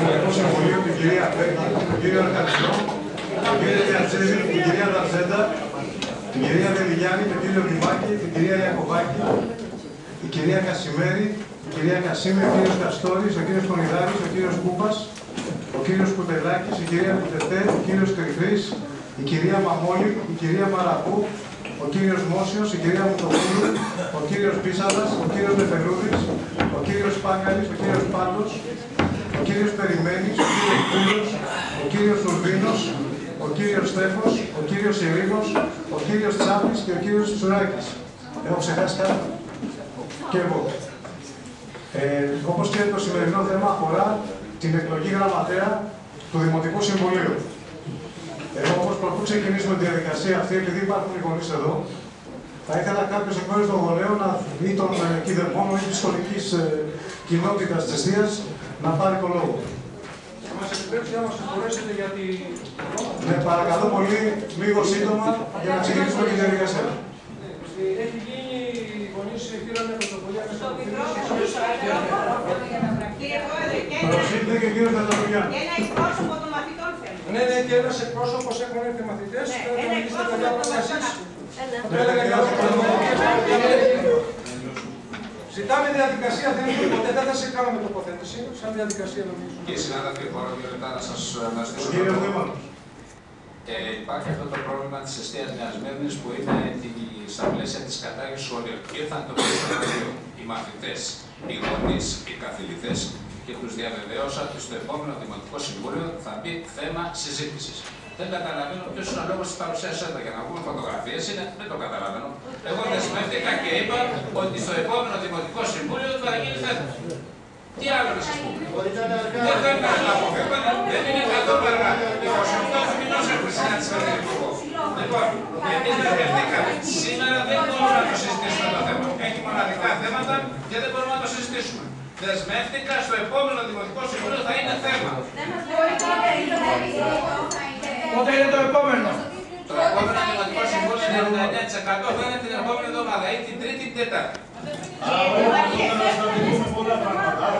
Δημοτικού Συμβουλίου, την κυρία Μπέκη, τον κύριο Αρχαριστό, τον κύριο Διατσέζη, την κυρία Δαρσέντα, την κυρία Δελιγιάννη, τον κύριο Λιβάκη, την κυρία Ιακωβάκη, η κυρία Κασιμέρη, η κυρία Κασίμη, ο κύριος Καστόρης, ο κύριος Κονιδάρης, ο κύριος Κούπας, ο κύριος Κουτελάκης, η κυρία Κουτετέ, ο κύριος Κρυφής, η κυρία Μαμόλη, η κυρία Μαραπού, ο κύριος Μόσιος, η κυρία Μουτοπούλου, ο κύριος Πίσαλας, ο κύριος Νεφελούδης, ο κύριος Πάγκαλης, ο κύριος Πάντος, ο κύριος Περιμένης, ο κύριος Πούλος, ο κύριος Τουρβίνος, ο κύριος Στέφος, ο κύριος Ειρήνος, ο κύριος Τσάπης και ο κύριος Τσουράκης. Έχω ξεχάσει κάτι. Και εγώ. Ε, όπως και το σημερινό θέμα αφορά την εκλογή γραμματέα του Δημοτικού Συμβουλίου. Εγώ όμως πρωτού ξεκινήσουμε τη διαδικασία αυτή, επειδή υπάρχουν οι γονείς εδώ, θα ήθελα κάποιος εκ μέρους των γονέων ή των ε, κυδεμόνων ή της σχολικής ε, κοινότητας της Θείας να πάρει το λόγο. Θα μας επιτρέψει να μας συγχωρέσετε για τη... Ναι, παρακαλώ πολύ, λίγο σύντομα, για να ξεκινήσουμε τη διαδικασία. Έχει γίνει η γονείς πήρανε πρωτοβουλία μέσα Στο από την μικρόφωνο, στο μικρόφωνο για να βραχτεί. Κύριε Πρόεδρε, και ένα- Προσήλθε και ο κύριος Τετραπηγιάννη. και ένα εκπρόσωπο των μαθητών θέλουμε. Ναι, ναι, και ένας εκπρόσωπος έχουν έρθει μαθητές. Ναι, Θέλετε ένα να μιλήσετε εκπρόσωπο παιδιά των πρώτα εσείς. μαθητών. Το έλεγα για όλες τις πρωτοβουλίες. Ζητάμε διαδικασία, δεν είναι ποτέ, δεν θα σε κάνουμε τοποθέτηση, σαν διαδικασία νομίζω. Κύριε συνάδελφοι, μπορώ δύο λεπτά να σας να ζητήσω το Κύριε λόγο. Δήμαρχος. Ε, υπάρχει αυτό το πρόβλημα της αιστεία Νέα Μέρνη που είναι τη- στα πλαίσια της κατάργηση σχολείων. Ήρθαν το πρωί οι μαθητές, οι γονείς, οι καθηγητές και τους διαβεβαίωσα ότι στο επόμενο Δημοτικό Συμβούλιο θα μπει θέμα συζήτησης. Δεν καταλαβαίνω ποιος είναι ο λόγος της παρουσίας εδώ. Για να βγουν φωτογραφίες είναι, δεν το καταλαβαίνω. Εγώ δεσμεύτηκα και είπα ότι στο επόμενο Δημοτικό Συμβούλιο θα γίνει θέμα. Τι άλλο να σας πούμε. Δεν θέλουμε να αποφεύγουμε, δεν είναι καθόλου αργά. 28 του μηνός έχουμε συνάντηση με τον Υπουργό. Λοιπόν, εμείς δεσμευτήκαμε. Σήμερα δεν μπορούμε να το συζητήσουμε το θέμα. Έχει μοναδικά θέματα και δεν μπορούμε να το συζητήσουμε. Δεσμεύτηκα στο επόμενο Δημοτικό Συμβούλιο θα είναι θέμα. Πότε είναι το επόμενο; Το επόμενο Δημοτικό Συμβούλιο 99% θα είναι την επόμενη εβδομάδα ή την Τρίτη ή την Τετάρτη.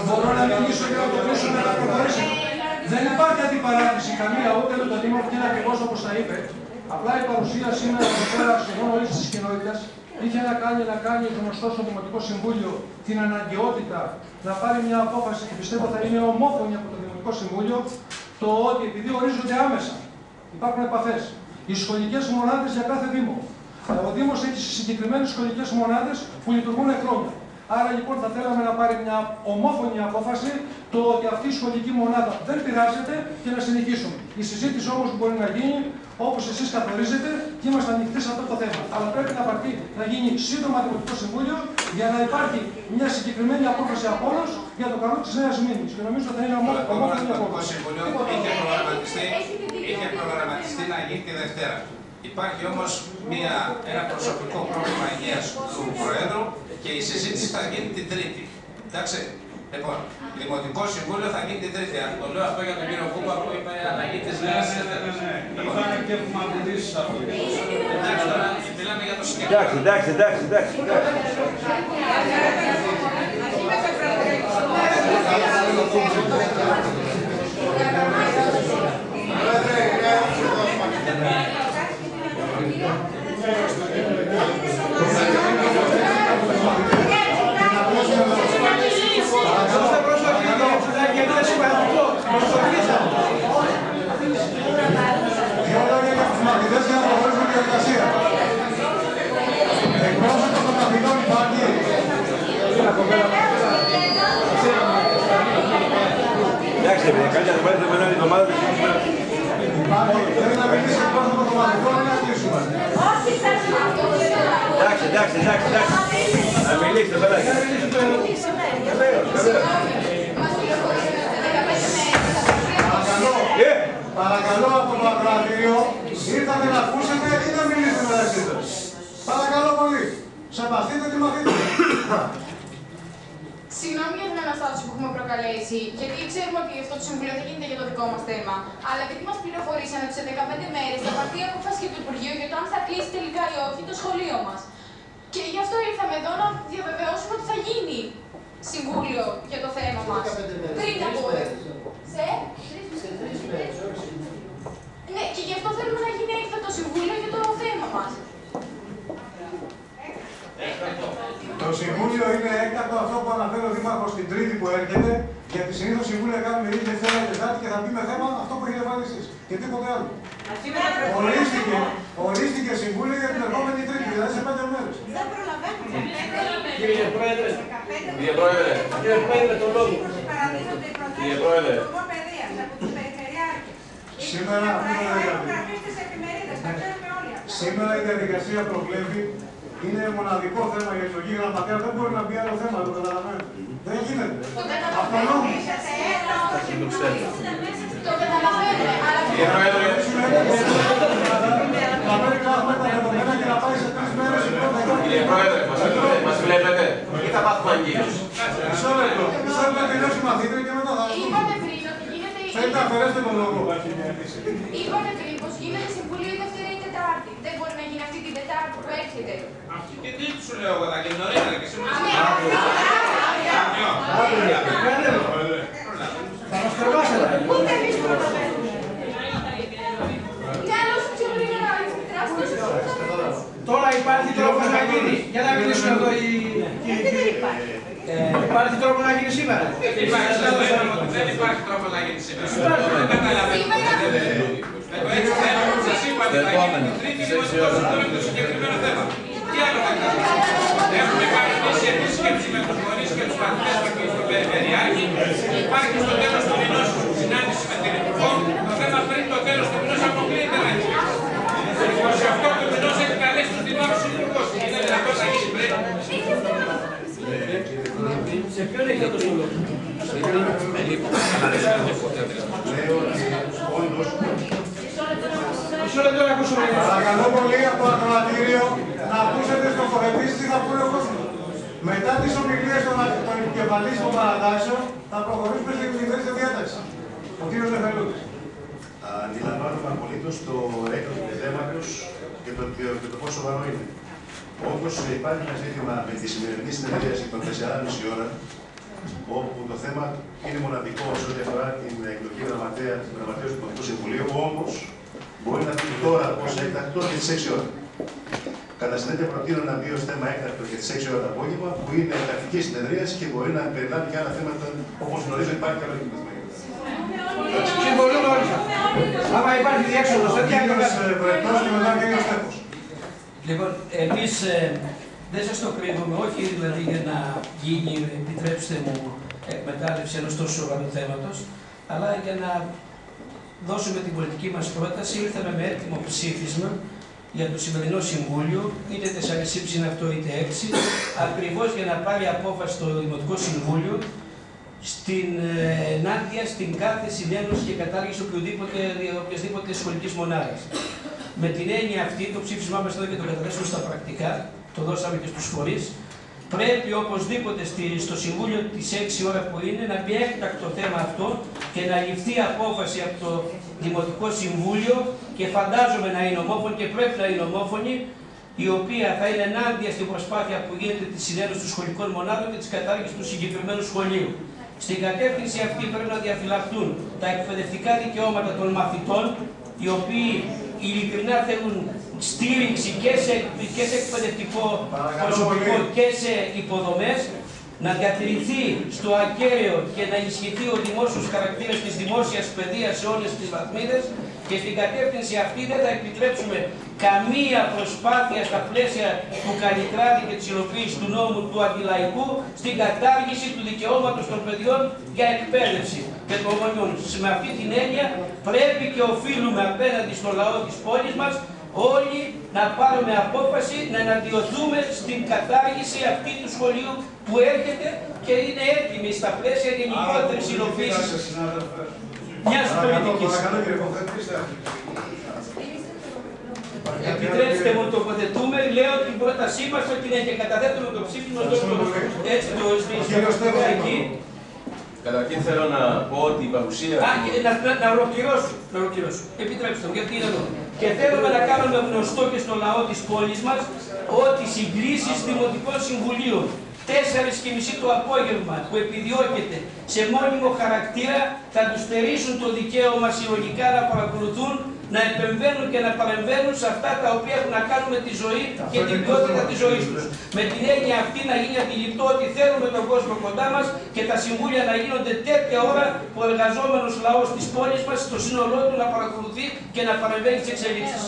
Μπορώ να μιλήσω για να το κλείσουμε να προχωρήσουμε. Δεν υπάρχει αντιπαράθεση καμία ούτε με τον Δήμο και είναι ακριβώς όπως τα είπε. Απλά η παρουσία σήμερα εδώ πέρα σχεδόν όλης της κοινότητας είχε να κάνει, να κάνει γνωστό στο Δημοτικό Συμβούλιο την αναγκαιότητα να πάρει μια απόφαση και πιστεύω θα είναι ομόφωνη από το Δημοτικό Συμβούλιο το ότι επειδή ορίζονται άμεσα, υπάρχουν επαφές, οι σχολικές μονάδες για κάθε Δήμο. Ο Δήμος έχει συγκεκριμένες σχολικές μονάδες που λειτουργούν χρόνια. Άρα λοιπόν θα θέλαμε να πάρει μια ομόφωνη απόφαση το ότι αυτή η σχολική μονάδα δεν πειράζεται και να συνεχίσουμε. Η συζήτηση όμως μπορεί να γίνει όπως εσείς καθορίζετε και είμαστε ανοιχτοί σε αυτό το θέμα. Αλλά πρέπει να, πάρθει, να γίνει σύντομα Δημοτικό Συμβούλιο για να υπάρχει μια συγκεκριμένη απόφαση από όλους για το καλό της νέας μήνυ. Και νομίζω θα είναι Το ομόφωνη επόμενο ομόφωνη Δημοτικό απόφαση. Συμβούλιο είχε προγραμματιστεί, είχε προγραμματιστεί να γίνει τη Δευτέρα. Υπάρχει όμως ένα προσωπικό πρόβλημα υγείας του Προέδρου και η συζήτηση θα γίνει την Τρίτη. Εντάξει. Λοιπόν, Δημοτικό Συμβούλιο θα γίνει την Τρίτη. Το λέω αυτό για τον κύριο Κούπα που είπε αλλαγή της νέα και έχουμε απαντήσεις αυτό. Εντάξει, τώρα μιλάμε για το συγκεκριμένο. Εντάξει, εντάξει, εντάξει, εντάξει. Δύο λόγια για τους μαθητές για να προχωρήσουμε τη διαδικασία. Εκπρόσωπος των μαθητών υπάρχει. Εντάξει, παιδιά, καλύτερα να βάλετε με άλλη εβδομάδα. Εντάξει, εντάξει, εντάξει, εντάξει. Να μιλήσετε, παιδάκι. Παρακαλώ. Ε, Παρακαλώ από το ακροατήριο, ήρθατε να ακούσετε ή να μιλήσετε μεταξύ σας. Παρακαλώ πολύ. Σεβαστείτε τη μαθήτρια. Συγγνώμη για την αναστάτωση που έχουμε προκαλέσει, γιατί ξέρουμε ότι αυτό το συμβούλιο δεν γίνεται για το δικό μας θέμα. Αλλά επειδή μας πληροφορήσαν ότι σε 15 μέρες θα πάρει απόφαση και το Υπουργείο για το αν θα κλείσει τελικά ή όχι το σχολείο μας. Και γι' αυτό ήρθαμε εδώ να διαβεβαιώσουμε ότι θα γίνει συμβούλιο για το θέμα μας. Πριν από Σε τρεις μέρες. Ναι, και γι' αυτό θέλουμε να γίνει έκτατο συμβούλιο για το θέμα μας. Το Συμβούλιο είναι έκτακτο αυτό που αναφέρει ο Δήμαρχος την Τρίτη που έρχεται, γιατί συνήθως Συμβούλια κάνουν ήδη Δευτέρα Τετάρτη και θα μπει με θέμα αυτό που έχετε βάλει εσείς και τίποτε άλλο. Ορίστηκε, ορίστηκε Συμβούλιο για την επόμενη Τρίτη, δηλαδή σε πέντε μέρες. Δεν προλαβαίνουμε. Κύριε Πρόεδρε, κύριε Πρόεδρε, κύριε Πρόεδρε, το λόγο. Κύριε Πρόεδρε, Σήμερα, σήμερα η διαδικασία προβλέπει είναι μοναδικό θέμα για εκλογή γραμματέα. Δεν μπορεί να μπει άλλο θέμα, το καταλαβαίνετε. Δεν γίνεται. Το Από νόμο. καταλαβαίνουμε. Το καταλαβαίνουμε, αλλά Κύριε Πρόεδρε, Θα πρέπει να έχουμε τα δεδομένα και να πάει σε τρεις μέρες η πρώτη κύριε Πρόεδρε, μας βλέπετε, μας βλέπετε. Ή θα πάθουμε αγγείλους. Μισό λεπτό. Μισό λεπτό να τελειώσει η μαθήτρια και μετά θα... είπατε πριν ότι γίνεται η... Θέλετε να αφαιρέσετε τον λόγο. Είπατε πριν πως γίνεται συμβουλίο η Δευτέρα ή Τετάρτη. Δεν μπορεί να γίνει αυτή την Τετάρτη που έρχεται. Αυτή και τι σου λέω εγώ, θα γίνει νωρίτερα και σήμερα. Θα μας τρεβάσετε. Ούτε εμείς προλαβαίνουμε. Τι άλλο σου πιο γρήγορα, δράση τόσο γρήγορα. Τώρα υπάρχει τρόπος να γίνει. Για να μιλήσουν εδώ οι... Ε, υπάρχει τρόπο να γίνει σήμερα. Δεν υπάρχει, σας το είπαμε ότι δεν υπάρχει τρόπο να γίνει σήμερα. Δεν καταλαβαίνω. Με το έτσι θέμα που σας είπα ότι θα γίνει την τρίτη δημοτικό συμβούλιο με το συγκεκριμένο θέμα. Τι άλλο θα κάνουμε; Έχουμε κανονίσει επίσκεψη με τους γονείς και τους μαθητές και τον Περιφερειάρχη. Υπάρχει στο τέλος του μηνός συνάντηση με την Υπουργό. Το θέμα πριν το τέλος του μηνός αποκλείεται να γίνει. Το 28 του μηνός έχει καλέσει τους δημάρχους υπουργούς. Είναι δυνατόν να γίνει πριν. Σε ποιον έχει το λόγο; Μισό λεπτό να ακούσουμε. Παρακαλώ πολύ από το ακροατήριο να ακούσετε στοχοθετήσεις τι θα πούνε ο κόσμος. Μετά τις ομιλίες των, των επικεφαλής των παρατάξεων θα προχωρήσουμε στην ημερήσια διάταξη. Ο κύριος Νεφελούδης. Αντιλαμβάνομαι απολύτως το έκτο του θέματο και το, και το πόσο σοβαρό είναι. Όπως υπάρχει ένα ζήτημα με τη σημερινή συνεδρίαση των 4,5 ώρα, όπου το θέμα είναι μοναδικό σε ό,τι αφορά την εκλογή γραμματέα τη γραμματέα του Δημοτικού Συμβουλίου, όμως μπορεί να φύγει τώρα ω έκτακτο και τι 6 ώρα. Κατά συνέπεια, προτείνω να μπει ω θέμα έκτακτο και τις 6 ώρα το απόγευμα, που είναι τακτική συνεδρίαση και μπορεί να περιλάβει και άλλα θέματα όπως γνωρίζω υπάρχει και άλλο κοινό. Συμφωνούμε όλοι σας. Άμα υπάρχει διέξοδος, δεν Κύριος διάκρινε. ε, Βρετός και μετά κύριος Στέφος. Λοιπόν, εμείς ε, δεν σας το κρύβουμε, όχι δηλαδή για να γίνει, επιτρέψτε μου, εκμετάλλευση ενός τόσο σοβαρού θέματος, αλλά για να δώσουμε την πολιτική μας πρόταση. Ήρθαμε με έτοιμο ψήφισμα για το σημερινό Συμβούλιο, είτε 4,5 είναι αυτό είτε 6, ακριβώς για να πάρει απόφαση το Δημοτικό Συμβούλιο στην ε, ενάντια στην κάθε συνένωση και κατάργηση οποιοδήποτε, οποιασδήποτε σχολικής μονάδας. Με την έννοια αυτή, το ψήφισμά μας εδώ και το καταθέσουμε στα πρακτικά, το δώσαμε και στους φορείς, πρέπει οπωσδήποτε στη, στο Συμβούλιο της 6 ώρα που είναι να μπει έκτακτο θέμα αυτό και να ληφθεί απόφαση από το Δημοτικό Συμβούλιο και φαντάζομαι να είναι ομόφωνη και πρέπει να είναι ομόφωνη η οποία θα είναι ενάντια στην προσπάθεια που γίνεται της συνένωσης των σχολικών μονάδων και της κατάργησης του συγκεκριμένου σχολείου. Στην κατεύθυνση αυτή πρέπει να διαφυλαχθούν τα εκπαιδευτικά δικαιώματα των μαθητών, οι οποίοι ειλικρινά θέλουν στήριξη και σε, και σε εκπαιδευτικό Παρακαλώ προσωπικό πολύ. και σε υποδομές, να διατηρηθεί στο ακέραιο και να ενισχυθεί ο δημόσιος χαρακτήρας της δημόσιας παιδείας σε όλες τις βαθμίδες και στην κατεύθυνση αυτή δεν θα επιτρέψουμε καμία προσπάθεια στα πλαίσια του καλλιτράδη και της υλοποίησης του νόμου του αντιλαϊκού στην κατάργηση του δικαιώματος των παιδιών για εκπαίδευση και των γονιών. Με αυτή την έννοια πρέπει και οφείλουμε απέναντι στο λαό της πόλης μας όλοι να πάρουμε απόφαση να εναντιωθούμε στην κατάργηση αυτή του σχολείου που έρχεται και είναι έτοιμη στα πλαίσια γενικότερης υλοποίησης μιας Παρακαλώ, πολιτικής. παρακαλώ κύριε Κοφέτρη. Επιτρέψτε μου να τοποθετούμε, λέω την πρότασή μας ότι είναι και καταθέτουμε το ψήφισμα στο έτσι το κύριος Στέφανος. εκεί. Καταρχήν θέλω να πω ότι η παρουσία. Α, και να, να, να ολοκληρώσω, να ολοκληρώσω. Επιτρέψτε μου, γιατί είναι εδώ. Και θέλουμε να κάνουμε γνωστό και στο λαό της πόλης μας ότι οι συγκλήσεις δημοτικών συμβουλίων 4 και μισή το απόγευμα που επιδιώκεται σε μόνιμο χαρακτήρα θα τους στερήσουν το δικαίωμα συλλογικά να παρακολουθούν να επεμβαίνουν και να παρεμβαίνουν σε αυτά τα οποία έχουν να κάνουν με τη ζωή και την ποιότητα τη ζωή του. Με την έννοια αυτή να γίνει αντιληπτό ότι θέλουμε τον κόσμο κοντά μα και τα συμβούλια να γίνονται τέτοια ώρα που ο εργαζόμενο λαό τη πόλη μα, στο σύνολό του, να παρακολουθεί και να παρεμβαίνει τι εξελίξει.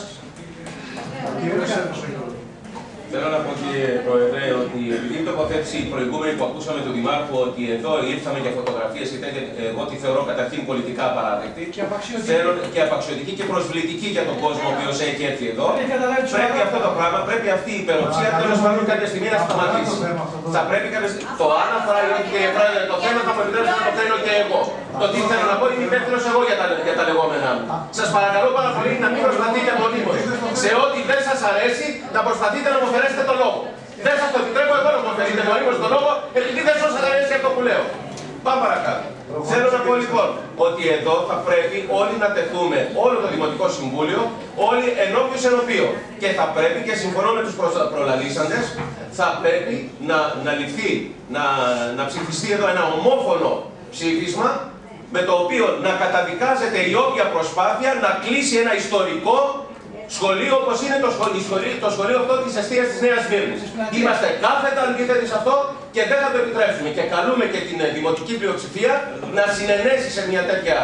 Θέλω να πω κύριε Πρόεδρε ότι επειδή η τοποθέτηση προηγούμενη που ακούσαμε του Δημάρχου ότι εδώ ήρθαμε για φωτογραφίες και τέτοια, εγώ τη θεωρώ καταρχήν πολιτικά απαράδεκτη Και απαξιωτική. Θέλω και απαξιωτική και προσβλητική για τον κόσμο ο οποίος έχει έρθει εδώ. Δεν καταλάβει τους Πρέπει παράγοντες. αυτό το πράγμα, πρέπει αυτή η υπεροψία τέλος πάντων κάποια στιγμή να σταματήσει. Θα πρέπει κάποια στιγμή. Το αν αφορά ή όχι κύριε Πρόεδρε, το θέμα θα μου επιτρέψετε να το θέλω και εγώ. Το τι θέλω να πω είμαι υπεύθυνος εγώ για τα, για τα λεγόμενά μου. Σας παρακαλώ πάρα πολύ να μην προσπαθείτε μονίμως. Σε ό,τι δεν σας αρέσει, να προσπαθείτε να μου αφαιρέσετε το λόγο. Δεν σας το επιτρέπω εγώ να μου αφαιρείτε μονίμως το λόγο, επειδή δεν σας αρέσει αυτό που λέω. Πάμε παρακάτω. Θέλω να πω λοιπόν ότι εδώ θα πρέπει όλοι να τεθούμε, όλο το Δημοτικό Συμβούλιο, όλοι ενώπιο ενωπίο. Και θα πρέπει και συμφωνώ με τους προλαλήσαντες, θα πρέπει να, να ληφθεί, να, να ψηφιστεί εδώ ένα ομόφωνο ψήφισμα με το οποίο να καταδικάζεται η όποια προσπάθεια να κλείσει ένα ιστορικό σχολείο όπως είναι το σχολείο, σχολείο, το σχολείο αυτό της αιστείας της Νέας Μύρνης. Είμαστε κάθετα αντίθετοι σε αυτό και δεν θα το επιτρέψουμε. Και καλούμε και την ε, δημοτική πλειοψηφία να συνενέσει σε μια τέτοια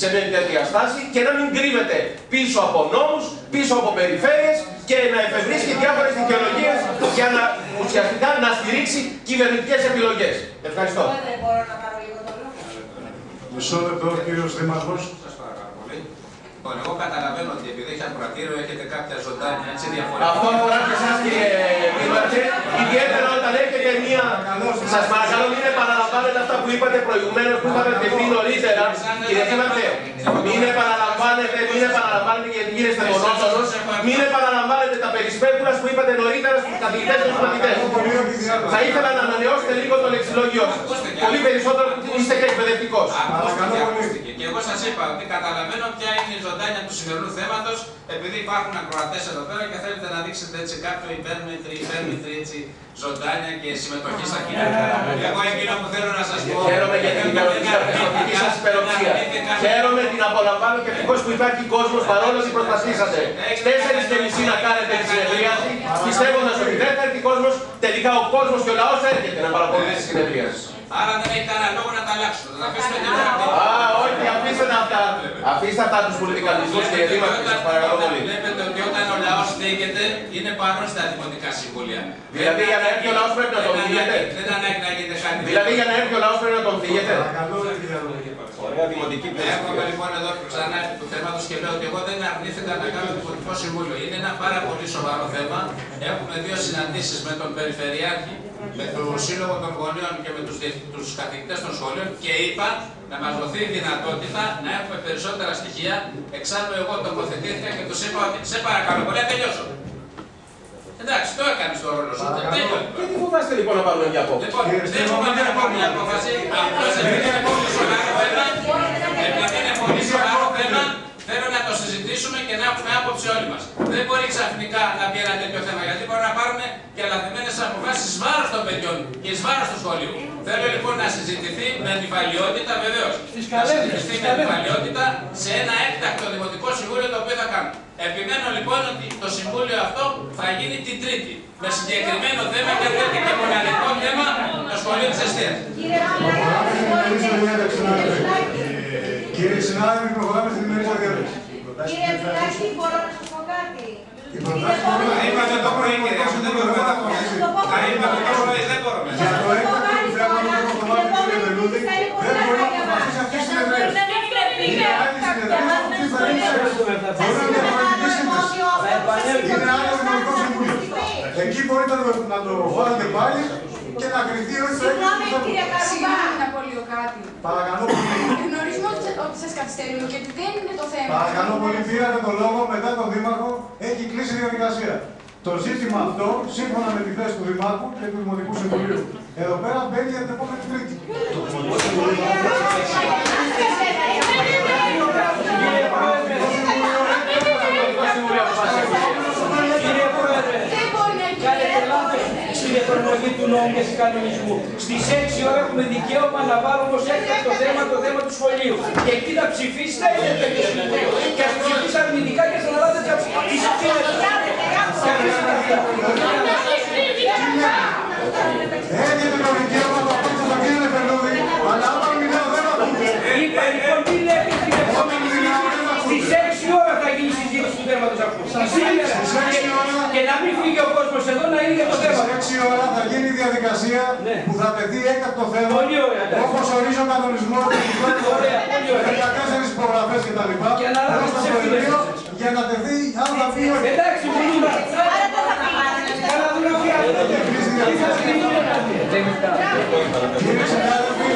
σε μια τέτοια στάση και να μην κρύβεται πίσω από νόμους, πίσω από περιφέρειες και να εφευρίσκει διάφορες δικαιολογίες για να ουσιαστικά να στηρίξει κυβερνητικές επιλογές. Ευχαριστώ. Δεν μπορώ να πάρω λίγο το λόγο. Μισό λεπτό, κύριος Δήμαρχος. Σας παρακαλώ πολύ. Λοιπόν, εγώ καταλαβαίνω ότι επειδή έχει ακροατήριο έχετε κάποια ζωντάνια έτσι διαφορετικά. Αυτό αφορά και εσάς κύριε Δήμαρχε, ιδιαίτερα όταν έχετε μία... Σας παρακαλώ μην επαναλαμβάνετε αυτά που είπατε προηγουμένως, που είχατε πει νωρίτερα. Κύριε Δήμαρχε, μην επαναλαμβάνετε, μην επαναλαμβάνετε γιατί γίνεστε μονότονος, μην επαναλαμβάνετε τα περισπέκουλας που είπατε νωρίτερα στους καθηγητές και στους μαθητές. Θα ήθελα να ανανεώσετε λίγο το λεξιλόγιο σας. Πολύ περισσότερο που είστε και εκπαιδευτικός. Ακούστηκε, ακούστηκε. Και εγώ σας είπα ότι καταλαβαίνω ποια είναι η ζωντάνια του σημερινού θέματος, επειδή υπάρχουν ακροατές εδώ πέρα και θέλετε να δείξετε έτσι κάποιο υπέρμετρη, υπέρμετρη έτσι, ζωντάνια και συμμετοχή στα κοινά. Εγώ εκείνο που θέλω να σας πω. Χαίρομαι για την υπεροπτική σας υπεροψία. Χαίρομαι, την απολαμβάνω και ευτυχώς που υπάρχει κόσμος παρόλο ότι προσπαθήσατε. Τέσσερι και μισή να κάνετε τη συνεδρίαση, πιστεύοντας ότι δεν θα έρθει κόσμος, τελικά ο κόσμος και ο λαός έρχεται να παρακολουθήσει τη συνεδρίαση. Άρα δεν έχει κανένα λόγο να τα αλλάξουμε. Θα τα αφήσουμε και Α, όχι, αφήστε τα αυτά. Αφήστε αυτά τους πολιτικανισμού και Δήμαρχε, σα παρακαλώ πολύ. Βλέπετε ότι όταν ο λαός στέκεται, είναι παρόν στα δημοτικά συμβούλια. Δηλαδή για να έρθει ο λαός πρέπει να τον Δεν φύγετε. ανάγκη- Δεν ανάγκη να γίνεται κάτι. Δηλαδή για να έρθει ο λαός πρέπει να τον φύγετε. Παρακαλώ, κύριε Λόγια. Ωραία δημοτική Έρχομαι πλειοψηφία. λοιπόν εδώ ξανά επί του θέματο και λέω ότι εγώ δεν αρνήθηκα να κάνω δημοτικό συμβούλιο. Είναι ένα πάρα πολύ σοβαρό θέμα. Έχουμε δύο συναντήσεις με τον Περιφερειάρχη, με το Σύλλογο των Γονείων και με τους καθηγητές των σχολείων και είπα να μας δοθεί η δυνατότητα να έχουμε περισσότερα στοιχεία. Εξάλλου εγώ τοποθετήθηκα και του είπα ότι σε παρακαλώ πολύ, να τελειώσω. Εντάξει, το έκανες το ρόλο σου. Τέλειωσε. Γιατί φοβάστε λοιπόν να πάρουμε μια απόφαση; Λοιπόν, δεν μπορούμε να πάρουμε μια απόφαση. Απλώς επειδή είναι πολύ σοβαρό θέμα, επειδή είναι πολύ σοβαρό θέμα, θέλω να το συζητήσουμε και να έχουμε άποψη όλοι μας. Δεν μπορεί ξαφνικά να μπει ένα τέτοιο θέμα, γιατί μπορεί να πάρουν και λαθεμένες αποφάσεις εις βάρος των παιδιών και εις βάρος του σχολείου. Θέλω λοιπόν να συζητηθεί με νυφαλιότητα βεβαίως. Στις Να καλένδες, συζητηθεί στις με καλένδες. νυφαλιότητα σε ένα έκτακτο δημοτικό συμβούλιο το οποίο θα κάνουμε. Επιμένω λοιπόν ότι το συμβούλιο αυτό θα γίνει την Τρίτη. Με συγκεκριμένο θέμα και αν και μοναδικό θέμα το σχολείο της Εστίας. Κύριε Φιλάκη, Κύριε συνάδελφοι, προχωράμε στην ημερήσια διάταξη. Κύριε Φιλάκη, μπορώ να σας πω κάτι. Η Την προτάση επόμενη- του Είπατε το πρωί κύριε, αυτό δεν μπορούμε να τα πούμε. Να το πω Τα κάτι είπατε το τώρα. πρωί, δεν μπορούμε. Για Να το το πω έκτακτο κάτι του θέμα τώρα. που Την προβάλλει κύριε επόμενη Βελούδη, θα είναι πολύ δεν μπορεί καλά να για μας. αποφασίσει αυτή η Για να συνεδρίαση. μπορούμε να μην Είναι άλλη συνεδρίαση από αυτή θα είναι Θα Μπορεί να είναι είναι ένα διαφορετική άλλο σύνθεση. δημόσιο αυτό που σας Είναι άλλο δημοτικό είπα. συμβούλιο. Εκεί μπορείτε να το- να το βάλετε πάλι και να κρυθεί ότι θα Συγγνώμη, έχει κύριε Καρουμπά. Συγγνώμη να πω λίγο κάτι. Παρακαλώ πολύ. Γνωρίζουμε ότι, ότι σας καθυστερούμε και ότι δεν είναι το θέμα. Παρακαλώ πολύ, πήρατε το λόγο μετά τον Δήμαρχο, έχει κλείσει η διαδικασία. Το ζήτημα αυτό, σύμφωνα με τη θέση του Δημάρχου και του Δημοτικού Συμβουλίου, εδώ πέρα μπαίνει για την επόμενη Τρίτη. του νόμου και κανονισμού. Στις 6 ώρα έχουμε δικαίωμα να βάλουμε ως έκτακτο θέμα το θέμα του σχολείου. Και εκεί να ψηφίσετε το. Και θα ψηφίσει αρνητικά και στην λάβετε τις ευθύνε το δικαίωμα πείτε στον κύριο Λεπερνούδη. Και να μην φύγει ο κόσμος εδώ να είναι για το θέμα. Στις 6 ώρα θα γίνει η διαδικασία Ναι. που θα τεθεί έκτακτο θέμα Πολύ ωραία, εντάξει. όπως ορίζει ο κανονισμός του Ωραία, πολύ ωραία. 14 υπογραφές και τα λοιπά Και να λάβει εδώ στο τις ευθύνες Προεδρείο σας. για να τεθεί αν θα πει όχι. Εντάξει, μιλούμε. Καλά δουλειά. Και κλείσει η διαδικασία. Κύριε συνάδελφοι,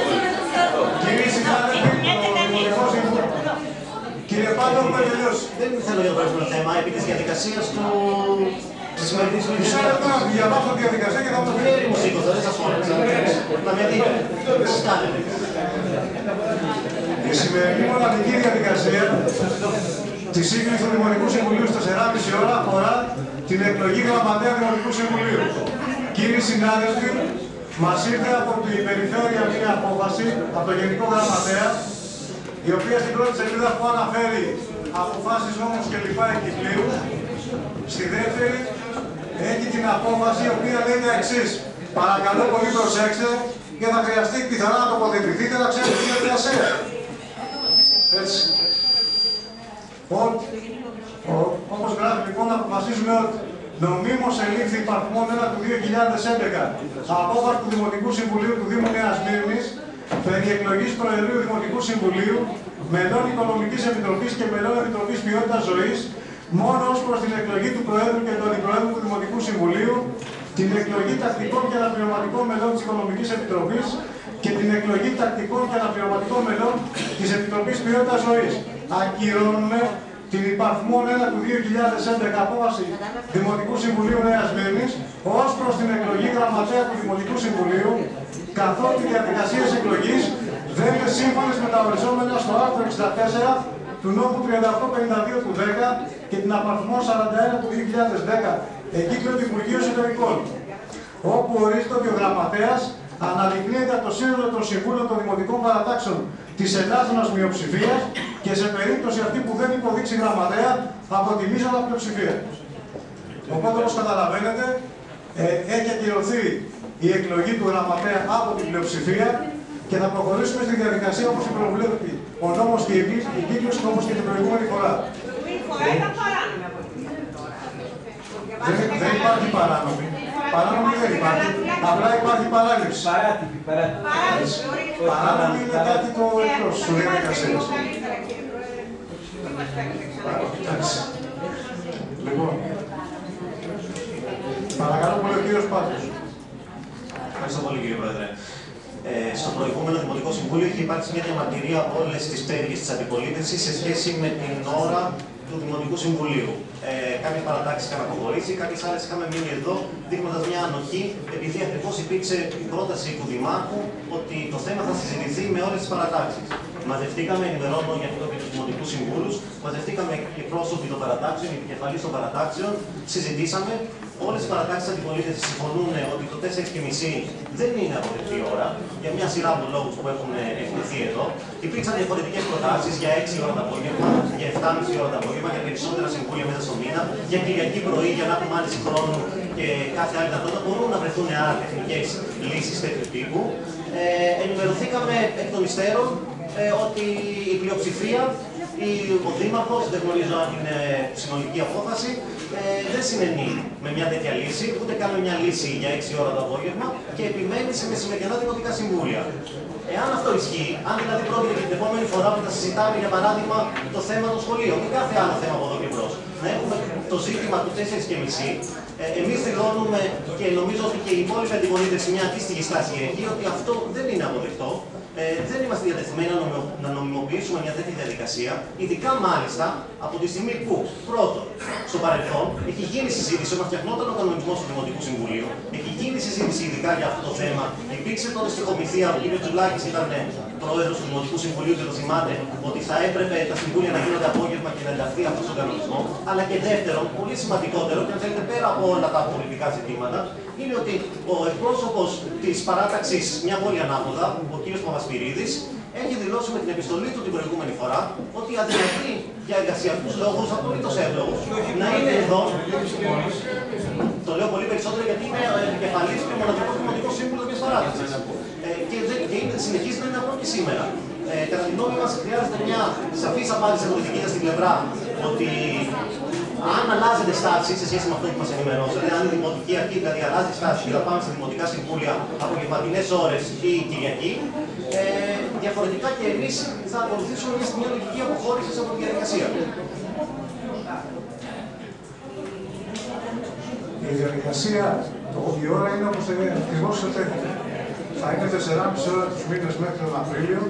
Κύριε Πάντο, έχουμε τελειώσει. Δεν θέλω για το προηγούμενο θέμα, επί της διαδικασίας του... της σημερινής Μισό μήνυσης. λεπτό να διαβάσω τη διαδικασία και θα μου το Δεν πει. μου σήκωσα, δεν σας φώναξα. Να με δείτε. Πώς κάνετε; Η σημερινή μοναδική διαδικασία της σύγκληση του Δημοτικού Συμβουλίου στις 4,5 ώρα αφορά την εκλογή γραμματέα Δημοτικού Συμβουλίου. Κύριοι συνάδελφοι, μας ήρθε από την περιφέρεια μια απόφαση από το Γενικό Γραμματέα, η οποία στην πρώτη σελίδα που αναφέρει αποφάσεις νόμους και λοιπά εγκυκλίου, στη δεύτερη έχει την απόφαση η οποία λέει τα εξής. Παρακαλώ πολύ προσέξτε και θα χρειαστεί πιθανά να τοποθετηθείτε να ξέρετε τη διαδικασία. Έτσι. Ότι, ο- όπως γράφει λοιπόν, αποφασίζουμε ότι νομίμως ελήφθη υπαρχμόν 1 του 2011 απόφαση του Δημοτικού Συμβουλίου του Δήμου Νέας Μύρνης περί εκλογής Προεδρείου Δημοτικού Συμβουλίου, μελών Οικονομικής Επιτροπής και μελών Επιτροπής Ποιότητας Ζωής, μόνο ως προς την εκλογή του Προέδρου και του Αντιπροέδρου του Δημοτικού Συμβουλίου, την εκλογή τακτικών και αναπληρωματικών μελών της Οικονομικής Επιτροπής και την εκλογή τακτικών και αναπληρωματικών μελών της Επιτροπής Ποιότητας Ζωής. Ακυρώνουμε την υπαρθμόν 1 του 2011 απόφαση Δημοτικού Συμβουλίου Νέας Μύρνης ως προς την εκλογή γραμματέα του Δημοτικού Συμβουλίου καθότι οι διαδικασίες εκλογής δεν είναι σύμφωνες με τα οριζόμενα στο άρθρο 64 του νόμου 3852 του 10 και την απαρθμό 41 του 2010 εγκύκλιο του Υπουργείου Εσωτερικών όπου ορίζεται ότι ο γραμματέας αναδεικνύεται από το σύνολο των συμβούλων των δημοτικών παρατάξεων της ελάχιστον μειοψηφίας και σε περίπτωση αυτή που δεν υποδείξει γραμματέα από τη μείζωνα πλειοψηφία. Οπότε, όπω καταλαβαίνετε, ε, έχει ακυρωθεί η εκλογή του γραμματέα από την πλειοψηφία και θα προχωρήσουμε στη διαδικασία όπως προβλέπει ο νόμος και η επίκλωση όπω και την προηγούμενη φορά. Προηγούμενη φορά ήταν παράνομη από ό,τι φαίνεται τώρα. Δεν, δεν υπάρχει παράνομη. Παράνομη δεν υπάρχει. Απλά υπάρχει παράληψη. Παράτυπη, παράτυπη. Παράνομη, μπορείτε. Παράνομη είναι κάτι το εκτός της διαδικασίας. Καλύτερα, κύριε Πρόεδρε. Μην μας φέρνετε ξανά. Εντάξει. Λοιπόν, παρακαλώ πολύ ο κύριος Πάτος. Ευχαριστώ πολύ κύριε Πρόεδρε. Ε, στο προηγούμενο Δημοτικό Συμβούλιο είχε υπάρξει μια διαμαρτυρία από όλες τις πτέρυγες της αντιπολίτευσης σε σχέση με την ώρα του Δημοτικού Συμβουλίου. Ε, κάποιες παρατάξεις είχαν αποχωρήσει, κάποιες άλλες είχαμε μείνει εδώ, δείχνοντας μια ανοχή, επειδή ακριβώς υπήρξε η πρόταση του Δημάρχου ότι το θέμα θα συζητηθεί με όλες τις παρατάξεις. Μαζευτήκαμε, ενημερώνω για αυτό και του Δημοτικού Συμβούλους, μαζευτήκαμε οι πρόσωποι των παρατάξεων, οι επικεφαλεί των παρατάξεων, συζητήσαμε. Όλες οι παρατάξεις τη αντιπολίτευση συμφωνούν ότι το 4.30 δεν είναι αποδεκτή ώρα για μια σειρά από λόγους που έχουν εκτεθεί εδώ. Υπήρξαν διαφορετικές προτάσεις για 6 ώρα το απόγευμα, για 7.30 ώρα το απόγευμα, για περισσότερα συμβούλια μέσα στο μήνα, για Κυριακή πρωί, για να έχουμε άνεση χρόνου και κάθε άλλη δυνατότητα. Μπορούν να βρεθούν άρα τεχνικές λύσεις τέτοιου τύπου. Ε, ενημερωθήκαμε εκ των υστέρων ε, ότι η πλειοψηφία, η, ο Δήμαρχο, δεν γνωρίζω αν είναι συνολική απόφαση, ε, δεν συνενεί με μια τέτοια λύση, ούτε κάνει μια λύση για 6 ώρα το απόγευμα και επιμένει σε μεσημεριανά δημοτικά συμβούλια. Εάν αυτό ισχύει, αν δηλαδή πρόκειται για την επόμενη φορά που θα συζητάμε για παράδειγμα το θέμα των σχολείων ή κάθε άλλο θέμα από εδώ και μπρος, να έχουμε το ζήτημα του 4.30, ε, εμείς δηλώνουμε και νομίζω ότι και η υπόλοιπη αντιπολίτευση μια αντίστοιχη στάση έχει ότι αυτό δεν είναι αποδεκτό. Ε, δεν είμαστε διατεθειμένοι να, νομιμο, να νομιμοποιήσουμε μια τέτοια διαδικασία, ειδικά μάλιστα από τη στιγμή που, πρώτον, στο παρελθόν έχει γίνει συζήτηση όταν φτιαχνόταν ο κανονισμός του Δημοτικού Συμβουλίου, έχει γίνει συζήτηση ειδικά για αυτό το θέμα. Υπήρξε τότε στη Κομιθία, ο κ. Τζουλάκης ήταν πρόεδρος του Δημοτικού Συμβουλίου και το θυμάται ότι θα έπρεπε τα συμβούλια να γίνονται απόγευμα και να ενταχθεί αυτός στον κανονισμός. Αλλά και δεύτερον, πολύ σημαντικότερο, και αν θέλετε πέρα από όλα τα πολιτικά ζητήματα, είναι ότι ο εκπρόσωπος της παράταξης μια πόλη ανάποδα, ο κ. Παπασπυρίδης, έχει δηλώσει με την επιστολή του την προηγούμενη φορά ότι αδυνατεί για εγκασιακούς λόγους απολύτως εύλογους να είναι εδώ. Το λέω πολύ περισσότερο γιατί είμαι επικεφαλής και μοναδικός δημοτικός σύμβουλος μιας παράταση. Ε, και, δεν- και είναι- συνεχίζει να είναι αυτό και σήμερα. Ε, κατά τη γνώμη μας, χρειάζεται μια σαφής απάντηση από τη δική σας την πλευρά ότι αν αλλάζετε στάση σε σχέση με αυτό που μας ενημερώσατε, αν η δημοτική αρχή δηλαδή αλλάζει στάση και θα πάμε στα δημοτικά συμβούλια απογευματινέ ώρες ή Κυριακή, ε, διαφορετικά και εμείς θα ακολουθήσουμε μια, μια λογική αποχώρησης από τη διαδικασία. Η διαδικασία, το- η ώρα είναι όπως ακριβώ ετέθηκε. Θα είναι 4,5 ώρα τους μήνες μέχρι τον Απρίλιο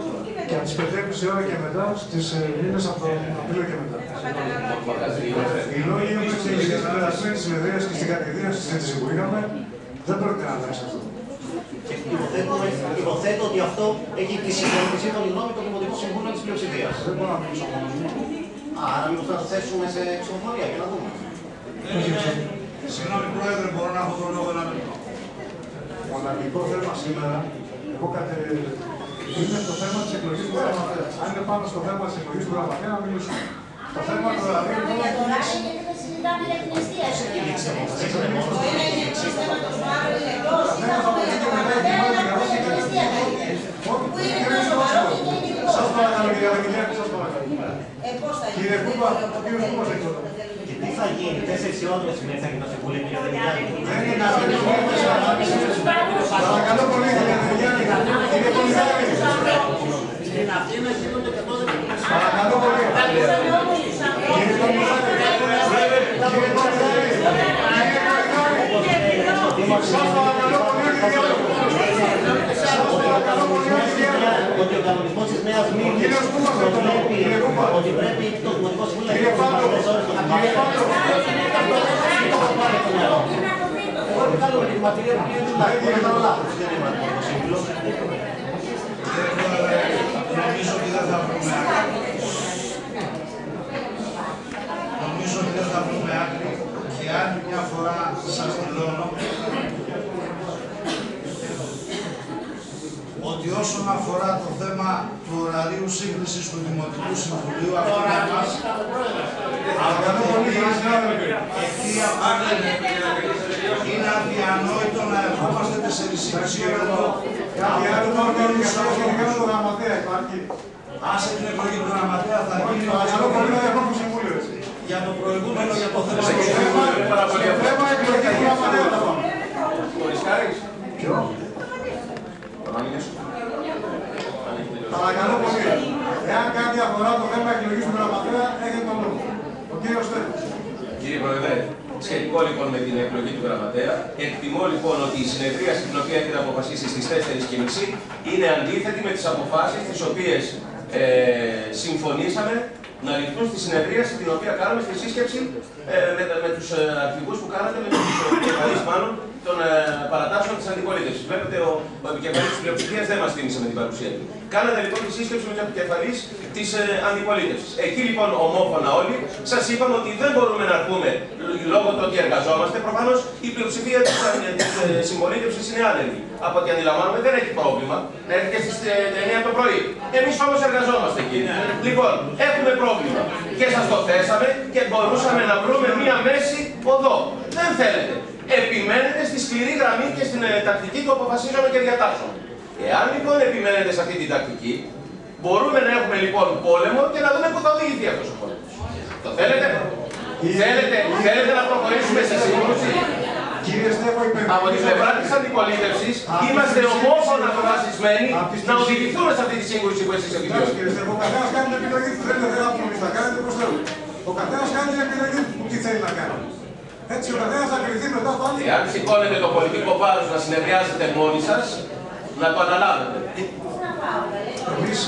και από τις 5,5 ώρα και μετά στις ε, μήνες από τον Απρίλιο και μετά. Οι λόγοι έχουν εξηγηθεί στην περασμένη συνεδρία και στην κατηδία στη συζήτηση που είχαμε, δεν πρόκειται να αλλάξει αυτό. Και υποθέτουμε, υποθέτω ότι αυτό έχει τη συμφωνήσει τον γνώμη των Δημοτικών Συμβούλων της Πλειοψηφίας. Δεν μπορώ να μιλήσω μόνο μου. Άρα, μήπω να το θέσουμε σε ψηφοφορία και να δούμε. Συγγνώμη, Πρόεδρε, μπορώ να έχω τον λόγο ένα λεπτό. Μοναδικό θέμα σήμερα, εγώ κατε... είναι το θέμα της εκλογής του γραμματέα. Αν είναι πάνω στο θέμα της εκλογής του γραμματέα, να μιλήσουμε. Το θέμα του δηλαδή είναι Και τώρα είναι και θα συζητάμε για την εστίαση. Που είναι πιο σοβαρό και είναι και Σας παρακαλώ κύριε Βαγγελιάκη, σας παρακαλώ. Κύριε Κούπα, ο κύριος Κούπας έχει το λόγο. Και τι θα γίνει, 4 ώρα το μεσημέρι θα γίνει το Συμβούλιο, κύριε Δελιάκη. Δεν είναι να Παρακαλώ πολύ κύριε Βαγγελιάκη. Κύριε Πολυδάκη. Στην Αθήνα γίνονται 100 Παρακαλώ πολύ. Κύριε Πολυδάκη. Κύριε Πολυδάκη. Κύριε Πολυδάκη. Σας παρακαλώ πολύ κύριε Σας παρακαλώ πολύ κύριε Ότι ο κανονισμό τη Νέα Μήνυ Κύριος Κούπας, το λόγο. Κύριε Κούπα. ότι πρέπει το Δημοτικό Συμβούλιο να Κύριε έχει Πάντο. παραπάνω ώρες το Κύριε Πάντο. Όλοι κάνουμε τη μαρτυρία του κύριου Τσουλάκη. Μπορεί να κάνω λάθος. Νομίζω ότι δεν θα βρούμε άκρη. Νομίζω ότι δεν θα βρούμε άκρη και άλλη μια φορά σας δηλώνω ότι όσον αφορά το θέμα του ωραρίου σύγκρισης του Δημοτικού Συμβουλίου, αυτό για μας Παρακαλώ πολύ κύριε συνάδελφε. αιτία είναι αδιανόητο να ερχόμαστε 4,5 ώρα εδώ. Κάτι άλλο μόνο για το σχετικά με το γραμματέα υπάρχει. Άσε την εκλογή του γραμματέα θα γίνει Παρακαλώ πολύ να δεχόμαστε συμβούλιο. έτσι. για το προηγούμενο, για το θέμα του Το θέμα εκλογή του γραμματέα θα πάμε. Το ρισκάρεις. Ποιος; Να μιλήσω. Παρακαλώ πολύ. Εάν κάτι αφορά το θέμα εκλογής του γραμματέα, έχετε τον λόγο. Ο κύριος Στέφος. Κύριε Πρόεδρε, σχετικό λοιπόν με την εκλογή του γραμματέα, εκτιμώ λοιπόν ότι η συνεδρίαση την οποία έχετε αποφασίσει στις 4.30 είναι αντίθετη με τις αποφάσεις τις οποίες ε, συμφωνήσαμε να ληφθούν στη συνεδρίαση την οποία κάναμε στη σύσκεψη ε, με, με τους ε, αρχηγούς που κάνατε, με τους επικεφαλείς μάλλον των ε, παρατάσεων της αντιπολίτευσης. Βλέπετε, ο, ο επικεφαλής της πλειοψηφίας δεν μας θύμισε με την παρουσία του. Κάνατε λοιπόν τη σύσκεψη με τους επικεφαλείς της ε, αντιπολίτευσης. Εκεί λοιπόν ομόφωνα όλοι σας είπαμε ότι δεν μπορούμε να αρκούμε λόγω του ότι εργαζόμαστε. Προφανώς η πλειοψηφία της, ε, της ε, συμπολίτευσης είναι άνεργη. Από ό,τι αντιλαμβάνομαι δεν έχει πρόβλημα να έρθει και στις ε, 9 το πρωί. Εμείς όμως εργαζόμαστε εκεί. Λοιπόν, έχουμε πρόβλημα. Και σας το θέσαμε και μπορούσαμε να βρούμε μία μέση οδό. Δεν θέλετε. Επιμένετε στη σκληρή γραμμή και στην ε, τακτική που αποφασίζομαι και διατάξαμε. Εάν λοιπόν επιμένετε σε αυτή την τακτική, μπορούμε να έχουμε λοιπόν πόλεμο και να δούμε πού θα οδηγηθεί αυτός ο πόλεμος. Το θέλετε; Θέλετε, θέλετε να προχωρήσουμε σε σύγκρουση. Κύριε Στέφο, Από την πλευρά της αντιπολίτευσης είμαστε ομόφωνα αποφασισμένοι να οδηγηθούμε σε αυτή τη σύγκρουση που εσείς Εντάξει επιδιώκετε. κύριε Στέφο, ο καθένας κάνει την επιλογή του. Θέλετε δεν θα θα κάνετε όπως θέλετε. Ο καθένας κάνει την επιλογή του που τι θέλει να κάνει. Έτσι ο καθένας θα κρυθεί μετά πάλι. Εάν σηκώνετε το πολιτικό βάρος να συνεδριάζετε μόνοι σας, να το αναλάβετε. Εμείς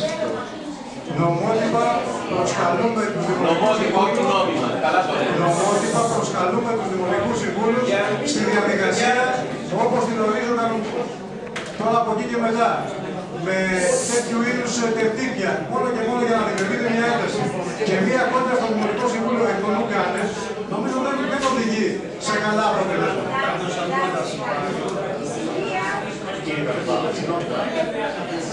νομότυπα προσκαλούμε τους Νομότυπο, όχι νόμιμα. Καλά το λέτε. νομότυπα προσκαλούμε τους δημοτικούς συμβούλους στη διαδικασία όπως την ορίζει ο κανονισμός. Τώρα από εκεί και μετά, με τέτοιου είδους τερτύπια, μόνο και μόνο για να δημιουργείται μια ένταση και μια κόντρα στο Δημοτικό Συμβούλιο εκ των Ουκάνες, νομίζω δεν, δεν οδηγεί σε καλά αποτελέσματα. Κύριε Καρπά, συγγνώμη τώρα.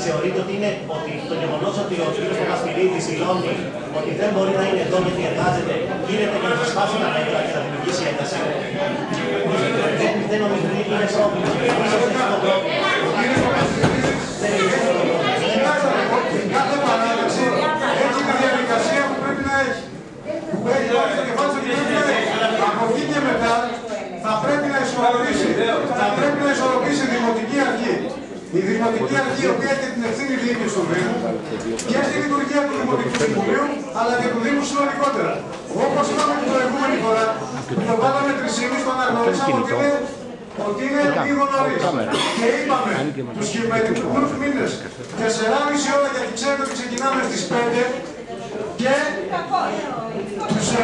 θεωρείτε ότι είναι ότι το γεγονός ότι ο κ. Παπασπυρίδη δηλώνει ότι δεν μπορεί να είναι εδώ γιατί εργάζεται, γίνεται για να σας σπάσει τα νεύρα και να δημιουργήσει ένταση. Δεν, δεν νομίζω ότι είναι πρόβλημα. Ίσως είναι το πρόβλημα. Δεν είναι το πρόβλημα. Κάθε παράδοση έχει τη διαδικασία που πρέπει να έχει. Που έχει βάλει στο κεφάλι του πρέπει να έχει. Από εκεί και μετά θα πρέπει να ισορροπήσει, θα πρέπει να ισορροπήσει η Δημοτική Αρχή. Η Δημοτική Αρχή, η οποία έχει την ευθύνη διοίκηση του Δήμου και στη λειτουργία του Δημοτικού Συμβουλίου, αλλά και του Δήμου συνολικότερα. Όπως είπαμε την προηγούμενη φορά, που το βάλαμε τρισήμι, το αναγνωρίσαμε ότι είναι ότι είναι λίγο νωρίς. Και είπαμε τους χειμερινού μήνες 4,5 ώρα, γιατί ξέρετε ότι ξεκινάμε στις 5 και τους, ε,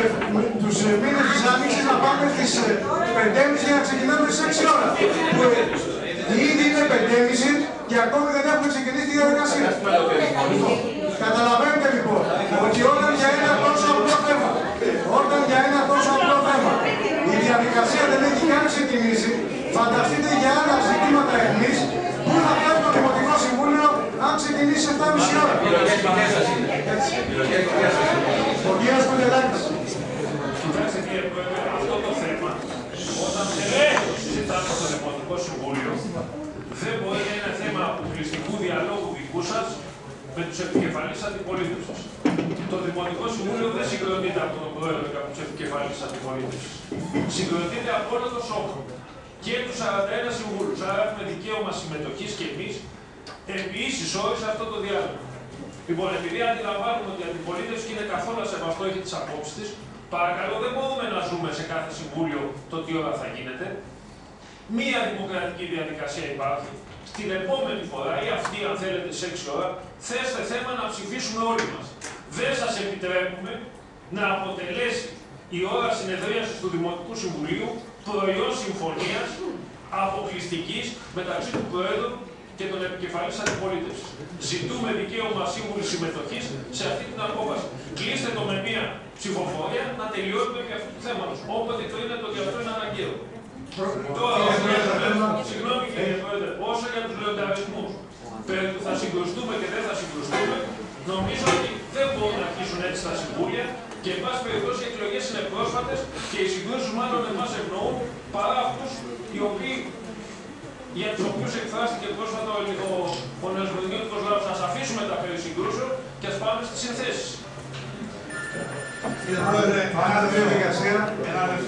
τους ε, μήνες της Άνοιξης να πάμε στις ε, 5.30 για να ξεκινάμε στις 6 ώρα. Που, ε, ήδη είναι 5.30 και ακόμη δεν έχουμε ξεκινήσει τη διαδικασία. Καταλαβαίνετε λοιπόν ότι όταν για ένα τόσο απλό θέμα, όταν για ένα τόσο απλό θέμα η διαδικασία δεν έχει καν ξεκινήσει, φανταστείτε για άλλα ζητήματα εμείς πού θα φτάσει το Δημοτικό Συμβούλιο αν ξεκινήσει σε 7,5 ώρα. Ο κύριος Κοντελάκης. Κοιτάξτε κύριε Πρόεδρε, αυτό το θέμα, όταν το συζητάμε στο Δημοτικό Συμβούλιο, δεν μπορεί να είναι θέμα αποκλειστικού διαλόγου δικού σα με του επικεφαλεί αντιπολίτευση. Το Δημοτικό Συμβούλιο δεν συγκροτείται από τον Πρόεδρο και από του επικεφαλεί αντιπολίτευση. Συγκροτείται από όλο το σώμα και του 41 συμβούλου. Άρα έχουμε δικαίωμα συμμετοχή και εμεί επί ίση όρη σε αυτό το διάλογο. Λοιπόν, επειδή αντιλαμβάνουμε ότι η αντιπολίτευση και είναι καθόλου σεβαστό, έχει τις απόψεις της, παρακαλώ δεν μπορούμε να ζούμε σε κάθε συμβούλιο το τι ώρα θα γίνεται. Μία δημοκρατική διαδικασία υπάρχει. Στην επόμενη φορά ή αυτή, αν θέλετε, σε 6 ώρα, θέστε θέμα να ψηφίσουμε όλοι μας. Δεν σας επιτρέπουμε να αποτελέσει η ώρα συνεδρίασης του Δημοτικού Συμβουλίου προϊόν συμφωνίας αποκλειστικής μεταξύ του Προέδρου και των επικεφαλή αντιπολίτευση. Ζητούμε δικαίωμα σύμβουλη συμμετοχή σε αυτή την απόφαση. Κλείστε το με μία ψηφοφορία να τελειώσουμε και αυτού του θέματο. Όποτε κρίνετε ότι αυτό είναι αναγκαίο. Τώρα, συγγνώμη κύριε Πρόεδρε, όσο για του λεονταρισμού, περί του θα συγκρουστούμε και δεν θα συγκρουστούμε, νομίζω ότι δεν μπορούν να αρχίσουν έτσι τα συμβούλια και εν πάση περιπτώσει οι εκλογέ είναι πρόσφατε και οι συγκρούσει μάλλον εμά ευνοούν παρά αυτού οι οποίοι για τους οποίους εκφράστηκε πρόσφατα ο, ο, ο νεοσβολιώτικο λαό. Α αφήσουμε τα περί συγκρούσεων και ας πάμε στις συνθέσεις. Κύριε Πρόεδρε, ένα λεπτό διαδικασία,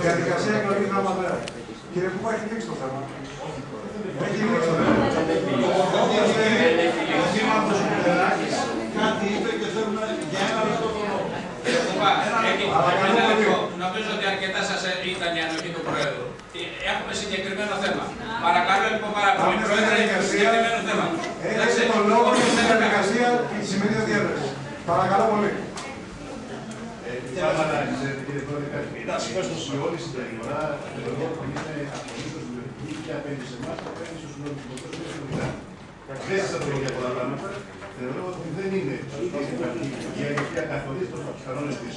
διαδικασία εκλογή γραμματέα. Κύριε Κούπα, έχει λήξει το θέμα. Έχει λήξει το θέμα. Ο Δήμαρχος Κουτελάκης κάτι είπε και θέλουμε για ένα λεπτό τον λόγο. Νομίζω ότι αρκετά σας ήταν η ανοχή του Προέδρου. Έχουμε συγκεκριμένο θέμα. Παρακαλώ λοιπόν πάρα πολύ, Πρόεδρε, έχει συγκεκριμένο θέμα. Έχετε τον λόγο για την διαδικασία της σημερινής διάδραση. Παρακαλώ πολύ. Πράγματι, ξέρετε κύριε Πρόεδρε, κάτι σε όλη την περιφορά θεωρώ ότι είναι απολύτως λογική και απέναντι σε εμάς και απέναντι στους νομικούς συνολικά. Δεν σας απολύτω για πολλά πράγματα. Θεωρώ ότι δεν είναι σωστό η δημοκρατική λειτουργία η οποία καθορίζεται από τους κανόνες της.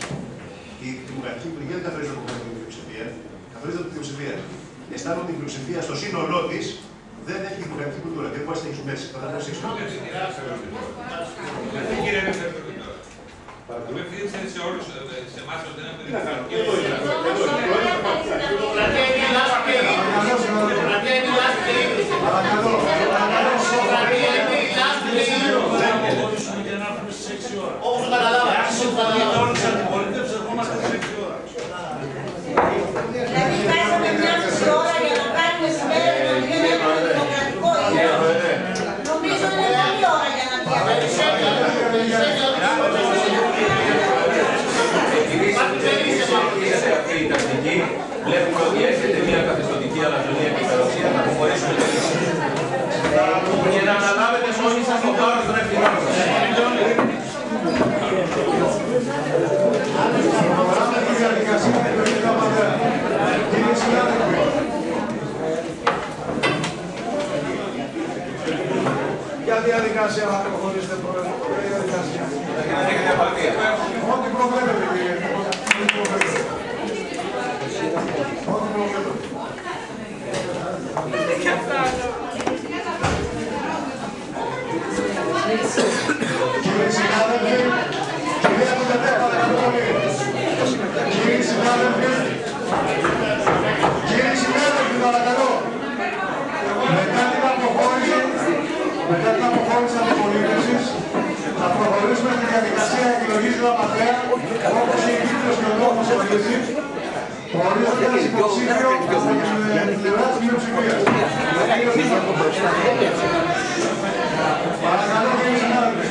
Η δημοκρατική λειτουργία δεν καθορίζεται από την πλειοψηφία, καθορίζεται από την πλειοψηφία. Αισθάνομαι ότι η πλειοψηφία στο σύνολό της. Δεν έχει δημοκρατική κουλτούρα. Δεν μπορεί να έχει μέσα. Θα τα προσέξουμε. Απευθύνεται σε όλους, σε εμάς ότι δεν έχουμε δημοκρατική Εδώ είναι. βλέπουμε ότι έρχεται μια καθεστωτική αναζωνία και παρουσία να αποχωρήσουμε το Και να αναλάβετε μόνοι σας τον πάρο των ευθυνών σας. Για διαδικασία να προχωρήσετε πρόεδρε. Για διαδικασία. Ό,τι προβλέπετε κύριε. Γραμματέα, όπως η Επίτροπος και ο νόμος ορίζει, ορίζοντας υποψήφιο από την πλευρά της μειοψηφίας. Παρακαλώ κύριε συνάδελφε.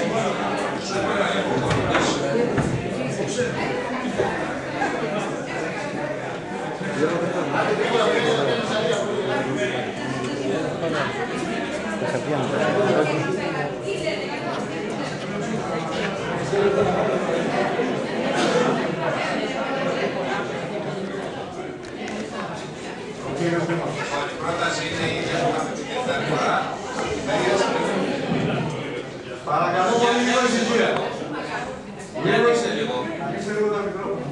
Λοιπόν, η πρόταση είναι η ίδια που είχαμε την τελευταία φορά. Παρακαλώ πολύ λίγο ησυχία. Για ανοίξτε λίγο. Ανοίξτε λίγο τα μικρόφωνα.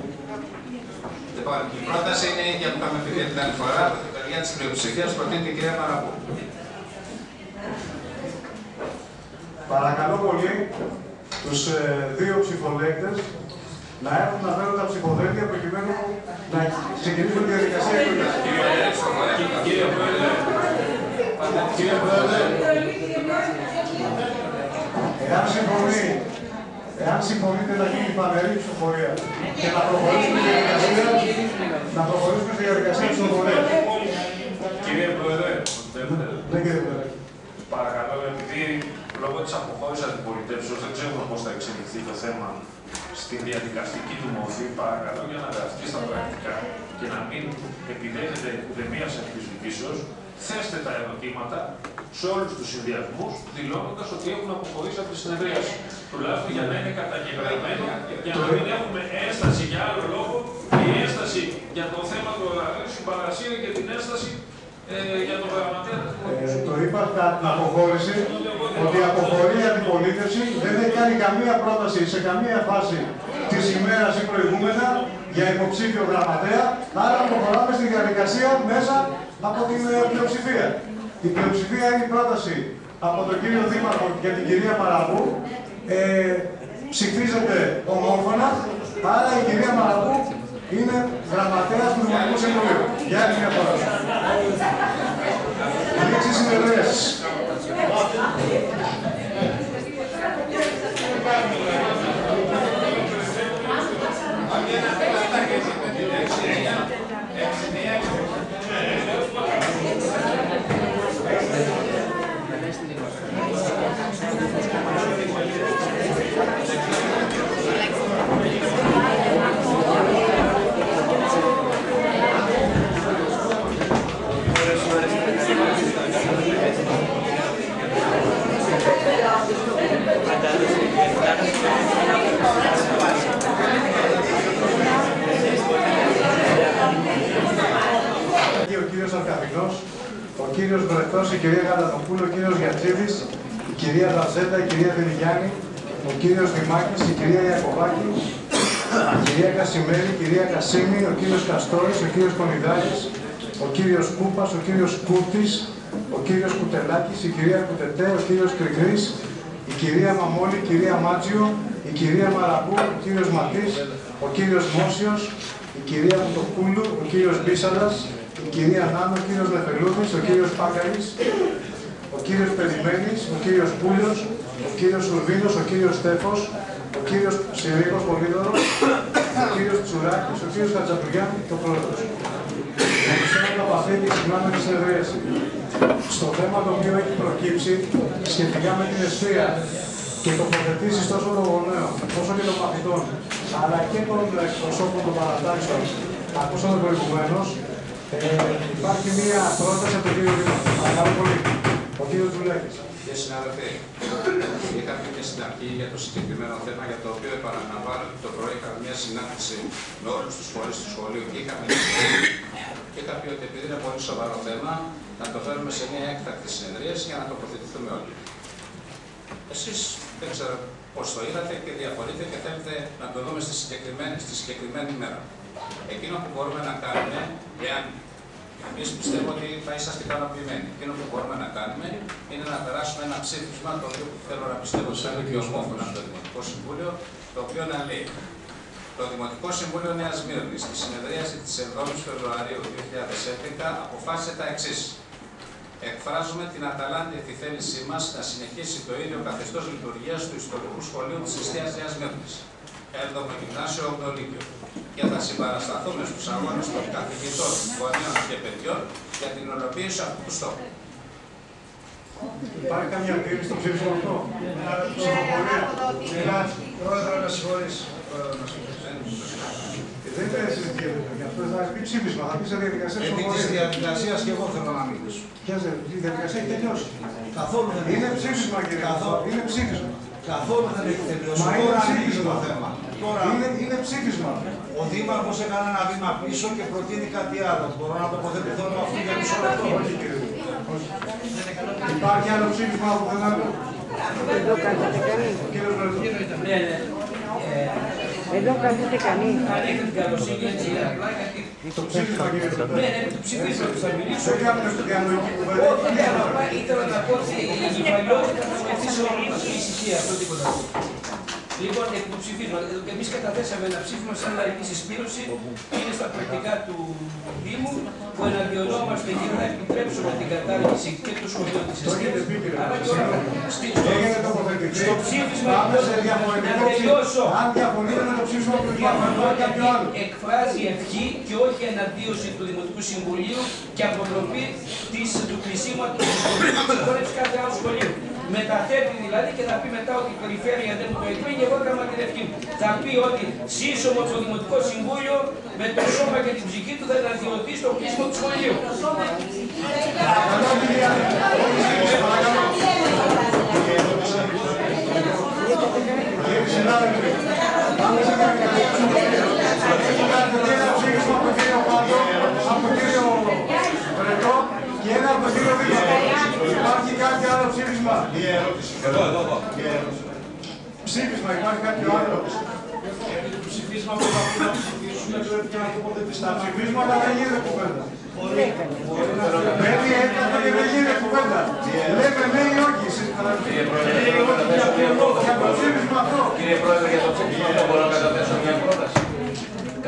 Λοιπόν, η πρόταση είναι η ίδια που είχαμε πει την άλλη φορά. Από την παιδιά της πλειοψηφίας προτείνει η κυρία Μαραπού. Παρακαλώ πολύ τους ε, δύο ψηφολέκτες να έρθουν να φέρουν τα ψηφοδέλτια προκειμένου να ξεκινήσουμε τη διαδικασία εκλογής. Κύριε Πρόεδρε, κύριε Πρόεδρε, Εάν συμφωνεί, εάν συμφωνείτε να γίνει φανερή ψηφοφορία και να προχωρήσουμε στη διαδικασία, να προχωρήσουμε στη διαδικασία ψηφοφορίας. κύριε Πρόεδρε, Ναι, κύριε Πρόεδρε. Παρακαλώ, επειδή λόγω της αποχώρησης αντιπολιτεύσεως δεν ξέρουμε πώς θα εξελιχθεί το θέμα στη διαδικαστική του μορφή, παρακαλώ για να γραφτεί στα πρακτικά και να μην επιδέχεται ούτε μία αμφισβητήσεως, θέστε τα ερωτήματα σε όλους τους συνδυασμούς, δηλώνοντας ότι έχουν αποχωρήσει από τη συνεδρίαση. Τουλάχιστον για να είναι καταγεγραμμένο, για να μην έχουμε ένσταση για άλλο λόγο, και η ένσταση για το θέμα του ωραρίου συμπαρασύρει και την ένσταση ε, για τον γραμματέα. Ε, το είπα κατά την αποχώρηση ότι η αποχωρεί η αντιπολίτευση δεν έχει κάνει καμία πρόταση σε καμία φάση της ημέρας ή προηγούμενα για υποψήφιο γραμματέα, άρα προχωράμε στη διαδικασία μέσα από την ε, πλειοψηφία. Η πλειοψηφία είναι η πρόταση από τον κύριο Δήμαρχο και την κυρία Μαραβού. Ε, ψηφίζεται ομόφωνα, άρα η κυρία Μαραβού είναι γραμματέας του Δημοτικού Συμβουλίου. Για άλλη μια φορά. Λήξη συνεδρίασης. ο κύριος Αρκαδινός, ο κύριος Βρετός, η κυρία Γαλανοπούλου, ο κύριος Γιατσίδης, η κυρία Δαζέτα, η κυρία Δελιγιάννη, ο κύριος Δημάκης, η κυρία Ιακωβάκη, η κυρία Κασιμέρη, η κυρία Κασίμη, ο κύριος Καστόρης, ο κύριος Κονιδάκης, ο κύριος Κούπας, ο κύριος Κούρτης, ο κύριος Κουτελάκης, η κυρία Κουτετέ, ο κύριος Κρυκρής, η κυρία Μαμόλη, η κυρία Μάτζιο, η κυρία Μαραμπού, ο κύριος Ματής, ο κύριος Μόσιος, η κυρία Μουτοκούλου, ο κύριος Μπίσαλας, η κυρία Νάνο, ο κύριος Νεφελούδης, ο κύριος Πάγκαρης, ο κύριος Περιμένης, ο κύριος Πούλιος, ο κύριος Σουρβίνος, ο κύριος Στέφος, ο κύριος Συρίκος Πολύδωρος, ο κύριος Τσουράκης, ο κύριος Χατζαπουργιάν και ο πρόεδρος. Ευχαριστώ να παθαίνει ξεκινάμε τη συνεδρίαση. Στο θέμα το οποίο έχει προκύψει σχετικά με την αιστεία και τοποθετήσεις τόσο των γονέων όσο και των μαθητών, αλλά και των εκπροσώπων των παρατάξεων, ακούσαμε προηγουμένως, ε, υπάρχει μία πρόταση από τον κύριο Δήμαρχο. Παρακαλώ πολύ. Ο κύριος Τζουλέκης. Κύριε συνάδελφοι, είχα πει και στην αρχή για το συγκεκριμένο θέμα για το οποίο επαναλαμβάνω ότι το πρωί είχαμε μια συνάντηση με όλους τους φορείς του σχολείου και είχαμε και είχα πει ότι επειδή είναι πολύ σοβαρό θέμα, να το φέρουμε σε μια έκτακτη συνεδρίαση για να τοποθετηθούμε όλοι. Εσείς δεν ξέρω πώς το είδατε και διαφορείτε και θέλετε να το δούμε στη συγκεκριμένη, στη συγκεκριμένη μέρα. Εκείνο που μπορούμε να κάνουμε, εάν Εμείς πιστεύω ότι θα είσαστε ικανοποιημένοι. Εκείνο που μπορούμε να κάνουμε είναι να περάσουμε ένα ψήφισμα το οποίο θέλω να πιστεύω ότι θα είναι και ομόφωνα από το Δημοτικό Συμβούλιο, το οποίο να λέει το Δημοτικό Συμβούλιο Νέας Μύρνης στη συνεδρίαση της 7η Φεβρουαρίου 2011 αποφάσισε τα εξής. Εκφράζουμε την αταλάντια τη θέλησή μας να συνεχίσει το ίδιο καθεστώς λειτουργίας του Ιστορικού Σχολείου της Ιστία Νέας Μύρνης. 7ο Γυμνάσιο 8ο Λύκειο και θα συμπαρασταθούμε στους αγώνες των καθηγητών, γονέων και παιδιών για την ολοποίηση αυτού του στόχου. Υπάρχει καμία αντίρρηση στο ψήφισμα αυτό; Πρόεδρε, με συγχωρείς. Πρόεδρε, με συγχωρείς. Δεν είναι συζητιέται. Γι' αυτό θα πει ψήφισμα, θα πει σε διαδικασία Επί της διαδικασίας και εγώ θέλω να μιλήσω. Ποια η διαδικασία έχει τελειώσει. Καθόλου δεν Είναι έχει ψήφισμα, κύριε. Καθόλου. Είναι ψήφισμα. Καθόλου δεν έχει τελειώσει. Μα είναι Τώρα ανοίγει ψήφισμα. το θέμα. Τώρα Είναι, είναι ψήφισμα. ο Δήμαρχος έκανε ένα βήμα πίσω και προτείνει κάτι άλλο. Μπορώ να τοποθετηθώ με αυτό για μισό λεπτό. Όχι, κύριε. Υπάρχει άλλο ψήφισμα από τον άλλο; Εδώ κάθεται κανείς. Κύριε Πρόεδρε. Ναι, ναι. Ε, Εδώ κάθεται κανείς. αν έχετε την καλοσύνη έτσι απλά γιατί... Το ψήφισμα, κύριε Ναι, Πρόεδρε. ναι, το ψηφίσματος θα μιλήσω. Δεν κάνουμε στο διανοητική κουβέντα. Όχι, ναι, απλά ήθελα να πω ότι η νυφαλιότητα θα βοηθήσει όλη μας η ησυχία, αυτό τίποτα άλλο. Λοιπόν, εκ του ψηφίσματος, εμείς καταθέσαμε ένα ψήφισμα σαν λαϊκή συσπήρωση, είναι στα πρακτικά του Δήμου, που εναντιονόμαστε και θα επιτρέψουμε την κατάργηση και του σχολείου της Εστίας, αλλά και όλα στη- στο- Έγινε τοποθετηθεί. στο ψήφισμα Πάμε σε να διαφορετικό τελειώσω. ψήφισμα. Αν διαφωνείτε με το ψήφισμα του Διαφωνώ Δημαρχού, κάποιο γιατί άλλο. εκφράζει ευχή και όχι εναντίωση του Δημοτικού Συμβουλίου και αποτροπή της, του κλεισίματος του σχολείου και της χορεύσης κάθε άλλου σχολείου. Μεταθέτει δηλαδή και θα πει μετά ότι η περιφέρεια δεν μου το εγκρίνει, εγώ έκανα την ευχή μου. Θα πει ότι σύσσωμο το Δημοτικό Συμβούλιο με το σώμα και την ψυχή του θα εναντιωθεί στο κλείσιμο του σχολείου. Κύριε συνάδελφοι, πάμε σε διαδικασία. Υπάρχει ένα ψήφισμα από τον κύριο Πάντο, από τον κύριο Βρετό και ένα από τον κύριο Δήμαρχο. Υπάρχει κάποιο άλλο ψήφισμα; Μία ερώτηση. Εδώ, εδώ, εδώ. Μία ερώτηση. Ψήφισμα, υπάρχει κάποιο άλλο; Επί του ψηφίσματος που θα ψηφίσουμε πρέπει και να τοποθετηθούμε. Στα ψηφίσματα δεν γίνεται κουβέντα. Μένει έντατα και δεν γίνεται κουβέντα. Λέμε ναι ή όχι. Κύριε Πρόεδρε, θέλω να καταθέσω μια πρόταση. Για το ψήφισμα αυτό. Κύριε Πρόεδρε, για το ψήφισμα αυτό μπορώ να καταθέσω μια πρόταση.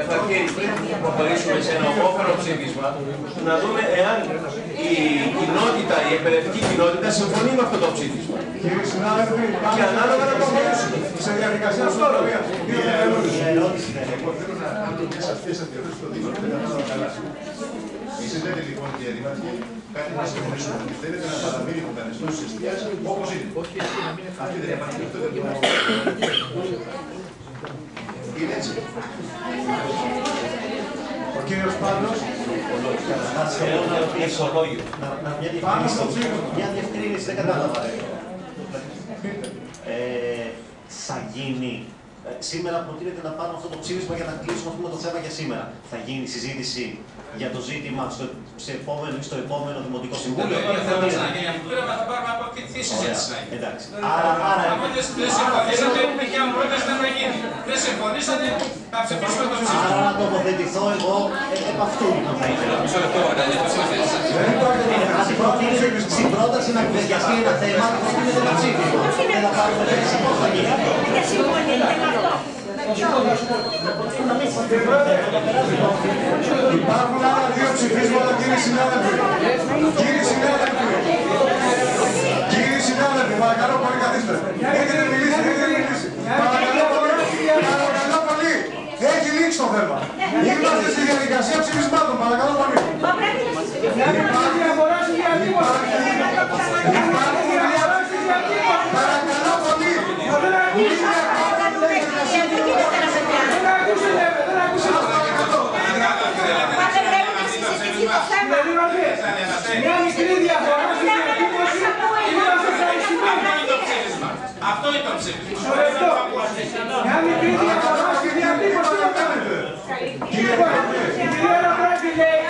Καταρχήν, πριν προχωρήσουμε σε ένα ομόφωνο ψήφισμα, να δούμε εάν η κοινότητα, η εκπαιδευτική κοινότητα συμφωνεί με αυτό το ψήφισμα. Κύριε συνάδελφοι, Και ανάλογα να προχωρήσουμε. σε διαδικασία Αυτό λέω. ψηφοφορία. Κύριε Μελούς. Εγώ θέλω να κάνω μια σαφή αντιρρήση στο Δήμαρχο. Δεν κατάλαβα καλά. Εσείς λέτε λοιπόν κύριε Δήμαρχε, κάτι να συμφωνήσουμε. ότι Θέλετε να παραμείνει ο κανονισμός της εστίας όπως είναι. Αυτή δεν υπάρχει. Αυτό δεν το Είναι έτσι. Ο κύριος Πάντος. Θέλω να ρωτήσω να- να- μια Πάμε στο διευκρίνηση. ψήφισμα. Μια διευκρίνηση, δεν κατάλαβα. ρε. Ε, θα γίνει ε, σήμερα προτείνεται να πάρουμε αυτό το ψήφισμα για να κλείσουμε αυτό το θέμα για σήμερα. Θα γίνει συζήτηση για το ζήτημα στο, σε επόμενο, στο επόμενο Δημοτικό Συμβούλιο. Δεν Ή θα θέλω γίνει- να γίνει αυτό, πήραμε θα πάρουμε από αυτή τη συζήτηση να γίνει. Εντάξει. Άρα, άρα, Αν δεν δεν συμφωνήσατε, η δικιά μου πρόταση δεν θα γίνει. Δεν συμφωνήσατε, θα ψηφίσουμε το άρα ψήφισμα. να τοποθετηθώ εγώ ε, επ' αυτού λοιπόν θα ήθελα. Δεν υπάρχει Αν προτείνεται στην πρόταση να κουβεντιαστεί ένα θέμα, προτείνεται ένα ψήφισμα. Δεν θα πάρουμε θέση, πώς θα γίνει. Υπάρχουν άλλα δύο ψηφίσματα, κύριε συνάδελφοι. Κύριε συνάδελφοι. Κύριε συνάδελφοι, παρακαλώ πολύ καθίστε. Έχετε μιλήσει, έχετε μιλήσει. Παρακαλώ πολύ. Παρακαλώ πολύ. Έχει λήξει το θέμα. Είμαστε στη διαδικασία ψηφισμάτων, παρακαλώ πολύ. Παρακαλώ πολύ. Μια μικρή διαφορά στην διατύπωση είμαστε ευχαριστημένοι. Αυτό είναι το ψήφισμα. Μισό λεπτό. Μια μικρή διαφορά στη διατύπωση το κάνετε. Λοιπόν, η κυρία Ραμπράτη λέει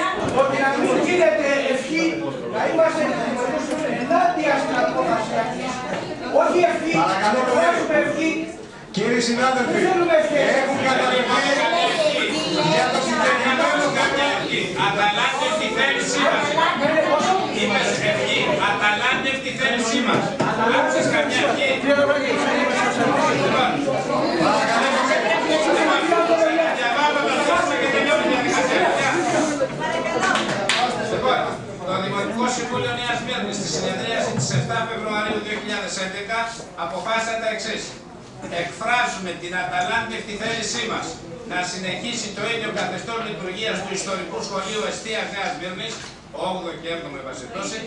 ότι να μην γίνεται ευχή να είμαστε ενάντια στην απόφαση αυτή. Όχι ευχή, Παρακαλώ πολύ. εκφράζουμε ευχή. Κύριοι συνάδελφοι, Δεν θέλουμε ευχές. έχουν καταρριφθεί για το συγκεκριμένο θέμα. Αταλάντευτη θέλησή μας. Είμαι σε ευχή. Αταλάντευτη θέλησή μας. Άκουσες καμιά ευχή. Λοιπόν, Συμβούλιο Νέας Μύρνης στη συνεδρίαση της 7 Φεβρουαρίου 2011 αποφάσισε τα εξής. εκφράζουμε την αταλάντευτη θέλησή μας να συνεχίσει το ίδιο καθεστώς λειτουργίας του ιστορικού σχολείου Εστίας Νέας Μύρνης, 8ο και 7ο με βασιτώση,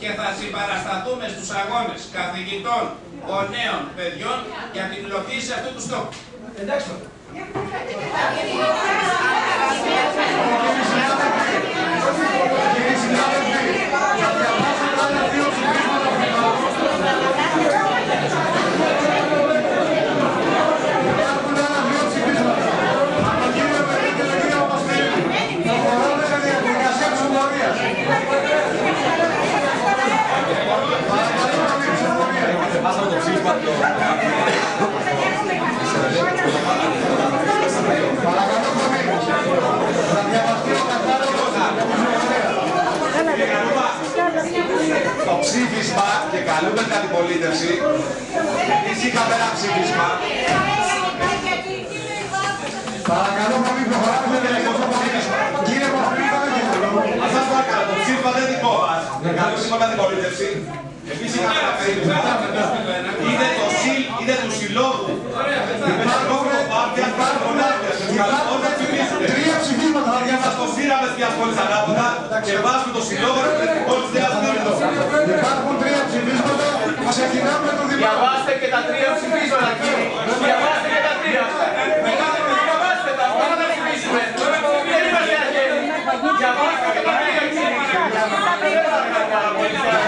και θα συμπαρασταθούμε στους αγώνες καθηγητών, γονέων, παιδιών για την υλοποίηση αυτού του στόχου. Εντάξει. Το ψήφισμα και καλούμε την αντιπολίτευση. Εμείς είχαμε ένα ψήφισμα. Παρακαλώ πολύ, προχωράμε με το τελικό ψήφισμα. Κύριε Παπαδόπουλο, Αν σας παρακαλώ, το ψήφισμα δεν είναι δικό μας. Και καλούμε την αντιπολίτευση. Εμείς είχαμε ένα ψήφισμα. Είναι το ΣΥΛ, είναι τους συλλόγους. Είναι το λόγο πάρτι, αν πάρει πολίτες. Όλα ψηφίσετε. Τρία ψηφίσματα θα Σας το σύραμε στις διασπόλεις ανάποδα και βάζουμε το συλλόγο όλης της Νέας Μύρνης. Υπάρχουν τρία ψηφίσματα. Ξεκινάμε με το δημάρχο. Διαβάστε και τα τρία ψηφίσματα, κύριε. Διαβάστε και τα τρία. Διαβάστε τα, όλα τα ψηφίσουμε. Δεν είμαστε αχαίροι. Διαβάστε και τα τρία, Δεν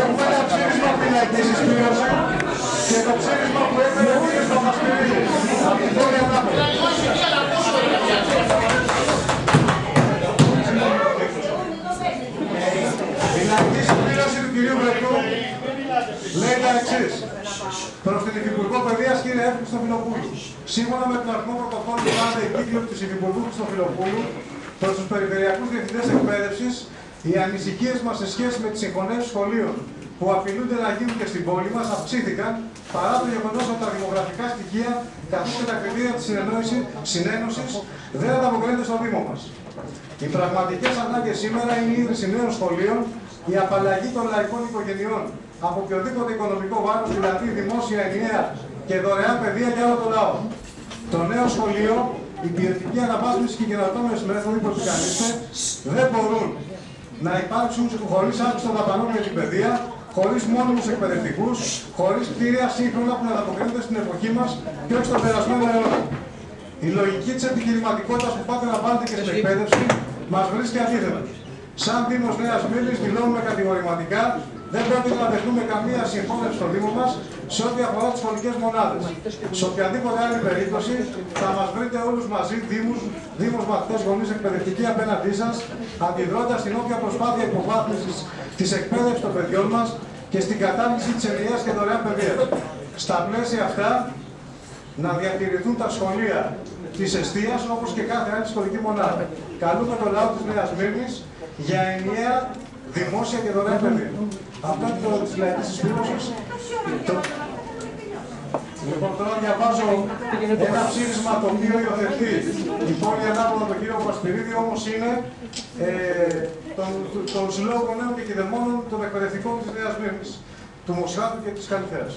Έχουμε ένα ψήφισμα από την Αϊκή Συσπήρωση και το ψήφισμα που έφερε ο κ. Παπασπυρίδης από την Βόρεια Νάπολη. Η Αϊκή Συσπήρωση του κ. Βρετού λέει τα εξής. Προς την Υφυπουργό Παιδείας κύριε Εύκολο Χριστοφιλοπούλου. Σύμφωνα με τον αριθμό πρωτοκόλλου του Άντε Εγκύκλου της Υφυπουργού Χριστοφιλοπούλου, προς τους Περιφερειακούς Διευθυντές Εκπαίδευσης, οι ανησυχίες μας σε σχέση με τις συγχωνεύσεις σχολείων που απειλούνται να γίνουν και στην πόλη μας αυξήθηκαν παρά το γεγονός ότι τα δημογραφικά στοιχεία καθώς και τα κριτήρια της συνεννόησης, συνένωσης δεν ανταποκρίνονται στο Δήμο μας. Οι πραγματικές ανάγκες σήμερα είναι η ίδρυση νέων σχολείων, η απαλλαγή των λαϊκών οικογενειών από οποιοδήποτε οικονομικό βάρος, δηλαδή δημόσια ενιαία και δωρεάν παιδεία για όλο το λαό. Το νέο σχολείο, η ποιοτική αναβάθμιση και οι καινοτόμες μέθοδοι που επικαλείστε δεν μπορούν να υπάρξουν χωρίς αύξηση των δαπανών για την παιδεία, χωρίς μόνιμους εκπαιδευτικούς, χωρίς κτίρια σύγχρονα που να ανταποκρίνονται στην εποχή μας και όχι στον περασμένο αιώνα. Η λογική της επιχειρηματικότητας που πάτε να βάλετε και στην εκπαίδευση μας βρίσκει αντίθετα. Σαν Δήμος Νέας Μήλης δηλώνουμε κατηγορηματικά δεν πρόκειται να δεχτούμε καμία συμφώνηση στο Δήμο μας σε ό,τι αφορά τις σχολικέ μονάδες. Σε οποιαδήποτε άλλη περίπτωση θα μας βρείτε όλους μαζί, Δήμους, Δήμου μαθητές, γονείς, εκπαιδευτικοί απέναντί σας, αντιδρώντας στην όποια προσπάθεια υποβάθμισης της εκπαίδευσης των παιδιών μας και στην κατάργηση της ενιαία και δωρεάν παιδείας. Στα πλαίσια αυτά, να διατηρηθούν τα σχολεία της αιστείας όπως και κάθε άλλη σχολική μονάδα. Καλούμε το λαό της Νέας Μύρνη για ενιαία δημόσια και δωρεάν παιδεία. Αυτό είναι το τη λαϊκή συσπήρωση. Λοιπόν, τώρα διαβάζω ένα ψήφισμα το οποίο υιοθετεί η πόλη ανάποδα τον κύριο Πασπυρίδη, όμως είναι ε, τον, τον Συλλόγο Νέων και Κηδεμόνων των Εκπαιδευτικών της Νέας Μύρνη, του Μοσχάτου και της Καλυθέας.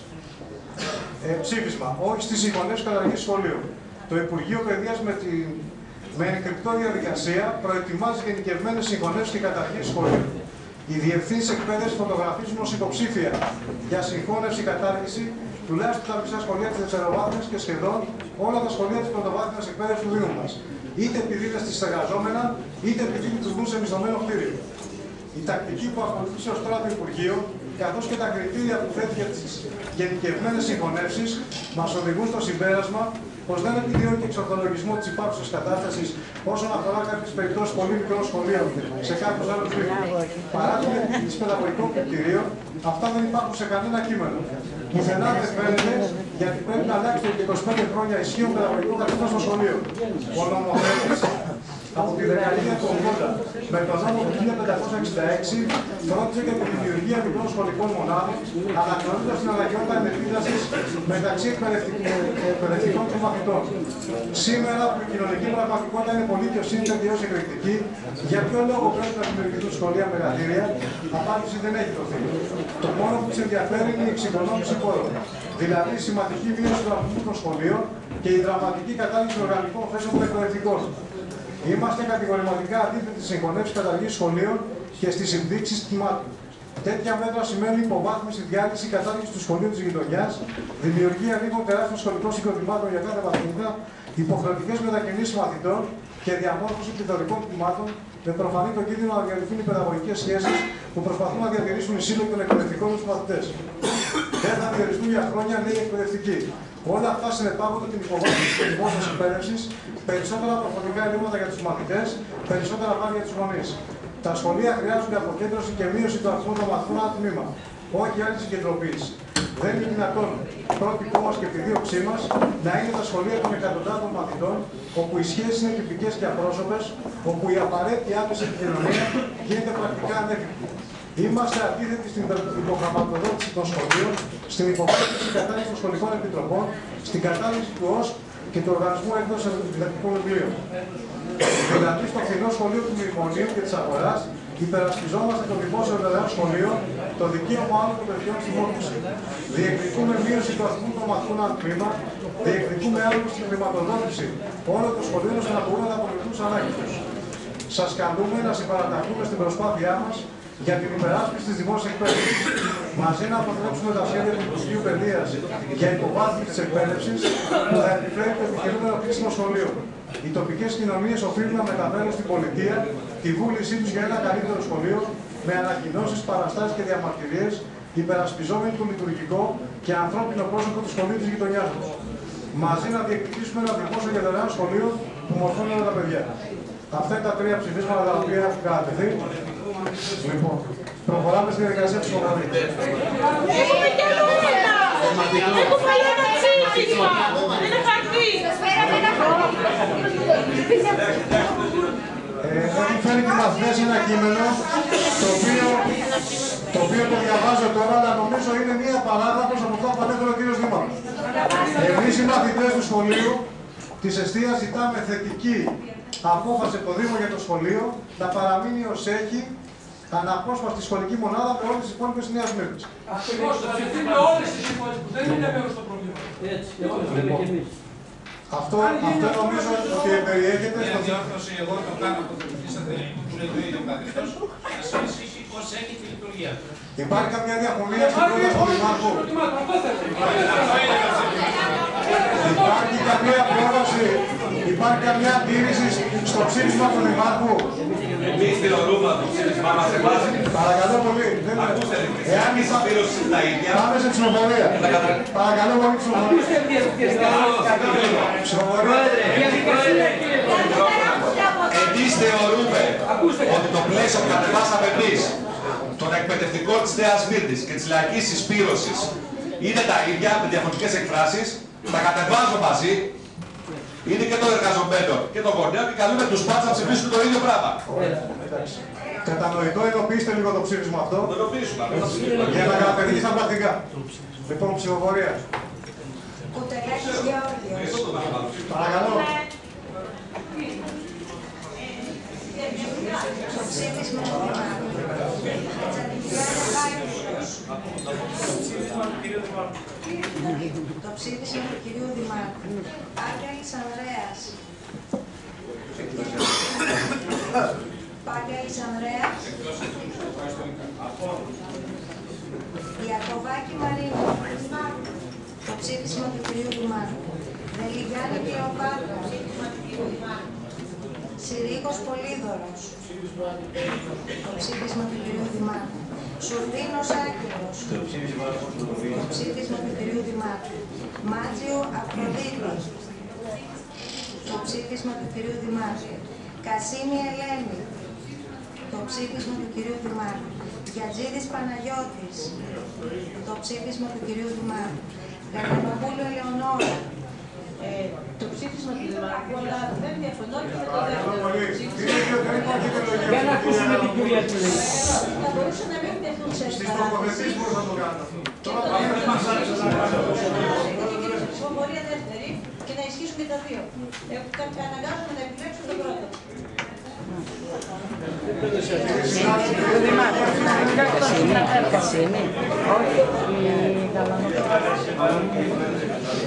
Ε, ψήφισμα. Όχι στις συγχωνεύσει καταργή σχολείου. Το Υπουργείο Παιδείας με, τη, με ενεκρυπτό διαδικασία προετοιμάζει γενικευμένες συγχωνεύσει και καταργή σχολείου. Οι διευθύνσει εκπαίδευσης φωτογραφίζουν ως υποψήφια για συγχώνευση κατάργηση τουλάχιστον τα μισά σχολεία της δευτεροβάθμιας και σχεδόν όλα τα σχολεία της πρωτοβάθμιας εκπαίδευσης του Δήμου μας. Είτε επειδή είναι στη στεγαζόμενα, είτε επειδή λειτουργούν σε μισθωμένο κτίριο. Η τακτική που ακολουθήσει ως τώρα το Υπουργείο, καθώς και τα κριτήρια που θέτει για τις γενικευμένες συγχωνεύσεις, μας οδηγούν στο συμπέρασμα πω δεν επιδιώκει εξορθολογισμός της υπάρχουσας κατάστασης όσον αφορά κάποιες περιπτώσεις πολύ μικρών σχολείων σε κάποιους άλλους Δήμου. Παρά την της παιδαγωγικών κριτηρίων, αυτά δεν υπάρχουν σε κανένα κείμενο. Πουθενά δεν φαίνεται γιατί πρέπει να αλλάξει το 25 χρόνια ισχύον παιδαγωγικός καθεστώ στο σχολείο. Ο νομοθέτης από τη δεκαετία του 80 με τον νόμο του 1566 φρόντισε για τη δημιουργία μικρών σχολικών μονάδων, αναγνωρίζοντα την αναγκαιότητα επίδραση μεταξύ εκπαιδευτικών και μαθητών. Σήμερα που η κοινωνική πραγματικότητα είναι πολύ πιο σύνθετη ω εκρηκτική, για ποιο λόγο πρέπει να δημιουργηθούν σχολεία μεγαλύτερια, απάντηση δεν έχει δοθεί. Το μόνο που τους ενδιαφέρει είναι η εξοικονόμηση πόρων. Δηλαδή η σημαντική μείωση του αριθμού των σχολείων και η δραματική κατάργηση των οργανικών θέσεων των εκπαιδευτικών. Είμαστε κατηγορηματικά αντίθετοι στις συγχωνεύσει καταργή σχολείων και στις ενδείξεις τιμάτων. Τέτοια μέτρα σημαίνουν υποβάθμιση, διάλυση, κατάργηση του σχολείου της γειτονιάς, δημιουργία λίγων τεράστιων σχολικών συγκροτημάτων για κάθε βαθμίδα, υποχρεωτικές μετακινήσεις μαθητών και διαμόρφωση πληθωρικών τμήματων με προφανή τον κίνδυνο να διαλυθούν οι παιδαγωγικές σχέσεις που προσπαθούν να διατηρήσουν οι σύλλογοι των εκπαιδευτικών τους μαθητές. Δεν θα διοριστούν για χρόνια νέοι εκπαιδευτικοί. Όλα αυτά συνεπάγονται την υποβάθμιση της δημόσιας εκπαίδευση, περισσότερα προφορικά ελλείμματα για τους μαθητές, περισσότερα πάλι για τους γονείς. Τα σχολεία χρειάζονται αποκέντρωση και μείωση του αριθμού των μαθητών ένα τμήμα, όχι άλλη συγκεντρωποίηση. Δεν είναι δυνατόν πρότυπό μας και επιδίωξή μας να είναι τα σχολεία των εκατοντάδων μαθητών, όπου οι σχέσεις είναι τυπικές και απρόσωπες, όπου η απαραίτητη άμεση επικοινωνία γίνεται πρακτικά ανέφικτη. Είμαστε αντίθετοι στην υποχρηματοδότηση των σχολείων, στην υποβάθμιση της κατάρριξη των σχολικών επιτροπών, στην κατάρριξη του ΟΣ και του Οργανισμού Έκδοσης Διδακτικών Βιβλίων. Δηλαδή, στο φθηνό σχολείο του Μνημονίου και της Αγοράς, υπερασπιζόμαστε το δημόσιο δωρεάν σχολείο, το δικαίωμα άλλων των παιδιών στη μόρφωση. Διεκδικούμε μείωση του αριθμού των μαθητών αν τμήμα, διεκδικούμε άργο στην χρηματοδότηση όλων των σχολείων ώστε να μπορούν να απολυθούν τι ανάγκες τους. Σας καλούμε να συμπαραταχθούμε στην προσπάθειά μας για την υπεράσπιση της δημόσιας εκπαίδευσης. Μαζί να αποτρέψουμε τα σχέδια του Υπουργείου Παιδείας για υποβάθμιση της εκπαίδευσης που θα επιφέρει το επιχειρούμενο κλείσιμο σχολείων. Οι τοπικές κοινωνίες οφείλουν να μεταφέρουν στην πολιτεία τη βούλησή τους για ένα καλύτερο σχολείο με ανακοινώσεις, παραστάσεις και διαμαρτυρίες υπερασπιζόμενοι το λειτουργικό και ανθρώπινο πρόσωπο του σχολείου της γειτονιάς μα. Μαζί να διεκδικήσουμε ένα δημόσιο και δωρεάν σχολείο που μορφώνει όλα τα παιδιά. Αυτά είναι τα τρία ψηφίσματα τα οποία έχουν κατατεθεί. Λοιπόν, προχωράμε στη διαδικασία της ψηφοφορίας. Έχουμε και νούμερα! Έχουμε ένα ψήφισμα! Ένα χαρτί! Σας φέραμε ένα Ε, Έχουν φέρει και μαθητές ένα κείμενο το οποίο, το οποίο το διαβάζω τώρα, αλλά νομίζω είναι μία παράγραφος από αυτά που ανέφερε ο κύριος Δήμαρχος. Εμείς οι μαθητές του σχολείου της εστίας ζητάμε θετική απόφαση από το Δήμο για το σχολείο να παραμείνει ως έχει αναπόσπαστη σχολική μονάδα με όλες τις υπόλοιπες της Νέας Μύρνης. Ακριβώς, θα ζητεί με όλες τις υπόλοιπες που δεν είναι μέρος στο πρόβλημα. Έτσι, Λοιπόν, αυτό, αυτό νομίζω ότι περιέχεται Μια στο... διόρθωση, εγώ το κάνω που δημιουργήσατε που λέει το ίδιο καθεστώς, να συνεχίσει ως έχει τη λειτουργία του. Υπάρχει καμιά διαφωνία στην πρόταση του Δημάρχου. Υπάρχει καμία πρόταση, υπάρχει καμιά αντίρρηση στο ψήφισμα του Δημάρχου; Εμείς θεωρούμε το ψήφισμά μας σε βάση. Παρακαλώ πολύ. δεν είναι. Ακούστε, Εάν εμείς θα πλήρωση τα ίδια. Πάμε σε ψηφοφορία. Παρακαλώ πολύ ψηφοφορία. Ψηφοφορία. Εμείς θεωρούμε ότι το πλαίσιο που κατεβάσαμε εμείς των εκπαιδευτικών της Νέας Μύρτης και της λαϊκής συσπήρωσης είναι τα ίδια με διαφορετικές εκφράσεις, τα κατεβάζω μαζί, είναι και των εργαζομένων και των γονέων και καλούμε τους πάντες να ψηφίσουν το ίδιο πράγμα. Κατανοητό, ενοποιήστε λίγο το ψήφισμα αυτό. Το ενοποιήσουμε. Για να καταπαιδευτεί στα πρακτικά. Λοιπόν, ψηφοφορία. Κουτελάκης Γεώργιος. Παρακαλώ. Το ψήφισμα του Δημάρχου. Τσαντιγκιάννα Βάιουσος. Το ψήφισμα του κυρίου Δημάρχου. Άγγελης Ανδρέας. Πάγκαλης Ανδρέας. Ιακωβάκη Μαρίνο. Το ψήφισμα του κυρίου Δημάρχου. Δελιγιάννη Κλεοπάτρα. Συρίκος Πολύδωρος. Το ψήφισμα του κυρίου Δημάρχου. Σουρδίνος Άγγελος. Το ψήφισμα του κυρίου Δημάρχου. Μάτζιο Αφροδίτη. Το ψήφισμα του κυρίου Δημάρχου. Κασίμη Ελένη. Το ψήφισμα του κυρίου Δημάρχου. Γιατζίδης Παναγιώτης. Το ψήφισμα του κυρίου Δημάρχου. Γαλανοπούλου Ελεονόρα. Ε, το ψήφισμα του Δημάρχου, αλλά δεν διαφωνώ και με το δεύτερο ψήφισμα. Για να ακούσουμε την κυρία του λέει. Θα μπορούσε να μην τεθούν σε Στις τοποθετήσεις πώς θα το κάνω. Τώρα το πάμε να μας άρεσε να κάνουμε. και ψηφοφορία δεύτερη και να ισχύσουν και τα δύο. Ε, κα- αναγκάζομαι να επιλέξω το πρώτο. Κασίνη. Όχι,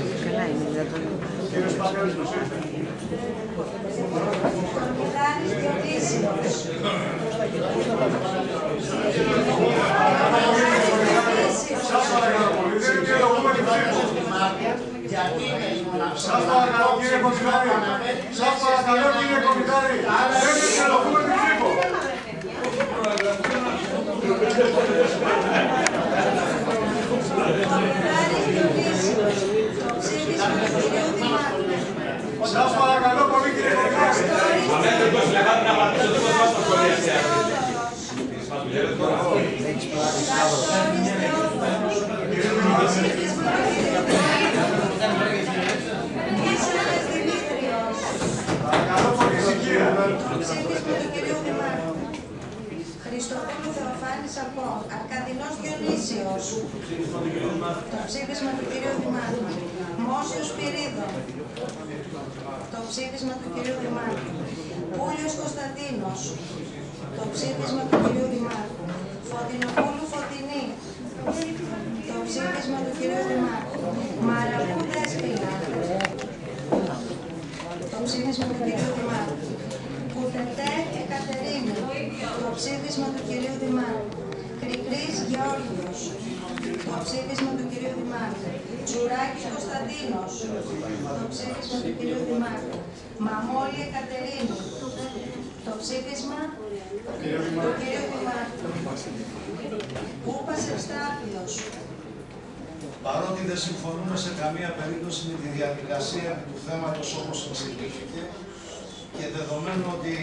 η Κύριος Παγκόσμιος. Γιατί είναι η Σας παρακαλώ πολύ κύριε Κοκκινάκη. Παρακαλώ πολύ ησυχία. Ψήφισμα του κυρίου Δημάρχου. Χριστοδούλου Θεοφάνης από Αρκαδινός Διονύσιος. Το ψήφισμα του κυρίου Δημάρχου. Μόσιος Πυρίδων. Το ψήφισμα του κυρίου Δημάρχου. Πούλιος Κωνσταντίνος. Το ψήφισμα του κυρίου Δημάρχου. Φωτεινοπούλου Φωτεινή. Το ψήφισμα του κυρίου Δημάρχου. Μαρακού Δέσποινα. Το ψήφισμα του κυρίου Δημάρχου. Κουτετέ Εκατερίνη. Το ψήφισμα του κυρίου Δημάρχου. Κρικρής Γεώργιος. Το ψήφισμα του κυρίου Δημάρχου. Τσουράκης Κωνσταντίνος. Το ψήφισμα του κυρίου Δημάρχου. Μαμόλη Εκατερίνη. Το ψήφισμα του κυρίου Δημάρχου. Κούπας Ευστάθιος; Παρότι δεν συμφωνούμε σε καμία περίπτωση με τη διαδικασία του θέματος όπως εξελίχθηκε και δεδομένου ότι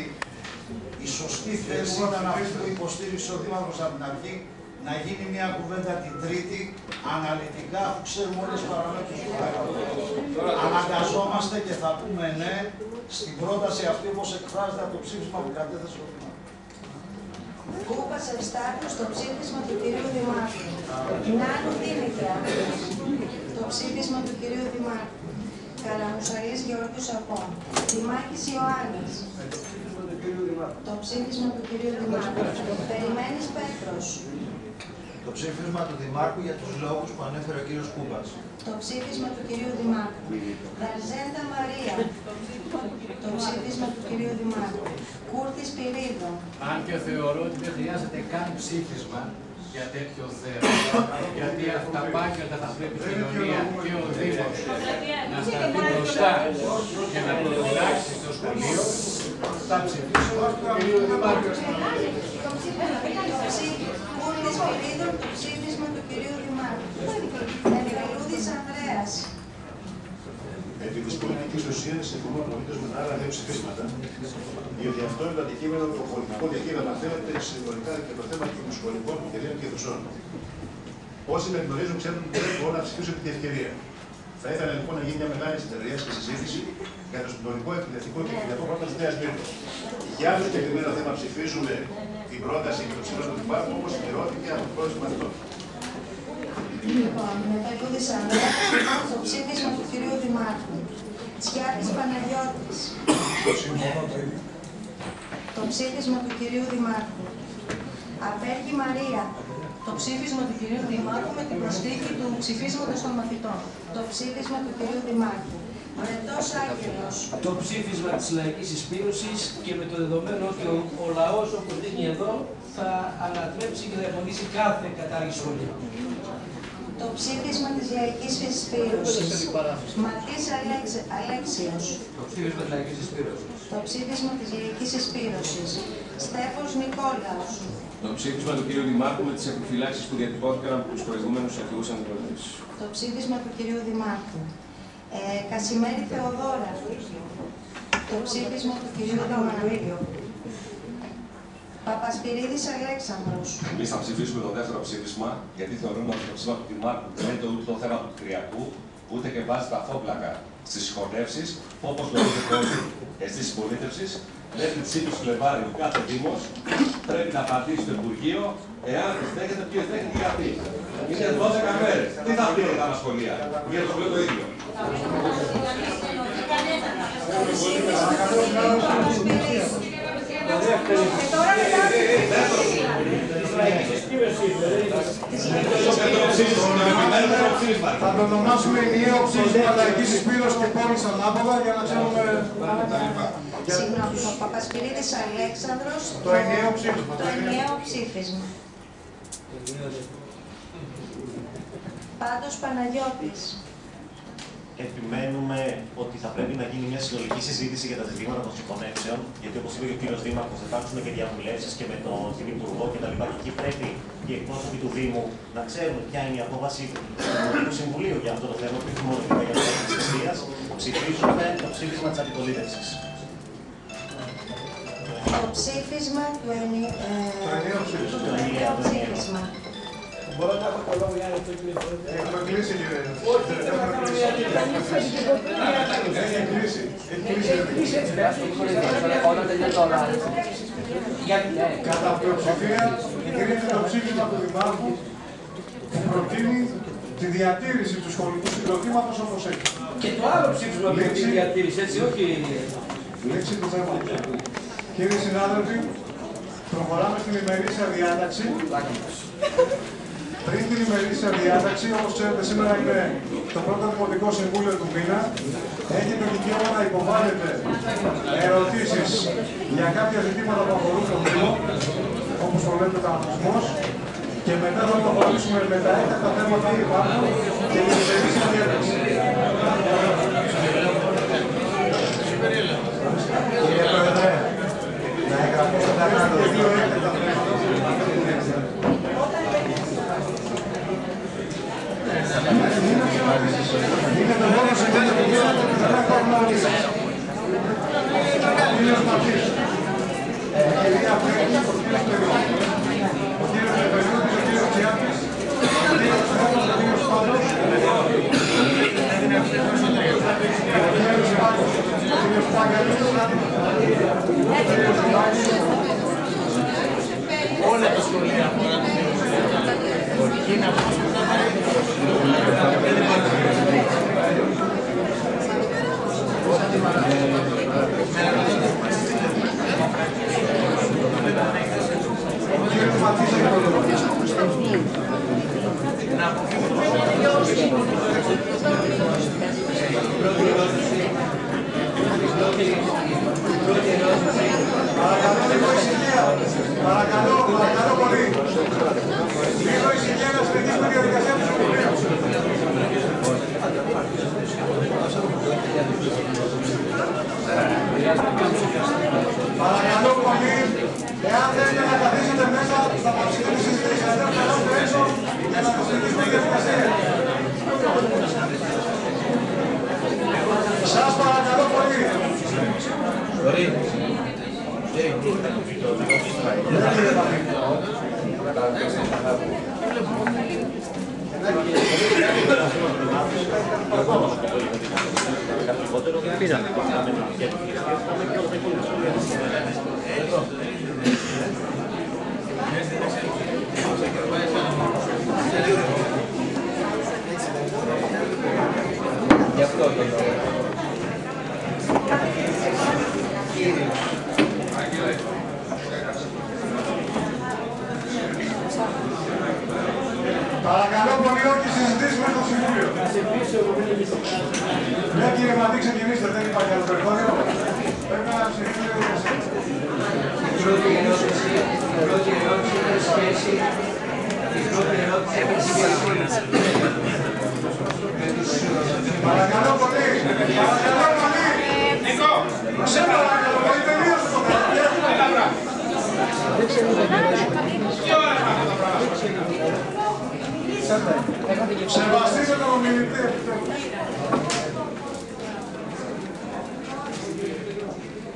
η σωστή θέση ήταν αυτή που υποστήριξε ο Δήμαρχος από την αρχή να γίνει μια κουβέντα την Τρίτη αναλυτικά αφού ξέρουμε όλες τις παραμέτρους του θέματος. Αναγκαζόμαστε και θα πούμε ναι στην πρόταση αυτή όπως εκφράζεται από το ψήφισμα που κατέθεσε ο Δήμαρχος. Κούπας Ευστάθιος. Το ψήφισμα του κυρίου Δημάρχου. Νάνου Δήμητρα. Το ψήφισμα του κυρίου Δημάρχου. Καλαμουσαρής Γεώργιος Σαπών. Δημάκης Ιωάννης. Το ψήφισμα του κυρίου Δημάρχου. Περιμένεις Πέτρος. Το ψήφισμα του Δημάρχου για τους λόγους που ανέφερε ο κύριος Κούπας. Το ψήφισμα του κυρίου Δημάρχου. Δαρζέντα Μαρία. Το ψήφισμα του κυρίου Δημάρχου. Κούρτης Πυρίδων. Αν και θεωρώ ότι δεν χρειάζεται καν ψήφισμα για τέτοιο θέμα, γιατί αυτά τα πάκετα θα πρέπει η κοινωνία και ο Δήμος να σταθεί μπροστά και να προφυλάξει στο σχολείο, θα ψηφίσω του κυρίου Δημάρχου. Κούρτης Πυρίδων. Το ψήφισμα του κυρίου Δημάρχου. Εμμελούδης Ανδρέας. Επί τη πολιτικής ουσίας συμφωνώ απολύτω με τα άλλα δύο ψηφίσματα, διότι αυτό είναι το αντικείμενο, το πολιτικό διακύβευμα θέλετε συνολικά και το θέμα των σχολικών ευκαιριών και δουσών. Όσοι με γνωρίζουν ξέρουν ότι δεν μπορώ να ψηφίσω επί τη ευκαιρία. Θα ήθελα λοιπόν να γίνει μια μεγάλη συνεδρία και συζήτηση για το συντονικό εκπαιδευτικό και κοινωνικό πρόγραμμα της Νέας Μύρνη. Για άλλο συγκεκριμένο θέμα ψηφίζουμε την πρόταση για το ψηφίσμα του Δημάρχου όπως κυρώθηκε από τον πρόεδρο μαθητών. Λοιπόν, Μετακούδης Ανδρέας, το ψήφισμα του κυρίου Δημάρχου. Τσιάπης Παναγιώτης. Το ψήφισμα του κυρίου Δημάρχου. Απέργη Μαρία. Το ψήφισμα του κυρίου Δημάρχου με την προσθήκη του ψηφίσματος των μαθητών. Το ψήφισμα του κυρίου Δημάρχου. Βρετός Άγγελος. Το ψήφισμα της λαϊκής εισπήρωσης και με το δεδομένο ότι ο, ο λαός όπως δείχνει εδώ θα ανατρέψει και θα εμφανίσει κάθε κατάργηση σχολείου. Το ψήφισμα της λαϊκής εισπήρωσης. Ματής Αλέξ- Αλέξιος. Το ψήφισμα της λαϊκής εισπήρωσης. Το ψήφισμα της λαϊκής εισπήρωσης. Στέφος Νικόλαος. Το ψήφισμα του κ. Δημάρχου με τις επιφυλάξεις που διατυπώθηκαν από του προηγούμενους αρχηγού αντιπολίτευση. Το ψήφισμα του κυρίου Δημάρχου. Ε, Κασιμέρη Θεοδόρα. Το ψήφισμα του κυρίου Δημάρχου. Παπασπυρίδης Αλέξανδρος. Εμείς θα ψηφίσουμε το δεύτερο ψήφισμα, γιατί θεωρούμε ότι το ψήφισμα του Δημάρχου δεν είναι ούτε το θέμα του Κυριακού, ούτε και βάζει τα φόπλακα στις συγχωνεύσει, όπως γνωρίζετε όλοι. Εσεί συμπολίτευσης, μέχρι τι 20 Φλεβάριου κάθε Δήμο πρέπει να απαντήσει στο Υπουργείο εάν τι δέχεται, ποιε δέχεται και γιατί. Είναι 12 μέρε. Τι θα πει τα σχολεία, για το σχολείο το ίδιο. Θα το ονομάσουμε ενιαίο ψήφισμα λαϊκής εισπύρωσης και πόλης ανάποδα για να ξέρουμε τα λοιπά. Συγγνώμη, ο Παπασπυρίδης Αλέξανδρος. Το ενιαίο ψήφισμα. Το ενιαίο ψήφισμα. Πάντως Παναγιώτης. Επιμένουμε ότι θα πρέπει να γίνει μια συνολική συζήτηση για τα ζητήματα των συγχωνεύσεων, γιατί όπως είπε και ο κύριος Δήμαρχος, θα υπάρξουν και διαβουλεύσεις και με τον την Υπουργό κτλ. Και εκεί πρέπει οι εκπρόσωποι του Δήμου να ξέρουν ποια είναι η απόφαση του Δημοτικού Συμβουλίου για αυτό το θέμα, που όχι μόνο για το θέμα της θυσία. Ψηφίζουμε το ψήφισμα της αντιπολίτευσης. Το ψήφισμα του ενι- ε, Το ενιαίο ψήφισμα. Το ενιαίο ψήφισμα. Μπορώ να έχω το λόγο για να το κλείσω. Έχουμε κλείσει, κύριε. Όχι, Έχουμε κλείσει. Έχει κλείσει. Έχει κλείσει. Όλα τελειώνει τώρα. Κατά πλειοψηφία εγκρίνεται το ψήφισμα του Δημάρχου που προτείνει τη διατήρηση του σχολικού συγκροτήματος όπως έχει. Και το άλλο ψήφισμα με τη διατήρηση, έτσι, όχι. Λήξη του θέματος. Κύριοι συνάδελφοι, προχωράμε στην ημερήσια διάταξη. Πριν την ημερήσια διάταξη, όπως ξέρετε σήμερα είναι το πρώτο Δημοτικό Συμβούλιο του μήνα. Έχετε δικαίωμα να υποβάλλετε ερωτήσεις για κάποια ζητήματα που αφορούν τον Δήμο, όπως προβλέπεται ο κανονισμός. Και μετά θα προχωρήσουμε με τα έκτακτα θέματα που υπάρχουν και την ημερήσια διάταξη. Κύριε Πρόεδρε, να εγγραφώ τα δύο έκτακτα Είναι το μόνο συμβούλιο που δεν έχουμε ορίσει. Ο κύριος Ματής, ε, κυρία Φρέκη, ο κύριος Περιόδης, ο κύριος Περιόδης, ο κύριος Τσιάπης, ο κύριος Φρέκος, ο κύριος Πάντος, ο κύριος Πάκος, ο κύριος Πάγκαλης, ο κύριος Πάκης, Όλα τα σχολεία αφορά το Ορκίνα, Παρακαλώ, παρακαλώ πολύ. Λίγο ησυχία να συνεχίσουμε τη διαδικασία του Συμβουλίου. Παρακαλώ πολύ, εάν θέλετε να καθίσετε μέσα, θα παρουσιάσετε τη συζήτηση. Αλλιώς θα έρθετε έξω για να συνεχίσουμε τη διαδικασία. Σας παρακαλώ πολύ. Γι' αυτό το λόγο. Συζητήσουμε στο Συμβούλιο. Ναι κύριε Μαντή ξεκινήστε, δεν υπάρχει άλλο περιθώριο. Πρέπει να ψηφίσουμε τη Η πρώτη ερώτηση, η πρώτη ερώτηση έχει σχέση, η πρώτη ερώτηση έχει σχέση με τους Παρακαλώ πολύ, παρακαλώ πολύ. Νικό, Σε παρακαλώ πολύ, τελείωσε το πράγμα. τι ώρα είναι αυτό το πράγμα. Σεβαστείτε τον ομιλητή επιτέλους.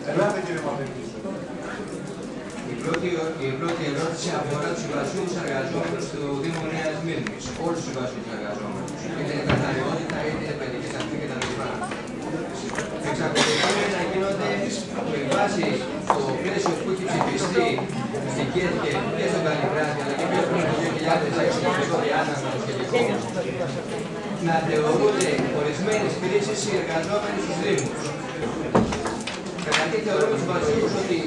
Ελάτε κύριε Μαντή. Η πρώτη, η πρώτη ερώτηση αφορά τους συμβασιούχου εργαζόμενους του Δήμου Νέας Μήνη. Όλους τους συμβασιούχου εργαζόμενους. Είτε είναι καταναλωτικά είτε είναι παιδική σταθμή κτλ. Εξακολουθούν να γίνονται με βάση το πλαίσιο που έχει ψηφιστεί στην Κέρκε και στον Καλλιγράτη να θεωρούνται ορισμένες κρίσεις οι εργαζόμενοι στους Δήμους. Καταρχήν θεωρούμε τους βασικού ότι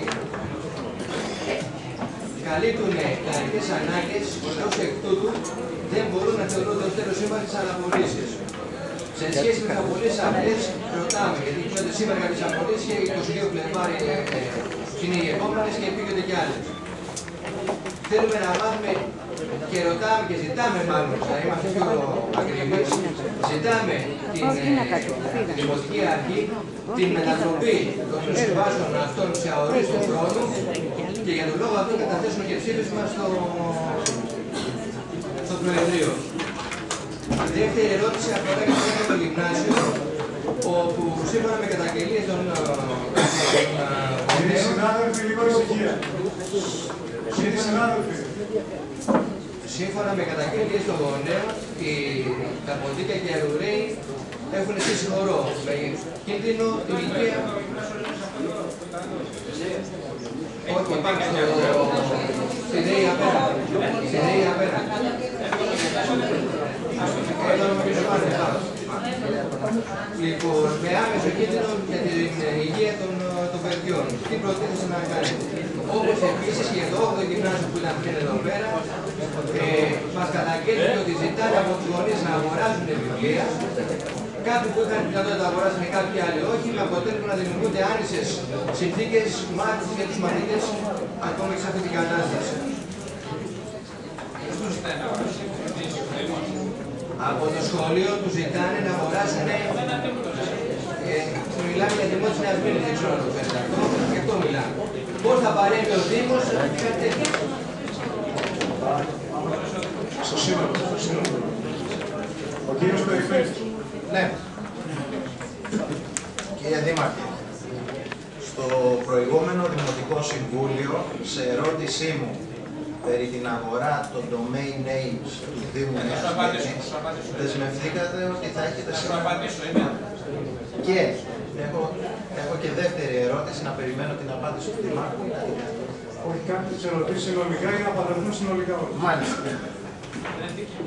καλύπτουν λαϊκές ανάγκες, ως εκ τούτου δεν μπορούν να θεωρούνται ως τέλος σύμβαση αναπολύσει. Σε σχέση με τις απολύσεις αυτές, ρωτάμε, γιατί γίνονται σήμερα κάποιε απολύσει και 22 Φλεβάρι ε, ε, είναι οι επόμενες και πήγαινε κι άλλες. θέλουμε να μάθουμε και ρωτάμε και ζητάμε μάλλον, να είμαστε πιο ακριβείς, ζητάμε την ε, Δημοτική Αρχή την μετατροπή των συμβάσεων αυτών σε αορίστο χρόνο και για τον λόγο αυτό καταθέσουμε και ψήφισμα στο, στο Προεδρείο. Η δεύτερη ερώτηση αφορά και το το γυμνάσιο, όπου σύμφωνα με καταγγελίες των Κύριοι συνάδελφοι, λίγο ησυχία. Κύριοι συνάδελφοι. Σύμφωνα με καταγγελίες των γονέων, οι, τα ποντίκια και οι αρουραίοι έχουν στήσει χορό με κίνδυνο ηλικία. Όχι, υπάρχει στο... Στη ΔΕΗ απέρα. Στη ΔΕΗ απέρα. Εδώ νομίζω πάνε πάνω. Λοιπόν, με άμεσο κίνδυνο για την υγεία των, των παιδιών. Τι προτίθεται να κάνεις; Όπως επίσης και το 8ο γυμνάσιο που ήταν πριν εδώ πέρα, ε, μας καταγγέλνει ότι ζητάνε από τους γονείς να αγοράζουν βιβλία. Κάποιοι που είχαν τη δυνατότητα να αγοράσουν και κάποιοι άλλοι όχι, με αποτέλεσμα να δημιουργούνται άνισε συνθήκες μάθησης για τους μαθητές ακόμα και σε αυτή την κατάσταση. Από το σχολείο του ζητάνε να αγοράσουν. Ε, μιλάμε για τη μόνη νέα δεν ξέρω αν το φέρετε αυτό, γι' αυτό μιλάμε. Πώς θα παρέμβει ο Δήμος κάτι τέτοιο; Στο σύνολο, στο σύνολο. Ο κύριος Περιφέρης. Ναι. Κύριε Δήμαρχε, στο προηγούμενο Δημοτικό Συμβούλιο, σε ερώτησή μου περί την αγορά των domain names του Δήμου Νέας Μήνης, δεσμευθήκατε ότι θα έχετε σήμερα. Και έχω, έχω και δεύτερη ερώτηση, να περιμένω την απάντηση του Δημάρχου. Όχι, κάντε τις ερωτήσεις συνολικά για να απαντηθούν συνολικά όλοι. Μάλιστα.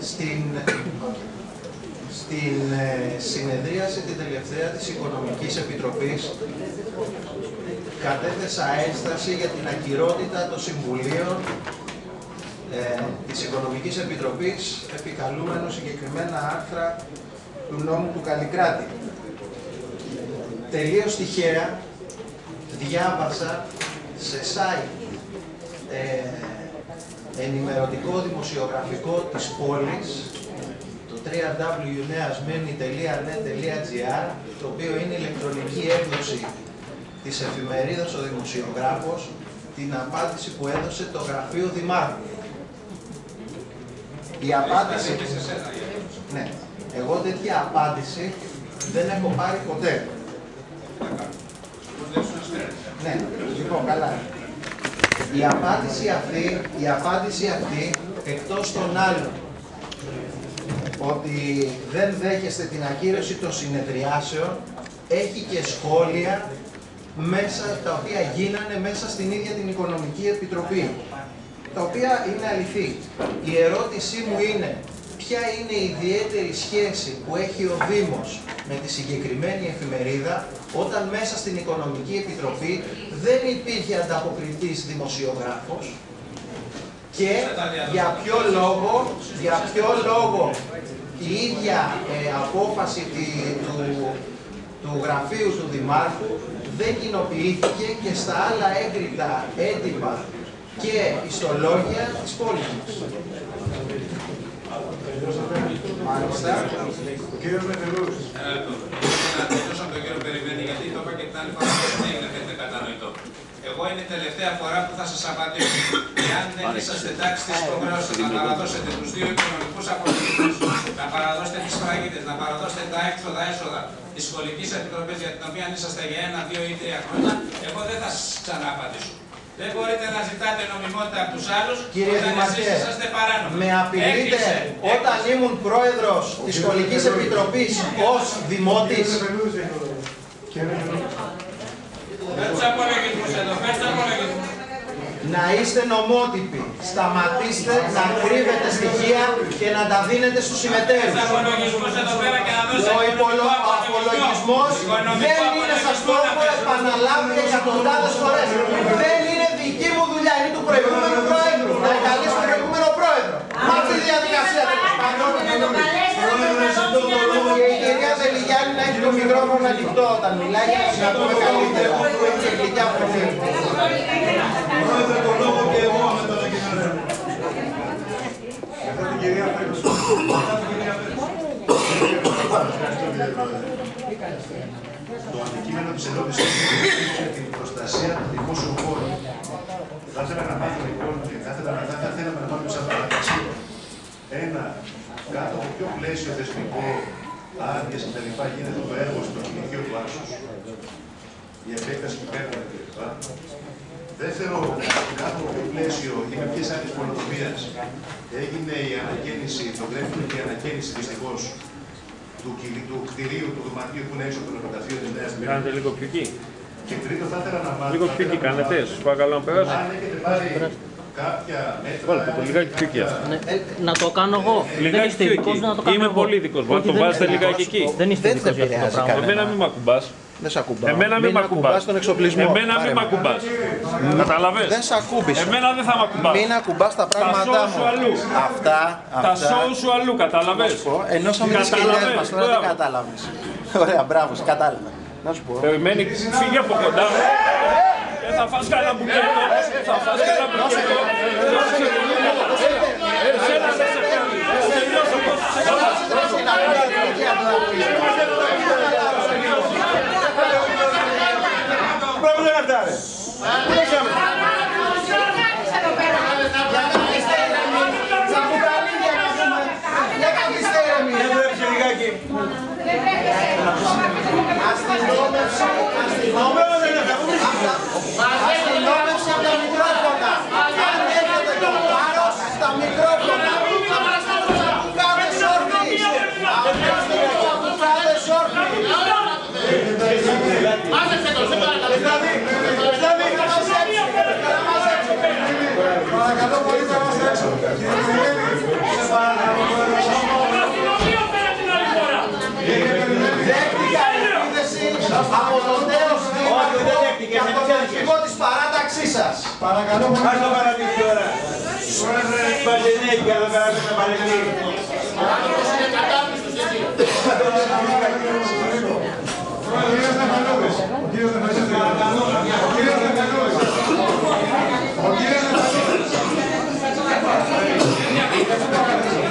Στην, στην ε, συνεδρίαση την τελευταία της Οικονομικής Επιτροπής κατέθεσα ένσταση για την ακυρότητα των Συμβουλίων ε, της Οικονομικής Επιτροπής επικαλούμενο συγκεκριμένα άρθρα του νόμου του Καλλικράτη. Τελείως τυχαία διάβασα σε site ε, ενημερωτικό δημοσιογραφικό της πόλης το www.neasmeni.net.gr το οποίο είναι ηλεκτρονική έκδοση της εφημερίδας ο δημοσιογράφος την απάντηση που έδωσε το γραφείο Δημάρχου. Η απάντηση... Ναι. Εγώ τέτοια απάντηση δεν έχω πάρει ποτέ. Ναι, λοιπόν, καλά. Η απάντηση αυτή, η απάντηση αυτή, εκτός των άλλων, ότι δεν δέχεστε την ακύρωση των συνεδριάσεων, έχει και σχόλια μέσα, τα οποία γίνανε μέσα στην ίδια την Οικονομική Επιτροπή, τα οποία είναι αληθή. Η ερώτησή μου είναι, ποια είναι η ιδιαίτερη σχέση που έχει ο Δήμος με τη συγκεκριμένη εφημερίδα, όταν μέσα στην Οικονομική Επιτροπή δεν υπήρχε ανταποκριτής δημοσιογράφος; Και για ποιο λόγο, για ποιο λόγο η ίδια ε, απόφαση τη- του, του γραφείου του Δημάρχου δεν κοινοποιήθηκε και στα άλλα έγκριτα έντυπα και ιστολόγια της πόλης μας. Μάλιστα. Ο κύριος Μεθελούς. Ένα λεπτό. Να τελειώσω από τον κύριο Περιμένη, γιατί το είπα και την άλλη φορά και δεν έγινε φαίνεται κατανοητό. Εγώ είναι η τελευταία φορά που θα σας απαντήσω. Εάν δεν είσαστε εντάξει στις υποχρεώσεις να παραδώσετε τους δύο οικονομικούς αποκλεισμούς, να παραδώσετε τις φραγίδες, να παραδώσετε τα έξοδα έσοδα της σχολικής επιτροπής για την οποία είσαστε για ένα, δύο ή τρία χρόνια, εγώ δεν θα σας ξανααπαντήσω. Δεν μπορείτε να ζητάτε νομιμότητα από τους άλλους Κύριε όταν εσείς Δημαρχέ, είσαστε παράνομοι. με απειλείτε Έκλεισε. όταν ήμουν πρόεδρος της σχολικής επιτροπής ως δημότης. Φέρ τους απολογισμούς εδώ, φέρ τους απολογισμούς. Να είστε νομότυποι. Σταματήστε να κρύβετε στοιχεία και να τα δίνετε στους συμμετέχους. Φέρ τους απολογισμούς εδώ πέρα και να δώσετε Ο υπολο... απολογισμός δεν είναι, σας το έχω επαναλάβει εκατοντάδες φορές. Δεν είναι δική μου δουλειά είναι του προηγούμενου πρόεδρου. Να καλέσει τον προηγούμενο πρόεδρο. Μα αυτή η διαδικασία. Και η κυρία Δελιγιάννη έχει το μικρόφωνο ανοιχτό όταν μιλάει για το λόγο και εγώ μετά την κυρία Το αντικείμενο της Ευρώπης είναι την προστασία του δημόσιου χώρου. Θα ήθελα να μάθω λοιπόν, θα ήθελα να, θα θέλαμε να μάθουμε σαν παράδειγμα ένα κάτω από ποιο πλαίσιο θεσμικό άδειε κτλ. γίνεται το έργο στο κυνηγείο του άξου, η επέκταση του πέρατα κλπ. Δεύτερο, κάτω από ποιο πλαίσιο ή με ποιε άλλε πολεοδομίε έγινε η ανακαίνιση, το γρέφημα και η ανακαίνιση δυστυχώς του, κυλι- του κτηρίου, του δωματίου που είναι έξω από το νεκροταφείο της Νέας Κάνετε λίγο πιο εκεί. Και τρίτο, θα ήθελα να μάθω. Λίγο θα πιο εκεί ήθελα να κάνετε, μάθω, σας παρακαλώ να περάσετε. Αν έχετε πάρει κάποια μέτρα. Βάλτε το λιγάκι πιο εκεί. Ναι, ε, να το κάνω εγώ. δεν Λιγάκι είστε πιο ειδικός εκεί. να το κάνω Είμαι εγώ. πολύ ειδικός. Μα Όχι, το δεν βάζετε είστε λιγάκι ειδικός. εκεί. Δεν είστε Δεν ειδικός σε για αυτό το επηρεάζει πράγμα. Εμένα μην με ακουμπάς. Δεν σε ακουμπάω. Εμένα μην Μην με ακουμπάς. ακουμπάς τον εξοπλισμό. Εμένα μην Πάρε με με. ακουμπάς. Καταλαβες; Δεν σε ακούμπησα. Εμένα δεν θα με ακουμπάς. Μην ακουμπάς τα πράγματά σώου σου μου. αλλού. Αυτά, Τα αυτά. σώου σου αλλού, κατάλαβες. Να σου πω, Ενώσαμε τις Καταλαβες, χιλιάδες μας, τώρα δεν μπράβο. κατάλαβες. Ωραία, μπράβο, σε κατάλαβα. Να σου πω. Περιμένει, φύγε από κοντά. Ε, θα φας κανένα μπουκέτο. Θα φας κανένα μπουκέτο. Εσένα δεν σε πιάνει. Τελειώσω πώς σε Πρόβλημα είναι αυτά, ρε. Δεν βλέπεις λιγάκι. Αστυνόμευση, αστυνόμευση. Αστυνόμευση από τα μικρόφωνα. Αν έχετε το βάρος στα μικρόφωνα. Κάντε σόρφι. Κάντε σόρφι. Μάζεψε το, σε παρακαλώ. Δηλαδή, δηλαδή, Παρακαλώ πολύ να είμαστε έξω. Κύριε Μιγέλη, σε παρακαλώ. Αρχηγό της παράταξής σας. Παρακαλώ πολύ. Ας το παρατηρήσει τώρα. Παζενέκια εδώ πέρα με τα παρελθύνει. Ο κύριος Νεφανούδης. Ο κύριος Νεφανούδης. Ο κύριος Νεφανούδης. Ο κύριος Νεφανούδης. Αν είναι δυνατόν να επαναλάβουμε τις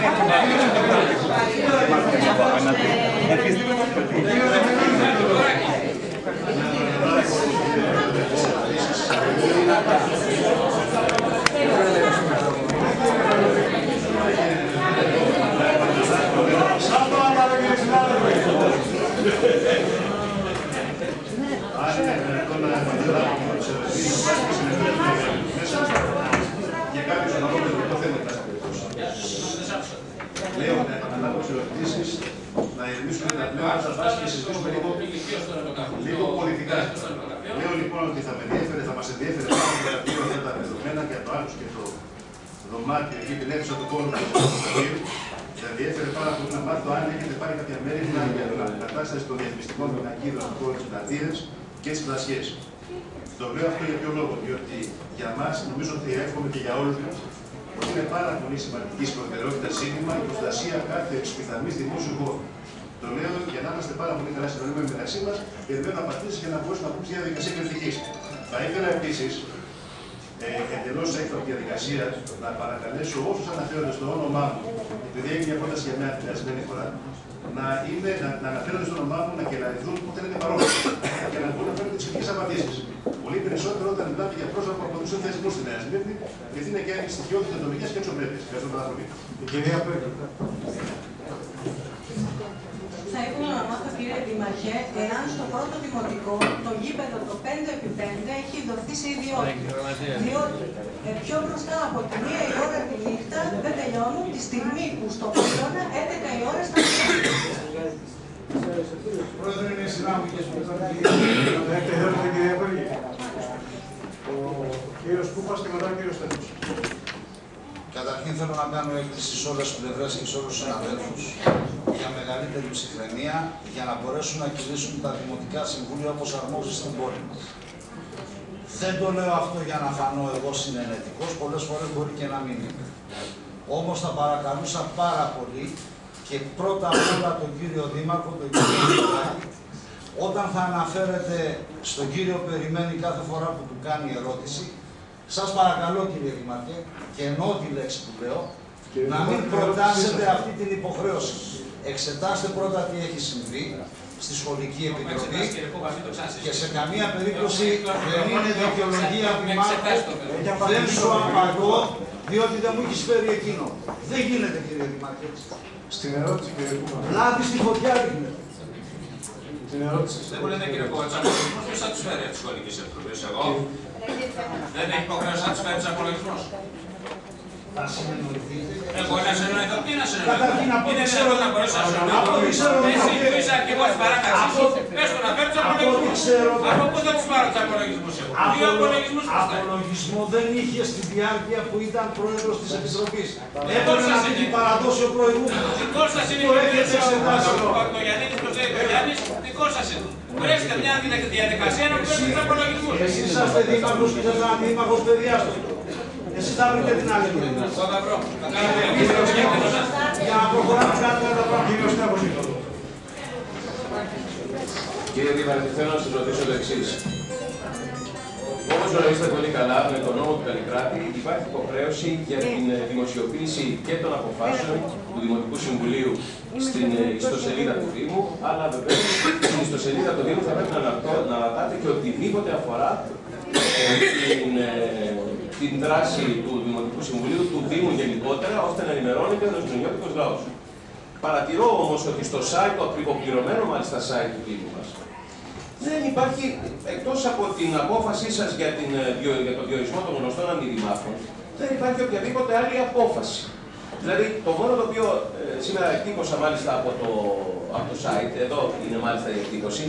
ερωτήσεις που βάζει στην ερωτική μέσα για κάποιους αναλόγους το θέμα της Λέω να επαναλάβω τις ερωτήσεις, να ηρεμήσουμε τα πνεύμα σας βάσει και συζητήσουμε λίγο, λίγο πολιτικά. Λέω λοιπόν ότι θα με ενδιέφερε, θα μας ενδιέφερε πάρα πολύ για δύο αυτά τα δεδομένα για το άλλο και το δωμάτιο εκεί την αίθουσα του κόλου του Κοινοβουλίου. Θα ενδιέφερε πάρα πολύ να μάθω αν έχετε πάρει κάποια μέρη για την κατάσταση των διαφημιστικών πινακίδων του κόλου της πλατείας και τις πλασιές. Το λέω αυτό για ποιο λόγο, διότι για μας, νομίζω ότι εύχομαι και για όλους μας, ότι είναι πάρα πολύ σημαντική στην προτεραιότητα σύνθημα η προστασία κάθε εξπιθανής δημόσιου χώρου. Το λέω για να είμαστε πάρα πολύ καλά συντονισμένοι μεταξύ μας, περιμένω να απαντήσει για να μπορέσουμε να πούμε στη διαδικασία κριτικής. Θα ήθελα επίσης, ε, εντελώς έξω από τη διαδικασία, να παρακαλέσω όσους αναφέρονται στο όνομά μου, επειδή έγινε μια πρόταση για μια την περασμένη φορά, να, είναι, να, να αναφέρονται στο όνομά μου, να κελαριθούν όταν είναι παρόν και να μπορούν να φέρουν τις σχετικέ απαντήσεις. Πολύ περισσότερο όταν μιλάμε για πρόσωπα που αποτελούν θεσμούς στη Νέα Σμύρνη, γιατί είναι και στοιχειώδη ατομικές και εξωπρέπειε. Ευχαριστώ πάρα πολύ. Η κυρία Πέτρο. Θα ήθελα να μάθω, κύριε Δημαρχέ, εάν στο πρώτο δημοτικό το γήπεδο το 5x5 έχει δοθεί σε ιδιότητα. Διότι ε, πιο μπροστά από τη μία η ώρα τη νύχτα δεν τελειώνουν τη στιγμή που στο Πασόνα 11 η ώρα στα Πρόεδρε, είναι η σειρά μου και σου Έχετε ερώτηση, κυρία Πέτρο. Ο κύριος Κούπας και μετά ο κύριος Τέλος. Καταρχήν θέλω να κάνω έκκληση σε όλες τις πλευρές και σε όλους τους συναδέλφους για μεγαλύτερη ψυχραιμία για να μπορέσουν να κυλήσουν τα δημοτικά συμβούλια όπως αρμόζει στην πόλη μας. Δεν το λέω αυτό για να φανώ εγώ συνενετικός, πολλές φορές μπορεί και να μην είναι. Όμως θα παρακαλούσα πάρα πολύ και πρώτα απ' όλα τον κύριο Δήμαρχο, τον κύριο Μιχάλη, όταν θα αναφέρεται στον κύριο Περιμένη κάθε φορά που του κάνει ερώτηση, σας παρακαλώ κύριε Δήμαρχε, και εννοώ τη λέξη που λέω, να μην προτάσετε αυτή την υποχρέωση. Εξετάστε πρώτα τι έχει συμβεί στη σχολική επιτροπή εξετάσει, κύριε Κούβα, μην το ξανασυζητήσουμε. και σε καμία περίπτωση δεν είναι δικαιολογία Με δημάρχου. εξετάσει το παιδί. Δεν σου απαντώ, διότι δεν μου έχεις φέρει εκείνο. Δεν γίνεται κύριε Δημάρχη. έτσι. Στην ερώτηση, κύριε Κούμα. Λάδι στη φωτιά ρίχνετε. Την ερώτηση. Δεν μου λέτε κύριε Κούβα, τους απολογισμούς ποιος θα τους φέρει από τις σχολικές επιτροπές, εγώ. Lepiej pokrasza, trzeba kogoś proszę. Θα συνεννοηθείτε. Εγώ να συνεννοηθώ, τι να συνεννοηθώ; Καταρχήν από Είναι ό,τι δυνατόν ξέρω- να μπορέσω να από συνεννοηθώ. ό,τι ξέρω, Εσύ κύριε- που είσαι αρχηγός της παράταξης, Από- πες του να φέρεις τους από ό,τι απολογισμούς. ξέρω- Από πού θα τους πάρω τους απολογισμούς εγώ; Τι Απολο- απολογισμούς θα στέλνω. Απολογισμό δεν είχε στη διάρκεια που ήταν πρόεδρος της Επιτροπής. Δικός Έπρεπε να σας την είναι. παραδώσει ο προηγούμενος. Δικός σας είναι Το και έχετε εξετάσει. ο Γιάννης, το λέει ο Γιάννης, δικός σας είναι. Βρέστε μια διαδικασία να φέρετε τους απολογισμούς. Εσείς είσαστε δήμαρχος και ήσασταν δήμαρχος παιδιάς του. Εσείς θα βρείτε την άλλη. Εγώ θα βρω. Θα κάνω μια επιστροφή για την σας. Για να προχωράμε κάτι με τα πράγματα. Κύριο Στέφος, είναι το. Κύριε Δήμαρχε, θέλω να σας ρωτήσω το εξής. Όπως γνωρίζετε πολύ καλά, με τον νόμο του Καλλικράτη υπάρχει υποχρέωση για την ε, δημοσιοποίηση και των αποφάσεων του Δημοτικού Συμβουλίου στην ε, ιστοσελίδα του Δήμου, αλλά βεβαίως στην ιστοσελίδα του Δήμου θα πρέπει να, αναρτώ- να αναρτάτε και οτιδήποτε αφορά ε, την, ε, την δράση του Δημοτικού Συμβουλίου, του Δήμου γενικότερα, ώστε να ενημερώνεται ο νοσοκομιώτικο λαός. Παρατηρώ όμως ότι στο site, το ακριβοπληρωμένο μάλιστα site του Δήμου μας, δεν υπάρχει, εκτός από την απόφασή σας για, την, ε, διο- για το διορισμό των γνωστών αντιδημάρχων, δεν υπάρχει οποιαδήποτε άλλη απόφαση. Δηλαδή, το μόνο το οποίο ε, σήμερα εκτύπωσα μάλιστα από το, από το site, εδώ είναι μάλιστα η εκτύπωση,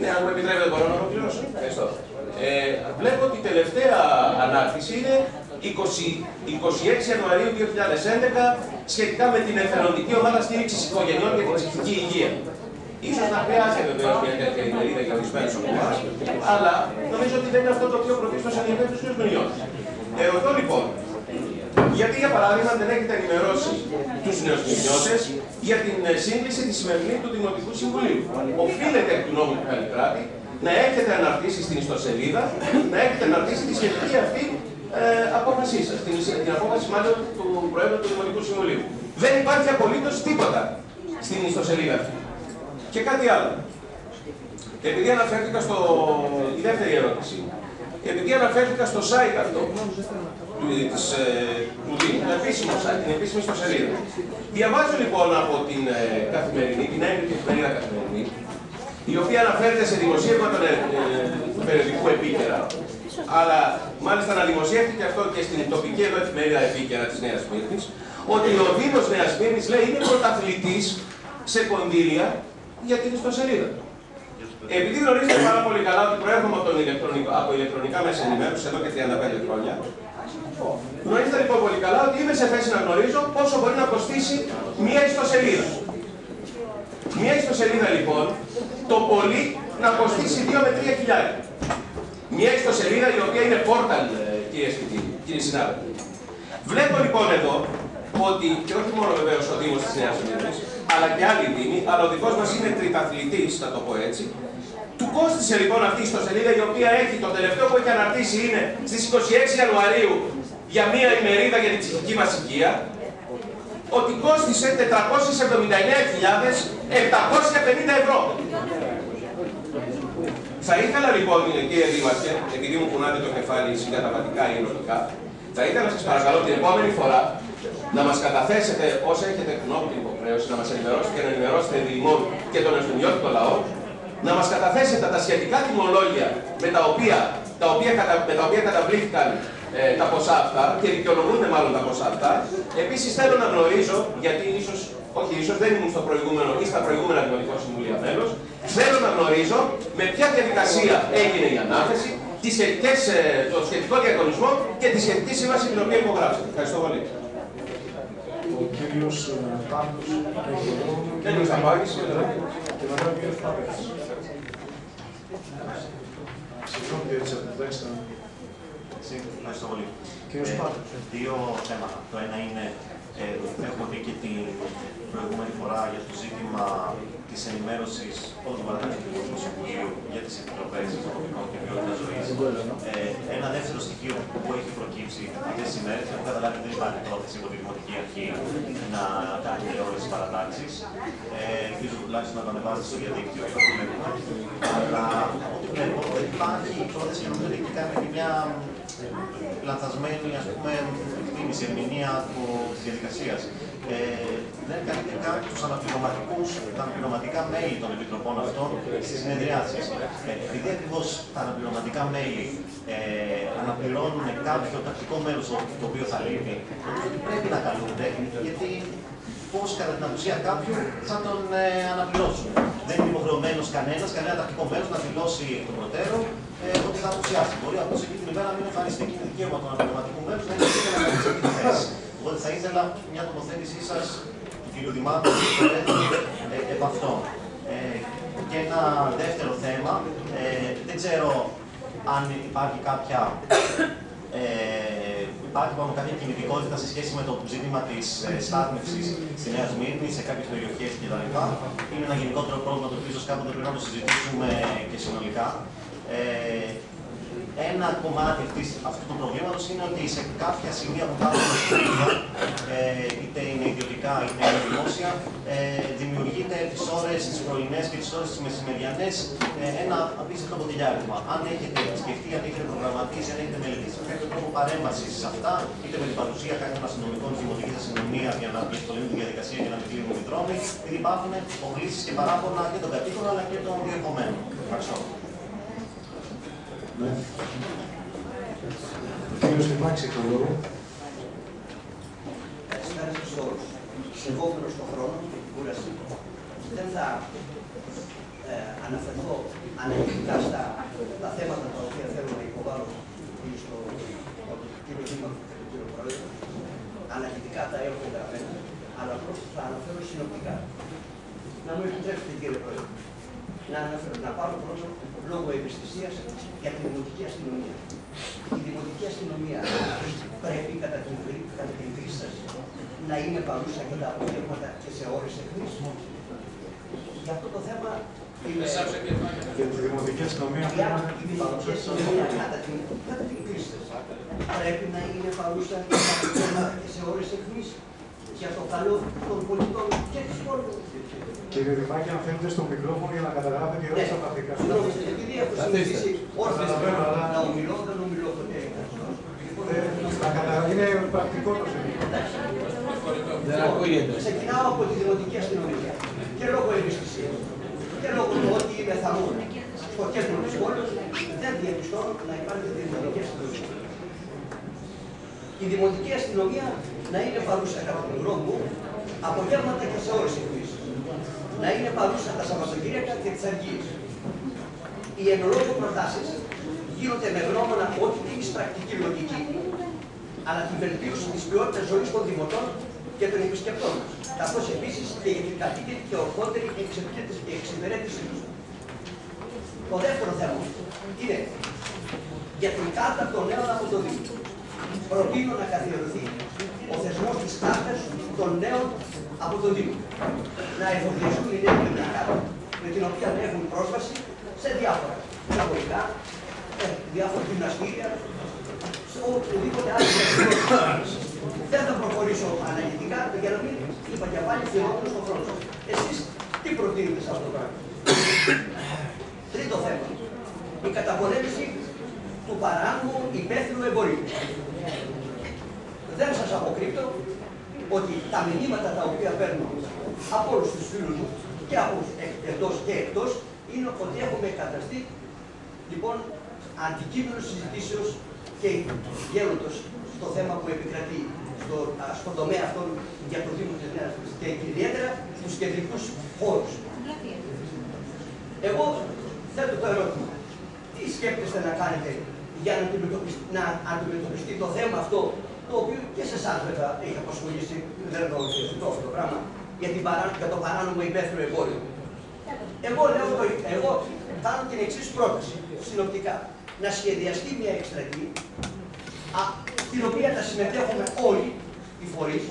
ναι, αν μου επιτρέπετε μπορώ να ολοκληρώσω. Ευχαριστώ. Ε, βλέπω ότι η τελευταία ανάρτηση είναι 20, 26 Ιανουαρίου 2011 σχετικά με την εθελοντική ομάδα στήριξης οικογενειών για την ψυχική υγεία. Ίσως να χρειάζεται βεβαίως μια τέτοια ημερίδα για ορισμένους από εμάς, αλλά νομίζω ότι δεν είναι αυτό το οποίο πρωτίστως ενδιαφέρει τους νεοσμηνιώτε. Ερωτώ λοιπόν, γιατί για παράδειγμα δεν έχετε ενημερώσει τους νεοσμηνιώτε για την ε, σύγκληση της σημερινή του Δημοτικού Συμβουλίου; Οφείλετε εκ του νόμου του Καλλικράτη να έχετε αναρτήσει στην ιστοσελίδα, να έχετε αναρτήσει τη σχετική αυτή ε, απόφασή σας, την, την απόφαση μάλλον του Προέδρου του Δημοτικού Συμβουλίου. Δεν υπάρχει απολύτως τίποτα στην ιστοσελίδα αυτή. Και κάτι άλλο. Επειδή αναφέρθηκα στο. η δεύτερη ερώτηση. Επειδή αναφέρθηκα στο site αυτό του, της, ε, του Δήμου, το επίσημο site, την επίσημη ιστοσελίδα. Διαβάζω λοιπόν από την ε, καθημερινή, την έγκριτη εφημερίδα καθημερινής, η οποία αναφέρεται σε δημοσίευμα των, ε, ε, του περιοδικού επίκαιρα, αλλά μάλιστα να δημοσιεύτηκε αυτό και στην τοπική εδώ εφημερίδα επίκαιρα της Νέας Μύρνης, ότι ο Δήμος Νέας Μύρνης λέει είναι πρωταθλητής σε κονδύλια για την ιστοσελίδα. Επειδή γνωρίζετε πάρα πολύ καλά ότι προέρχομαι από, τον ηλεκτρονικό, από ηλεκτρονικά μέσα ενημέρωσης εδώ και 35 χρόνια, γνωρίζετε λοιπόν πολύ καλά ότι είμαι σε θέση να γνωρίζω πόσο μπορεί να κοστίσει μία ιστοσελίδα. Μία ιστοσελίδα λοιπόν, το πολύ να κοστίσει 2 με 3 χιλιάρια. Μία ιστοσελίδα η οποία είναι πόρταλ, κύριε και κύριοι συνάδελφοι. Βλέπω λοιπόν εδώ ότι, και όχι μόνο βεβαίως ο Δήμος της Νέας Μύρνη, αλλά και άλλοι Δήμοι, αλλά ο δικός μας είναι τριταθλητή, θα το πω έτσι. Του κόστησε λοιπόν αυτή η ιστοσελίδα η οποία έχει, το τελευταίο που έχει αναρτήσει είναι στις 26 Ιανουαρίου για μία ημερίδα για την ψυχική μας υγεία, ότι κόστησε 479.750 ευρώ. Θα ήθελα λοιπόν, κύριε Δήμαρχε, επειδή μου κουνάτε το κεφάλι συγκαταβατικά ή ερωτικά, θα ήθελα να σας παρακαλώ την επόμενη φορά να μας καταθέσετε όσα έχετε εκνόπτη υποχρέωση, να μας ενημερώσετε και να ενημερώσετε δημόν και τον εθνιώτικο λαό, να μας καταθέσετε τα σχετικά τιμολόγια με τα οποία, τα οποία, κατα, με τα οποία καταβλήθηκαν ε, τα ποσά αυτά και δικαιολογούνται μάλλον τα ποσά αυτά. Επίσης θέλω να γνωρίζω, γιατί ίσως όχι ίσως δεν ήμουν στο προηγούμενο ή στα προηγούμενα δημοτικό συμβουλία μέλος, θέλω να γνωρίζω με ποια διαδικασία έγινε η ανάθεση, τις σχετικές, ε, το σχετικό διαγωνισμό και τη σχετική σύμβαση την οποία υπογράψατε. Ευχαριστώ πολύ. Ο κύριος ε, Τάκος έχει το λόγο. Δεν είναι Σταμπάκης, Και μετά ο κύριος Πάπερας. Συγγνώμη κύριε Τσέπη, εντάξει. Ευχαριστώ πολύ. Κύριος Ε, Πάτος. Δύο θέματα. Το ένα είναι, ε, έχουμε πει και την προηγούμενη φορά για το ζήτημα της ενημέρωσης όλων των παραγωγών του Δημοτικού Συμβουλίου για τις επιτροπές των τοπικών και ποιότητας ζωής. Ε, ένα δεύτερο στοιχείο που έχει προκύψει αυτές τις ημέρε. Έχω καταλάβει ότι δεν υπάρχει πρόθεση από τη Δημοτική Αρχή να κάνει όλες τις παρατάξεις. Ε, ελπίζω τουλάχιστον να το ανεβάσετε στο διαδίκτυο για να το βλέπουμε. Αλλά από ό,τι βλέπω δεν υπάρχει πρόθεση και νομίζω ότι έχει κάνει και μια λανθασμένη ας πούμε, εκτίμηση, ερμηνεία της διαδικασίας. Ε, δεν καλύπτει κάποιου αναπληρωματικού, τα αναπληρωματικά μέλη των επιτροπών αυτών στις συνεδριάσεις. Ε, επειδή ακριβώς τα αναπληρωματικά μέλη ε, αναπληρώνουν κάποιο τακτικό μέρος το, το οποίο θα λείπει, νομίζω ότι πρέπει να καλούνται, γιατί πώ κατά την απουσία κάποιου θα τον ε, αναπληρώσουν. Δεν είναι υποχρεωμένος κανένας, κανένα τακτικό μέρος να δηλώσει εκ των προτέρων ε, ότι θα απουσιάσει. Μπορεί απλώ εκείνη την ημέρα να μην εμφανιστεί και είναι δικαίωμα του αναπληρωματικού μέρους να είναι και να καλύψει αυτή τη θέση. Οπότε θα ήθελα μια τοποθέτησή σας, του κ. Δημάρχου, ε, επ' αυτό. Ε, και ένα δεύτερο θέμα, ε, δεν ξέρω αν υπάρχει κάποια ε, υπάρχει πάνω κάποια κινητικότητα σε σχέση με το ζήτημα της ε, στάθμευσης στη Νέα Σμύρνη, σε κάποιες περιοχές κτλ. Είναι ένα γενικότερο πρόβλημα το οποίο ίσως κάποτε πρέπει να το συζητήσουμε και συνολικά. Ε, ένα κομμάτι αυτής, αυτού του προβλήματος είναι ότι σε κάποια σημεία που υπάρχουν στην ε, είτε είναι ιδιωτικά είτε είναι δημόσια, ε, δημιουργείται τις ώρες τις πρωινές και τις ώρες τις μεσημεριανές ε, ένα απίστευτο ποτηλιάρισμα. Αν έχετε σκεφτεί, αν έχετε προγραμματίσει, αν έχετε μελετήσει κάποιο τρόπο παρέμβασης σε αυτά, είτε με την παρουσία κάποιων αστυνομικών τη δημοτική αστυνομία για να διευκολύνουν τη διαδικασία και να μην κλείνουν οι δρόμοι, επειδή υπάρχουν προκλήσει και παράπονα και των κατοίκων αλλά και των διερχομένων. Ευχαριστώ. Ο κύριος Λιμάκης έχει τον λόγο. Καλησπέρα στους όλους. Σεβόμενος στον χρόνο και την κούραση, δεν θα ε, αναφερθώ αναλυτικά στα τα θέματα τα οποία θέλω να υποβάλω στο κύριο Δήμαρχο και τον κύριο Πρόεδρο. Αναλυτικά τα έχω γραμμένα, αλλά πρώτα θα αναφέρω συνοπτικά. Να μου επιτρέψετε κύριε Πρόεδρε, να, αναφέρω, να πάρω πρώτο λόγο ευαισθησία για τη δημοτική αστυνομία. Η δημοτική αστυνομία πρέπει κατά την, κατά την κρίση σας να είναι παρούσα και τα απογεύματα και σε ώρες εχθρής. Για αυτό το θέμα είναι... Για τη δημοτική αστυνομία. Για τη δημοτική αστυνομία κατά την, κατά την κρίση σας πρέπει να είναι παρούσα και τα απογεύματα και σε ώρες εχθρής για το καλό των πολιτών και της πόλης. Κύριε Δημάκη, αν θέλετε στο μικρόφωνο για να καταλάβετε τη ερώτηση από τα δικά σας. Συγγνώμη, επειδή έχω συνηθίσει όρθες να ομιλώ, δεν ομιλώ ποτέ. Είναι πρακτικό το ζήτημα. Δεν ακούγεται. Ξεκινάω από τη δημοτική αστυνομία. Και λόγω ευαισθησίας. Και λόγω του ότι είμαι θαμούν στο κέντρο της πόλης, δεν διαπιστώνω να υπάρχει δημοτική αστυνομία. Η δημοτική αστυνομία να είναι παρούσα κατά τον δρόμο απογεύματα και σε ώρε εκκλήσεις. Να είναι παρούσα τα Σαββατοκύριακα και τις αργίε. Οι εν λόγω προτάσεις γίνονται με γνώμονα όχι την πρακτική λογική, αλλά την βελτίωση της ποιότητας ζωής των δημοτών και των επισκεπτών, καθώς επίσης και για την κατοίκη και ορθότερη εξυπηρέτησή τους. Το δεύτερο θέμα είναι για την κάρτα των νέων από το Δήμο. Προτείνω να καθιερωθεί ο θεσμός της κάρτα των νέων από το Δήμο. Να εφοδιαστούν οι νέοι με μια κάρτα με την οποία έχουν πρόσβαση σε διάφορα εισαγωγικά, ε, διάφορα γυμναστήρια, σε οτιδήποτε άλλο. Δεν θα προχωρήσω αναλυτικά για να μην είπα για πάλι φαινόμενο στον χρόνο σας. Εσείς τι προτείνετε σε αυτό το πράγμα; Τρίτο θέμα. Η καταπολέμηση του παράνομου υπαίθρου εμπορίου. Δεν σας αποκρύπτω ότι τα μηνύματα τα οποία παίρνω από όλους τους φίλους μου και από εντός και εκτός είναι ότι έχουμε καταστεί λοιπόν αντικείμενος συζητήσεως και γέροντος στο θέμα που επικρατεί στο, στον τομέα αυτόν για το Δήμο της Νέας και ιδιαίτερα στους κεντρικούς χώρους. Εγώ θέτω το ερώτημα. Τι σκέφτεστε να κάνετε για να αντιμετωπιστεί, να αντιμετωπιστεί το θέμα αυτό, το οποίο και σε εσάς βέβαια έχει απασχολήσει, δεν το συζητώ αυτό το πράγμα, για, την παρά, για το παράνομο υπαίθριο εμπόριο. Εγώ λέω το, εγώ κάνω την εξής πρόταση, συνοπτικά. Να σχεδιαστεί μια εκστρατεία, στην οποία θα συμμετέχουμε όλοι οι φορείς,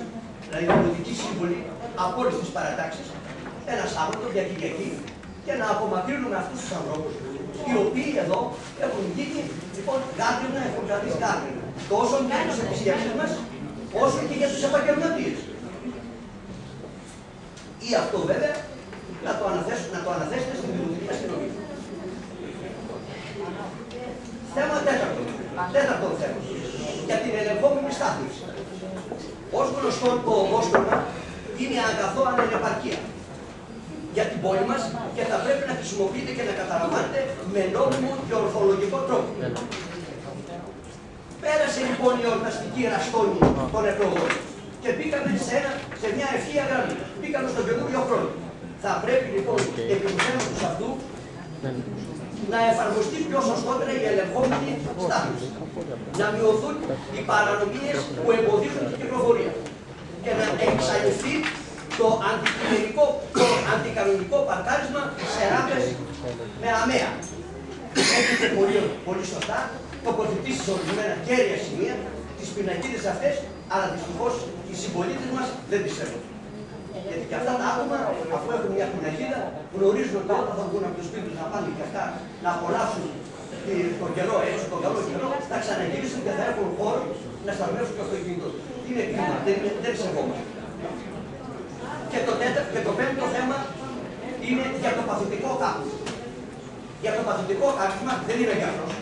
δηλαδή οι πολιτικοί σύμβολοι από όλες τις παρατάξεις, ένα Σάββατο για Κυριακή, και να απομακρύνουμε αυτούς τους ανθρώπους, οι οποίοι εδώ έχουν γίνει λοιπόν γάντρινα, έχουν κρατήσει γάντρινα. τόσο για τους επισκέπτες μας, όσο και για τους επαγγελματίες. Ή αυτό βέβαια να το, αναθέσω, να το αναθέσετε στην δημοτική αστυνομία. Θέμα τέταρτο. Τέταρτο θέμα. Για την ελεγχόμενη στάθμιση. Ως γνωστόν το ομόστρωμα είναι αγαθό ανελεπαρκία για την πόλη μας και θα πρέπει να χρησιμοποιείται και να καταλαμβάνεται με νόμιμο και ορθολογικό τρόπο. Πέρασε λοιπόν η ορταστική ραστόνη των εκλογών και μπήκαμε σε, ένα, σε μια ευθεία γραμμή. Μπήκαμε στον καινούριο χρόνο. Θα πρέπει λοιπόν επί του θέματος αυτού να εφαρμοστεί πιο σωστότερα η ελεγχόμενη στάθμιση. Να μειωθούν οι παρανομίες που εμποδίζουν την κυκλοφορία και να εξαλειφθεί το αντικειμενικό, το αντικανονικό παρκάρισμα σε ράμπες με αμαία. Έχετε πολύ, πολύ σωστά τοποθετήσει σε ορισμένα κέρια σημεία τις πινακίδες αυτές, αλλά δυστυχώς οι συμπολίτες μας δεν τις έχουν. Γιατί και αυτά τα άτομα, αφού έχουν μια πινακίδα, γνωρίζουν ότι όταν θα βγουν από το σπίτι τους να πάνε και αυτά να απολαύσουν τον καιρό έτσι, τον καλό καιρό, θα ξαναγυρίσουν και θα έχουν χώρο να σταυρεύσουν το αυτοκίνητο τους. Είναι κρίμα, δεν, δεν σεβόμαστε. Και το, τέταρτο, και το πέμπτο θέμα είναι για το παθητικό κάπνισμα. Για το παθητικό κάπνισμα δεν είμαι γιατρός.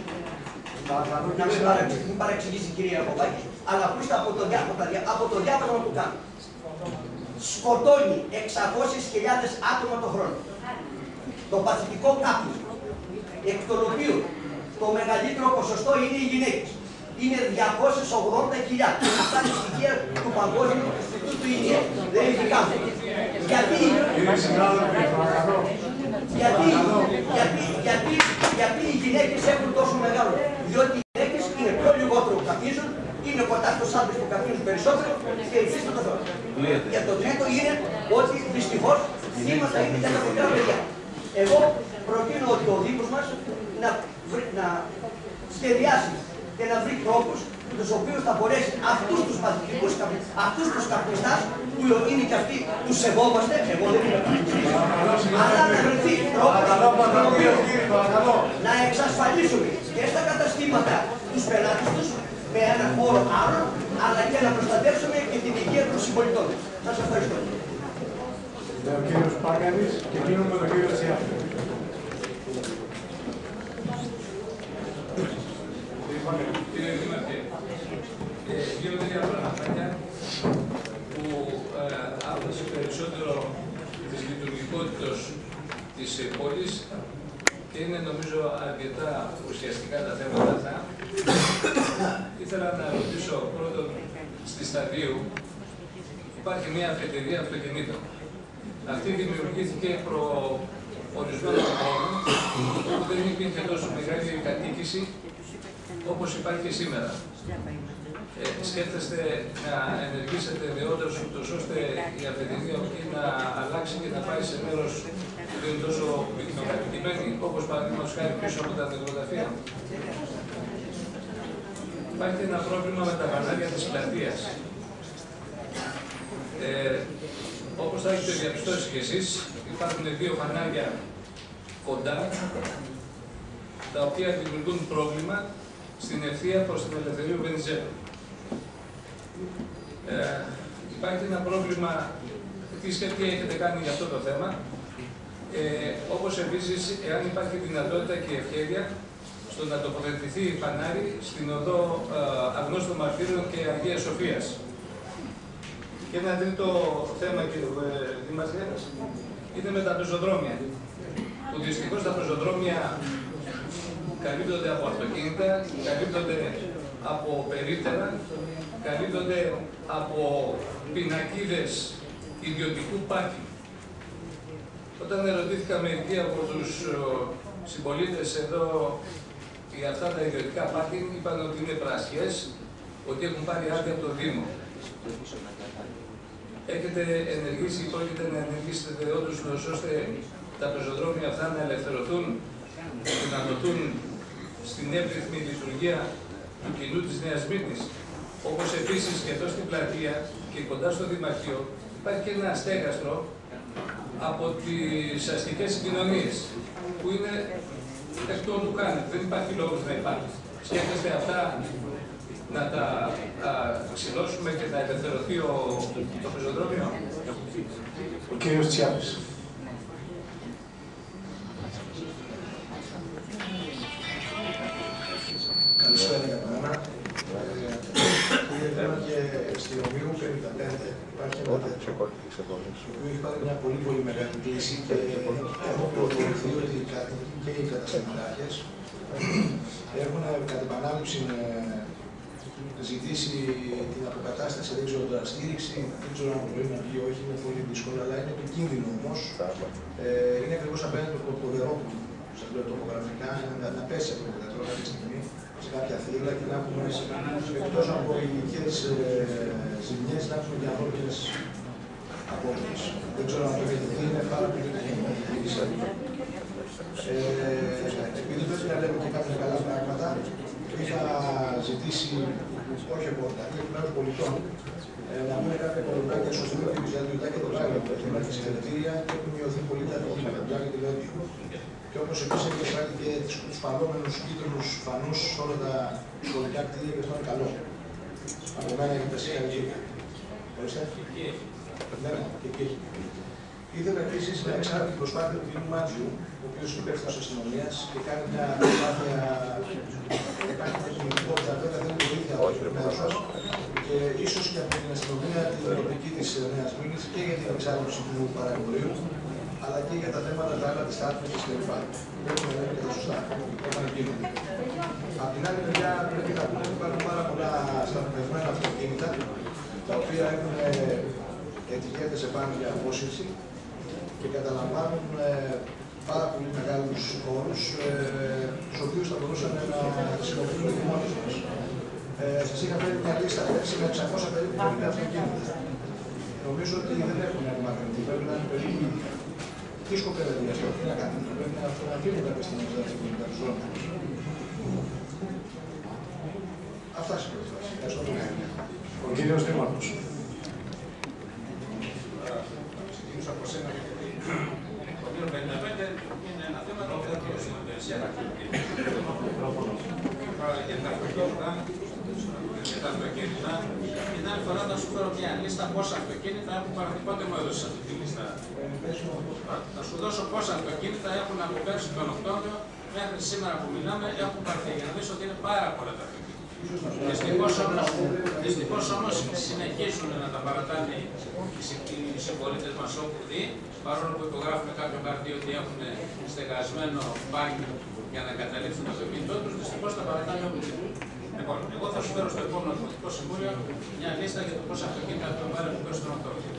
Να μην παρεξηγήσει, μην παρεξηγήσει η κυρία Κοπάκη, αλλά ακούστε από το, διά, από το διάβασμα που κάνω. Σκοτώνει 600.000 άτομα το χρόνο. Το παθητικό κάπνισμα. Εκ των οποίων το μεγαλύτερο ποσοστό είναι οι γυναίκες. Είναι 280.000. Αυτά είναι στοιχεία του Παγκόσμιου Ινστιτούτου Υγείας. Δεν είναι δικά μου. Γιατί, γιατί, γιατί, γιατί, γιατί οι γυναίκες έχουν τόσο μεγάλο; Διότι οι γυναίκες είναι πιο λιγότερο που καπνίζουν, είναι κοντά στους άντρες που καπνίζουν περισσότερο και υφίσταται το θέμα. Και το τρίτο είναι ότι δυστυχώς θύματα είναι και τα μικρά παιδιά. Εγώ προτείνω ότι ο Δήμος μας να, να σχεδιάσει και να βρει τρόπους τους οποίους θα μπορέσει αυτούς τους παθητικούς, αυτούς τους καπνιστάς, που είναι και αυτοί του σεβόμαστε, εγώ δεν είμαι καπνιστής, αλλά να βρεθεί τρόπος να εξασφαλίσουμε και στα καταστήματα τους πελάτες τους με ένα χώρο άλλον, αλλά και να προστατεύσουμε και την υγεία των συμπολιτών. Σας ευχαριστώ. Ο κύριος Πάκανης και κλείνουμε τον κύριο Σιάφη. Κύριε Δήμαρχε, δύο-τρία πραγματάκια που άφησε περισσότερο της λειτουργικότητας της πόλης και είναι νομίζω αρκετά ουσιαστικά τα θέματα αυτά. Ήθελα να ρωτήσω πρώτον στη Σταδίου υπάρχει μια αφετηρία αυτοκινήτων. Αυτή δημιουργήθηκε προ ορισμένων χρόνων που δεν υπήρχε τόσο μεγάλη κατοίκηση όπως υπάρχει σήμερα. Ε, σκέφτεστε να ενεργήσετε διόντως ούτως ώστε η αφεντηρία αυτή να αλλάξει και να πάει σε μέρος που δεν είναι τόσο πυκνοκατοικημένη, όπως παραδείγματος χάρη πίσω από τα νεκροταφεία. Υπάρχει ένα πρόβλημα με τα φανάρια της πλατείας. Ε, όπως θα έχετε διαπιστώσει κι εσείς, υπάρχουν δύο φανάρια κοντά, τα οποία δημιουργούν πρόβλημα στην ευθεία προς την Ελευθερίου Βενιζέλου. Ε, υπάρχει ένα πρόβλημα, τι σκέφτη έχετε κάνει για αυτό το θέμα, ε, όπως επίσης, εάν υπάρχει δυνατότητα και ευκαιρία, στο να τοποθετηθεί φανάρι στην οδό ε, Αγνώστων Μαρτύρων και Αγίας Σοφίας. Και ένα τρίτο θέμα, κύριε ε, Δήμαρχε, είναι με τα πεζοδρόμια. Που δυστυχώς τα πεζοδρόμια καλύπτονται από αυτοκίνητα, καλύπτονται από περίπτερα, καλύπτονται από πινακίδες ιδιωτικού πάρκινγκ. Όταν ερωτήθηκα μερικοί από τους συμπολίτες εδώ για αυτά τα ιδιωτικά πάρκινγκ, είπαν ότι είναι πράσιες, ότι έχουν πάρει άδεια από το Δήμο. Έχετε ενεργήσει, πρόκειται να ενεργήσετε όντως ώστε τα πεζοδρόμια αυτά να ελευθερωθούν και να δοθούν στην εύρυθμη λειτουργία του κοινού της Νέας Μύρνης. Όπως επίσης και εδώ στην πλατεία και κοντά στο Δημαρχείο υπάρχει και ένα στέγαστρο από τις αστικές συγκοινωνίες που είναι εκ του κάνετε. Δεν υπάρχει λόγος να υπάρχει. Σκέφτεστε αυτά να τα α, ξυλώσουμε και να ελευθερωθεί ο, το πεζοδρόμιο; Ο κύριος Τσιάπης. Τέτοιο, το οποίο έχει πάρει μια πολύ πολύ μεγάλη κλίση και έχω πληροφορηθεί ότι οι κάτοικοι και οι καταστηματάρχες έχουν κατ' επανάληψη ε, ζητήσει την αποκατάσταση, δεν ξέρω τώρα, στήριξη, δεν ξέρω αν μπορεί να βγει ή όχι, είναι πολύ δύσκολο, αλλά είναι επικίνδυνο όμως. Ε, είναι ακριβώς απέναντι από το Ποδερόπουλο, σας λέω τοπογραφικά, να, να πέσει από το Ποδερόπουλο κάποια στιγμή σε κάποια θύλα και να έχουμε εκτός από ηλικίε ζημιές να έχουμε και ανθρώπινε απόψει. Δεν ξέρω αν το έχετε δει, είναι πάρα πολύ επικίνδυνο. Ε, επειδή πρέπει να λέμε και κάποια καλά πράγματα, είχα ζητήσει, όχι εγώ, δηλαδή εκ μέρου πολιτών, ε, να πούμε κάποια κολονάκια στο σημείο τους Βυζαντιωτά και το Ράγιο που έχει μέσα στη Ελευθερία και έχουν μειωθεί πολύ τα ατυχήματα, δηλαδή και τη Λόντιο. Και όπως επίσης έχει βγάλει και τους παλόμενου κίτρινους φανούς σε όλα τα σχολικά κτίρια και αυτό είναι καλό. Από μένα έχετε συγχαρητήρια. Ορίστε. Ναι, ναι, και εκεί έχει. Ήθελα επίσης να εξάρω την προσπάθεια του κ. Μάτζιου, ο οποίος είναι υπεύθυνο αστυνομία και κάνει μια προσπάθεια. Υπάρχει μια κινητικότητα, βέβαια δεν είναι βοήθεια από το μέρος σας και ίσως και από την αστυνομία την τοπική της Νέας Μήνης και για την εξάρτηση του παραγωγού, αλλά και για τα θέματα τα άλλα της στάθμη κλπ. Πρέπει να λέμε και τα σωστά όταν γίνονται. Απ' την άλλη μεριά πρέπει να πούμε ότι υπάρχουν πάρα πολλά σταθμευμένα αυτοκίνητα τα οποία έχουν ετικέτες επάνω για απόσυρση και καταλαμβάνουν ε, πάρα πολύ μεγάλους χώρους, ε, τους οποίους θα μπορούσαν να χρησιμοποιούν οι δημότες μας. Ε, σας είχα φέρει μια λίστα πέρσι με 600 περίπου πολύ αυτοκίνητα. Νομίζω ότι δεν έχουν απομακρυνθεί, πρέπει να είναι περίπου ίδια. Τι σκοπεύετε γι' αυτό, τι να κάνετε, πρέπει να φύγουν κάποια στιγμή τα αυτοκίνητα του δρόμου. Αυτά σε προτάσεις. Ευχαριστώ πολύ. Ο κύριος Δήμαρχος. Ξεκινήσω από σένα γιατί το 55 είναι ένα θέμα το οποίο δεν είναι σε ένα για τα αυτοκίνητα, για τα αυτοκίνητα. Την άλλη φορά θα σου φέρω μια λίστα πόσα αυτοκίνητα έχουν πάρθει. Πότε μου έδωσες αυτή τη λίστα; Θα σου δώσω πόσα αυτοκίνητα έχουν από πέρσι τον Οκτώβριο μέχρι σήμερα που μιλάμε έχουν πάρθει. Για να δεις ότι είναι πάρα πολλά τα αυτοκίνητα. Δυστυχώς όμως, δυστυχώς όμως συνεχίζουν να τα παρατάνε οι συμπολίτες μας όπου δει, παρόλο που υπογράφουμε κάποιο χαρτί ότι έχουν στεγασμένο μπάνιο για να καταλήξουν το αυτοκίνητό τους, δυστυχώς τα παρατάνε όπου δει. Λοιπόν, εγώ θα σου φέρω στο επόμενο Δημοτικό Συμβούλιο μια λίστα για το πόσα αυτοκίνητα έχουν πάρει από πέρσι τον Οκτώβριο.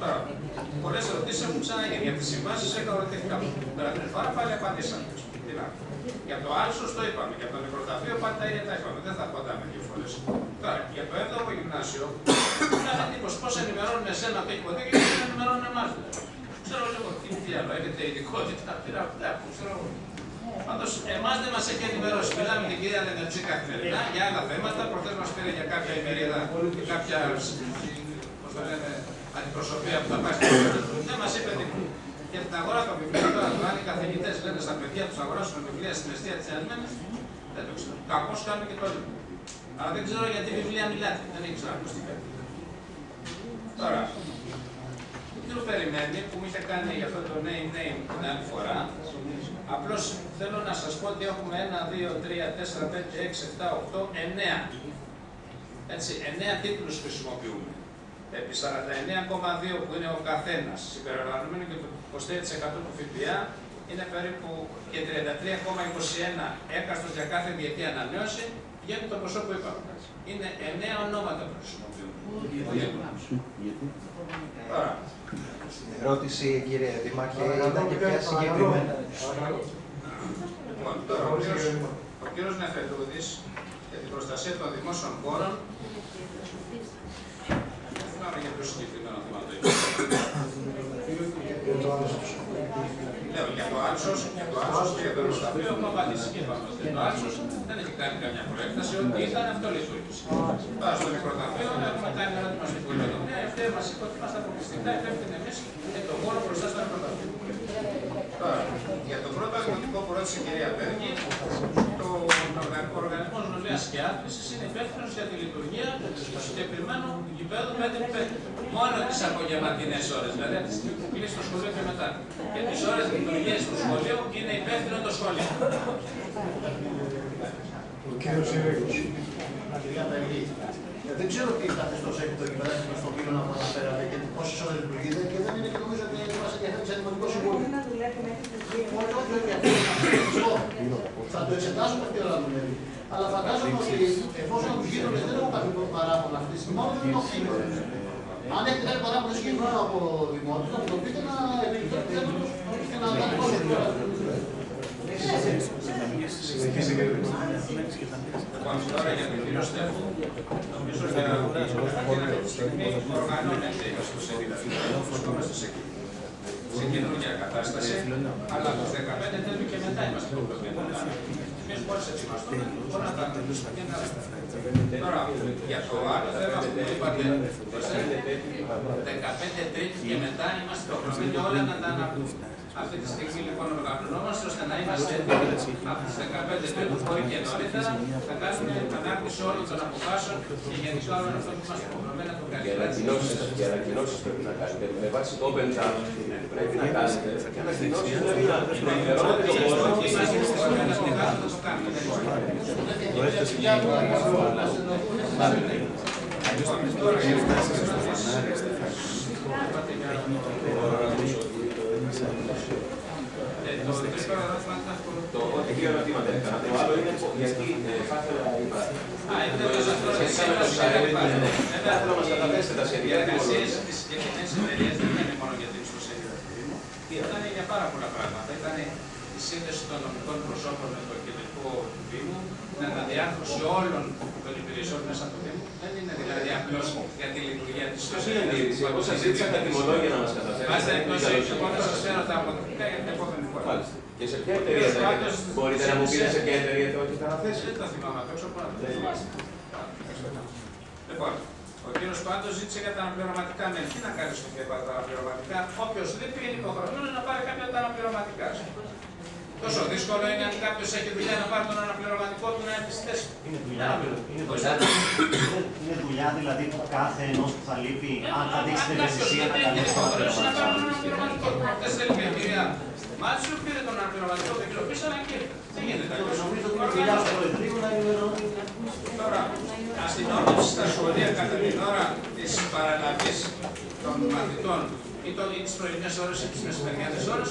Τώρα, πολλές ερωτήσεις έχουν ξαναγίνει για τις συμβάσεις, έκανα ρωτήθηκα την περασμένη φορά, πάλι απαντήσαμε. Για το άλσο το είπαμε, για το νεκροταφείο πάντα είναι τα είπαμε. Δεν θα απαντάμε δύο φορές. Τώρα, για το 7ο γυμνάσιο, είχαμε εντύπωση πώς ενημερώνουν εσένα το έχει και πώς ενημερώνουν εμάς. Ξέρω λίγο τι, τι άλλο, έχετε ειδικότητα, πήρα αυτά που ξέρω εγώ. Πάντως, εμάς δεν μας έχει ενημερώσει. Μιλάμε με την κυρία Λενετζή καθημερινά για άλλα θέματα. Προχθέ μας πήρε για κάποια ημερίδα και κάποια πώς το λένε, αντιπροσωπεία που θα πάει στην Δεν μας είπε τίποτα. Για την αγορά των βιβλίων, τώρα αν οι καθηγητές λένε στα παιδιά τους αγοράσουν βιβλία στην αιστεία της Ιασμένη, δεν το ξέρω. Κακώς κάνουν και το λίγο. Αλλά δεν ξέρω γιατί βιβλία μιλάτε. Δεν έχει ξανακουστεί κάτι. Τώρα, τι περιμένει που μου είχε κάνει για αυτό το name name την άλλη φορά. Απλώς θέλω να σας πω ότι έχουμε 1, 2, 3, 4, 5, 6, 7, 8, 9. Έτσι, 9 τίτλους χρησιμοποιούμε. Επί 49,2 που είναι ο καθένας, συμπεριλαμβανομένου και το 23% του ΦΠΑ, είναι περίπου και 33,21 έκαστος για κάθε διετή ανανέωση, βγαίνει το ποσό που είπαμε. Είναι 9 ονόματα που χρησιμοποιούμε. Τώρα, Ερώτηση κύριε Δημάρχε, ήταν και ποια συγκεκριμένα. Λοιπόν, τώρα ο κύριος, ο κύριος Νεφελούδης για την προστασία των δημόσιων χώρων δεν θυμάμαι για ποιο συγκεκριμένο θέμα το είπε. Λέω για το Άλσος, για το Άλσος και για το Ροσταφείο έχουμε απαντήσει και είπαμε ότι το Άλσος δεν έχει κάνει καμιά προέκταση, ότι ήταν αυτό λειτουργήσε. Τώρα στο νεκροταφείο έχουμε κάνει ερώτημα στην πολυοδομία, η ευθεία μας είπε ότι είμαστε αποκλειστικά υπεύθυνοι εμείς για τον χώρο μπροστά στο νεκροταφείο. Τώρα, για το πρώτο δημοτικό που ρώτησε η κυρία Πέργη, το οργανισμό μου λέει και άθληση είναι υπεύθυνος για τη λειτουργία του συγκεκριμένου γηπέδου 5 Μόνο τις απογευματινές ώρες, δηλαδή από τη στιγμή που κλείσει το σχολείο και μετά. Για τις ώρες λειτουργίας του σχολείου είναι υπεύθυνο το σχολείο. Ο κύριος Ιρέκος. Κυρία Μελή, δεν ξέρω τι καθεστώ έχει το γυμνάσιο στο σχολείο να αναφέρατε και πόσες ώρες λειτουργείται και δεν είναι και νομίζω ότι μας ενδιαφέρει σαν δημοτικό συμβούλιο. Όχι, όχι, όχι, αυτό Θα το εξετάσουμε αυτή την ώρα το μέλη. Αλλά φαντάζομαι ότι εφόσον του γείτονε δεν έχω κάποιο παράπονο αυτή τη στιγμή, μόνο δεν το αφήνω. Αν έχετε κάποιο παράπονο συγκεκριμένο από δημότες, να μου το πείτε να επιληφθώ το θέμα και να τα Συνεχίζει και Λοιπόν, τώρα για τον κύριο Στέφου, νομίζω ότι αυτή τη στιγμή οργανώνεται η σελίδα. Βρισκόμαστε σε σε καινούργια κατάσταση, αλλά από 15 τέλου και μετά είμαστε προβλήματα. Εμείς μόλις ετοιμαστούμε, μπορούμε να τα ακολουθήσουμε και να Τώρα, για το άλλο θέμα που είπατε, 15 Τρίτη και μετά είμαστε υποχρεωμένοι όλα να τα αναπτύξουμε. Αυτή τη στιγμή λοιπόν οργανωνόμαστε ώστε να είμαστε έτοιμοι από τι 15 Τρίτου, μπορεί και νωρίτερα, να κάνουμε ανάρτηση όλων των αποφάσεων και γενικά όλων αυτών που είμαστε υποχρεωμένοι να το Και ανακοινώσεις, και ανακοινώσεις πρέπει να κάνετε. Με βάση το Open Chat πρέπει να κάνετε. Και ανακοινώσεις πρέπει να ενημερώνετε τον κόσμο. Το ότι δύο ερωτήματα έκανα. Το άλλο είναι γιατί θα ήθελα να είπα. Σχετικά με το ΣΑΕΛ, θα ήθελα να μας καταθέσετε τα σχετικά εργασίες της συγκεκριμένης εταιρείας δεν ήταν μόνο για την ιστοσελίδα του Δήμου. Ήταν για πάρα πολλά πράγματα. Ήταν η σύνδεση των νομικών προσώπων με το κεντρικό του Δήμου, την αναδιάρθρωση όλων των υπηρεσιών μέσα από το Δήμο. Δεν είναι δηλαδή απλώς για τη λειτουργία της ιστοσελίδας. Εγώ σας ζήτησα τα τιμολόγια να μας καταθέσετε. Μάλιστα, εκτός εγώ θα σας φέρω τα αποδεικτικά για την επόμενη φορά. Και σε ποια εταιρεία θα Μπορείτε να μου πείτε σε ποια εταιρεία το έχετε αναθέσει. Δεν τα θυμάμαι απ' έξω, να το θυμάστε. Λοιπόν, ο κύριος Πάντος ζήτησε για τα αναπληρωματικά με. Τι να κάνεις στο για τα αναπληρωματικά; Όποιος λείπει είναι υποχρεωμένο να πάρει κάποια τα αναπληρωματικά. Τόσο δύσκολο είναι αν κάποιος έχει δουλειά να πάρει τον αναπληρωματικό του να έρθει στη θέση. Είναι δουλειά, είναι δουλειά, είναι δουλειά δηλαδή κάθε ενός που θα λείπει, αν θα δείξετε ευαισθησία να καλέσει τον αναπληρωματικό. Δεν θέλει μια κυρία Μάτσου πήρε τον αναπληρωματικό, δεν κοινοποίησαν και δεν γίνεται. Νομίζω ότι είναι δουλειά του Προεδρείου να ενημερώνει. Τώρα, αστυνόμευση στα σχολεία κατά την ώρα της παραλαβή των μαθητών ή τι πρωινέ ώρε ή τι μεσημεριανέ ώρε,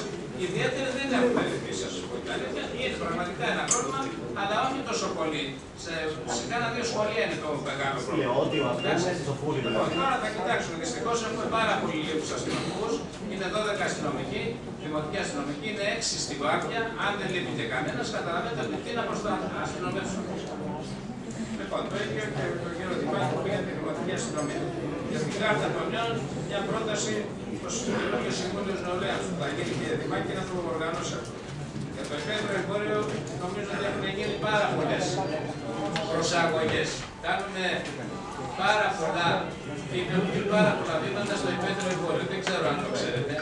ιδιαίτερη δεν έχουμε ρυθμίσει, σα πω την αλήθεια. Είναι πραγματικά ένα πρόβλημα, αλλά όχι τόσο πολύ. Σε, σε κάνα δύο σχολεία είναι το μεγάλο πρόβλημα. Λεόντιο, α πούμε, στο φούρι. Λοιπόν, τώρα θα κοιτάξουμε. Δυστυχώς έχουμε πάρα πολύ λίγους αστυνομικούς. Είναι 12 αστυνομικοί, δημοτικοί αστυνομικοί, είναι 6 στη βάρδια. Αν δεν λείπει και κανένας, καταλαβαίνετε ότι τι να προ τα αστυνομεύσουν. Λοιπόν, το ίδιο και το κύριο Δημάρχη που για την δημοτική αστυνομία. Για την κάρτα των νέων, μια πρόταση προ το Κεντρικό Συμβούλιο Νεολαία που θα γίνει και Δημάρχη να το οργανώσει αυτό. Για το επέδρο εμπόριο νομίζω ότι έχουν γίνει πάρα πολλέ προσαγωγέ. Κάνουμε πάρα πολλά πάρα πολλά βήματα στο υπέδρο εμπόριο. Δεν ξέρω αν το ξέρετε.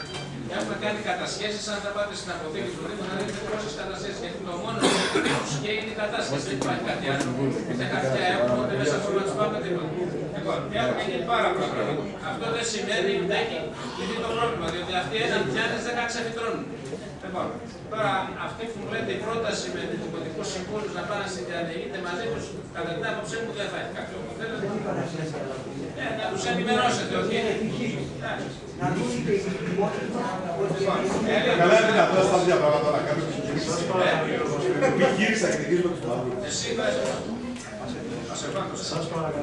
Έχουμε κάνει κατασχέσεις, αν θα πάτε στην αποθήκη του Δήμου να δείτε πόσες κατασχέσεις. Γιατί το μόνο που και είναι η κατάσχεση. Δεν υπάρχει κάτι άλλο. Ούτε χαρτιά έχουμε, ούτε μέσα από να τους πάμε τίποτα. Λοιπόν, έχουν γίνει πάρα πολλά πράγματα. Αυτό δεν σημαίνει ότι έχει λυθεί το πρόβλημα, διότι αυτοί έναν πιάνει δεν ξεφυτρώνουν. Λοιπόν, τώρα αυτή που μου λέτε η πρόταση με τους Δημοτικούς Συμβούλους να πάνε στην διαλεγείτε μαζί τους, κατά την άποψή μου δεν θα έχει κάποιο αποτέλεσμα. Ε, να τους ενημερώσετε ότι είναι να δώσει και η Καλά είναι δυνατόν στα δύο πράγματα να κάνουμε επιχείρηση ακτιβίσμα του Παύλου. Εσύ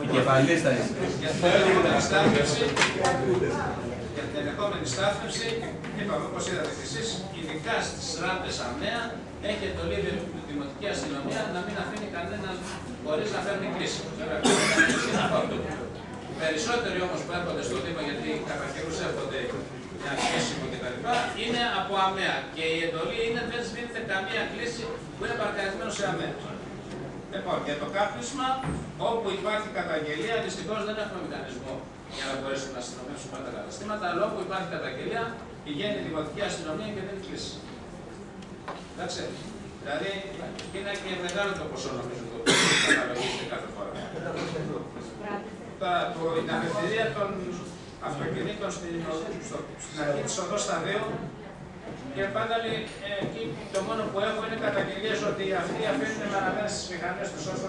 Η κεφαλής θα είναι. Για την ενδεχόμενη στάθμευση, είπαμε όπως είδατε και εσείς, ειδικά στις ράμπε ΑΜΕΑ, έχει εντολή η Δημοτικής Αστυνομίας να μην αφήνει κανέναν χωρίς να φέρνει κρίση. Περισσότεροι όμως που έρχονται στο Δήμο γιατί κατά καιρού έρχονται για κλείσιμο κτλ. είναι από ΑΜΕΑ. Και η εντολή είναι δεν σβήνεται καμία κλίση που είναι παρκαρισμένο σε ΑΜΕΑ. Λοιπόν, για το κάπνισμα, όπου υπάρχει καταγγελία, δυστυχώς δεν έχουμε μηχανισμό για να μπορέσουμε να αστυνομεύσουμε τα καταστήματα, αλλά όπου υπάρχει καταγγελία, πηγαίνει η δημοτική αστυνομία και δεν κλείσει. Εντάξει. Δηλαδή, είναι και μεγάλο το ποσό νομίζω το καταλογίζεται κάθε φορά. Τώρα, το, η αφετηρία των αυτοκινήτων στην, στο, στην αρχή της οδός Σταδίου και πάντα λέει, ε, εκεί το μόνο που έχω είναι καταγγελίες ότι αυτοί αφήνουν μαραμένε στις μηχανές τους όσο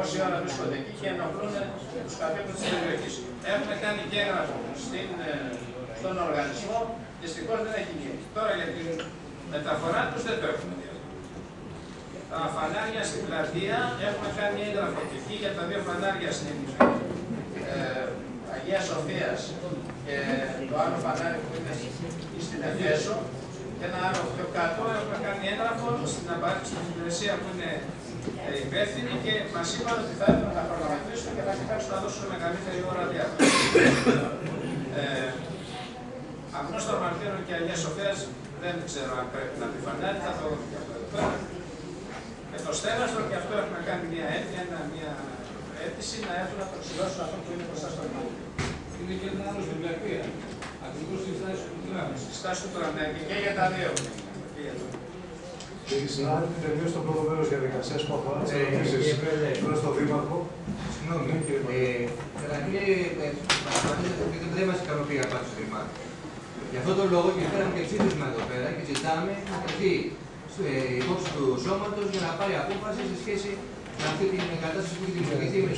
όση ώρα βρίσκονται εκεί και ενοχλούν τους κατοίκους της περιοχής. Έχουμε κάνει και έγγραφο στην, ε, στον οργανισμό, δυστυχώς δεν έχει γίνει. Τώρα για την μεταφορά τους δεν το έχουμε δει. Τα φανάρια στην πλατεία έχουμε κάνει έγγραφο και εκεί για τα δύο φανάρια στην ε, Αγίας Σοφίας και το άλλο φανάρι που είναι στην Εφέσο και ένα άλλο πιο κάτω έχουμε κάνει έγγραφο στην απαραίτητη στην υπηρεσία που είναι ε, υπεύθυνοι και μας είπαν ότι θα έπρεπε να προγραμματίσουν και να κοιτάξουν να δώσουν μεγαλύτερη ώρα διάθεση. Ε, Αγνώστο Μαρτίνο και Αγίας Σοφίας δεν ξέρω αν πρέπει να τη φανάρει, θα το δούμε και αυτό εδώ πέρα. Και το στέγαστρο και αυτό έχουμε κάνει μια αίτηση, μια αίτηση να έρθουν να προσιλώσουν αυτό που είναι μπροστά στο μάτι. Είναι και ένα άλλο στην πλατεία. Ακριβώς στη στάση του τραμ. Στη στάση του τραμ, ναι, και για τα δύο. Κύριε συνάδελφοι, τελείωσε το πρώτο μέρος διαδικασία που αφορά τις Ε, ερωτήσει κύριε Πρόεδρε. προς τον Δήμαρχο. Συγγνώμη, Ναι, κύριε Πρόεδρε. ε, καταρχήν ε, παραπατήσατε ότι δεν μας ικανοποιεί η απάντηση του Δημάρχου. Γι' αυτόν τον λόγο και φέραμε και ψήφισμα εδώ πέρα και ζητάμε να τεθεί ε, υπόψη του σώματος για να πάρει απόφαση σε σχέση με αυτή την κατάσταση που έχει δημιουργηθεί με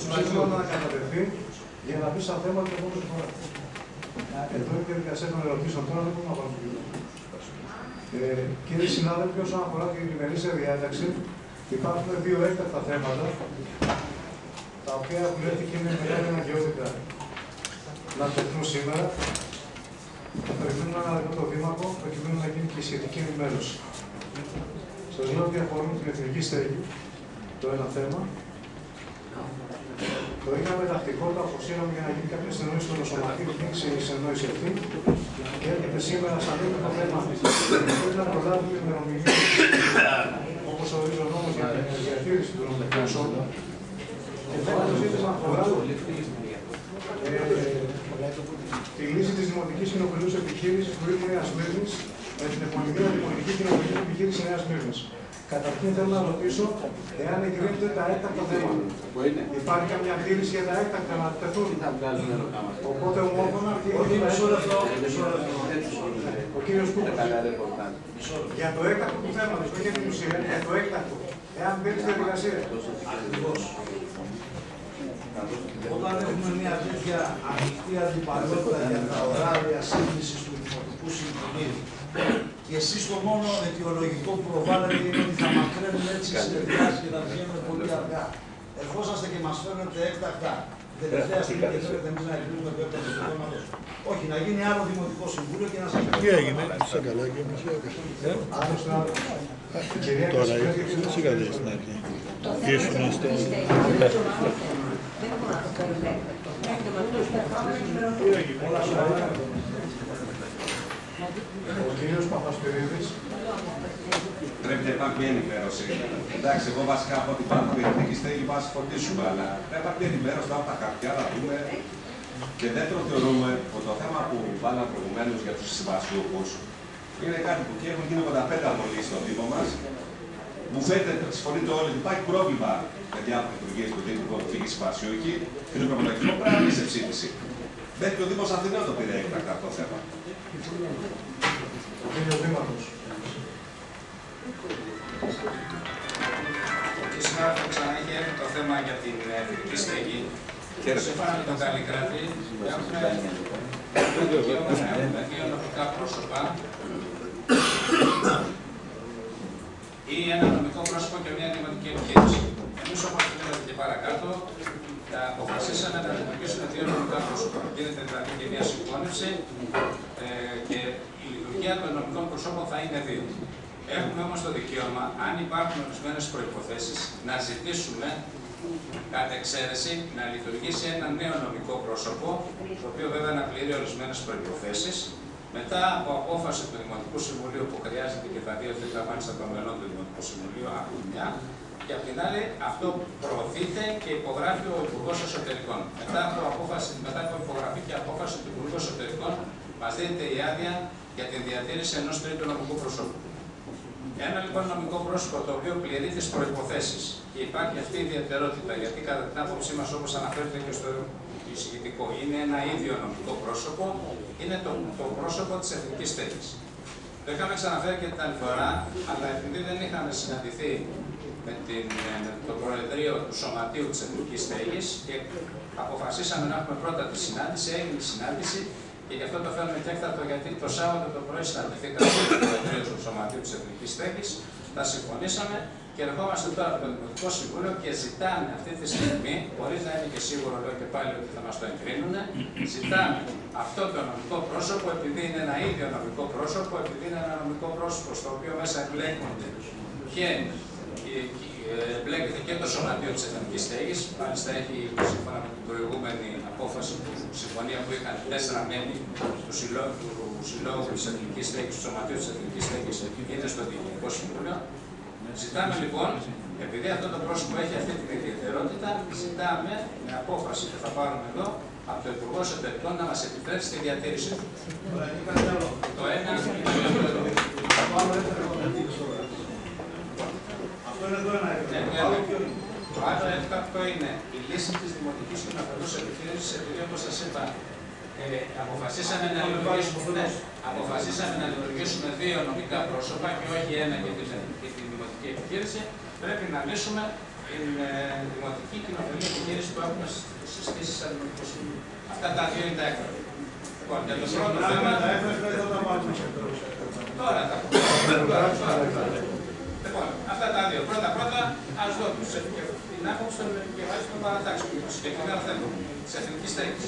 Το ψήφισμα να κατατεθεί για να πει στα θέματα του επόμενου φορά. Εδώ είναι η διαδικασία των ερωτήσεων. Τώρα δεν μπορούμε να πάμε πιο ε, Κύριε συνάδελφοι, όσον αφορά την ημερήσια διάταξη, υπάρχουν δύο έκτακτα θέματα τα οποία έχουν έρθει και είναι μεγάλη αναγκαιότητα να τεθούν σήμερα. Περιμένουμε να δούμε το Δήμαρχο προκειμένου να γίνει και η σχετική ενημέρωση. Σας λέω ότι αφορούν την εθνική στέγη, το ένα θέμα. Το είχαμε τακτικό, το αποσύραμε για να γίνει κάποια συνεννόηση με το σωματείο, υπήρξε η συνεννόηση αυτή. Και έρχεται σήμερα σαν το θέμα. Πρέπει να προλάβουμε την ημερομηνία, όπως ορίζει ο νόμος για την διαχείριση του νομικού εσόδου. Και το άλλο ζήτημα αφορά ε, τη λύση της Δημοτικής Κοινοβουλίου Επιχείρησης του Ρήμου Νέας Μύρνη με την επωνυμία Δημοτική Κοινοβουλίου Επιχείρησης Νέας Μύρνη. Καταρχήν θέλω να ρωτήσω εάν εγκρίνονται τα έκτακτα θέματα. Υπάρχει καμιά αντίρρηση για τα έκτακτα να τεθούν; Οπότε ομόφωνα Όχι, μισό λεπτό. Μισό λεπτό. ο κύριος Κούκος. Για το έκτακτο του θέματος, όχι για την ουσία, για το έκτακτο. Εάν μπαίνει στη διαδικασία. Ακριβώς. Όταν έχουμε μια τέτοια ανοιχτή αντιπαλότητα για τα ωράρια σύγκληση του Δημοτικού Συμβουλίου και εσείς το μόνο αιτιολογικό που προβάλλετε είναι ότι θα μακραίνουν έτσι οι συνεδριάσεις και θα βγαίνουν πολύ αργά. Ερχόσαστε και μας φέρνετε έκτακτα την τελευταία στιγμή και θέλετε εμείς να εγκρίνουμε το έκτακτο τους θέματο. Όχι, να γίνει άλλο Δημοτικό Συμβούλιο και να σας Τι έγινε, σε καλά και εμείς Τώρα είσαι καλή στην αρχή; Ήσουν στο... Ο κύριος Παπασπυρίδης. Πρέπει να υπάρχει μια ενημέρωση. Εντάξει, εγώ βασικά από την πάνω την εθνική στέγη βάση φωτίσουμε, αλλά πρέπει να υπάρχει ενημέρωση από τα χαρτιά να δούμε. Και δεύτερο, θεωρούμε ότι το θέμα που βάλαμε προηγουμένως για τους συμβασιούχου είναι κάτι που και έχουν γίνει 85 απολύσει στο Δήμο μας. Μου φαίνεται, συμφωνείτε όλοι, ότι υπάρχει πρόβλημα με διάφορες λειτουργίες του Δήμου που έχουν φύγει συμβασιούχοι και το προπολογισμό πρέπει να μπει σε ψήφιση. Μέχρι και ο Δήμος Αθηναίων το πήρε έκτακτα αυτό το θέμα. Ο κύριος Δήμαρχος. Και συνάδελφοι, ξανά είχε έρθει το θέμα για την εθνική στέγη. Σύμφωνα με τον Καλλικράτη, έχουμε έχουμε δύο νομικά πρόσωπα ή ένα νομικό πρόσωπο και μια εγκληματική επιχείρηση. Εμείς όπως είδατε και παρακάτω, αποφασίσαμε να δημιουργήσουμε δύο νομικά πρόσωπα. Γίνεται δηλαδή και μια συγχώνευση ε, και η λειτουργία των νομικών προσώπων θα είναι δύο. Έχουμε όμως το δικαίωμα, αν υπάρχουν ορισμένες προποθέσει, να ζητήσουμε κατ' εξαίρεση να λειτουργήσει ένα νέο νομικό πρόσωπο, το οποίο βέβαια να πληρεί ορισμένες προποθέσει, μετά από απόφαση του Δημοτικού Συμβουλίου που χρειάζεται και τα δύο τρίτα μάλιστα των μελών του Δημοτικού Συμβουλίου από τη μια, και απ' την άλλη αυτό προωθείται και υπογράφει ο Υπουργός Εσωτερικών. Μετά από, απόφαση, μετά από υπογραφή και απόφαση του Υπουργού Εσωτερικών, μας δίνεται η άδεια για την διατήρηση ενός τρίτου νομικού προσώπου. Ένα λοιπόν νομικό πρόσωπο το οποίο πληρεί τις προποθέσει και υπάρχει αυτή η ιδιαιτερότητα, γιατί κατά την άποψή μας, όπως αναφέρεται και στο εισηγητικό, είναι ένα ίδιο νομικό πρόσωπο, είναι το, το πρόσωπο της εθνικής στέγη. Το είχαμε ξαναφέρει και την άλλη φορά, αλλά επειδή δεν είχαμε συναντηθεί με, την, με το Προεδρείο του Σωματείου της Εθνικής Στέγη και αποφασίσαμε να έχουμε πρώτα τη συνάντηση, έγινε η συνάντηση και γι' αυτό το φέρνουμε και έκτακτο γιατί το Σάββατο το πρωί συναντηθήκαμε με το Προεδρείο του Σωματείου της Εθνικής Στέγη, τα συμφωνήσαμε και ερχόμαστε τώρα από το Δημοτικό Συμβούλιο και ζητάμε αυτή τη στιγμή, χωρί να είναι και σίγουρο λέω και πάλι ότι θα μας το εγκρίνουν, ζητάμε αυτό το νομικό πρόσωπο, επειδή είναι ένα ίδιο νομικό πρόσωπο, επειδή είναι ένα νομικό πρόσωπο στο οποίο μέσα εμπλέκονται και ε, εμπλέκεται και το Σωματείο της Εθνικής Στέγης. Μάλιστα, έχει σύμφωνα με την προηγούμενη απόφαση, του συμφωνία που είχαν τέσσερα μέλη του Συλλόγου, του Συλλόγου της Εθνικής Στέγης, του Σωματείου της Εθνικής Στέγης, είναι στο Διοικητικό Συμβούλιο. Ζητάμε λοιπόν, επειδή αυτό το πρόσωπο έχει αυτή την ιδιαιτερότητα, ζητάμε με απόφαση που θα πάρουμε εδώ από το Υπουργό Εσωτερικών να μας επιτρέψει τη διατήρηση του. Το ένα είναι το εδώ. Αυτό είναι εδώ ένα Το άλλο έκτακτο είναι η λύση της δημοτικής και ναυτικού επιχείρηση, επειδή όπως σας είπα, ε, αποφασίσαμε, να λειτουργήσουμε, ναι, αποφασίσαμε να λειτουργήσουμε δύο νομικά πρόσωπα και όχι ένα για την, για την δημοτική επιχείρηση. Πρέπει να λύσουμε την ε, δημοτική κοινοφελή επιχείρηση που έχουμε συστήσει σαν δημοτικό συμβούλιο. Αυτά τα δύο είναι τα έκτακτα. Λοιπόν, για το πρώτο θέμα. Τώρα τα πούμε. Λοιπόν, αυτά τα δύο. Πρώτα πρώτα, ας δούμε την άποψη των επικεφαλής των παρατάξεων για το συγκεκριμένο θέμα της εθνικής στέγης.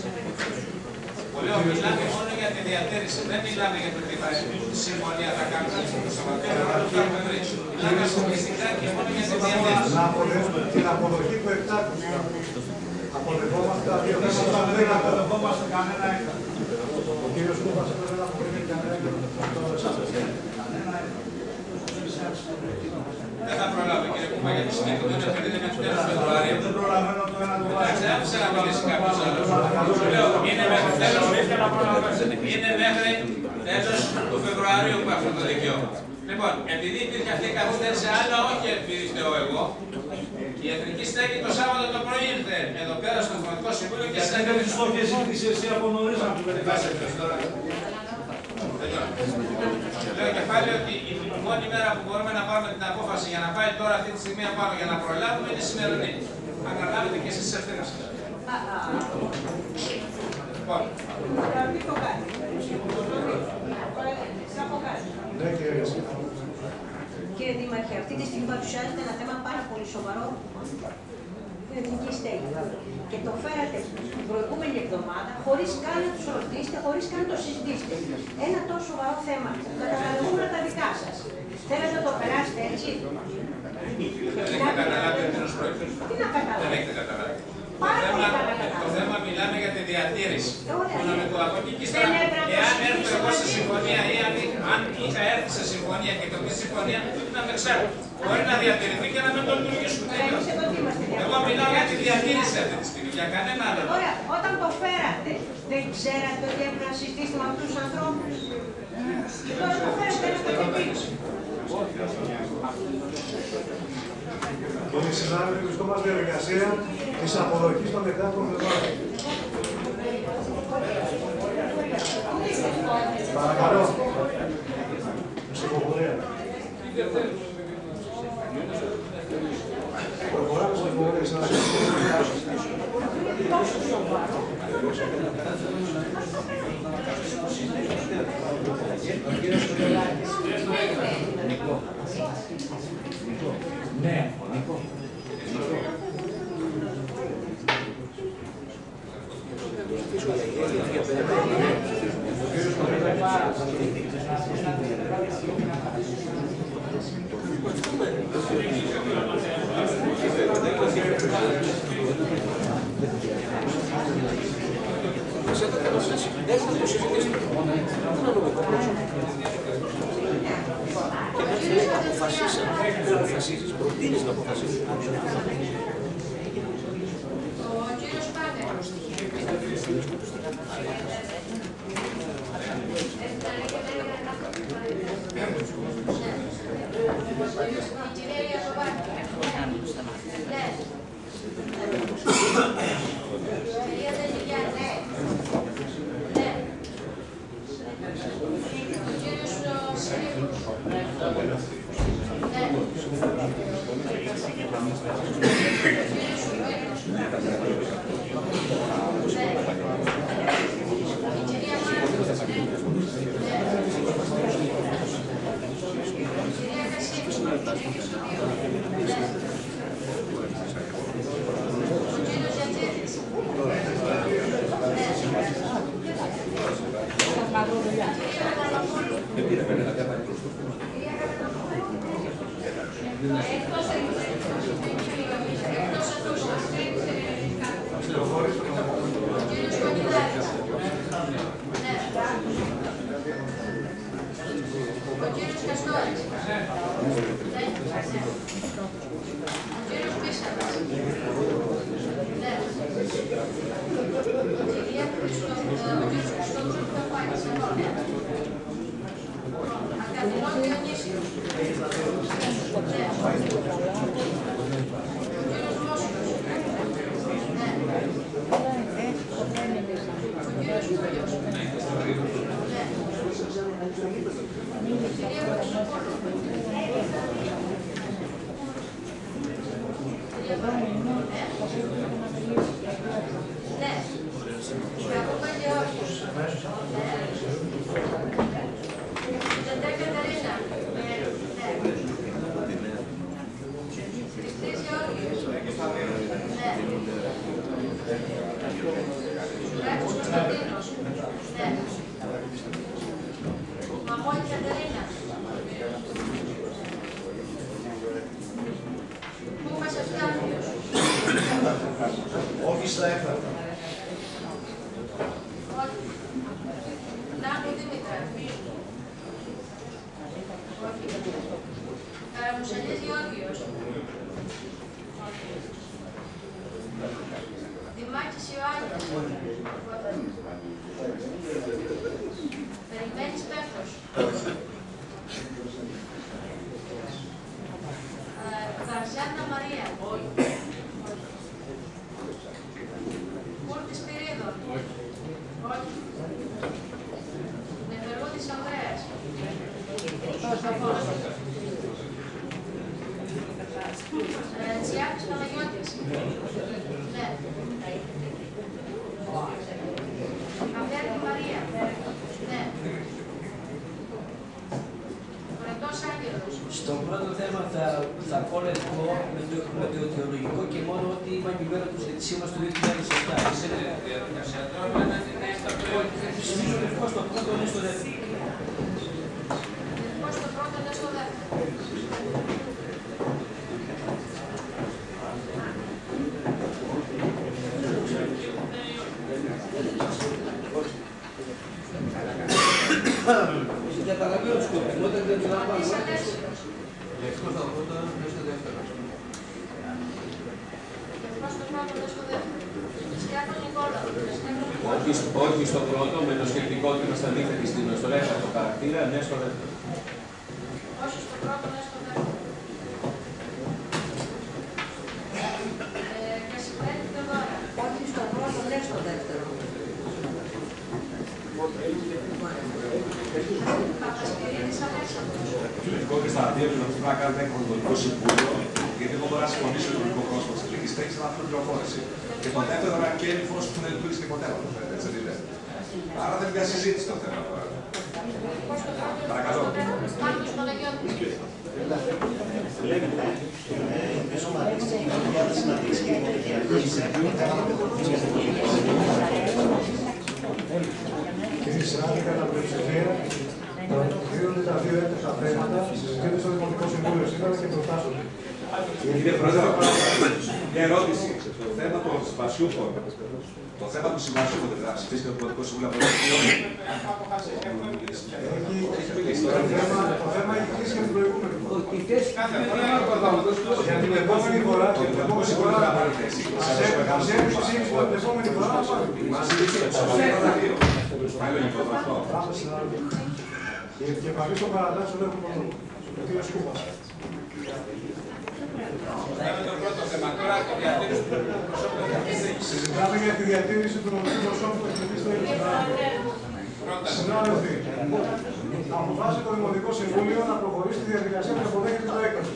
Που λέω, μιλάμε μόνο για τη διατήρηση. Δεν μιλάμε για το τι θα συμφωνία θα κάνουμε στο Σωματείο, Μιλάμε αποκλειστικά και μόνο για τη διατήρηση. Να αποδεχτούμε την αποδοχή του εκτάκου. Αποδεχόμαστε τα δύο θέματα, δεν αποδεχόμαστε κανένα έκτακτο. Ο κύριος Κούβας έπρεπε να αποδεχθεί κανένα έκτακτο. Δεν θα προλάβω κύριε Κουμά γιατί συγκεκριμένο επειδή είναι μέχρι τέλος Φεβρουαρίου. Δεν προλαβαίνω το ένα το Εντάξει, άφησε να μιλήσει κάποιος άλλος. Σου λέω, είναι μέχρι τέλος, είναι μέχρι τέλος του Φεβρουαρίου που έχουμε το δικαίωμα. Λοιπόν, επειδή υπήρχε αυτή η καθυστέρηση, αλλά όχι επειδή φταίω εγώ, η Εθνική Στέγη το Σάββατο το πρωί ήρθε εδώ πέρα στο Δημοτικό Συμβούλιο και συνέβη. Γιατί δεν τις ζήτησε εσύ από νωρίς να του Λέω και πάλι ότι η μόνη μέρα που μπορούμε να πάρουμε την απόφαση για να πάει τώρα αυτή τη στιγμή απάνω για να προλάβουμε είναι η σημερινή. Αναλάβετε και εσείς τις ευθύνες σας. Λοιπόν. Κύριε Δήμαρχε, αυτή τη στιγμή παρουσιάζεται ένα θέμα πάρα πολύ σοβαρό την εθνική στέγη. Και το φέρατε την προηγούμενη εβδομάδα χωρίς καν να τους ρωτήσετε, χωρίς καν να το συζητήσετε. Ένα τόσο σοβαρό θέμα. Τα καταλαβαίνουν τα δικά σας. Θέλετε να το περάσετε έτσι; Δεν έχετε καταλάβει τι να καταλάβει. Δεν έχετε καταλάβει. Το θέμα, το θέμα μιλάμε για τη διατήρηση του νομικού από εκεί και ύστερα, εάν έρθω εγώ σε συμφωνία ή αν, αν είχα έρθει σε συμφωνία και το πει συμφωνία, να με ξέρω. Μπορεί να διατηρηθεί και να μην το λειτουργήσουμε. Εγώ μιλάω για τη διατήρηση αυτή τη στιγμή, για κανένα άλλο. Ωραία, όταν το φέρατε, δεν ξέρατε ότι έπρεπε να συζητήσετε με αυτούς τους ανθρώπους; Και τώρα το φέρατε, δεν το πίσω. Κύριε συνάδελφοι, βρισκόμαστε διαδικασία της αποδοχής των εκτάκτων δεδομένων. Παρακαλώ. Ψηφοφορία. Προχωράμε στην ψηφοφορία, Ναι, Νικό. Δεν θα το συζητήσουμε. Δεν είναι νομικό πρόσωπο. Και κάτι λέει αποφασίσαμε. Δεν αποφασίζεις, προτείνεις να αποφασίσεις. και Οι επικεφαλεί των παρατάξεων. Ο. Σκούπα. Συζητάμε για τη διατήρηση του νομικού προσώπου του εκκλητή στο Συνάδελφοι, αποφάσισε το Δημοτικό Συμβούλιο να προχωρήσει τη διαδικασία που αποδέχεται το έκτακτο.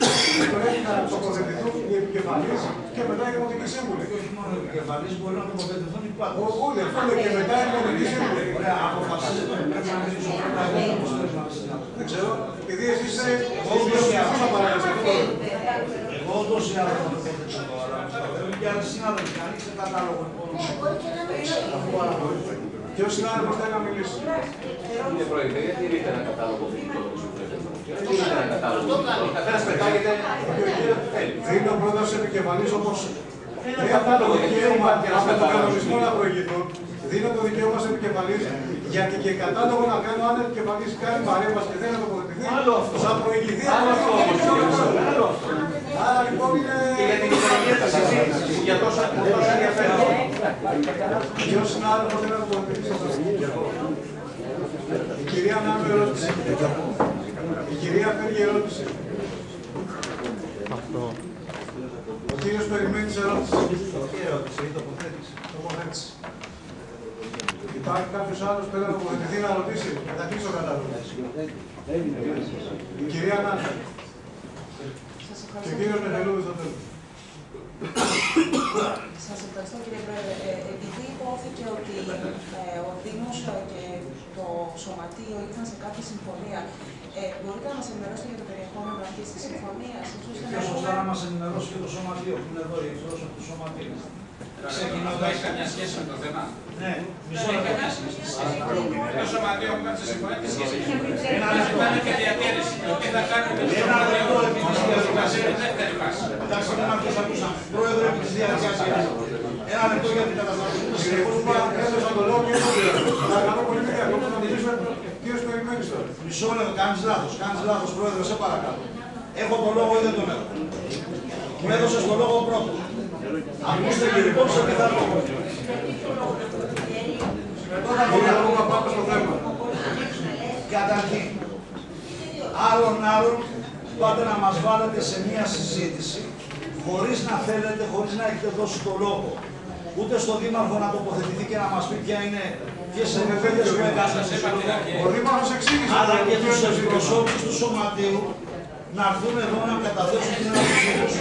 Το έχει να τοποθετηθούν οι επικεφαλείς και μετά οι δημοτικοί σύμβουλοι. Και οι μπορεί να τοποθετηθούν οι πάντες. Ούτε ναι. και μετά οι δημοτικοί σύμβουλοι. Ναι, ναι, να το Δεν ξέρω, επειδή εσείς είστε όντω ή αυτό να παρακολουθείτε. Εγώ όντω ή άλλο να τώρα. Και άλλοι συνάδελφοι, κανεί δεν κατάλογο. Λοιπόν. Ποιο συνάδελφος θέλει να μιλήσει. Είναι Πρόεδρε, γιατί ρίχνει ένα κατάλογο. Αυτό δεν είναι κατάλογο. Ο καθένας πετάγεται Δίνω πρώτα σε επικεφαλής όπως Ένα δεν κατάλογο, το γιατί δεν δικαίωμα υπάρχει ένας από τον κατάλογος. κανονισμό να προηγηθούν. Δίνω το δικαίωμα σε επικεφαλής γιατί και κατάλογο να κάνω αν επικεφαλής κάνει παρέμβαση και δεν να τοποθετηθεί, θα προηγηθεί από Άλλο αυτό αυτό το όμως, δικαίωμα. άλλο αυτό. Άρα λοιπόν είναι... Και για την οικονομία της συζήτησης που για τόσο τόσο ενδιαφέρον. Ποιος συνάδελφος θέλει να τοποθετήσει. Η κυρία Νάμου ερώτηση. Η κυρία Φέργη ερώτηση. Ο κύριος περιμένει τις ερωτήσεις. Τι ερώτηση, η τοποθέτηση. Τοποθέτηση. Υπάρχει κάποιος άλλος που θέλει να τοποθετηθεί να ρωτήσει. Θα κλείσω ο κατάλογος. Η κυρία Νάνα. Σας Και ο ευχαριστώ. κύριος Νεφελούδης στο τέλος. Σας ευχαριστώ κύριε Πρόεδρε. Ε, επειδή υπόθηκε ότι ε, ο Δήμος ε, και το Σωματείο ήρθαν σε κάποια συμφωνία, ε, μπορείτε να μας ενημερώσετε για το περιεχόμενο αυτής της συμφωνίας, έτσι ώστε Πιο να σωστά πούμε... να μας ενημερώσει και το σωματείο που είναι εδώ, η εκπρόσωπος του σωματείου. Αυτό έχει καμιά σχέση με το θέμα. Ναι, μισό Έχει λεπτό. καμιά σχέση. Το σωματείο που κάνει συμφωνία τι σχέση έχει. Ένα Αν λεπτό. κάνει και διατήρηση, το τι θα κάνει με το Ένα λεπτό σωματείο, επί της διαδικασίας. είναι δεύτερη φάση. Εντάξει, δεν ακούς, ακούσαμε. Πρόεδρε, επί της διαδικασίας. Ένα λεπτό για την καταστάση. Κύριε Κούσπα, έδωσα το λόγο και έτσι. Παρακαλώ πολύ μην διακόψω να μιλήσουμε. Κύριος περιμένει τώρα. Μισό λεπτό, κάνεις λάθος, κάνεις λάθος, πρόεδρε, σε παρακαλώ. Έχω το λόγο ή δεν τον έχω. Μου έδωσες το λόγο πρώτος. Ακούστε και λοιπόν σε τι θα πω. Τώρα Κύριε μπορώ Κούσπα, πάμε στο θέμα. Καταρχήν, άλλον άλλον πάτε να μας βάλετε σε μία συζήτηση χωρίς να θέλετε, χωρίς να έχετε δώσει το λόγο ούτε στον Δήμαρχο να τοποθετηθεί και να μας πει ποια είναι ποιες είναι οι που έκανε Ο Δήμαρχος εξήγησε. αλλά το και τι τους είναι το εκπροσώπους του Σωματείου να έρθουν εδώ να καταθέσουν την άποψή τους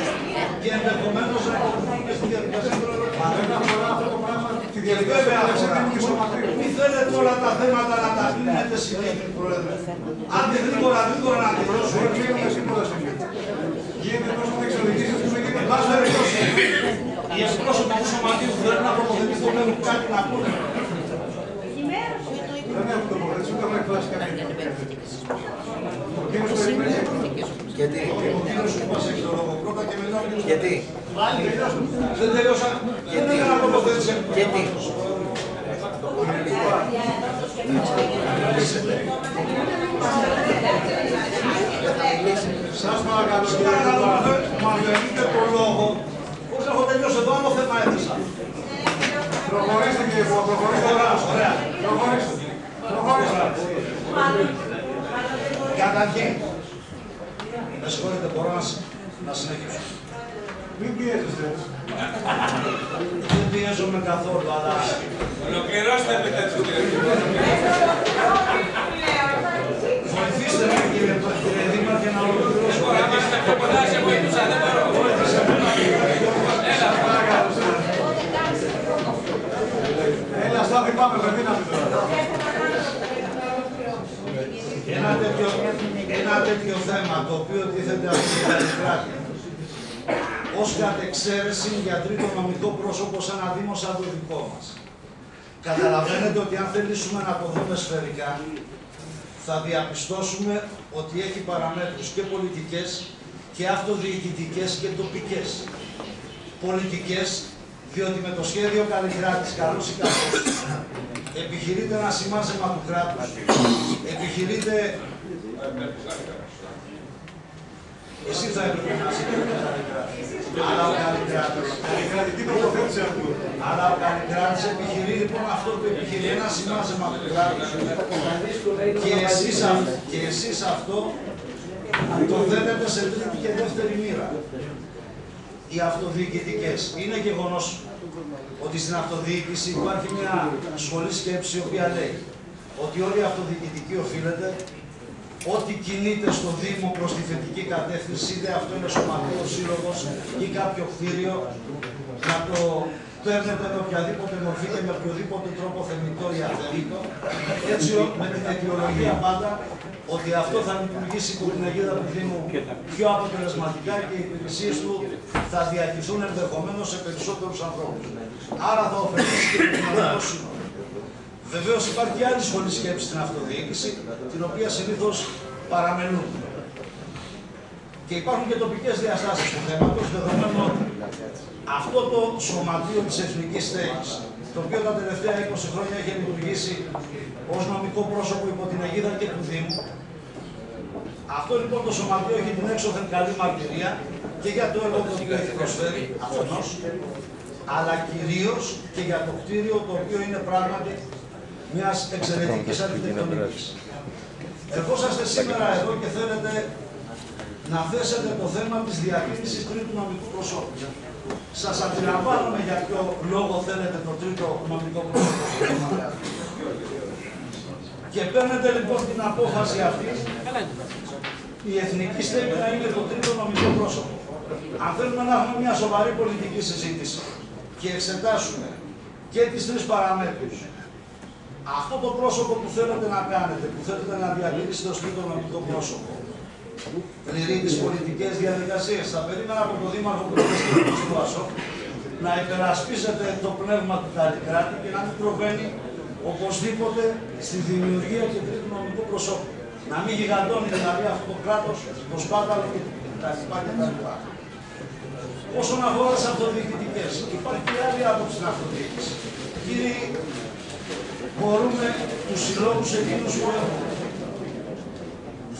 και ενδεχομένως να υποβληθούν και στη διαδικασία των Μα δεν αφορά αυτό το πράγμα τη και διαδικασία βέβαια του αφορά. Εξετήμου και Σωματείου. Μη θέλετε όλα τα θέματα να τα κλείνετε συνέχεια, Πρόεδρε. Άντε γρήγορα, γρήγορα να τελειώσουμε. Δεν κλείνουμε τίποτα στιγμή. Γίνεται τόσο να εξοδικήσεις που δεν γίνεται. Πάση περιπτώσει, οι εκπρόσωποι του σωματείου που θέλουν να τοποθετηθούν έχουν κάτι να πούνε. Δεν έχουν τοποθέτηση, ούτε έχουν εκφράσει κάποια Ο κύριος περιμένει. Γιατί. Ο κύριος Κούπας έχει το λόγο πρώτα και μετά ο κύριος Γιατί. Πάλι δεν τελειώσα. Δεν έκανα τοποθέτηση. Γιατί. Σας παρακαλώ, κύριε Παρακαλώ, Κούπα. μα δίνετε το λόγο. Πώς έχω τελειώσει εδώ, άλλο θέμα έθεσα. Προχωρήστε κύριε Κούπα, προχωρήστε. Ωραία. Προχωρήστε. Προχωρήστε. Καταρχήν, με συγχωρείτε, μπορώ να, σ- να συνεχίσω. Μην πιέζεστε έτσι. Δεν πιέζομαι καθόλου, αλλά Ολοκληρώστε επιτέλους κύριε βοηθήστε με κύριε, κύριε Δήμαρχε να ολοκληρώσω. Μπορώ να είμαστε πιο κοντά, σε βοηθούσα, δεν μπορώ. Έλα, Έλα, Στάθη, πάμε, με δύναμη τώρα. Ένα τέτοιο, ένα τέτοιο θέμα το οποίο τίθεται από την Καλλικράτη ως κατεξαίρεση για τρίτο νομικό πρόσωπο σε ένα δήμο σαν το δικό μας. Καταλαβαίνετε ότι αν θελήσουμε να το δούμε σφαιρικά, θα διαπιστώσουμε ότι έχει παραμέτρους και πολιτικές και αυτοδιοικητικές και τοπικές. Πολιτικές, διότι με το σχέδιο Καλλικράτης, καλώς ή κακώς, επιχειρείται ένα σημάζεμα του κράτους, επιχειρείται... Εσύ θα έπρεπε να είσαι και ο Καλλικράτης. Αλλά ο Καλλικράτης... Καλλικρατική τοποθέτηση αυτού. Αλλά ο Καλλικράτης επιχειρεί λοιπόν αυτό που επιχειρεί ένα σημάζεμα του κράτους. Και εσείς, αυ- και εσείς αυτό το θέτετε σε τρίτη και δεύτερη μοίρα. Οι αυτοδιοικητικές. Είναι γεγονός ότι στην αυτοδιοίκηση υπάρχει μια σχολή σκέψη η οποία λέει ότι όλη η αυτοδιοικητική οφείλεται ό,τι κινείται στο Δήμο προς τη θετική κατεύθυνση, είτε αυτό είναι σωματείο σύλλογος ή κάποιο κτίριο, να το παίρνετε με οποιαδήποτε μορφή και με οποιοδήποτε τρόπο θεμητό ή αθέμητο, έτσι ο- με την αιτιολογία πάντα ότι αυτό θα λειτουργήσει υπό την αιγύδα του Δήμου πιο αποτελεσματικά και οι υπηρεσίες του θα διαχειριστούν ενδεχομένως σε περισσότερους ανθρώπους. Άρα θα ωφελήσει και το κοινωνικό σύνολο. Βεβαίως υπάρχει και άλλη σχολή σκέψη στην αυτοδιοίκηση, την οποία συνήθως παραμελούν. Και υπάρχουν και τοπικές διαστάσεις του θέματος, δεδομένου ότι αυτό το σωματείο της εθνικής στέγης, το οποίο τα τελευταία 20 χρόνια έχει λειτουργήσει ως νομικό πρόσωπο υπό την αιγίδα και του Δήμου, αυτό λοιπόν το σωματείο έχει την έξωθεν καλή μαρτυρία και για το έργο το οποίο έχει προσφέρει αφενός, αλλά κυρίως και για το κτίριο το οποίο είναι πράγματι μιας εξαιρετικής αρχιτεκτονικής. Ερχόσαστε σήμερα εδώ και θέλετε να θέσετε το θέμα της διακρίνησης τρίτου νομικού προσώπου. Σας αντιλαμβάνομαι για ποιο λόγο θέλετε το τρίτο νομικό πρόσωπο. Και παίρνετε λοιπόν την απόφαση αυτή η εθνική στέγη να είναι το τρίτο νομικό πρόσωπο. Αν θέλουμε να έχουμε μια σοβαρή πολιτική συζήτηση και εξετάσουμε και τις τρεις παραμέτρους, αυτό το πρόσωπο που θέλετε να κάνετε, που θέλετε να διατηρήσετε ως τρίτο νομικό πρόσωπο, πληρεί τις πολιτικές διαδικασίες. Θα περίμενα από τον Δήμαρχο που είναι στο Ασό να υπερασπίζεται το πνεύμα του Καλλικράτη και να μην προβαίνει οπωσδήποτε στη δημιουργία και τρίτου νομικού προσώπου. Να μην γιγαντώνει δηλαδή αυτό το κράτος, το σπάταλο και τα λοιπά και τα λοιπά. Όσον αφορά τις αυτοδιοικητικές, υπάρχει και άλλη άποψη στην αυτοδιοίκηση. Κύριοι, μπορούμε τους συλλόγους εκείνους που έχουν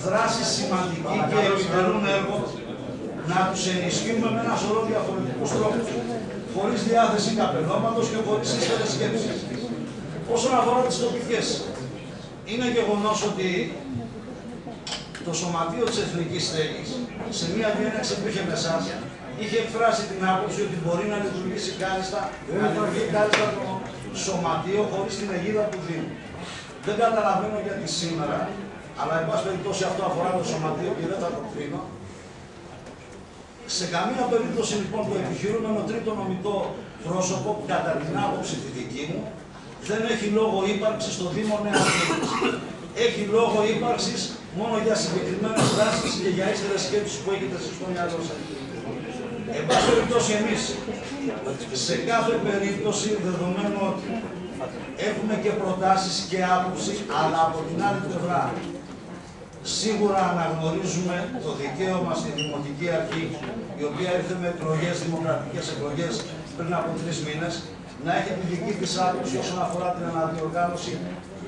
δράση σημαντική και επιτελούν έργο να τους ενισχύουμε με ένα σωρό διαφορετικούς τρόπους. Χωρίς διάθεση καπελώματος και χωρίς ύστερε σκέψει. Όσον αφορά τις τοπικές, είναι γεγονός ότι το Σωματείο της Εθνικής Στέγης, σε μία διένεξη που είχε με εσάς, είχε εκφράσει την άποψη ότι μπορεί να λειτουργήσει κάλλιστα, να λειτουργεί κάλλιστα το Σωματείο χωρίς την αιγίδα του Δήμου. Δεν καταλαβαίνω γιατί σήμερα, αλλά εν πάση περιπτώσει αυτό αφορά το Σωματείο και δεν θα το κρίνω, σε καμία περίπτωση λοιπόν το επιχειρούμενο τρίτο νομικό πρόσωπο, κατά την άποψη τη δική μου, δεν έχει λόγο ύπαρξης στο Δήμο Νέας Έχει λόγο ύπαρξης μόνο για συγκεκριμένες δράσεις και για ύστερες σκέψεις που έχετε εσεί στο μυαλό σας. Εν πάση περιπτώσει, εμείς σε κάθε περίπτωση, δεδομένου ότι έχουμε και προτάσεις και άποψη, αλλά από την άλλη πλευρά σίγουρα αναγνωρίζουμε το δικαίωμα στη Δημοτική Αρχή, η οποία ήρθε με εκλογές, δημοκρατικές εκλογές πριν από τρεις μήνες, να έχει τη δική της άποψη όσον αφορά την αναδιοργάνωση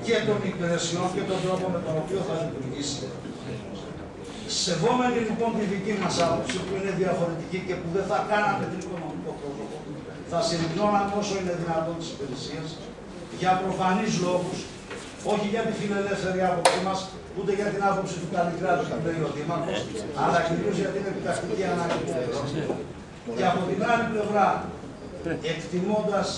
και των υπηρεσιών και τον τρόπο με τον οποίο θα λειτουργήσει. Σεβόμενοι λοιπόν τη δική μας άποψη που είναι διαφορετική και που δεν θα κάναμε τρίτο νομικό πρόσωπο, θα συρρυκνώναμε όσο είναι δυνατόν τις υπηρεσίες για προφανείς λόγους, όχι για τη φιλελεύθερη άποψή μας, ούτε για την άποψη του Καλλικράτου που λέει ο Δήμαρχο, αλλά κυρίως για την επιτακτική ανάγκη του Και από την άλλη πλευρά, εκτιμώντας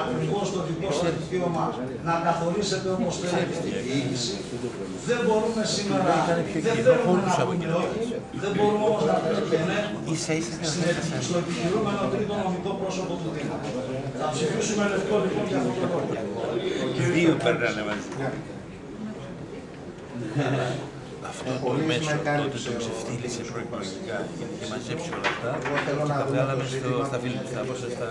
ακριβώς το δικό σας δικαίωμα να καθορίσετε όπως θέλετε τη διοίκηση, δεν μπορούμε σήμερα, δεν θέλουμε να πούμε όχι, δεν μπορούμε όμως να πούμε και ναι στο επιχειρούμενο τρίτο νομικό πρόσωπο του Δήμου. Θα ψηφίσουμε λευκό λοιπόν για αυτό το λόγο. Δύο περνάνε μαζί. Αυτό το μέσο τότε το ξεφτύλισε προεκλογικά. Για να μαζέψει όλα αυτά. Και τα βγάλαμε στο, στα, στα, στα, στα,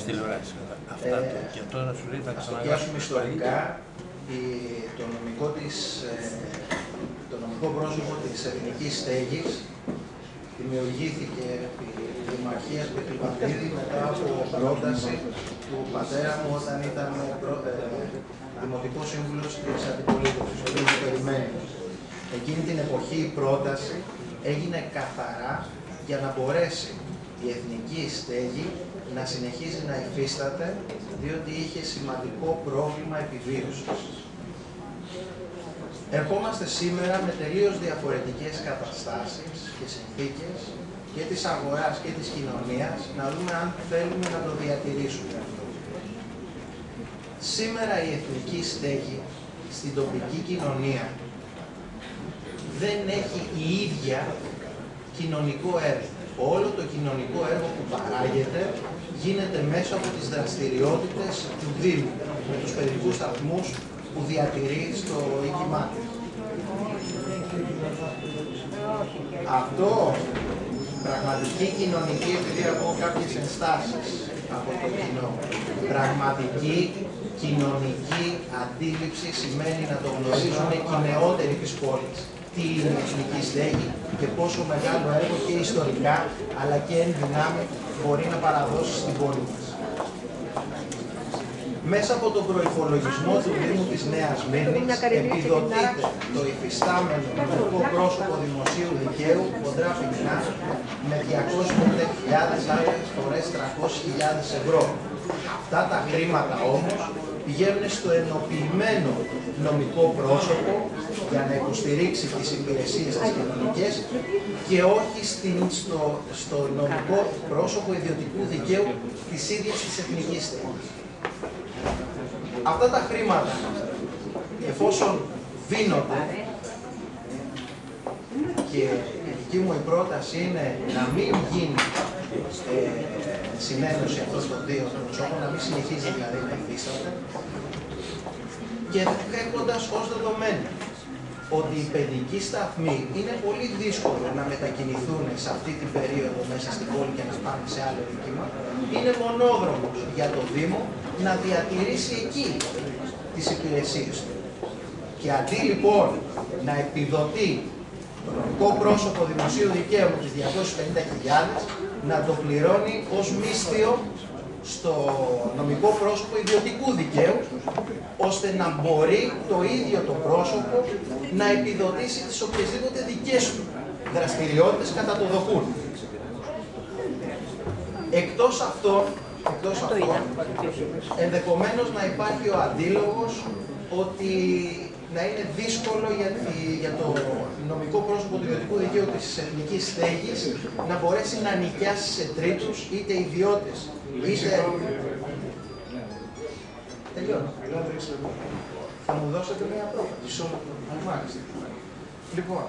στη τηλεοράση. Αυτά το, και τώρα σου λέει θα ξαναγράψουμε ιστορικά η, το, νομικό της, ε, το νομικό πρόσωπο της εθνικής στέγης. Δημιουργήθηκε επί Δημαρχίας Πετρυπαπίδη μετά από πρόταση του πατέρα μου όταν ήταν προ, ε, Δημοτικό Σύμβουλος της Αντιπολίτευσης, ο κ. Περιμένη. Εκείνη την εποχή η πρόταση έγινε καθαρά για να μπορέσει η εθνική στέγη να συνεχίζει να υφίσταται, διότι είχε σημαντικό πρόβλημα επιβίωσης. Ερχόμαστε σήμερα με τελείως διαφορετικές καταστάσεις και συνθήκες και της αγοράς και της κοινωνίας, να δούμε αν θέλουμε να το διατηρήσουμε αυτό. Σήμερα η εθνική στέγη στην τοπική κοινωνία δεν έχει η ίδια κοινωνικό έργο. Όλο το κοινωνικό έργο που παράγεται γίνεται μέσα από τις δραστηριότητες του Δήμου, με τους παιδικούς σταθμούς που διατηρεί στο οίκημά του. Αυτό πραγματική κοινωνική, επειδή ακούω κάποιες ενστάσεις από το κοινό, πραγματική κοινωνική αντίληψη σημαίνει να το γνωρίζουν και οι νεότεροι της πόλης τι είναι η εθνική στέγη και πόσο μεγάλο έργο και ιστορικά αλλά και εν δυνάμει μπορεί να παραδώσει στην πόλη μας. Μέσα από τον προϋπολογισμό του Δήμου της Νέας Μύρνης επιδοτείται το υφιστάμενο νομικό πρόσωπο δημοσίου δικαίου κοντρά ποινά με 205.000 άλλες φορές 300.000 ευρώ. Αυτά τα χρήματα όμως πηγαίνουν στο ενοποιημένο νομικό πρόσωπο για να υποστηρίξει τις υπηρεσίες της κοινωνικές και όχι στην, στο, στο νομικό πρόσωπο ιδιωτικού δικαίου της ίδιας της εθνικής τέχνης. Αυτά τα χρήματα, εφόσον δίνονται και η δική μου η πρόταση είναι να μην γίνει ε, συνένωση αυτών των δύο προσώπων, να μην συνεχίζει δηλαδή να υφίσταται και έχοντας ως δεδομένο ότι οι παιδικοί σταθμοί είναι πολύ δύσκολο να μετακινηθούν σε αυτή την περίοδο μέσα στην πόλη και να πάνε σε άλλο δίκημα, είναι μονόδρομος για το Δήμο να διατηρήσει εκεί τις υπηρεσίες του. Και αντί λοιπόν να επιδοτεί το νομικό πρόσωπο δημοσίου δικαίου με τις 250.000, να το πληρώνει ως μίσθιο στο νομικό πρόσωπο ιδιωτικού δικαίου, ώστε να μπορεί το ίδιο το πρόσωπο να επιδοτήσει τις οποιασδήποτε δικές του δραστηριότητες κατά το δοκούν. Εκτός αυτών, εκτός αυτών ενδεχομένως να υπάρχει ο αντίλογος ότι να είναι δύσκολο για, τη- για το νομικό πρόσωπο του ιδιωτικού δικαίου της εθνικής στέγης να μπορέσει να νοικιάσει σε τρίτους είτε ιδιώτες είτε... Τελειώνω. Θα μου δώσετε μια πρόταση. Μάλιστα. Λοιπόν,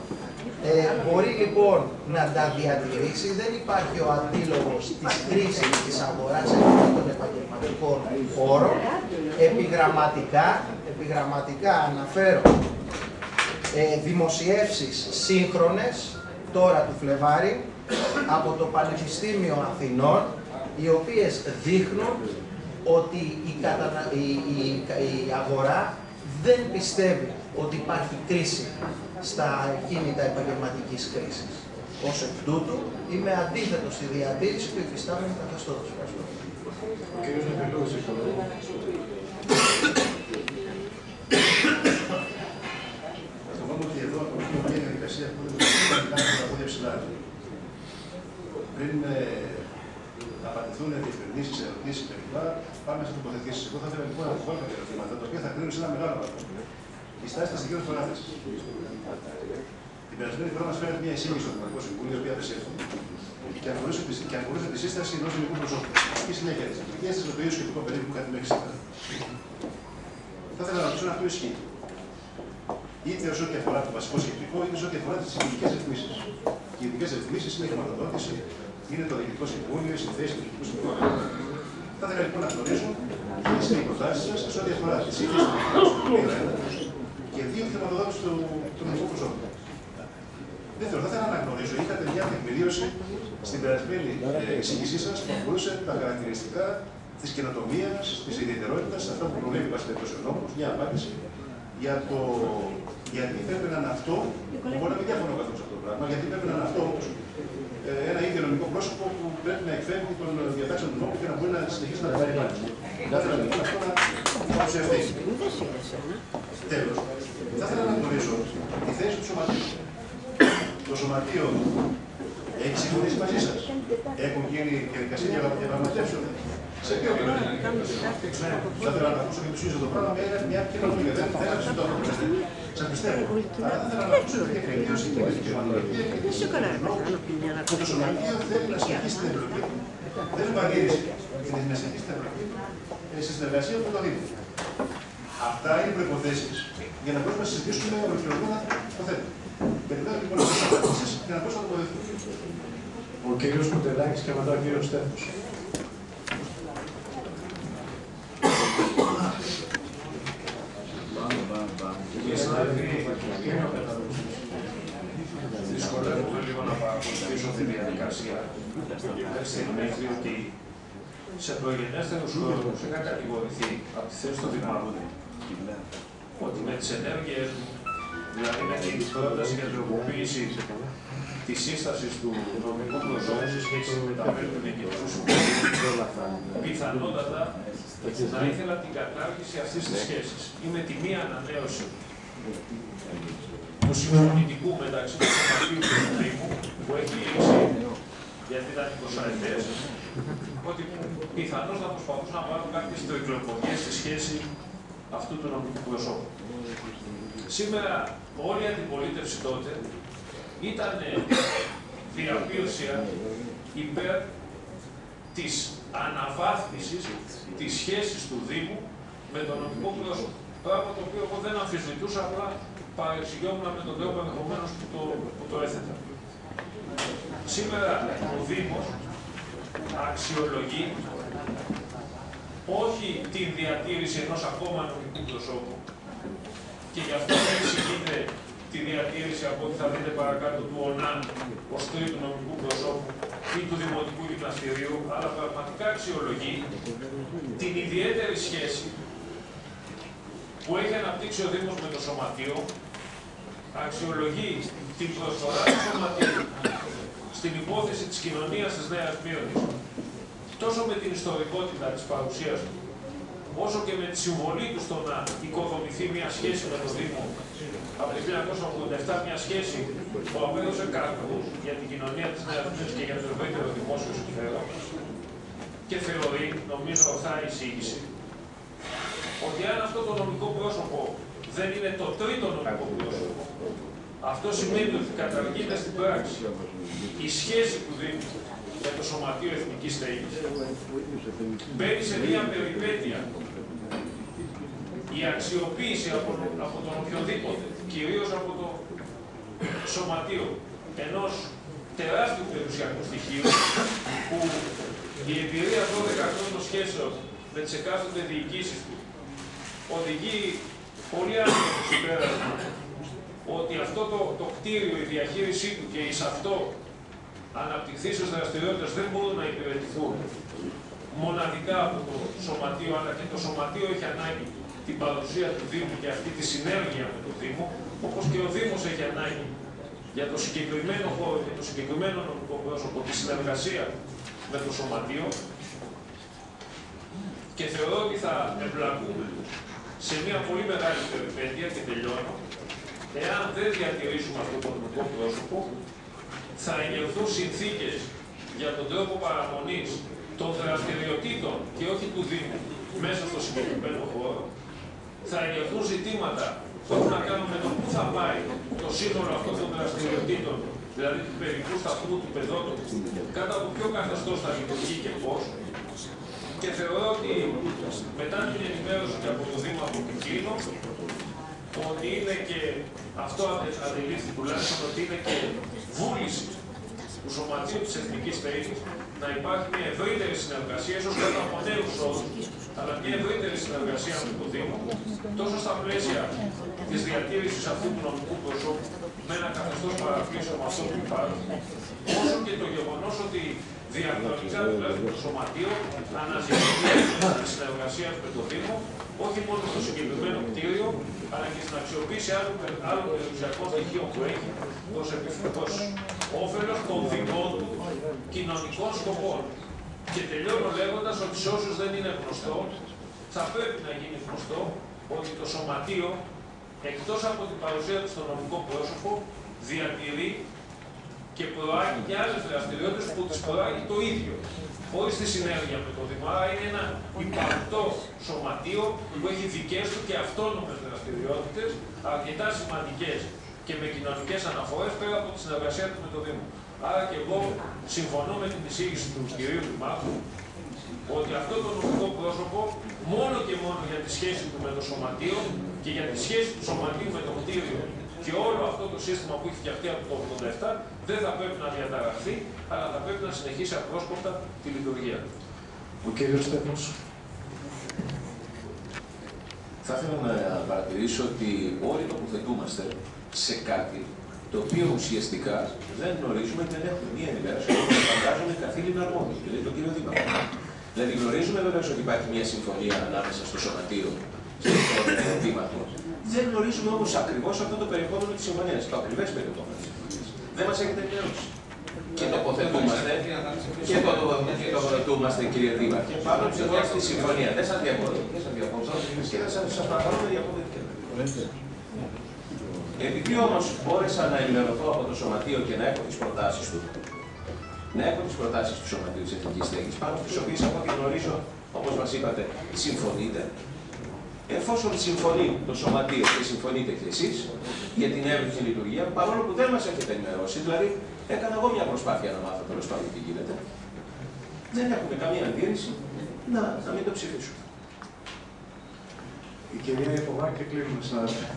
ε, μπορεί λοιπόν να τα διατηρήσει, δεν υπάρχει ο αντίλογος της κρίσης της αγοράς αυτών των επαγγελματικών χώρων. Επιγραμματικά, επιγραμματικά αναφέρω ε, δημοσιεύσεις σύγχρονες, τώρα του Φλεβάρι, από το Πανεπιστήμιο Αθηνών, οι οποίες δείχνουν ότι η, κατανα- η- η- η αγορά δεν πιστεύει ότι υπάρχει κρίση στα κίνητα επαγγελματικής κρίσης. Ως εκ τούτου, είμαι αντίθετος στη διατήρηση του υφιστάμενου καθεστώτος. Ευχαριστώ. Ο κύριος Νεπιλούς, έχει το λόγο. Φοβάμαι ότι εδώ ακολουθούμε μια διαδικασία που είναι τα πόδια ψηλά. Πριν ε, απαντηθούν διευκρινήσεις, ερωτήσεις κλπ., πάμε σε τοποθετήσεις. Εγώ θα ήθελα λοιπόν να βάλω κάποια ερωτήματα, τα οποία θα κρίνουν σε ένα μεγάλο βαθμό. Η στάση της δικαιώματο παράθεση. Την περασμένη φορά μας φέρνει μια εισήγηση στο Δημοτικό Συμβούλιο, η οποία απεσύρθη και αφορούσε, τη- και αφορούσε τη σύσταση ενός ελληνικού προσώπου. Και συνέχεια τη και έστειλε το ίδιο σχετικό περίπου που κάτι μέχρι σήμερα. Θα ήθελα να ρωτήσω αν αυτό ισχύει. Είτε ω ό,τι αφορά το βασικό σκεπτικό, είτε ω ό,τι αφορά τις ειδικές ρυθμίσεις. Και οι ειδικές ρυθμίσεις είναι η χρηματοδότηση, είναι το Διοικητικό Συμβούλιο, η συνθέση του Διοικητικού Συμβούλου. Θα ήθελα λοιπόν να γνωρίζω ποιες είναι οι προτάσεις σας σε ό,τι αφορά τις ίδιες ρυθμίσεις και δύο χρηματοδότηση του, του νομικού προσώπου. Δεύτερον, θα ήθελα να γνωρίζω, είχατε μια τεκμηρίωση στην περασμένη ε, εισήγησή σας που αφορούσε τα χαρακτηριστικά της καινοτομίας, της ιδιαιτερότητας, αυτά που προβλέπει βάσει ο νόμος, μια απάντηση για το γιατί πρέπει να είναι αυτό, μπορεί να μην διαφωνώ καθόλου σε αυτό το πράγμα, γιατί πρέπει να είναι αυτό όμως ένα ίδιο νομικό πρόσωπο που πρέπει να εκφέρει των διατάξεων του νόμου και να μπορεί να συνεχίσει να πάρει πάνω. Θα ήθελα λοιπόν αυτό να παρουσιαστεί. Τέλος, θα ήθελα να γνωρίζω τη θέση του σωματείου. Το σωματείο έχει συμφωνήσει μαζί σας. Έχουν γίνει διαδικασία διαπραγματεύσεων. Σε ποιο επίπεδο. Θα ήθελα να ακούσω και του ίδιου το πράγμα με μια κοινωνία. Δεν θα συζητώ. Σα πιστεύω. Αλλά θα ήθελα να ακούσω και διεκδικήωση και δικαιωματική που το σωματείο θέλει να συνεχίσει την εμπλοκή. Δεν είναι παρατήρηση. Θέλει να συνεχίσει την εμπλοκή ε, σε συνεργασία με το Δήμο. Αυτά είναι προποθέσει για να μπορούμε να συζητήσουμε ολοκληρωμένα το θέμα. Περιμένω λοιπόν να σας και να μπορέσουμε να τοποθετηθούμε. Ο κύριος Κουτελάκης και μετά ο κύριος Στέφος. Κύριε συνάδελφοι, δυσκολεύομαι λίγο να παρακολουθήσω τη διαδικασία. Ξέρετε μέχρι ότι σε προγενέστερους χρόνους είχα κατηγορηθεί από τη θέση του Δημάρχου ότι με τις ενέργειες μου δηλαδή με την πρόταση για τροποποίηση τη σύσταση του νομικού προσώπου σε σχέση με τα μέλη του Διοικητικού Συμβουλίου, πιθανότατα θα ήθελα την κατάργηση αυτής της σχέσης ή με τη μία ανανέωση του συμφωνητικού μεταξύ του Σωματείου και του Δήμου που έχει λήξει γιατί ήταν 20 ετές, ότι πιθανώς θα προσπαθούσαν να βάλουν κάποιες τροεκλογικέ στη σχέση αυτού του νομικού προσώπου. Σήμερα όλη η αντιπολίτευση τότε ήταν διαπίωσια υπέρ της αναβάθμισης της σχέσης του Δήμου με τον νομικό πρόσωπο. Πράγμα το οποίο εγώ δεν αμφισβητούσα, απλά παρεξηγιόμουν με τον τρόπο ενδεχομένως που το, που το έθετα. Σήμερα ο Δήμος αξιολογεί όχι την διατήρηση ενός ακόμα νομικού προσώπου και γι' αυτό δεν εξηγείται τη διατήρηση από ό,τι θα δείτε παρακάτω του ΟΝΑΝ ως τρίτου νομικού προσώπου ή του Δημοτικού Γυμναστηρίου, αλλά πραγματικά αξιολογεί την ιδιαίτερη σχέση που έχει αναπτύξει ο Δήμος με το Σωματείο, αξιολογεί την προσφορά του Σωματείου στην υπόθεση της κοινωνίας της Νέας Μύρνης, τόσο με την ιστορικότητα της παρουσίας του, όσο και με τη συμβολή του στο να οικοδομηθεί μια σχέση με τον Δήμο από το 1987 μια σχέση που απέδωσε καρπούς για την κοινωνία της Νέας Μύρνης και για το ευρύτερο δημόσιο συμφέρον και θεωρεί, νομίζω ορθά εισήγηση, ότι αν αυτό το νομικό πρόσωπο δεν είναι το τρίτο νομικό πρόσωπο, αυτό σημαίνει ότι καταργείται στην πράξη η σχέση του Δήμου με το Σωματείο Εθνικής Στέγης. Μπαίνει σε μια περιπέτεια η αξιοποίηση από, από τον οποιοδήποτε, κυρίως από το Σωματείο, ενός τεράστιου περιουσιακού στοιχείου που η εμπειρία 12 χρόνων σχέσεων με τις εκάστοτε διοικήσεις του οδηγεί πολύ άσχημα στο συμπέρασμα ότι αυτό το, το κτίριο, η διαχείρισή του και εις αυτό αναπτυχθήσεις δραστηριότητες δεν μπορούν να υπηρετηθούν μοναδικά από το Σωματείο, αλλά και το Σωματείο έχει ανάγκη την παρουσία του Δήμου και αυτή τη συνέργεια με το Δήμο, όπως και ο Δήμος έχει ανάγκη για το συγκεκριμένο χώρο, για το συγκεκριμένο νομικό πρόσωπο, τη συνεργασία με το Σωματείο. Και θεωρώ ότι θα εμπλακούμε σε μια πολύ μεγάλη περιπέτεια και τελειώνω, εάν δεν διατηρήσουμε αυτό το νομικό πρόσωπο, θα εγγελθούν συνθήκες για τον τρόπο παραμονής των δραστηριοτήτων και όχι του Δήμου μέσα στο συγκεκριμένο χώρο, θα εγγελθούν ζητήματα που έχουν να κάνουν με το πού θα πάει το σύνολο αυτών των δραστηριοτήτων, δηλαδή του παιδικού σταθμού, του παιδότοπου, κάτω από ποιο καθεστώς θα λειτουργεί και πώς. Και θεωρώ ότι μετά την ενημέρωση και από το Δήμο από την Κλίνο, ότι είναι και αυτό αντιλήφθη τουλάχιστον ότι είναι και βούληση του Σωματείου της Εθνικής Στέγης να υπάρχει μια ευρύτερη συνεργασία, ίσως κάτω από νέους όρους, αλλά μια ευρύτερη συνεργασία με το Δήμο, τόσο στα πλαίσια της διατήρησης αυτού του νομικού προσώπου με ένα καθεστώς παραπλήσιο με αυτό που υπάρχει, όσο και το γεγονός ότι διαχρονικά δηλαδή το Σωματείο αναζητεί τη συνεργασία με το Δήμο, όχι μόνο στο συγκεκριμένο κτίριο, αλλά και στην αξιοποίηση άλλων, άλλων περιουσιακών στοιχείων που έχει ως, ως όφελος των δικών του κοινωνικών σκοπών. Και τελειώνω λέγοντας ότι σε όσους δεν είναι γνωστό, θα πρέπει να γίνει γνωστό ότι το Σωματείο, εκτός από την παρουσία του στο νομικό πρόσωπο, διατηρεί και προάγει και άλλες δραστηριότητες που τις προάγει το ίδιο. Χωρίς τη συνέργεια με το Δήμο. Άρα είναι ένα υπαρκτό σωματείο που έχει δικές του και αυτόνομες δραστηριότητες, αρκετά σημαντικές και με κοινωνικές αναφορές πέρα από τη συνεργασία του με το Δήμο. Άρα και εγώ συμφωνώ με την εισήγηση του κυρίου Δημάρχου ότι αυτό το νομικό πρόσωπο μόνο και μόνο για τη σχέση του με το σωματείο και για τη σχέση του σωματείου με το κτίριο και όλο αυτό το σύστημα που έχει φτιαχτεί από το 1987 δεν θα πρέπει να διαταραχθεί, αλλά θα πρέπει να συνεχίσει απρόσκοπτα τη λειτουργία του. Ο κύριος Στέφανος. Θα ήθελα να παρατηρήσω ότι όλοι τοποθετούμαστε σε κάτι το οποίο ουσιαστικά δεν γνωρίζουμε, δεν έχουμε μία ενημέρωση που φαντάζομαι καθήλυνα αρμόδιος, δηλαδή τον κύριο Δήμαρχο. Δηλαδή γνωρίζουμε βέβαια ότι υπάρχει μία συμφωνία ανάμεσα στο Σωματείο και τον Δήμαρχο. Δεν γνωρίζουμε όμως ακριβώς αυτό το περιεχόμενο της συμφωνία, το ακριβές περιεχόμενο της συμφωνία. Δεν μας έχετε ενημερώσει. Και τοποθετούμαστε, και το και τοποθετούμαστε, κύριε Δήμαρχε, πάνω στη συμφωνία. Δεν σας διακόπτω, δεν σας διακόπτω, και θα σας παρακαλώ να διακόπτετε. Επειδή όμως μπόρεσα να ενημερωθώ από το Σωματείο και να έχω τις προτάσεις του, να έχω τις προτάσεις του Σωματείου της Εθνικής Στέγης, πάνω στις οποίες από ό,τι γνωρίζω, όπως μας είπατε, συμφωνείτε. Εφόσον συμφωνεί το Σωματείο και συμφωνείτε και εσείς για την εύρυθμη λειτουργία, παρόλο που δεν μας έχετε ενημερώσει, δηλαδή έκανα εγώ μια προσπάθεια να μάθω τέλος πάντων τι γίνεται, δεν έχουμε καμία αντίρρηση να, να μην το ψηφίσουμε. Η κυρία Ιαπωβάκη κλείνουμε, συνάδελφε.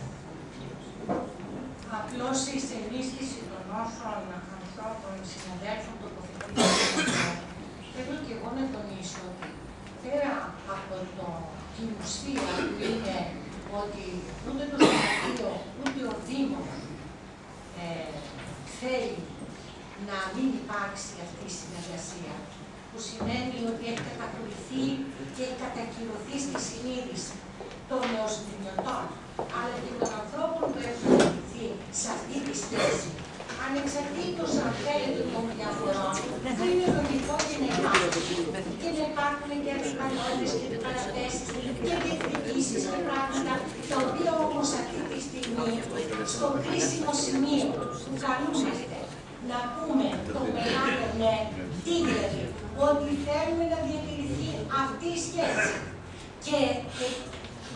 Απλώς η ενίσχυση των όσων ανθρώπων συναδέλφων τοποθετήσεων θέλω και εγώ να τονίσω ότι πέρα από το, την ουσία που είναι ότι ούτε το Σωματείο ούτε ο Δήμος ε, θέλει να μην υπάρξει αυτή η συνεργασία που σημαίνει ότι έχει κατακληθεί και έχει κατακυρωθεί στη συνείδηση των νεοσυντημιωτών αλλά και των ανθρώπων που έχουν βρεθεί σε αυτή τη θέση ανεξαρτήτως αν θέλετε των διαφορών, δεν είναι λογικό και να υπάρχουν. Και να υπάρχουν και αντιπαλώνες και αντιπαραθέσεις και διεκδικήσεις και πράγματα, τα οποία όμως αυτή τη στιγμή, στο κρίσιμο σημείο που καλούμαστε να πούμε το μεγάλο ναι, τι δηλαδή, ότι θέλουμε να διατηρηθεί αυτή η σχέση. Και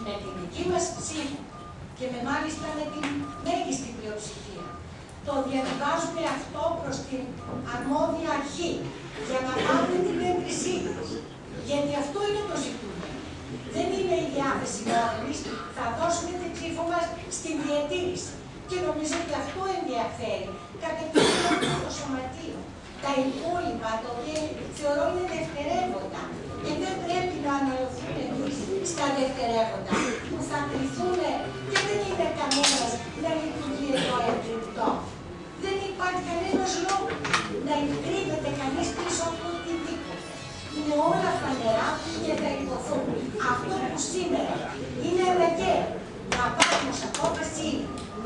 με την δική μας ψήφο και με μάλιστα με την μέγιστη πλειοψηφία το διαβιβάζουμε αυτό προς την αρμόδια αρχή για να πάρουμε την έγκρισή της. Γιατί αυτό είναι το ζητούμενο. Δεν είναι η διάθεση μόνης θα δώσουμε την ψήφο μας στην διατήρηση. Και νομίζω ότι αυτό ενδιαφέρει κατευθείαν το σωματείο. Τα υπόλοιπα, τα οποία θεωρώ είναι δευτερεύοντα και δεν πρέπει να αναλωθούν εμείς στα δευτερεύοντα που θα κρυθούν και δεν είναι κανένας να λειτουργεί εδώ εμπληκτό. Δεν υπάρχει κανένας λόγος να κρύβεται κανείς πίσω από οτιδήποτε. Είναι όλα φανερά και θα υποθούν. Αυτό που σήμερα είναι αναγκαίο να πάρουμε ως απόφαση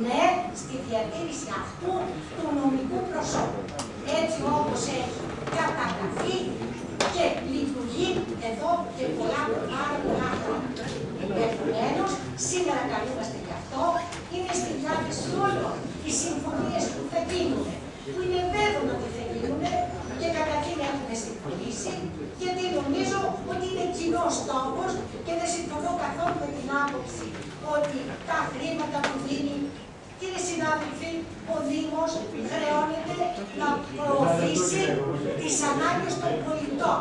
ναι στη διατήρηση αυτού του νομικού προσώπου. Έτσι όπως έχει καταγραφεί και λειτουργεί εδώ και πολλά πάρα πολλά χρόνια. Επομένως, σήμερα καλούμαστε γι' αυτό. Είναι στη διάθεση όλων οι συμφωνίες που θα γίνουν, που είναι βέβαιο ότι θα γίνουν και καταρχήν έχουμε συμφωνήσει, γιατί νομίζω ότι είναι κοινός στόχος και δεν συμφωνώ καθόλου με την άποψη ότι τα χρήματα που δίνει Κύριε συνάδελφοι, ο Δήμος χρεώνεται να προωθήσει τις ανάγκες των πολιτών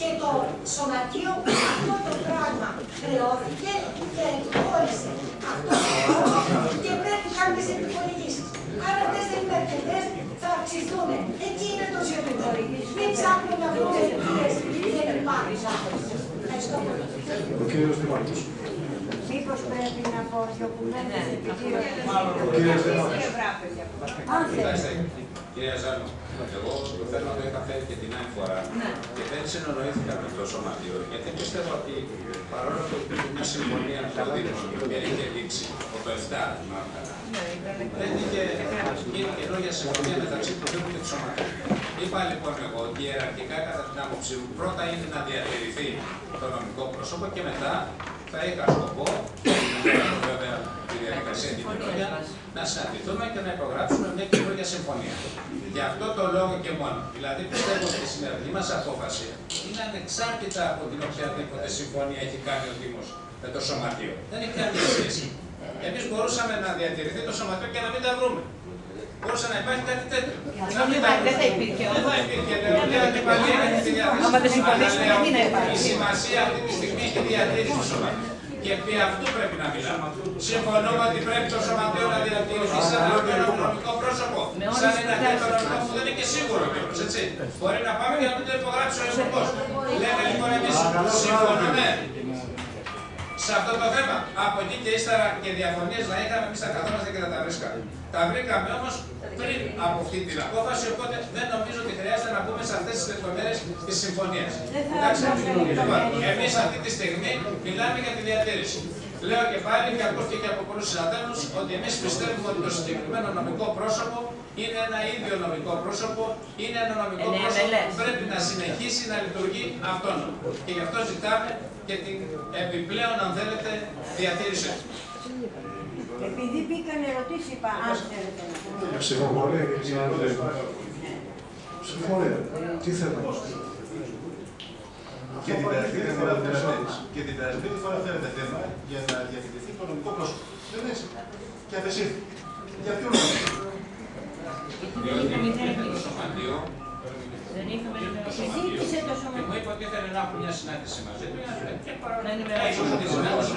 και το Σωματείο αυτό το πράγμα χρεώθηκε και εκχώρησε αυτό το πράγμα και πρέπει κάποιες επιχορηγήσεις. Άρα αυτές δεν είναι αρκετές, θα αυξηθούν. Εκεί είναι το ζητούμενο. Μην ψάχνουμε να βρούμε αιτίες, δεν υπάρχει Ευχαριστώ πολύ. Ο κύριος Δημάρχος. Μήπως πρέπει να πω δύο κουβέντες επειδή Κοιτάξτε, κυρία Ζάνο, εγώ το θέμα το είχα φέρει και την άλλη φορά και δεν συνονοήθηκα με το σωματείο γιατί πιστεύω ότι παρόλο που υπήρχε μια συμφωνία το Δήμο η οποία είχε λήξει από το 7, μάλλον καλά, δεν είχε γίνει καινούργια συμφωνία μεταξύ του Δήμου και του Σωματείου. Είπα λοιπόν εγώ ότι ιεραρχικά κατά την άποψή μου πρώτα είναι να διατηρηθεί το νομικό πρόσωπο και μετά θα είχα σκοπό, βέβαια τη διαδικασία την καινούργια, να συναντηθούμε και να υπογράψουμε μια καινούργια συμφωνία. Γι' αυτό το λόγο και μόνο. Δηλαδή πιστεύω ότι η σημερινή μας απόφαση είναι ανεξάρτητα από την οποιαδήποτε συμφωνία έχει κάνει ο Δήμος με το Σωματείο. Δεν έχει καμία σχέση. Εμείς μπορούσαμε να διατηρηθεί το Σωματείο και να μην τα βρούμε. Μπορούσε να υπάρχει κάτι τέτοιο. Να μην τα Δεν θα υπήρχε Δεν θα υπήρχε. Λέω ότι πάλι είναι στη διάθεση. Άμα δεν συμφωνήσουμε, Αλλά γιατί να λέω, υπάρχει. Η σημασία αυτή τη στιγμή έχει διατήρηση του σωματείου. Και επί αυτού πρέπει να μιλάμε. Συμφωνούμε ότι πρέπει το σωματείο να διατηρηθεί σαν ένα νομικό πρόσωπο. Σαν ένα τέτοιο νομικό που δεν είναι και σίγουρο κιόλας, έτσι. Μπορεί να πάμε και να μην το υπογράψει ο Υπουργός. Λέμε λοιπόν εμείς συμφωνούμε σε αυτό το θέμα. Από εκεί και ύστερα και διαφωνίες να είχαμε, εμείς θα καθόμαστε και θα τα βρίσκαμε. Τα βρήκαμε όμως πριν από αυτή την απόφαση, οπότε δεν νομίζω ότι χρειάζεται να μπούμε σε αυτές τις λεπτομέρειες της συμφωνίας. Εντάξει, λοιπόν, εμείς αυτή τη στιγμή μιλάμε για τη διατήρηση. Λέω και πάλι και ακούστηκε και από πολλούς συναδέλφους ότι εμείς πιστεύουμε ότι το συγκεκριμένο νομικό πρόσωπο είναι ένα ίδιο νομικό πρόσωπο, είναι ένα νομικό Είναι πρόσωπο MLS. που πρέπει να συνεχίσει να λειτουργεί αυτόνομα. Και γι' αυτό ζητάμε και την επιπλέον, αν θέλετε, διατήρησή του. Επειδή μπήκαν ερωτήσεις, είπα, αν θέλετε να πούμε. Ψηφοφορία, κύριε συνάδελφε. Ψηφοφορία. Τι θέλετε. Και την περασμένη φορά θέλετε- και την περασμένη φορά θέλετε θέμα για να διατηρηθεί το νομικό πρόσωπο. Δεν είναι έτσι. Και απεσύρθη. Για ποιο λόγο; Διότι ήρθε το σωματείο. Δεν είχαμε Συζήτησε το σωματείο. Και μου είπε ότι ήθελε να έχουμε μια συνάντηση μαζί του. Και παρόλο Να που ενημερώσουμε. ίσως τη συνάντηση.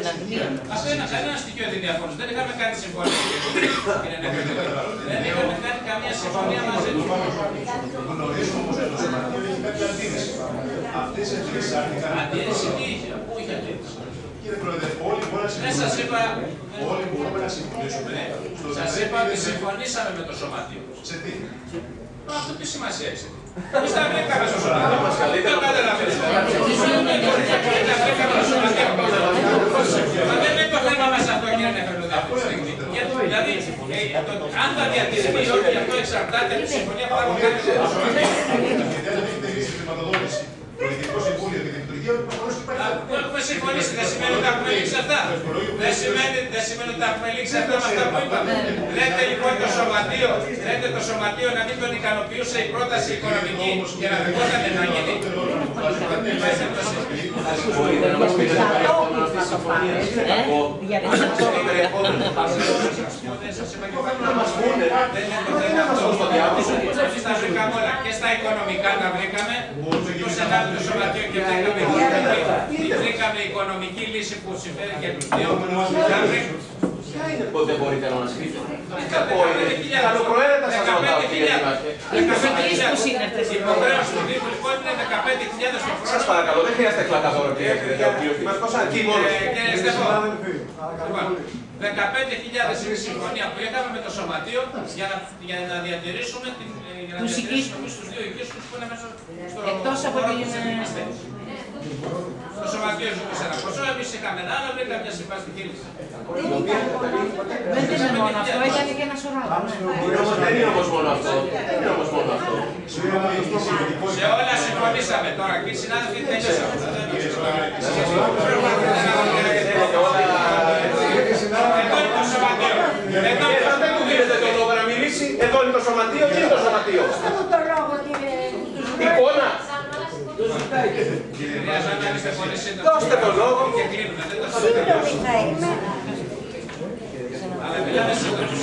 Εναντίον. Αυτό είναι κανένας στοιχείο δεν διαφωνούσε. Δεν είχαμε κάνει συμφωνία. κύριε Νεκρή. Δεν είχαμε κάνει καμία συμφωνία μαζί του. Γνωρίζουμε όμω ότι το σωματείο έχει κάποια αντίρρηση. Αυτέ οι αντιρρήσει άρθηκαν. Αντίρρηση τι είχε, πού είχε αντίρρηση. Κύριε Πρόεδρε, όλοι μπορούμε να Δεν σας είπα, συμφωνήσουμε. Όλοι μπορούμε να συμφωνήσουμε. στο σας ότι είπα ότι είναι- συμφωνήσαμε με το σωματείο. Σε τι; Μα Αυτό τι σημασία έχει. Εμείς τα βρήκαμε στο σωματείο. Μας καλύτερα Δεν καταλαβαίνετε. μας Τα βρήκαμε στο σωματείο. Μα δεν είναι το θέμα μας αυτό, κύριε Νεφελούδη, αυτή τη στιγμή. Γιατί, Δηλαδή, ε, το- αν θα διατηρηθεί ή όχι, αυτό εξαρτάται από τη συμφωνία που θα έχουμε κάνει με το σωματείο. Γιατί αν δεν έχετε λύσει τη χρηματοδότηση, το Διοικητικό Συμβούλιο και την λειτουργία, ο προπολογισμό υπάρχει. Που έχουμε συμφωνήσει, δεν σημαίνει ότι τα έχουμε λήξει αυτά. Δεν σημαίνει, δεν σημαίνει ότι τα έχουμε λήξει αυτά με αυτά που είπαμε. Λέτε λοιπόν το σωματείο, λέτε το σωματείο να μην τον ικανοποιούσε η πρόταση οικονομική και να δεχόταν να γίνει. Μπορείτε να μας πείτε το περιεχόμενο αυτής της συμφωνίας. Είναι κακό. Το περιεχόμενο. Να μας πούνε. Δεν είναι το θέμα αυτό. στο διάβολο. Εμείς τα βρήκαμε όλα. Και στα οικονομικά τα βρήκαμε. Το Σενάτο το σωματείο και βρήκαμε οικονομική. Βρήκαμε οικονομική λύση που συμφέρει και τους δύο. Τα βρήκαμε. Ποια είναι που δεν μπορείτε να μας πείτε. Κακό είναι. Καλοπροαίρετα σας ρωτάω κύριε Δήμαρχε. Η υποχρέωση του Δήμου λοιπόν είναι 15.000 το χρόνο. Σας παρακαλώ, δεν χρειάζεται κλακαδόρο κύριε κύριο Δήμαρχος, αρκεί μόνο. Ε, Κύριε Στεφό, λοιπόν, 15.000 είναι η συμφωνία που είχαμε με το Σωματείο για να, για να διατηρήσουμε την, ε, για να Τους διατηρήσουμε εμείς τους δύο οικίσους που είναι μέσα στο Εκτός από χώρο την- που είμαστε. Το Σωματείο ζήτησε ένα ποσό, εμείς είχαμε ένα άλλο, βρήκαμε μια συμβαστική λύση. Δεν ήταν μόνο αυτό, ήταν και ένα σωρό. Είναι όμως- Δεν είναι όμως μόνο αυτό. Δεν είναι όμως μόνο αυτό. Σε όλα συμφωνήσαμε τώρα και οι συνάδελφοι τελειώσαμε. Εδώ είναι το Σωματείο. Εδώ είναι το Δεν του δίνετε το λόγο να μιλήσει. Εδώ είναι το σωματείο. Τι είναι το σωματείο; το λόγο, κύριε. Εικόνα. Χρειάζεται να είστε πολύ σύντομοι. Δώστε το λόγο. Και κλείνουμε, δεν το Σύντομη θα είμαι. Αλλά μιλάμε σύντομοι.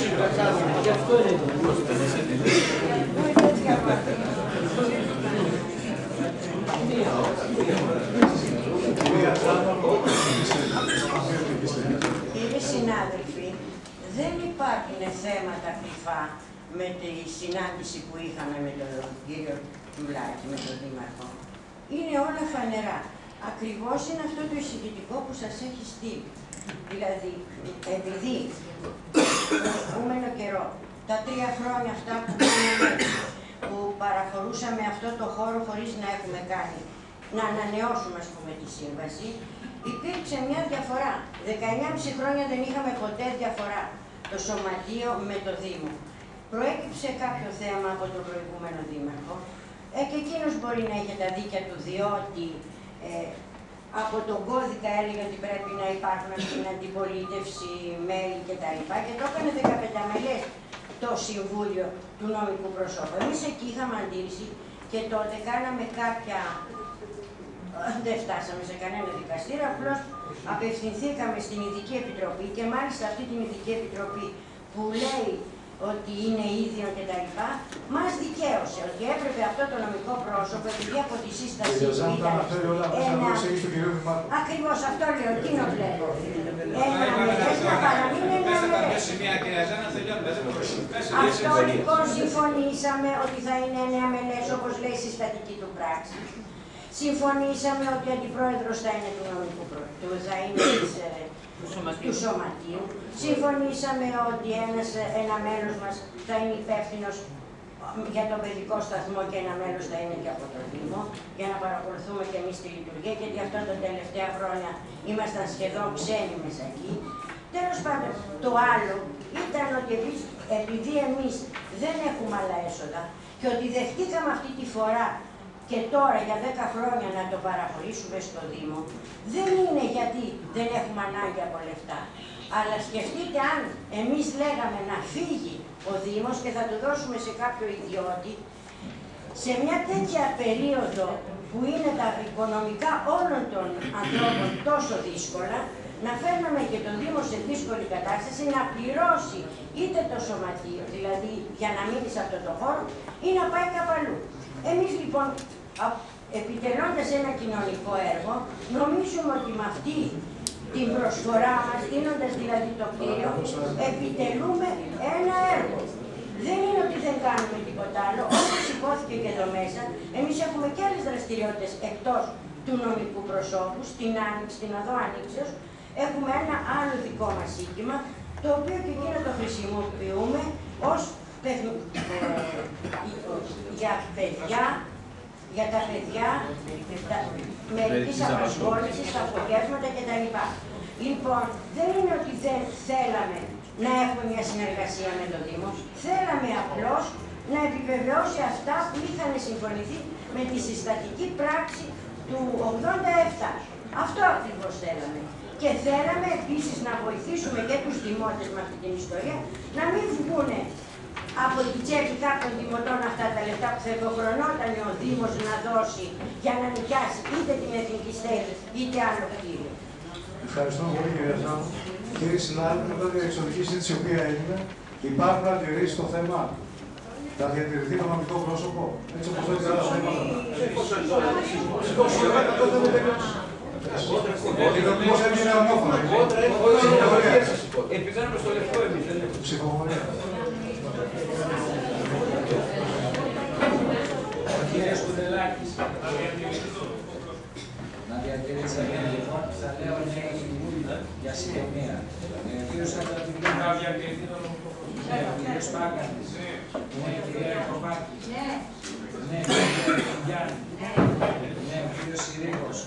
Κύριοι συνάδελφοι, δεν υπάρχουν θέματα κρυφά με τη συνάντηση που είχαμε με τον κύριο Τουλάκη, με τον Δήμαρχο. Είναι όλα φανερά. Ακριβώς είναι αυτό το εισηγητικό που σας έχει στείλει. Δηλαδή, επειδή τον προηγούμενο καιρό, τα τρία χρόνια αυτά που, κάναμε, που παραχωρούσαμε αυτό το χώρο χωρίς να έχουμε κάνει, να ανανεώσουμε ας πούμε τη σύμβαση, υπήρξε μια διαφορά. 19,5 χρόνια δεν είχαμε ποτέ διαφορά το σωματείο με το Δήμο. Προέκυψε κάποιο θέμα από τον προηγούμενο Δήμαρχο ε, και εκείνος μπορεί να είχε τα δίκια του διότι ε, από τον κώδικα έλεγε ότι πρέπει να υπάρχουν στην αντιπολίτευση, μέλη κτλ. Και το έκανε 15 μελές το Συμβούλιο του Νομικού Προσώπου. Εμείς εκεί είχαμε αντίρρηση και τότε κάναμε κάποια δεν φτάσαμε σε κανένα δικαστήριο, απλώς απευθυνθήκαμε στην Ειδική Επιτροπή και μάλιστα αυτή την Ειδική Επιτροπή που λέει ότι είναι ίδιο και τα λοιπά, μας δικαίωσε ότι έπρεπε αυτό το νομικό πρόσωπο, επειδή από τη σύσταση Κύριε του Ζάνο, τα ήταν αναφέρει όλα μέσα να το εξηγήσει στον κύριο Δημάρχο. Ακριβώς αυτό λέω, εκείνο λέω. Ένα Είπαμε μελές να παραμείνει ένα Μέσα τα δύο μελές. σημεία, κυρία Ζάνα, τελειώνουμε. Δεν μπορούμε. Αυτό λοιπόν συμφωνήσαμε ότι θα είναι νέα μελές όπως λέει η συστατική του πράξη. Συμφωνήσαμε ότι ο αντιπρόεδρος θα είναι του νομικού προ- του, θα είναι της, ε, του σωματείου. Συμφωνήσαμε ότι ένας, ε, ένα μέλος μας θα είναι υπεύθυνο για τον παιδικό σταθμό και ένα μέλος θα είναι και από το Δήμο, για να παρακολουθούμε και εμείς τη λειτουργία, γιατί αυτά τα τελευταία χρόνια ήμασταν σχεδόν ξένοι μέσα εκεί. Τέλος πάντων, το άλλο ήταν ότι εμείς, επειδή εμείς δεν έχουμε άλλα έσοδα και ότι δεχτήκαμε αυτή τη φορά και τώρα για 10 χρόνια να το παραχωρήσουμε στο Δήμο, δεν είναι γιατί δεν έχουμε ανάγκη από λεφτά. Αλλά σκεφτείτε αν εμείς λέγαμε να φύγει ο Δήμος και θα το δώσουμε σε κάποιο ιδιώτη, σε μια τέτοια περίοδο που είναι τα οικονομικά όλων των ανθρώπων τόσο δύσκολα, να φέρναμε και τον Δήμο σε δύσκολη κατάσταση να πληρώσει είτε το σωματείο, δηλαδή για να μείνει σε αυτό το χώρο, ή να πάει κάπου αλλού. Εμείς λοιπόν, α- επιτελώντας ένα κοινωνικό έργο, νομίζουμε ότι με αυτή την προσφορά μας, δίνοντας δηλαδή το κτίριο, επιτελούμε ένα έργο. Δεν είναι ότι δεν κάνουμε τίποτα άλλο, όπως υπόθηκε και εδώ μέσα, εμείς έχουμε και άλλες δραστηριότητες εκτός του νομικού προσώπου, στην Άνοιξη, στην Οδό Άνοιξεως, έχουμε ένα άλλο δικό μας σύντημα, το οποίο και εκείνο το χρησιμοποιούμε ως παιχ- ε, για παιδιά, για τα παιδιά, τα, μερικής απασχόλησης, τα απογεύματα κτλ. Λοιπόν, δεν είναι ότι δεν θέλαμε να έχουμε μια συνεργασία με τον Δήμο, θέλαμε απλώς να επιβεβαιώσει αυτά που είχαν συμφωνηθεί με τη συστατική πράξη του 87. Αυτό ακριβώς θέλαμε. Και θέλαμε επίσης να βοηθήσουμε και τους δημότες με αυτή την ιστορία να μην βγούνε από την τσέπη κάποιων δημοτών αυτά τα λεφτά που θα υποχρεωνόταν ο Δήμος να δώσει για να νοικιάσει είτε την Εθνική Στέγη είτε άλλο κτίριο. Ευχαριστώ πολύ κύριε Ζάμου. Κύριε συνάδελφοι, μετά την εξωτική συζήτηση η οποία έγινε, υπάρχουν αντιρρήσεις στο θέμα. Θα διατηρηθεί το νομικό πρόσωπο, έτσι όπως έτσι άλλα θέματα. Ο κοινωνικός έμεινε ομόφωνα. Επιμένουμε στο λευκό εμείς, δεν έχουμε. Ψηφοφορία. Ο κύριος Κουντελάκης. Να διατηρήσει λοιπόν, θα λέω ναι για συντομία. Ε, Ο κύριος Ανταπηγού. Να διατηρηθεί το Ναι, ο κύριος Πάγκανης. Ναι, η κυρία Εκοβάκη. Ναι, Ναι, ο κύριος Γιάννη. Ναι, ο κύριος Συρίγος.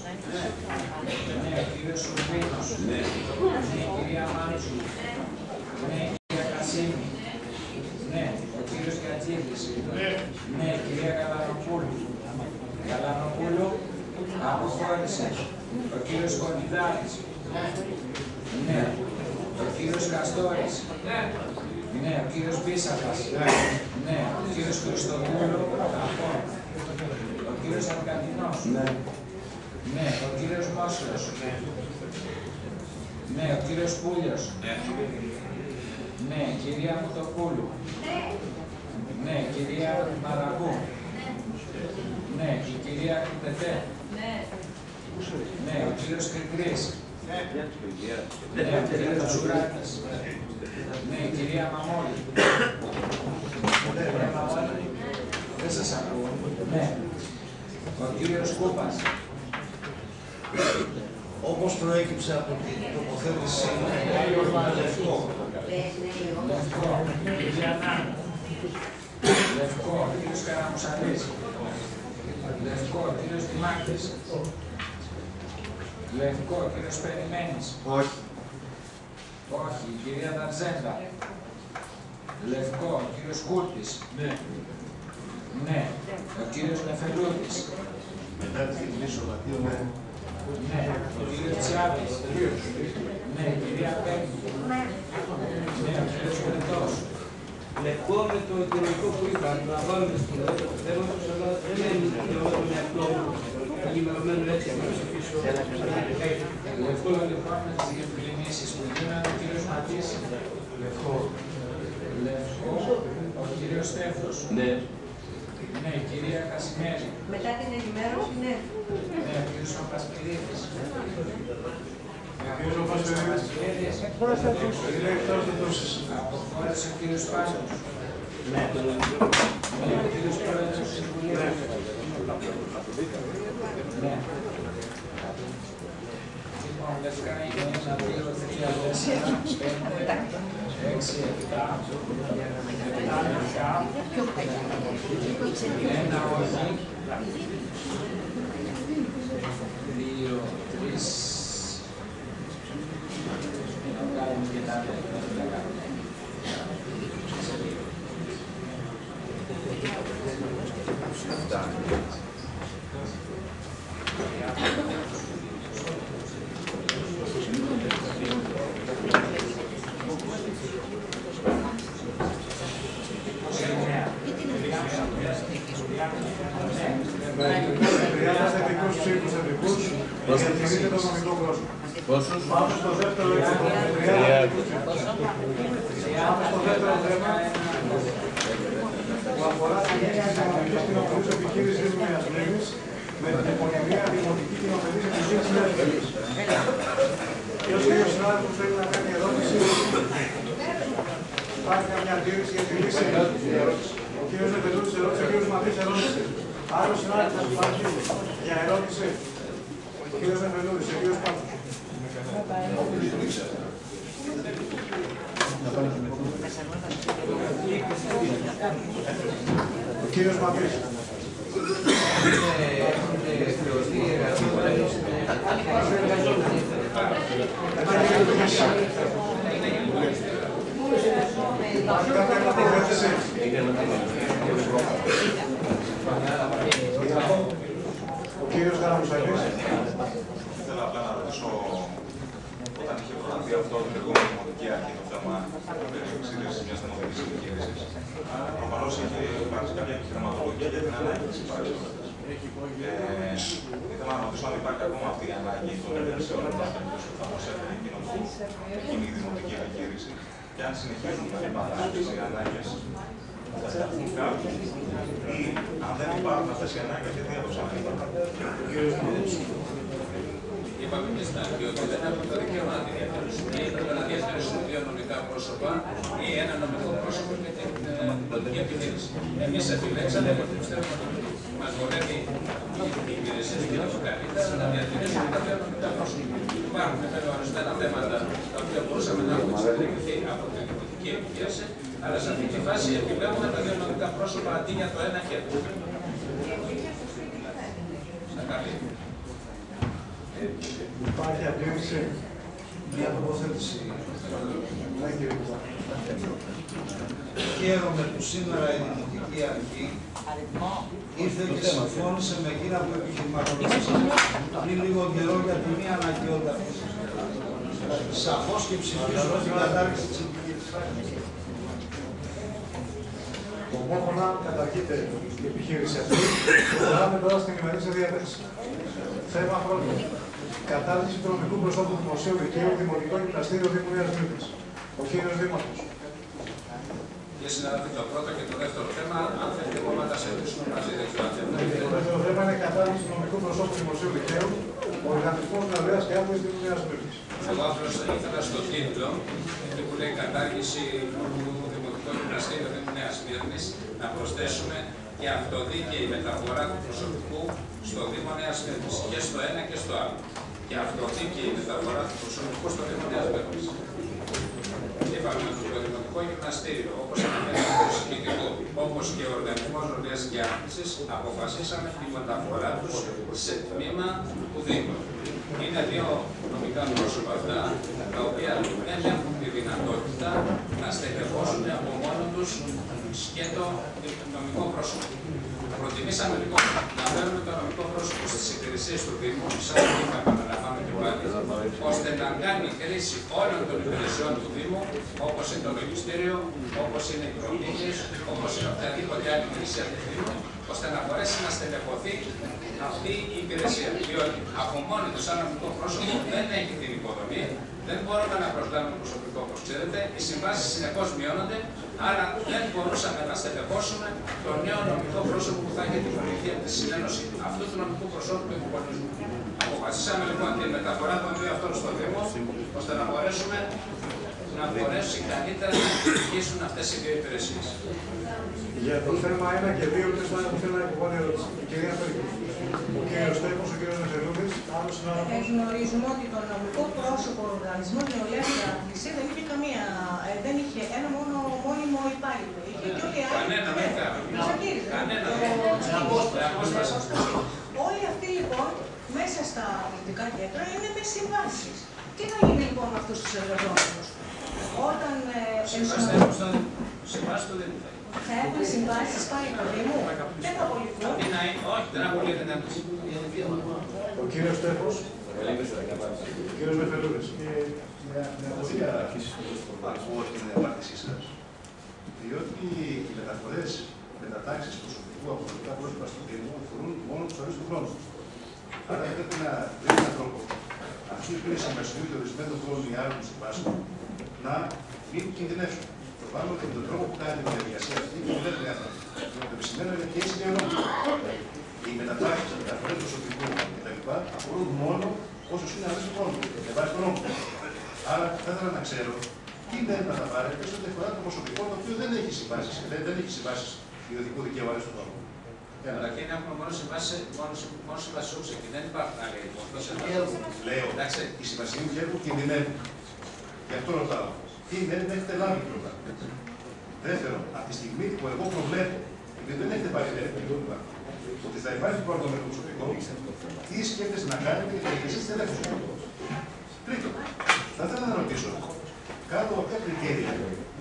Ναι, ο κύριος Σουρβίνος. Ναι, η κυρία Μάντσου. Ναι, η κυρία Κασίμη. Ναι, ο κύριος Κατζίδης. Ναι, η κυρία Καλανοπούλου. Καλανοπούλου, αποχώρησε. Ο κύριος Κονιδάρης. Ναι. Ο κύριος Καστόρης. Ναι, ο κύριος Μπίσακας. Ναι, ο κύριος Χριστοδούλου. Από. Ο κύριος Αρκαντινός. Ναι, ο κύριος Μόσιος. Ναι, ο κύριος Πούλιος. Ναι, η κυρία Μουτοπούλου. Ναι, η κυρία Μαραγού. Ναι, η κυρία Κουτετέ. Ναι, ο κύριος Κρυκρής. Ναι, ο κύριος Τζουράκης. Ναι, η κυρία Μαμόλη. Κυρία Μαμόλη. Δεν σας ακούω. Ναι. Ο κύριος Κούπας. Όπως προέκυψε από την τοποθέτηση λευκό. Λευκό. Κυρία Νάνα. Λευκό. Ο κύριος Καραμουσαλής. Λευκό. Ο κύριος Δημάκης. Λευκό. Ο κύριος Περιμένης. Όχι. Όχι. Η κυρία Τατζέντα. Λευκό. Ο κύριος Κούρτης. Ναι. Ναι. Ο κύριος Νεφελούτης. Μετά τη Εθνική Σωματείο, ναι. Ναι. Ο κύριος Τσιάβης. Ναι. Η κυρία Πέμπη. Ναι. Ο κύριος Κρετός. Λευκό με το κοινωνικό που είπα, αντιλαμβάνομαι στην κοινότητα τους θέματος, αλλά δεν είναι δικαιώμα με αυτό ενημερωμένο έτσι να ψηφίσω. Λευκό λοιπόν με τις διευκρινήσεις που γίνανε, ο κύριος Ματής. Λευκό. Λευκό. Ο κύριος Στέφος. Ναι. Ναι, η κυρία Κασιμέρη. Μετά την ενημέρωση, ναι. Ναι, ο κύριος Παπασπυρίδης. Ένα, δύο, τρία, τέσσερα, πέντε, έξι, εφτά, εφτά λευκά, ένα όχι, δύο, τρεις, να βγάλουμε και τα δεύτερα. Τριάντα θετικούς ψήφους θετικούς, διατηρείται το νομικό πρόσωπο. Πόσους? Πάμε στο δεύτερο θέμα. Τριάντα θετικούς ψήφους. Πάμε στο δεύτερο θέμα που αφορά την έννοια της οικονομικής κοινοφελής επιχείρησης Δήμου Μιας με την επωνυμία Δημοτική Κοινοφελής Επιχείρησης Νέας Βουλής. Ποιος κύριος συνάδελφος θέλει να κάνει ερώτηση. Υπάρχει καμιά αντίρρηση για τη λύση. Ο κύριος Νεφελούτης ερώτησε, ο κύριος Μαθής ερώτησε. Άλλος συνάδελφος υπάρχει για ερώτηση. Ο κύριος Νεφελούτης, ο κύριος Πάπος. Ο κύριος Μαθής. Υπάρχει κάποια τοποθέτηση. Ο κύριος Καραμουσαλής. Θέλω απλά να ρωτήσω, όταν είχε προταθεί αυτό την προηγούμενη δημοτική αρχή το θέμα περί εξήλωση μια δημοτική επιχείρηση, προφανώ είχε υπάρξει κάποια επιχειρηματολογία για την ανάγκη τη υπάρξεότητα. Ε, ήθελα να ρωτήσω αν υπάρχει ακόμα αυτή η ανάγκη των υπηρεσιών που θα προσέφερε εκείνο που εκείνη η δημοτική επιχείρηση και αν συνεχίζουν να υπάρχουν αυτέ οι ανάγκες ή αν δεν υπάρχουν αυτές οι ανάγκες, γιατί έδωσαν να υπάρχουν. Είπαμε και στην αρχή ότι δεν έχουμε το δικαίωμα να τη διατηρήσουμε. Ή πρέπει να διατηρήσουμε δύο νομικά πρόσωπα ή ένα νομικό πρόσωπο για την πολιτική επιχείρηση. Εμείς επιλέξαμε γιατί πιστεύουμε ότι μα βολεύει η υπηρεσία και το καλύτερα να διατηρήσουμε τα δύο νομικά πρόσωπα. Υπάρχουν βέβαια ορισμένα θέματα τα οποία μπορούσαμε να έχουμε εξελιχθεί από την πολιτική επιχείρηση, αλλά σε αυτή τη φάση επιλέγουμε τα δύο νομικά πρόσωπα αντί για το ένα και το Στα καλή. Υπάρχει αντίρρηση. Μια τοποθέτηση. Ναι, κύριε Χαίρομαι που σήμερα η Δημοτική Αρχή ήρθε και συμφώνησε με εκείνα που επιχειρηματολογήσαμε πριν λίγο καιρό για τη μία αναγκαιότητα αυτής. Σαφώς και ψηφίζουμε την κατάργηση της επιχείρησης. Ομόφωνα καταργείται η επιχείρηση αυτή. Προχωράμε τώρα στην ημερήσια διάταξη. Θέμα πρώτο. Κατάρτιση του νομικού προσώπου δημοσίου δικαίου Δημοτικό Γυμναστήριο Δήμου Νέας Μύρτης. Ο κύριος Δήμαρχος. Κύριε συνάδελφοι, το πρώτο και το δεύτερο θέμα, αν θέλετε μπορούμε να τα συζητήσουμε μαζί, δεν ξέρω αν θέλετε. Το δεύτερο θέμα είναι κατάρτιση του νομικού προσώπου δημοσίου δικαίου, Οργανισμό Νεολαία και Άμεση Δήμου Νέας Μύρτης. Εγώ απλώς θα ήθελα στο τίτλο, εκεί που λέει κατάργηση του Δημοτικού Γυμναστήριου Δήμου Νέας Μύρνη, να προσθέσουμε και αυτοδίκαιη μεταφορά του προσωπικού στο Δήμο Νέας Μύρνη. Και στο ένα και στο άλλο. Και αυτοδίκαιη μεταφορά του προσωπικού στο Δήμο Νέας Μύρνη. Είπαμε ότι το Δημοτικό Γυμναστήριο, όπως αναφέρεται το συγκεκριτικό, όπως και ο Οργανισμός Νεολαία και Άμεση, αποφασίσαμε τη μεταφορά τους σε τμήμα του Δήμου. Είναι δύο νομικά πρόσωπα αυτά, τα οποία δεν έχουν τη δυνατότητα να στελεχώσουν από μόνο τους σκέτο νομικό πρόσωπο. Προτιμήσαμε λοιπόν να φέρουμε το νομικό πρόσωπο στις υπηρεσίες του Δήμου, σαν να είπα, επαναλαμβάνω και πάλι, ώστε να κάνει χρήση όλων των υπηρεσιών του Δήμου, όπως είναι το λογιστήριο, όπως είναι οι προμήθειε, όπως είναι οποιαδήποτε άλλη υπηρεσία του Δήμου, ώστε να μπορέσει να στελεχωθεί αυτή η υπηρεσία. Διότι από μόνη του, σαν νομικό πρόσωπο, δεν έχει την υποδομή, δεν μπορούμε να προσλάβουμε προσωπικό, όπως ξέρετε. Οι συμβάσεις συνεχώς μειώνονται, άρα δεν μπορούσαμε να στελεχώσουμε το νέο νομικό πρόσωπο που θα έχει την βοήθεια τη συνένωση αυτού του νομικού προσώπου του υποπολισμού. Αποφασίσαμε λοιπόν τη μεταφορά των δύο αυτών στο Δήμο, ώστε να μπορέσουμε να μπορέσουν καλύτερα να λειτουργήσουν αυτές οι δύο υπηρεσίες. Για το θέμα 1 και 2, ποιος θα θέλει να υποβάλει ερώτηση; Η κυρία Πέγκη. Ο κύριος Στέφος, ο κύριος Νεφελούδης, άλλος συνάδελφος. Γνωρίζουμε ότι το νομικό πρόσωπο οργανισμού οργανισμό νεολαία στην Αθλησία δεν είχε καμία, ε, δεν είχε ένα μόνο μόνιμο υπάλληλο. Είχε και όλοι οι άλλοι. Κανένα, δεν Τους ακύριζε. Κανένα. Το- Σε απόσταση. Όλοι αυτοί λοιπόν μέσα στα αθλητικά κέντρα είναι με συμβάσεις. Τι θα γίνει λοιπόν με αυτούς τους εργαζόμενους, όταν ε, ενσωματωθούν. Συμβάσεις το δεν θα θα έχουν συμβάσεις πάλι το Δήμο, δεν θα απολυθούν; Αντί να είναι, όχι, δεν απολύεται δεν Ο κύριος Στέφος. Ο κύριος Μεφελούδης. Μια ακούω την απάντησή σας. Διότι οι μεταφορές μετατάξεις προσωπικού από τοπικά πρόσωπα στο Δήμο αφορούν μόνο τους ορίστου του χρόνου. Άρα πρέπει να βρει έναν τρόπο αυτού που είναι σημασιού και ορισμένο χρόνο οι άλλοι που συμβάσουν να μην κινδυνεύσουν. Φοβάμαι ότι με τον τρόπο που κάνει τη διαδικασία αυτή δεν είναι διάφορα. Το επισημαίνω είναι και έτσι Οι μετατάξει, οι μεταφορέ προσωπικού κτλ. αφορούν μόνο όσου είναι αρέσει του χρόνου. Και βάζει τον νόμο. Άρα θα ήθελα να ξέρω τι νέα θα πάρετε σε ό,τι αφορά το προσωπικό το οποίο δεν έχει συμβάσεις, δεν, δεν έχει συμβάσεις ιδιωτικού δικαίου αρέσει του χρόνου. Καταρχήν έχουμε μόνο συμβάσεις μόνο, μόνο συμβάσεις όψε και δεν υπάρχουν άλλοι υπόθεση. Λέω, εντάξει, οι συμβασιοί μου κινδυνεύουν. Γι' αυτό ρωτάω. Τι δεν έχετε λάβει πρώτα. Δεύτερον, από τη στιγμή που εγώ προβλέπω, γιατί δεν έχετε πάρει εύκολο ότι θα υπάρχει πρόβλημα με το προσωπικό, τι σκέφτεσαι να κάνετε για την διαδικασία τη ελεύθερη. Τρίτον, θα ήθελα να ρωτήσω, κάτω από ποια κριτήρια,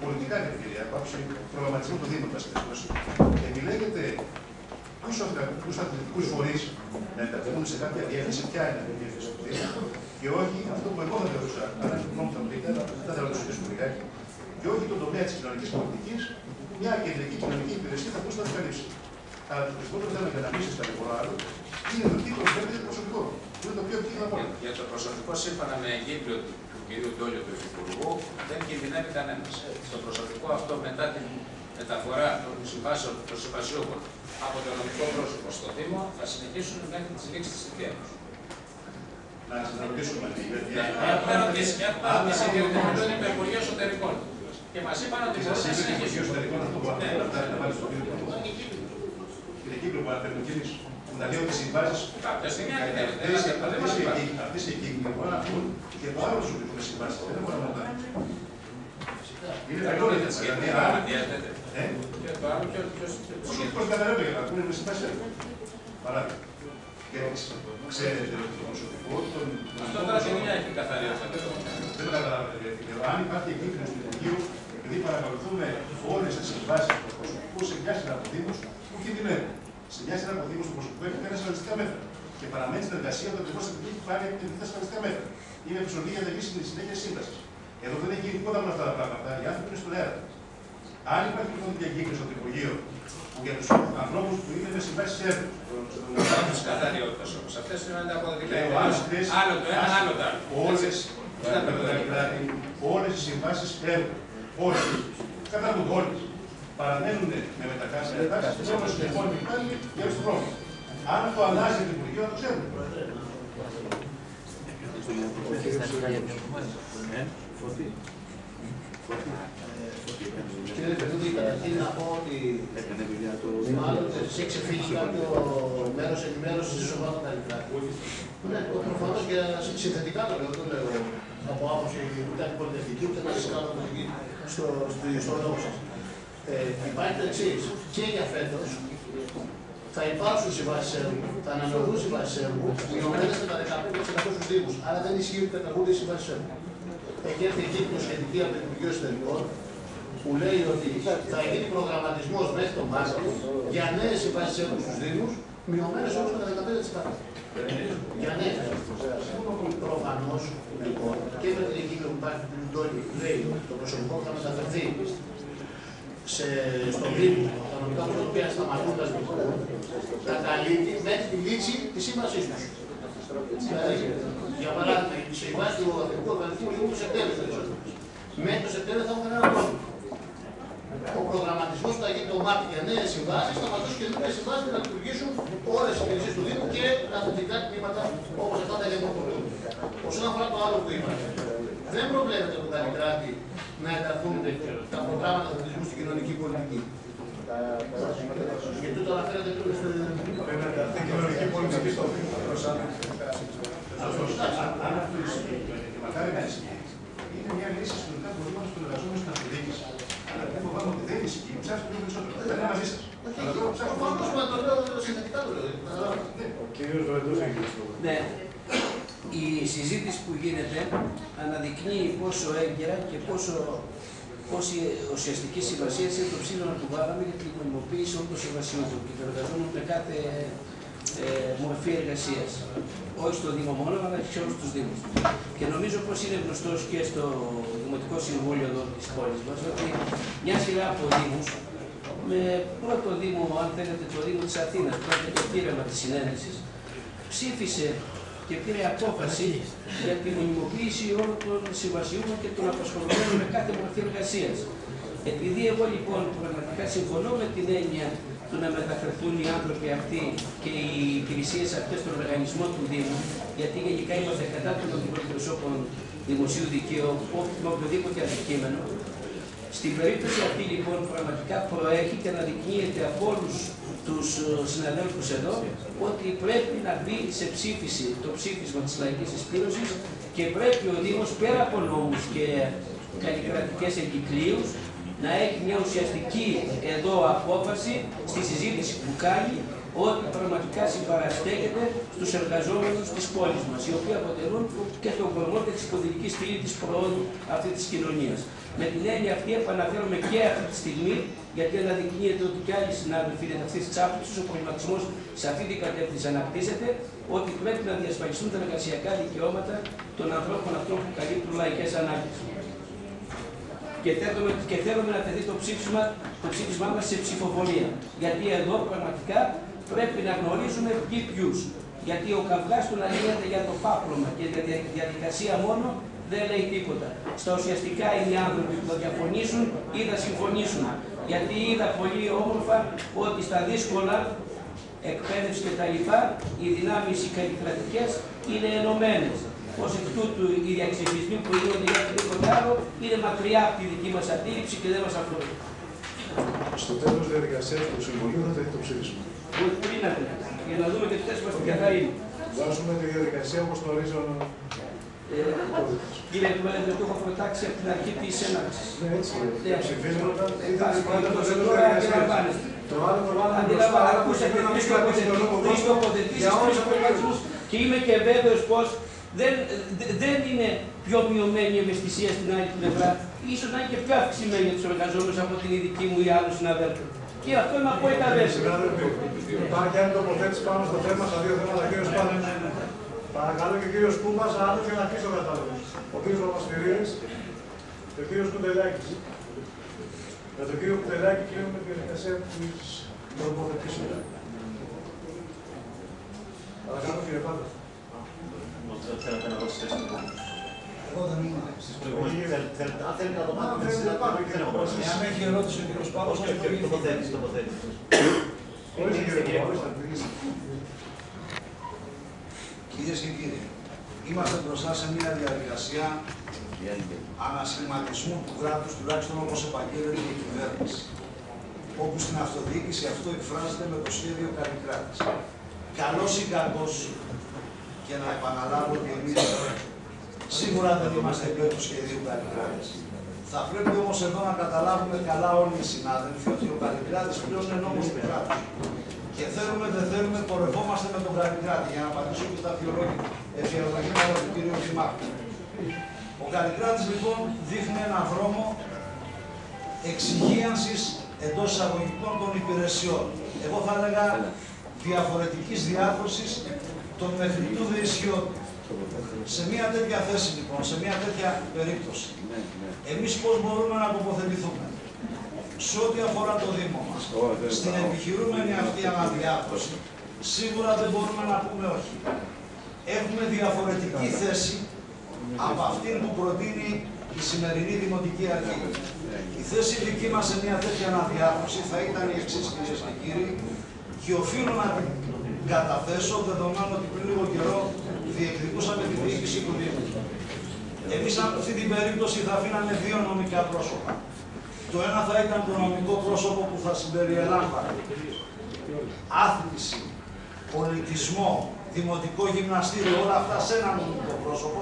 πολιτικά κριτήρια, από άψη προγραμματισμού του Δήμου, επιλέγετε ποιου αθλητικού φορείς; Να ενταχθούν σε κάποια διεύθυνση, ποια είναι η διεύθυνση του Δήμου, και όχι αυτό που εγώ θα θεωρούσα, αν έχει γνώμη θα μου πείτε, δεν θέλω να το συζητήσουμε λιγάκι, και όχι τον τομέα της κοινωνικής πολιτικής, μια κεντρική κοινωνική υπηρεσία θα μπορούσε να το καλύψει. Αλλά το περισσότερο θέλουμε για να μην σας ταλαιπωρώ άλλο, είναι το τι προσφέρεται για το προσωπικό. Που είναι το πιο κύριο από όλα. Για το προσωπικό, σύμφωνα με εγκύκλιο του κ. Ντόλιο του Υφυπουργού, δεν κινδυνεύει κανένας. Στο προσωπικό αυτό, μετά την μεταφορά των συμβάσεων των συμβασιούχων από το νομικό πρόσωπο στο Δήμο, θα συνεχίσουν μέχρι τη λήξη τη θητεία του. Να ξαναρωτήσουμε. Έχουμε ρωτήσει, έχουμε ρωτήσει, διότι αυτό είναι το Υπουργείο Εσωτερικών. Και μα είπαν ότι μπορεί να συνεχίσει. Είναι κύκλο που αναφέρει ο κύριος. Που να λέει ότι οι συμβάσεις Κάποια στιγμή αυτές οι κύκλοι μπορούν να πούν και το άλλο σου που συμβάσεις. Δεν μπορεί να κάνει. Είναι καλό για τις Γιατί δηλαδή. άλλο άρα- διαθέτεται. Ε; Και το άλλο ποιο Όχι, πώς καταλαβαίνω για να πούνε με συμβάσεις. Παράδειγμα. Και ξέρετε ότι το προσωπικό των... Αυτό τώρα τι δουλειά έχει καθαρή αυτό. Δεν το καταλαβαίνετε. γιατί Αν υπάρχει εγκύκλιο του Υπουργείου, επειδή παρακολουθούμε όλες τις συμβάσεις του προσωπικού σε μια σειρά από Δήμους που κινδυνεύουν. Σε μια σειρά από Δήμους του προσωπικού έχει κάνει ασφαλιστικά μέτρα. Και παραμένει στην εργασία του ακριβώς επειδή έχει πάρει τα ασφαλιστικά μέτρα. Είναι επιστολή για αλλαγή στην συνέχεια σύμβασης. Εδώ δεν έχει γίνει τίποτα με αυτά τα πράγματα. Οι άνθρωποι είναι στον αέρα. Αν υπάρχει λοιπόν μια εγκύκλιο στο Υπουργείο που για τους ανθρώπους που είναι με συμβάσεις έργου. Της καθαριότητας όμως. Αυτές είναι ανταποδοτικά. Λέω άσχετες, Άλλος το ένα, άλλο το άλλο. Όλες, όλες οι συμβάσεις έργου, όλες, κατάγονται όλες, παραμένουν με μετακάσεις μεταξύ όμως και επόμενοι υπάλληλοι για όλους τους χρόνους. Αν το αλλάζει το Υπουργείο, να το ξέρουμε. Κύριε Πετούδη, καταρχήν να πω ότι μάλλον σε έχει ξεφύγει κάποιο μέρος ενημέρωσης τη ομάδα καλύτερα. Ναι, προφανώς και συνθετικά το λέω, δεν το λέω από άποψη ούτε αντιπολιτευτική ούτε να σα κάνω στο, στο, στο λόγο σας. Ε, υπάρχει το εξής. Και για φέτος θα υπάρξουν συμβάσεις έργου, θα ανανεωθούν συμβάσεις έργου, μειωμένες με τα 15% Δήμους. Άρα δεν ισχύει ότι θα ανανεωθούν οι συμβάσεις έργου. Έχει έρθει εκεί σχετική από το Υπουργείο Εσωτερικών που λέει ότι θα γίνει προγραμματισμός μέχρι τον Μάρτιο για νέες συμβάσεις έργου στου Δήμους, μειωμένες όμω με τα 15%. Για νέες. Προφανώς λοιπόν και με την εγκύκλιο που υπάρχει του Ντόλι που λέει ότι το προσωπικό θα μεταφερθεί σε, στον Δήμο, τα νομικά προσωπικά σταματούν τα καταλήγει μέχρι τη λήξη της σύμβασής τους. Δηλαδή, για παράδειγμα, η συμβάση του Αθηνικού Οργανισμού λήγουν το Σεπτέμβριο περισσότερο. Μέχρι το Σεπτέμβριο θα έχουμε ένα πρόβλημα. Ο προγραμματισμό που θα γίνει το Μάρτιο για νέες συμβάσεις θα μα δώσει και νέες συμβάσεις να λειτουργήσουν όλες οι υπηρεσίες του Δήμου και τα αθλητικά τμήματα όπως αυτά τα δημοτουργούν. Όσον αφορά το άλλο που είπατε, δεν προβλέπεται από τα κράτη να ενταχθούν τα προγράμματα αθλητισμού στην κοινωνική πολιτική. Γιατί το αναφέρατε πριν στην κοινωνική πολιτική στο Δήμο. Αν αυτό ισχύει, μακάρι να ισχύει, είναι μια λύση συνολικά του προβλήματο τους εργαζόμενου στην αυτοδιοίκηση. Αλλά δεν φοβάμαι ότι δεν ισχύει, ψάχνετε λίγο περισσότερο. Δεν είναι μαζί σα. Αλλά τώρα ψάχνετε. το λέω συνδετικά το λέω. Ο κύριο Βαρεντός έχει Ναι. Η συζήτηση που γίνεται αναδεικνύει πόσο έγκαιρα και πόσο πόση ουσιαστική σημασία έχει το ψήλωμα που βάλαμε για την νομιμοποίηση όλων των συμβασιών του και των εργαζόμενων με κάθε ε, μορφή εργασίας. Όχι στο Δήμο μόνο, αλλά και σε όλους τους Δήμους. Και νομίζω πως είναι γνωστός και στο Δημοτικό Συμβούλιο εδώ της πόλης μας ότι μια σειρά από Δήμους, με πρώτο Δήμο, αν θέλετε, το Δήμο της Αθήνας, που ήταν το κύρεμα της συνένεση, ψήφισε και πήρε απόφαση για την μονιμοποίηση όλων των συμβασιών και των απασχολημένων με κάθε μορφή εργασίας. Επειδή εγώ λοιπόν πραγματικά συμφωνώ με την έννοια του να μεταφερθούν οι άνθρωποι αυτοί και οι υπηρεσίες αυτές στον οργανισμό του Δήμου, γιατί γενικά είμαστε κατά των αντιπροσώπων δημοσίου δικαίου, όχι με οποιοδήποτε αντικείμενο. Στην περίπτωση αυτή λοιπόν πραγματικά προέχει και αναδεικνύεται από όλους τους συναδέλφους εδώ ότι πρέπει να μπει σε ψήφιση το ψήφισμα της λαϊκής εισπήρωσης και πρέπει ο Δήμος πέρα από νόμους και καλλικρατικές εγκυκλίους να έχει μια ουσιαστική εδώ απόφαση στη συζήτηση που κάνει ότι πραγματικά συμπαραστέκεται στους εργαζόμενους της πόλης μας, οι οποίοι αποτελούν και τον κορμό και της υποδηλική στήλης της προόδου αυτής της κοινωνίας. Με την έννοια αυτή επαναφέρομαι και αυτή τη στιγμή, γιατί αναδεικνύεται ότι και άλλοι συνάδελφοι είναι αυτής της άποψης, ο προβληματισμός σε αυτή την κατεύθυνση αναπτύσσεται, ότι πρέπει να διασφαλιστούν τα εργασιακά δικαιώματα των ανθρώπων αυτών που καλύπτουν λαϊκές ανάγκες. Και θέλουμε, και θέλουμε να τεθεί το ψήφισμα, το ψήφισμά μας σε ψηφοφορία. Γιατί εδώ πραγματικά πρέπει να γνωρίζουμε ποιοι ποιου. Γιατί ο καυγάς του να γίνεται για το πάπλωμα και για τη διαδικασία μόνο δεν λέει τίποτα. Στα ουσιαστικά είναι οι άνθρωποι που θα διαφωνήσουν ή θα συμφωνήσουν. Γιατί είδα πολύ όμορφα ότι στα δύσκολα εκπαίδευση και τα λοιπά, οι δυνάμεις οι καλλιτεχνικές είναι ενωμένες. Ω εκ τούτου οι διαξυφισμοί που γίνονται για οτιδήποτε άλλο είναι μακριά από τη δική μας αντίληψη και δεν μας αφορούν. Στο τέλος της διαδικασίας του Συμβουλίου θα τεθεί το ψήφισμα. Πριν να για να δούμε και τις θέσεις μας ποια θα είναι. Βάζουμε τη διαδικασία όπως το ορίζει ο Ε, Κύριε Πρόεδρε, το έχω προτάξει από την αρχή της έναρξης. Ναι, έτσι είναι. Τα ψηφίσματα Ε, ήταν πάση πάντα το περιπτώσει, τέλος τώρα τη διαδικασίας. αντιλαμβάνεστε. Το άλλο το βάλαμε Αντιλαμβάνεστε, μπροστά, ακούσατε πρέπει να τρεις μην κρατήσει τον νόμο τοποθετήσεις, τρεις μπροστά. τοποθετήσεις, Για όλους τρεις τους τοποθετήσεις και είμαι και βέβαιος πως δεν, δε- δεν είναι πιο μειωμένη η ευαισθησία στην άλλη πλευρά. Ίσως να είναι και πιο αυξημένη για τους εργαζόμενους από την ειδική μου ή άλλους συναδέλφους. Και αυτό είναι απόλυτα βέβαιο. Συνάδελφοι, Υπάρχει άλλη τοποθέτηση πάνω στο θέμα, στα δύο θέματα, κύριο Σπάνης. Παρακαλώ και ο κύριος Κούμπας, άλλο για να αφήσει το κατάλογος. Ο κύριος Παπασπυρίδη και ο κύριος Κουντελάκης. Με τον κύριο Κουντελάκη κλείνουμε τη διαδικασία τη τοποθετήσεων. Παρακαλώ κύριε Πάντα. Θέλετε να δώσετε στο Εγώ δεν ήμουν. Αν θέλετε να το μάθετε, θέλετε να πάμε, δεν έχω πρόβλημα. Αν έχει ερώτηση ο κύριος Πάπας, Όχι, όχι, όχι, τοποθέτηση, τοποθέτηση. Ορίστε, κύριε Κύριε Πάπα, Κώστα. Κυρίες και κύριοι, είμαστε μπροστά σε μια διαδικασία ανασχηματισμού του κράτους, τουλάχιστον όπως επαγγέλλεται η κυβέρνηση. Όπου στην αυτοδιοίκηση αυτό εκφράζεται με το σχέδιο Καλλικράτη. Καλός ή κακός, και να επαναλάβω ότι εμείς σίγουρα δεν είμαστε υπέρ του σχεδίου Καλλικράτη. Θα πρέπει όμως εδώ να καταλάβουμε καλά όλοι οι συνάδελφοι ότι ο Καλλικράτη πλέον είναι νόμος του κράτους. Και θέλουμε, δεν θέλουμε, πορευόμαστε με τον Καλλικράτη για να απαντήσω και τα αφιερωμένα του κ. Δημάρχου. Ο Καλλικράτης λοιπόν δείχνει έναν δρόμο εξυγίανσης εντός εισαγωγικών των υπηρεσιών. Εγώ θα έλεγα διαφορετικής διάρθρωσης των μέχρι τούδε ισχυών. Σε μια τέτοια θέση λοιπόν, σε μια τέτοια περίπτωση, εμείς πώς μπορούμε να τοποθετηθούμε. Σε ό,τι αφορά το Δήμο μας, στην επιχειρούμενη αυτή αναδιάρθρωση, σίγουρα δεν μπορούμε να πούμε όχι. Έχουμε διαφορετική θέση από αυτήν που προτείνει η σημερινή Δημοτική Αρχή. Η θέση δική μας σε μια τέτοια αναδιάρθρωση θα ήταν η εξή κυρίες και κύριοι και οφείλω να την καταθέσω δεδομένου ότι πριν λίγο καιρό διεκδικούσαμε τη διοίκηση του Δήμου. Εμείς σε αυτή την περίπτωση θα αφήναμε δύο νομικά πρόσωπα. Το ένα θα ήταν το νομικό πρόσωπο που θα συμπεριελάμβανε άθληση, πολιτισμό, δημοτικό γυμναστήριο, όλα αυτά σε ένα νομικό πρόσωπο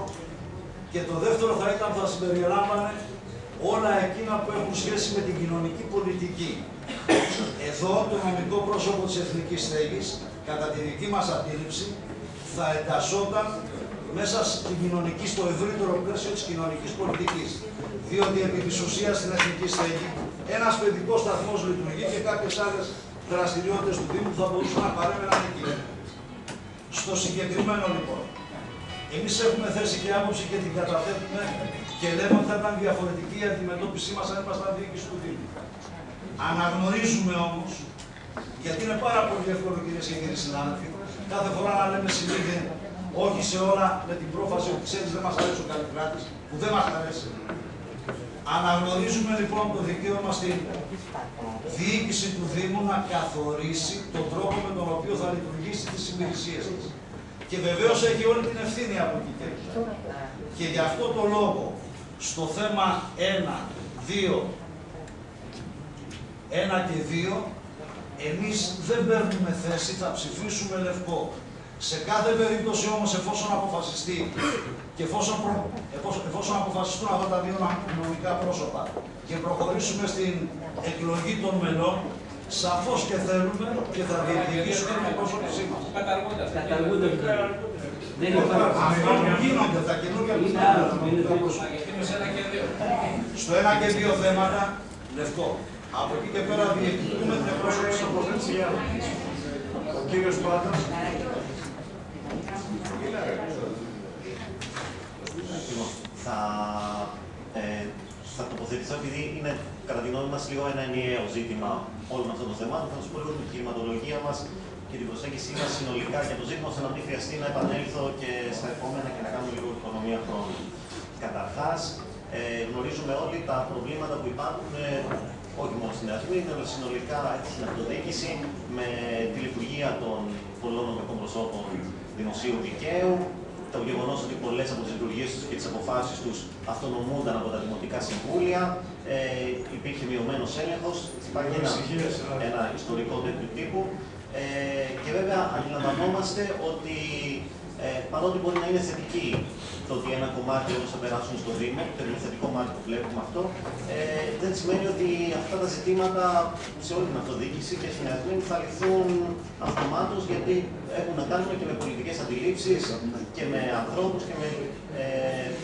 Και το δεύτερο θα ήταν θα συμπεριλάμβανε όλα εκείνα που έχουν σχέση με την κοινωνική πολιτική. Εδώ το νομικό πρόσωπο της Εθνικής Στέγης, κατά τη δική μας αντίληψη, θα εντασσόταν μέσα στην κοινωνική, στο ευρύτερο πλαίσιο της κοινωνικής πολιτικής. Διότι επί της ουσίας στην Εθνική Στέγη ένας παιδικός σταθμός λειτουργεί και κάποιες άλλες δραστηριότητες του Δήμου θα μπορούσαν να παρέμεναν εκεί. Στο συγκεκριμένο λοιπόν, εμείς έχουμε θέσει και άποψη και την καταθέτουμε και λέμε ότι θα ήταν διαφορετική η αντιμετώπιση μας αν ήμασταν διοίκηση του Δήμου. Αναγνωρίζουμε όμως, γιατί είναι πάρα πολύ εύκολο κυρίες και κύριοι συνάδελφοι, κάθε φορά να λέμε συνήθεια όχι σε όλα με την πρόφαση ότι ξέρεις δεν μας αρέσει ο καλλιτράτη, που δεν μας αρέσει. Αναγνωρίζουμε λοιπόν το δικαίωμα στην διοίκηση του Δήμου να καθορίσει τον τρόπο με τον οποίο θα λειτουργήσει τις υπηρεσίες της. Και βεβαίως έχει όλη την ευθύνη από εκεί και Και γι' αυτό το λόγο, στο θέμα 1, 2, 1 και 2, εμείς δεν παίρνουμε θέση, θα ψηφίσουμε λευκό. Σε κάθε περίπτωση όμως εφόσον αποφασιστεί και εφόσον, προ... εφόσον αποφασιστούν αυτά τα δύο νομικά πρόσωπα και προχωρήσουμε στην εκλογή των μελών, σαφώς και θέλουμε και θα διεκδικήσουμε την εκπρόσωπησή μας. Καταργούνται. Δεν Αυτό γίνονται τα καινούργια που Στο ένα και δύο θέματα, λευκό. Από εκεί και πέρα διεκδικούμε την εκπρόσωπηση όπως Ο κύριος Πάτας. Θα, ε, θα τοποθετηθώ επειδή είναι κατά τη γνώμη μας λίγο ένα ενιαίο ζήτημα όλων αυτών των θεμάτων. Θα σας πω λίγο την επιχειρηματολογία μας και την προσέγγιση μας συνολικά για το ζήτημα, ώστε να μην χρειαστεί να επανέλθω και στα επόμενα και να κάνω λίγο οικονομία χρόνου. Καταρχάς, ε, γνωρίζουμε όλοι τα προβλήματα που υπάρχουν ε, όχι μόνο στην Αθήνα, αλλά συνολικά στην αυτοδιοίκηση με τη λειτουργία των πολλών νομικών προσώπων δημοσίου δικαίου, το γεγονός ότι πολλές από τις λειτουργίες τους και τις αποφάσεις τους αυτονομούνταν από τα δημοτικά συμβούλια, ε, υπήρχε μειωμένος έλεγχος, υπάρχει ένα, ένα ιστορικό τέτοιου τύπου. Ε, και βέβαια αντιλαμβανόμαστε ότι ε, παρότι μπορεί να είναι θετική το ότι ένα κομμάτι όπως θα περάσουν στο Δήμο, το θετικό κομμάτι που βλέπουμε αυτό, ε, δεν σημαίνει ότι αυτά τα ζητήματα σε όλη την αυτοδιοίκηση και στην Αθήνα θα λυθούν αυτομάτως γιατί έχουν να κάνουν και με πολιτικές αντιλήψεις και με ανθρώπους και με ε,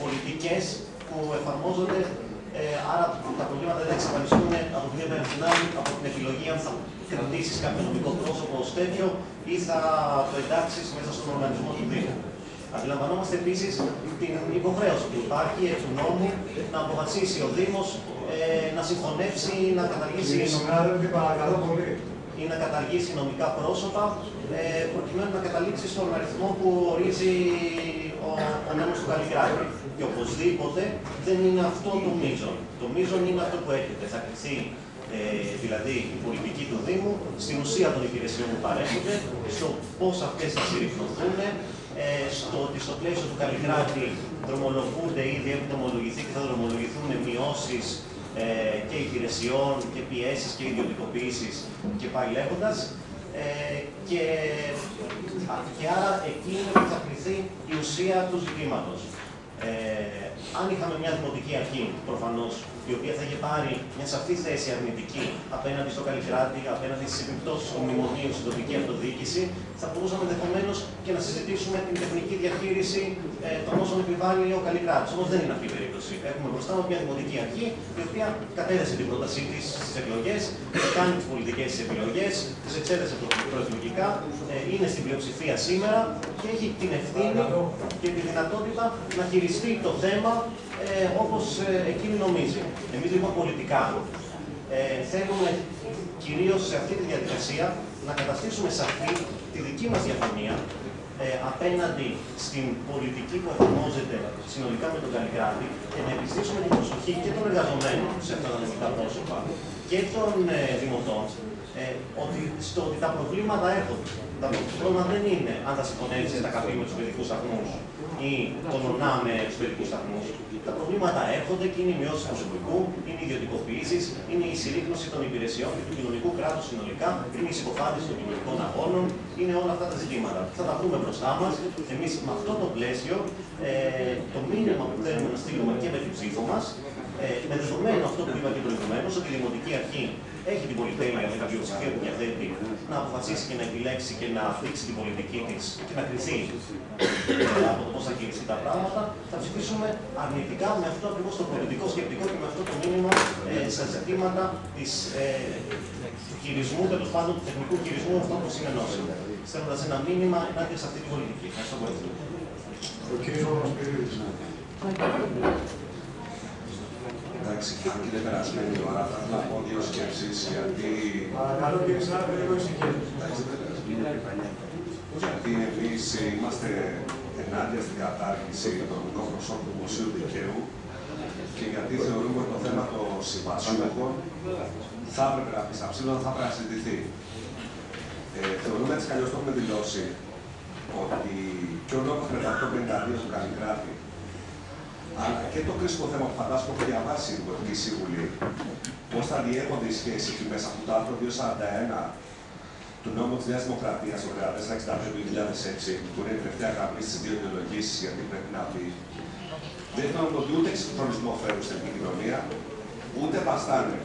πολιτικές που εφαρμόζονται. Ε, άρα τα προβλήματα δεν θα εξαφανιστούν από τη μία μέρα στην άλλη από την επιλογή αν θα κρατήσεις κάποιο νομικό πρόσωπο ως τέτοιο ή θα το εντάξεις μέσα στον οργανισμό του Δήμου. Αντιλαμβανόμαστε επίσης την υποχρέωση που υπάρχει εκ του νόμου να αποφασίσει ο Δήμος ε, να συμφωνεύσει, να καταργήσει. ή να καταργήσει νομικά πρόσωπα ε, προκειμένου να καταλήξει στον αριθμό που ορίζει ο, ο νόμος του Καλλικράτη. Και οπωσδήποτε δεν είναι αυτό το μείζον. Το μείζον είναι αυτό που έρχεται. Θα κρυθεί ε, δηλαδή η πολιτική του Δήμου, στην ουσία των υπηρεσιών που παρέχονται, στο πώς αυτές θα συρρυκνωθούν, ε, στο ότι στο πλαίσιο του Καλλικράτη δρομολογούνται ήδη έχουν δρομολογηθεί και θα δρομολογηθούν μειώσεις ε, και υπηρεσιών και πιέσεις και ιδιωτικοποιήσεις και πάει λέγοντα. Ε, και, και άρα εκεί είναι που θα κρυθεί η ουσία του ζητήματος. Ε, αν είχαμε μια δημοτική αρχή, προφανώς, η οποία θα είχε πάρει μια σαφή θέση αρνητική απέναντι στο Καλλικράτη, απέναντι στις επιπτώσεις του μνημονίου στην τοπική αυτοδιοίκηση, θα μπορούσαμε ενδεχομένως και να συζητήσουμε την τεχνική διαχείριση ε, των όσων επιβάλλει ο Καλλικράτη. Όμως δεν είναι αυτή η περίπτωση. Έχουμε μπροστά μας μια δημοτική αρχή, η οποία κατέθεσε την πρότασή της στις εκλογές, κάνει τις πολιτικές της επιλογές, τις εξέδεσε προεκλογικά, ε, είναι στην πλειοψηφία σήμερα και έχει την ευθύνη και τη δυνατότητα να χειριστεί το θέμα ε, όπως ε, εκείνη νομίζει. Εμείς λοιπόν πολιτικά ε, θέλουμε κυρίως σε αυτή τη διαδικασία να καταστήσουμε σαφή τη δική μας διαφωνία ε, απέναντι στην πολιτική που εφαρμόζεται συνολικά με τον Καλλικράτη και να επιστήσουμε την προσοχή συμμετοχή και των εργαζομένων σε αυτά τα νομικά πρόσωπα και των ε, δημοτών ε, ότι, στο ότι τα προβλήματα έρχονται. Το πρόβλημα δεν είναι αν θα συγχωνεύσει τα καπή με τους παιδικούς σταθμούς ή τον ΟΝΑ με τους παιδικούς σταθμούς. Τα προβλήματα έρχονται και είναι οι μειώσει προσωπικού, είναι οι ιδιωτικοποιήσει, είναι η συρρήκνωση των υπηρεσιών και του κοινωνικού κράτους συνολικά, είναι η συκοφάντηση των κοινωνικών αγώνων, είναι όλα αυτά τα ζητήματα. Θα τα βρούμε μπροστά μας. Εμείς με αυτό το πλαίσιο, ε, το μήνυμα που θέλουμε να στείλουμε και με την ψήφο μας, ε, με δεδομένο αυτό που είπα και προηγουμένως, ότι η Δημοτική Αρχή έχει την πολυτέλεια με την πλειοψηφία που διαθέτει να αποφασίσει και να επιλέξει και να αφήξει την πολιτική της και να κρυθεί από το πώς θα χειριστεί τα πράγματα, θα ψηφίσουμε αρνητικά με αυτό ακριβώς το πολιτικό σκεπτικό και με αυτό το μήνυμα ε, στα ζητήματα της, ε, του χειρισμού, τέλος πάντων του τεχνικού χειρισμού αυτών των συνενώσεων. Στέλνοντας ένα μήνυμα ενάντια σε αυτή την πολιτική. Ευχαριστώ πολύ. Ο κύριος Μασπυρίδης. Εντάξει, αν και δεν περασμένη η ώρα, θα ήθελα να πω δύο σκέψεις γιατί. Παρακαλώ κύριε Σάραβε, λίγο ησυχία. Γιατί εμείς είμαστε ενάντια στην κατάργηση των νομικών προσώπων του δημοσίου δικαίου και γιατί θεωρούμε ότι το θέμα των συμβασιούχων θα έπρεπε να πει στα ψήλωνα, θα έπρεπε να συζητηθεί. Ε, θεωρούμε έτσι καλώ το έχουμε δηλώσει ότι και ο νόμο 3852 του Καλλικράτη αλλά και το κρίσιμο θέμα που φαντάζομαι έχω διαβάσει η Δημοτική Σύμβουλη, πώς θα διέχονται οι σχέσεις εκεί μέσα από το άρθρο 241 του νόμου της Νέας Δημοκρατίας, το 3465 του 2006, που είναι η τελευταία γραμμή στις δύο ιδεολογήσεις, γιατί πρέπει να πει, δείχνουν ότι ούτε εξυγχρονισμό φέρουν στην επικοινωνία, ούτε βαστάνε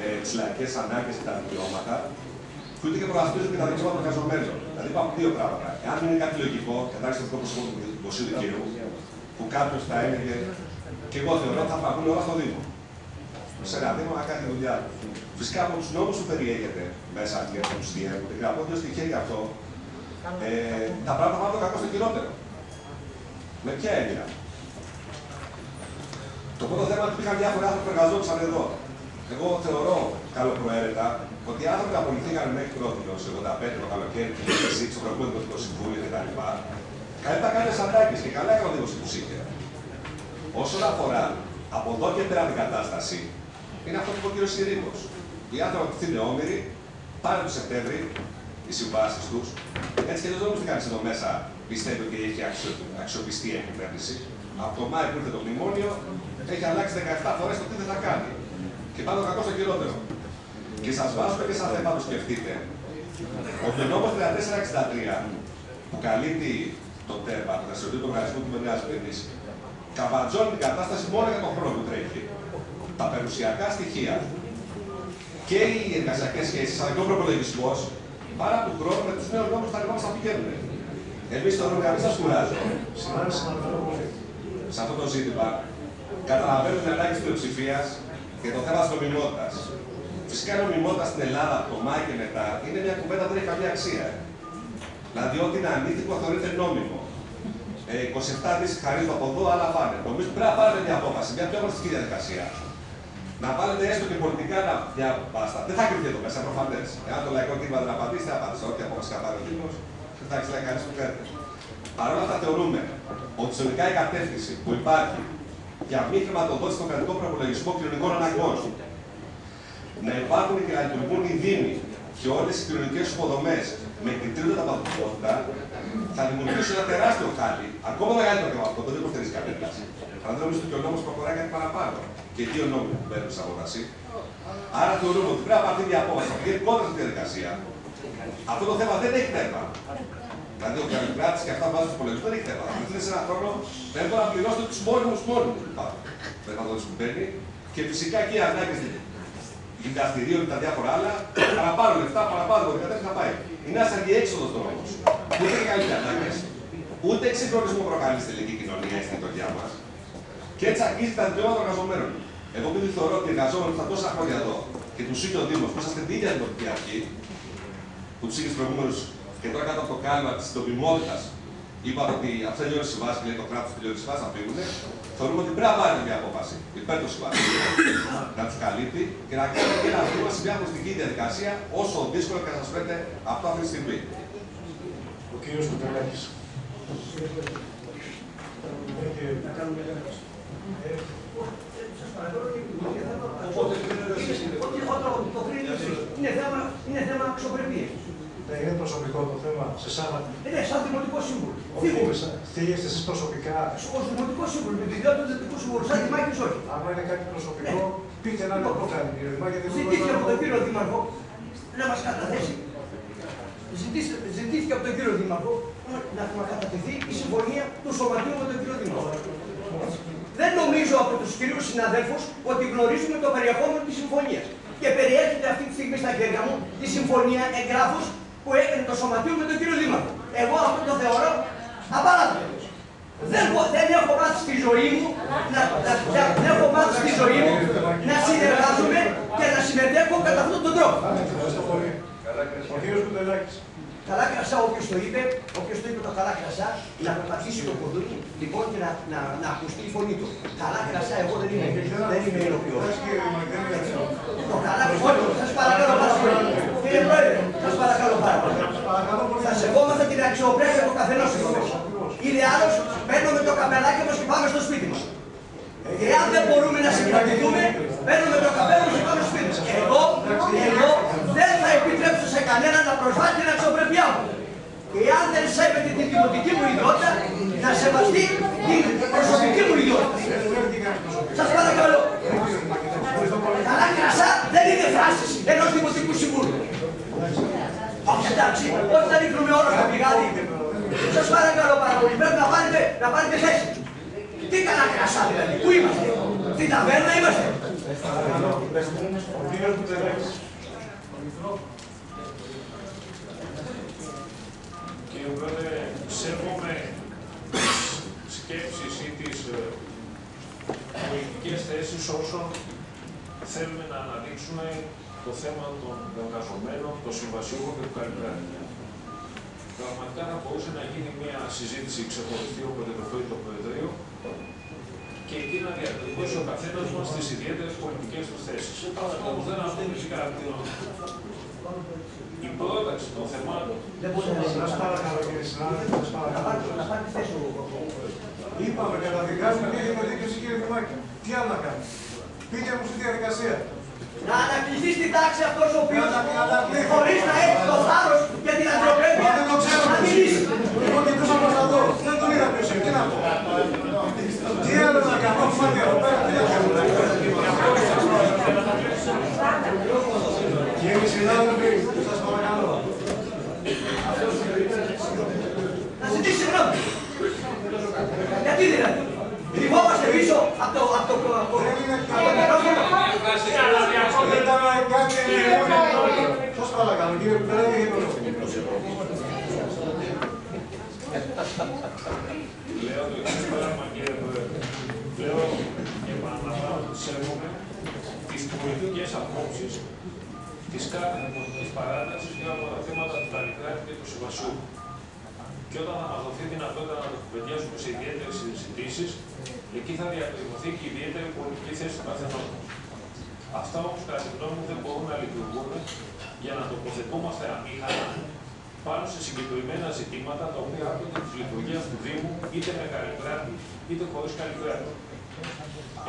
ε, τις λαϊκές ανάγκες και τα δικαιώματα, και ούτε και προασπίζουν και τα δικαιώματα των εργαζομένων. Δηλαδή υπάρχουν δύο πράγματα. Εάν είναι κάτι λογικό, κατάξυση του προσωπικού του δημοσίου δικαίου, που κάποιο θα έλεγε, και εγώ θεωρώ θα παγούν όλα στο Δήμο. Σε ένα Δήμο να κάνει δουλειά του. Φυσικά από τους νόμους που περιέχεται μέσα για του διέμου, και να πω δύο στοιχεία γι' αυτό, ε, τα πράγματα πάνε το κακό στο χειρότερο. Με ποια έννοια; Το πρώτο θέμα είναι ότι υπήρχαν διάφοροι άνθρωποι που εργαζόντουσαν εδώ. Εγώ θεωρώ καλοπροαίρετα ότι οι άνθρωποι που απολυθήκαν μέχρι πρώτη, ω 85 το καλοκαίρι και εσύ στο προηγούμενο Δημοτικό Συμβούλιο κτλ. Καλύπτα κάποιε ανάγκε και καλά έκανε ο Δήμο που είχε. Όσον αφορά από εδώ και πέρα την κατάσταση, είναι αυτό που είπε ο κ. Συρίκο. Οι άνθρωποι που είναι όμοιροι, πάνε το Σεπτέμβρη οι συμβάσεις τους. Έτσι και δεν νομίζω ότι κανείς εδώ μέσα πιστεύει ότι έχει αξιο, αξιοπιστία η κυβέρνηση. Από το Μάιο που ήρθε το μνημόνιο, έχει αλλάξει 17 φορές το τι δεν θα κάνει. Και πάνω κακός στο χειρότερο. Και σας βάζω και σαν θέμα να το σκεφτείτε ότι ο νόμο 3463 που καλύπτει το ΤΕΠΑ, το Δραστηριοτήτων του Οργανισμού Κοινωνία Παιδί, καμπατζώνει την κατάσταση μόνο για τον χρόνο που τρέχει. Τα περιουσιακά στοιχεία και οι εργασιακές σχέσεις, αλλά και ο προπολογισμός, παρά του χρόνου με τους νέους νόμους θα λιγότερα θα πηγαίνουν. Εμείς θεωρούμε κανείς σας κουράζει. Σε αυτό το ζήτημα, καταλαβαίνουμε την ανάγκη της πλειοψηφίας και το θέμα της νομιμότητας. Φυσικά η νομιμότητα στην Ελλάδα από το Μάη και μετά είναι μια κουβέντα που δεν έχει καμία αξία. Δηλαδή, ό,τι είναι ανήθικο θεωρείται νόμιμο. Ε, 27 δις χαρίζουν από εδώ, άλλα πάνε. Νομίζω πρέπει να πάρετε μια απόφαση, μια πιο γνωστική διαδικασία. Να βάλετε έστω και πολιτικά να μια πάστα. Δεν θα κρυφτεί εδώ μέσα, προφανές. Εάν το λαϊκό κίνημα δεν απαντήσει, θα απαντήσει. Ό,τι απόφαση θα πάρει ο Δήμο, δεν θα ξέρει κανείς που φέρνει. Παρ' όλα αυτά, θεωρούμε ότι συνολικά η κατεύθυνση που υπάρχει για μη χρηματοδότηση των κρατικών προπολογισμών κοινωνικών αναγκών, να υπάρχουν και να λειτουργούν οι Δήμοι και όλες οι κοινωνικές υποδομές με την τρίτη ανταποκριτικότητα θα δημιουργήσουν ένα τεράστιο χάλι, ακόμα μεγαλύτερο και από αυτό, δεν το υποστηρίζει κανένα. Αλλά δεν νομίζω ότι ο νόμο προχωράει κάτι παραπάνω. Και δύο νόμοι που μπαίνουν σε απόφαση. Άρα θεωρούμε ότι πρέπει να πάρθει μια απόφαση που βγαίνει κόντρα στη διαδικασία. Αυτό το θέμα δεν έχει θέμα. Δηλαδή ο Καλλικράτη και αυτά που βάζουν στους υπολογισμού δεν έχει θέμα. Αν θέλει ένα χρόνο, πρέπει να πληρώσετε τους μόνιμους μόνιμους που υπάρχουν. Δεν θα που μπαίνει. Και φυσικά και οι ανάγκες γυμναστηρίων και τα διάφορα άλλα, παραπάνω λεφτά, παραπάνω από την θα πάει. Είναι ένας αδιέξοδος δρόμος. Ούτε καλή ανάγκε, ούτε εξυγχρονισμό προκαλεί στην ελληνική κοινωνία στην γειτονιά μας. Και έτσι αγγίζει τα δικαιώματα των εργαζομένων. Εγώ επειδή θεωρώ ότι οι εργαζόμενοι θα τόσα χρόνια εδώ και τους είχε ο Δήμος που είσαστε την ίδια δημοτική αρχή, που τους είχε προηγούμενου και τώρα κάτω από το κάλυμα της τοπιμότητας είπατε ότι αυτό τελειώνει η συμβάση και λέει το κράτος τελειώνει η συμβάση να φύγουν, θεωρούμε ότι πρέπει να πάρει μια απόφαση υπέρ των να και να κάνει και ένα βήμα σε μια αγωνιστική διαδικασία, όσο δύσκολο και να σα φαίνεται αυτό αυτή τη στιγμή. Ο κύριο το Οπότε είναι θέμα αξιοπρεπία προσωπικό το θέμα, σε εσάς. Ναι, σαν δημοτικό σύμβουλο. Θίγεστε εσείς προσωπικά. Ω δημοτικό σύμβουλο, με τη ιδιότητα του δημοτικού σύμβουλου, σαν Δημάκη όχι. Άμα είναι κάτι προσωπικό, πείτε να είναι πρόβλημα, κύριε Δημάκη. γιατί δεν Ζητήθηκε μπορούμε από να τον το κύριο Δήμαρχο να μας καταθέσει. Ζητήστε- Ζητήθηκε από τον κύριο Δήμαρχο να μα κατατεθεί η συμφωνία του Σωματείου με τον κύριο Δήμαρχο. Δεν νομίζω από τους κυρίους συναδέλφους ότι γνωρίζουμε το περιεχόμενο της συμφωνίας. Και περιέρχεται αυτή τη στιγμή στα χέρια μου η συμφωνία εγγράφους που έκανε το Σωματείο με τον κύριο Δήμαρχο. Εγώ αυτό το θεωρώ απαράδεκτο. Δεν, μπο- δεν έχω μάθει στη ζωή μου να, να, να, δεν έχω μάθει στη ζωή μου να συνεργάζομαι και να συμμετέχω κατά αυτόν τον τρόπο. Ο κύριος Κουτελάκης. Καλά κρασά, όποιος το είπε, όποιος το είπε το καλά κρασά, να πατήσει το κουδούνι λοιπόν και να, να, να ακουστεί η φωνή του. Καλά κρασά, εγώ δεν είμαι, δεν είμαι υλοποιό. Το καλά κρασά, σας παρακαλώ πάρα πολύ. Κύριε Πρόεδρε, σας παρακαλώ πάρα πολύ. Θα σεβόμαστε την αξιοπρέπεια του καθενός εδώ μέσα. Είδε άλλο, παίρνουμε το καπελάκι μα και πάμε στο σπίτι μας. Εάν δεν μπορούμε να συγκρατηθούμε, παίρνουμε το καπέλο και πάμε στο σπίτι μας. Και εγώ, εγώ δεν θα επιτρέψω σε κανένα να προσβάλλει την αξιοπρέπειά μου. Εάν δεν σέβεται την δημοτική μου ιδιότητα, να σεβαστεί την προσωπική μου ιδιότητα. Σας παρακαλώ. Καλά κρασά δεν είναι φράση ενός δημοτικού συμβούλου. Όχι εντάξει, όχι θα ρίχνουμε όλα στο πηγάδι; Σας παρακαλώ πάρα πολύ, πρέπει να πάρετε, να πάρετε θέση. Τι καλά κρασά δηλαδή, πού είμαστε, στην ταβέρνα είμαστε. Ο κύριος Κουτελάκης. Κύριε Πρόεδρε, σέβομαι τις σκέψεις ή τις ε, πολιτικές θέσεις όσων θέλουμε να αναδείξουμε το θέμα των εργαζομένων, των συμβασιούχων και του καλλιτέχνη. Πραγματικά θα μπορούσε να γίνει μια συζήτηση ξεχωριστή όποτε το φέρει το Προεδρείο και εκεί να διατυπώσει ο καθένα μα τι ιδιαίτερε πολιτικέ του θέσει. Αυτό που δεν αφήνει κάτι. Η πρόταση των θεμάτων. Δεν μπορεί να Σας παρακαλώ κύριε συνάδελφε, σας παρακαλώ. Να πάρει τη θέση μου. Είπαμε καταδικάζουμε και για δίκαιωση κύριε Δημάκη. Τι άλλο να κάνουμε. Πείτε μου στη διαδικασία. Να ανακληθεί στην τάξη αυτός ο οποίος χωρίς να έχει το θάρρος και την ανθρωπέπεια Δεν το ξέρω να μιλήσει. Εγώ κοιτούσα προς τα δω. Δεν τον είδα ποιος είναι. Τι να πω. Τι άλλο να κάνω. Φάτε εδώ πέρα. Τι να κάνω. Κύριοι συνάδελφοι, σας παρακαλώ. Να ζητήσει συγγνώμη. Γιατί δηλαδή; Κρυβόμαστε πίσω από το, από το, από, από το μικρόφωνο. Δεν ήταν κάτι Σας παρακαλώ, κύριε Κουτελάκη, για τον Λέω το εξής πράγμα, κύριε Πρόεδρε. Λέω και επαναλαμβάνω ότι σέβομαι τις πολιτικές απόψεις της κάθε πολιτικής παράταξης για από τα θέματα του Καλλικράτη και του Συμβασιού. Και όταν θα μας δοθεί δυνατότητα να το κουβεντιάσουμε σε ιδιαίτερες συζητήσεις, εκεί θα διατυπωθεί και η ιδιαίτερη πολιτική θέση του καθενός. Αυτά όμως κατά τη γνώμη μου δεν μπορούν να λειτουργούν για να τοποθετούμαστε αμήχανα πάνω σε συγκεκριμένα ζητήματα τα οποία άπτονται της λειτουργίας του Δήμου είτε με καλλικράτη είτε χωρίς καλλικράτη.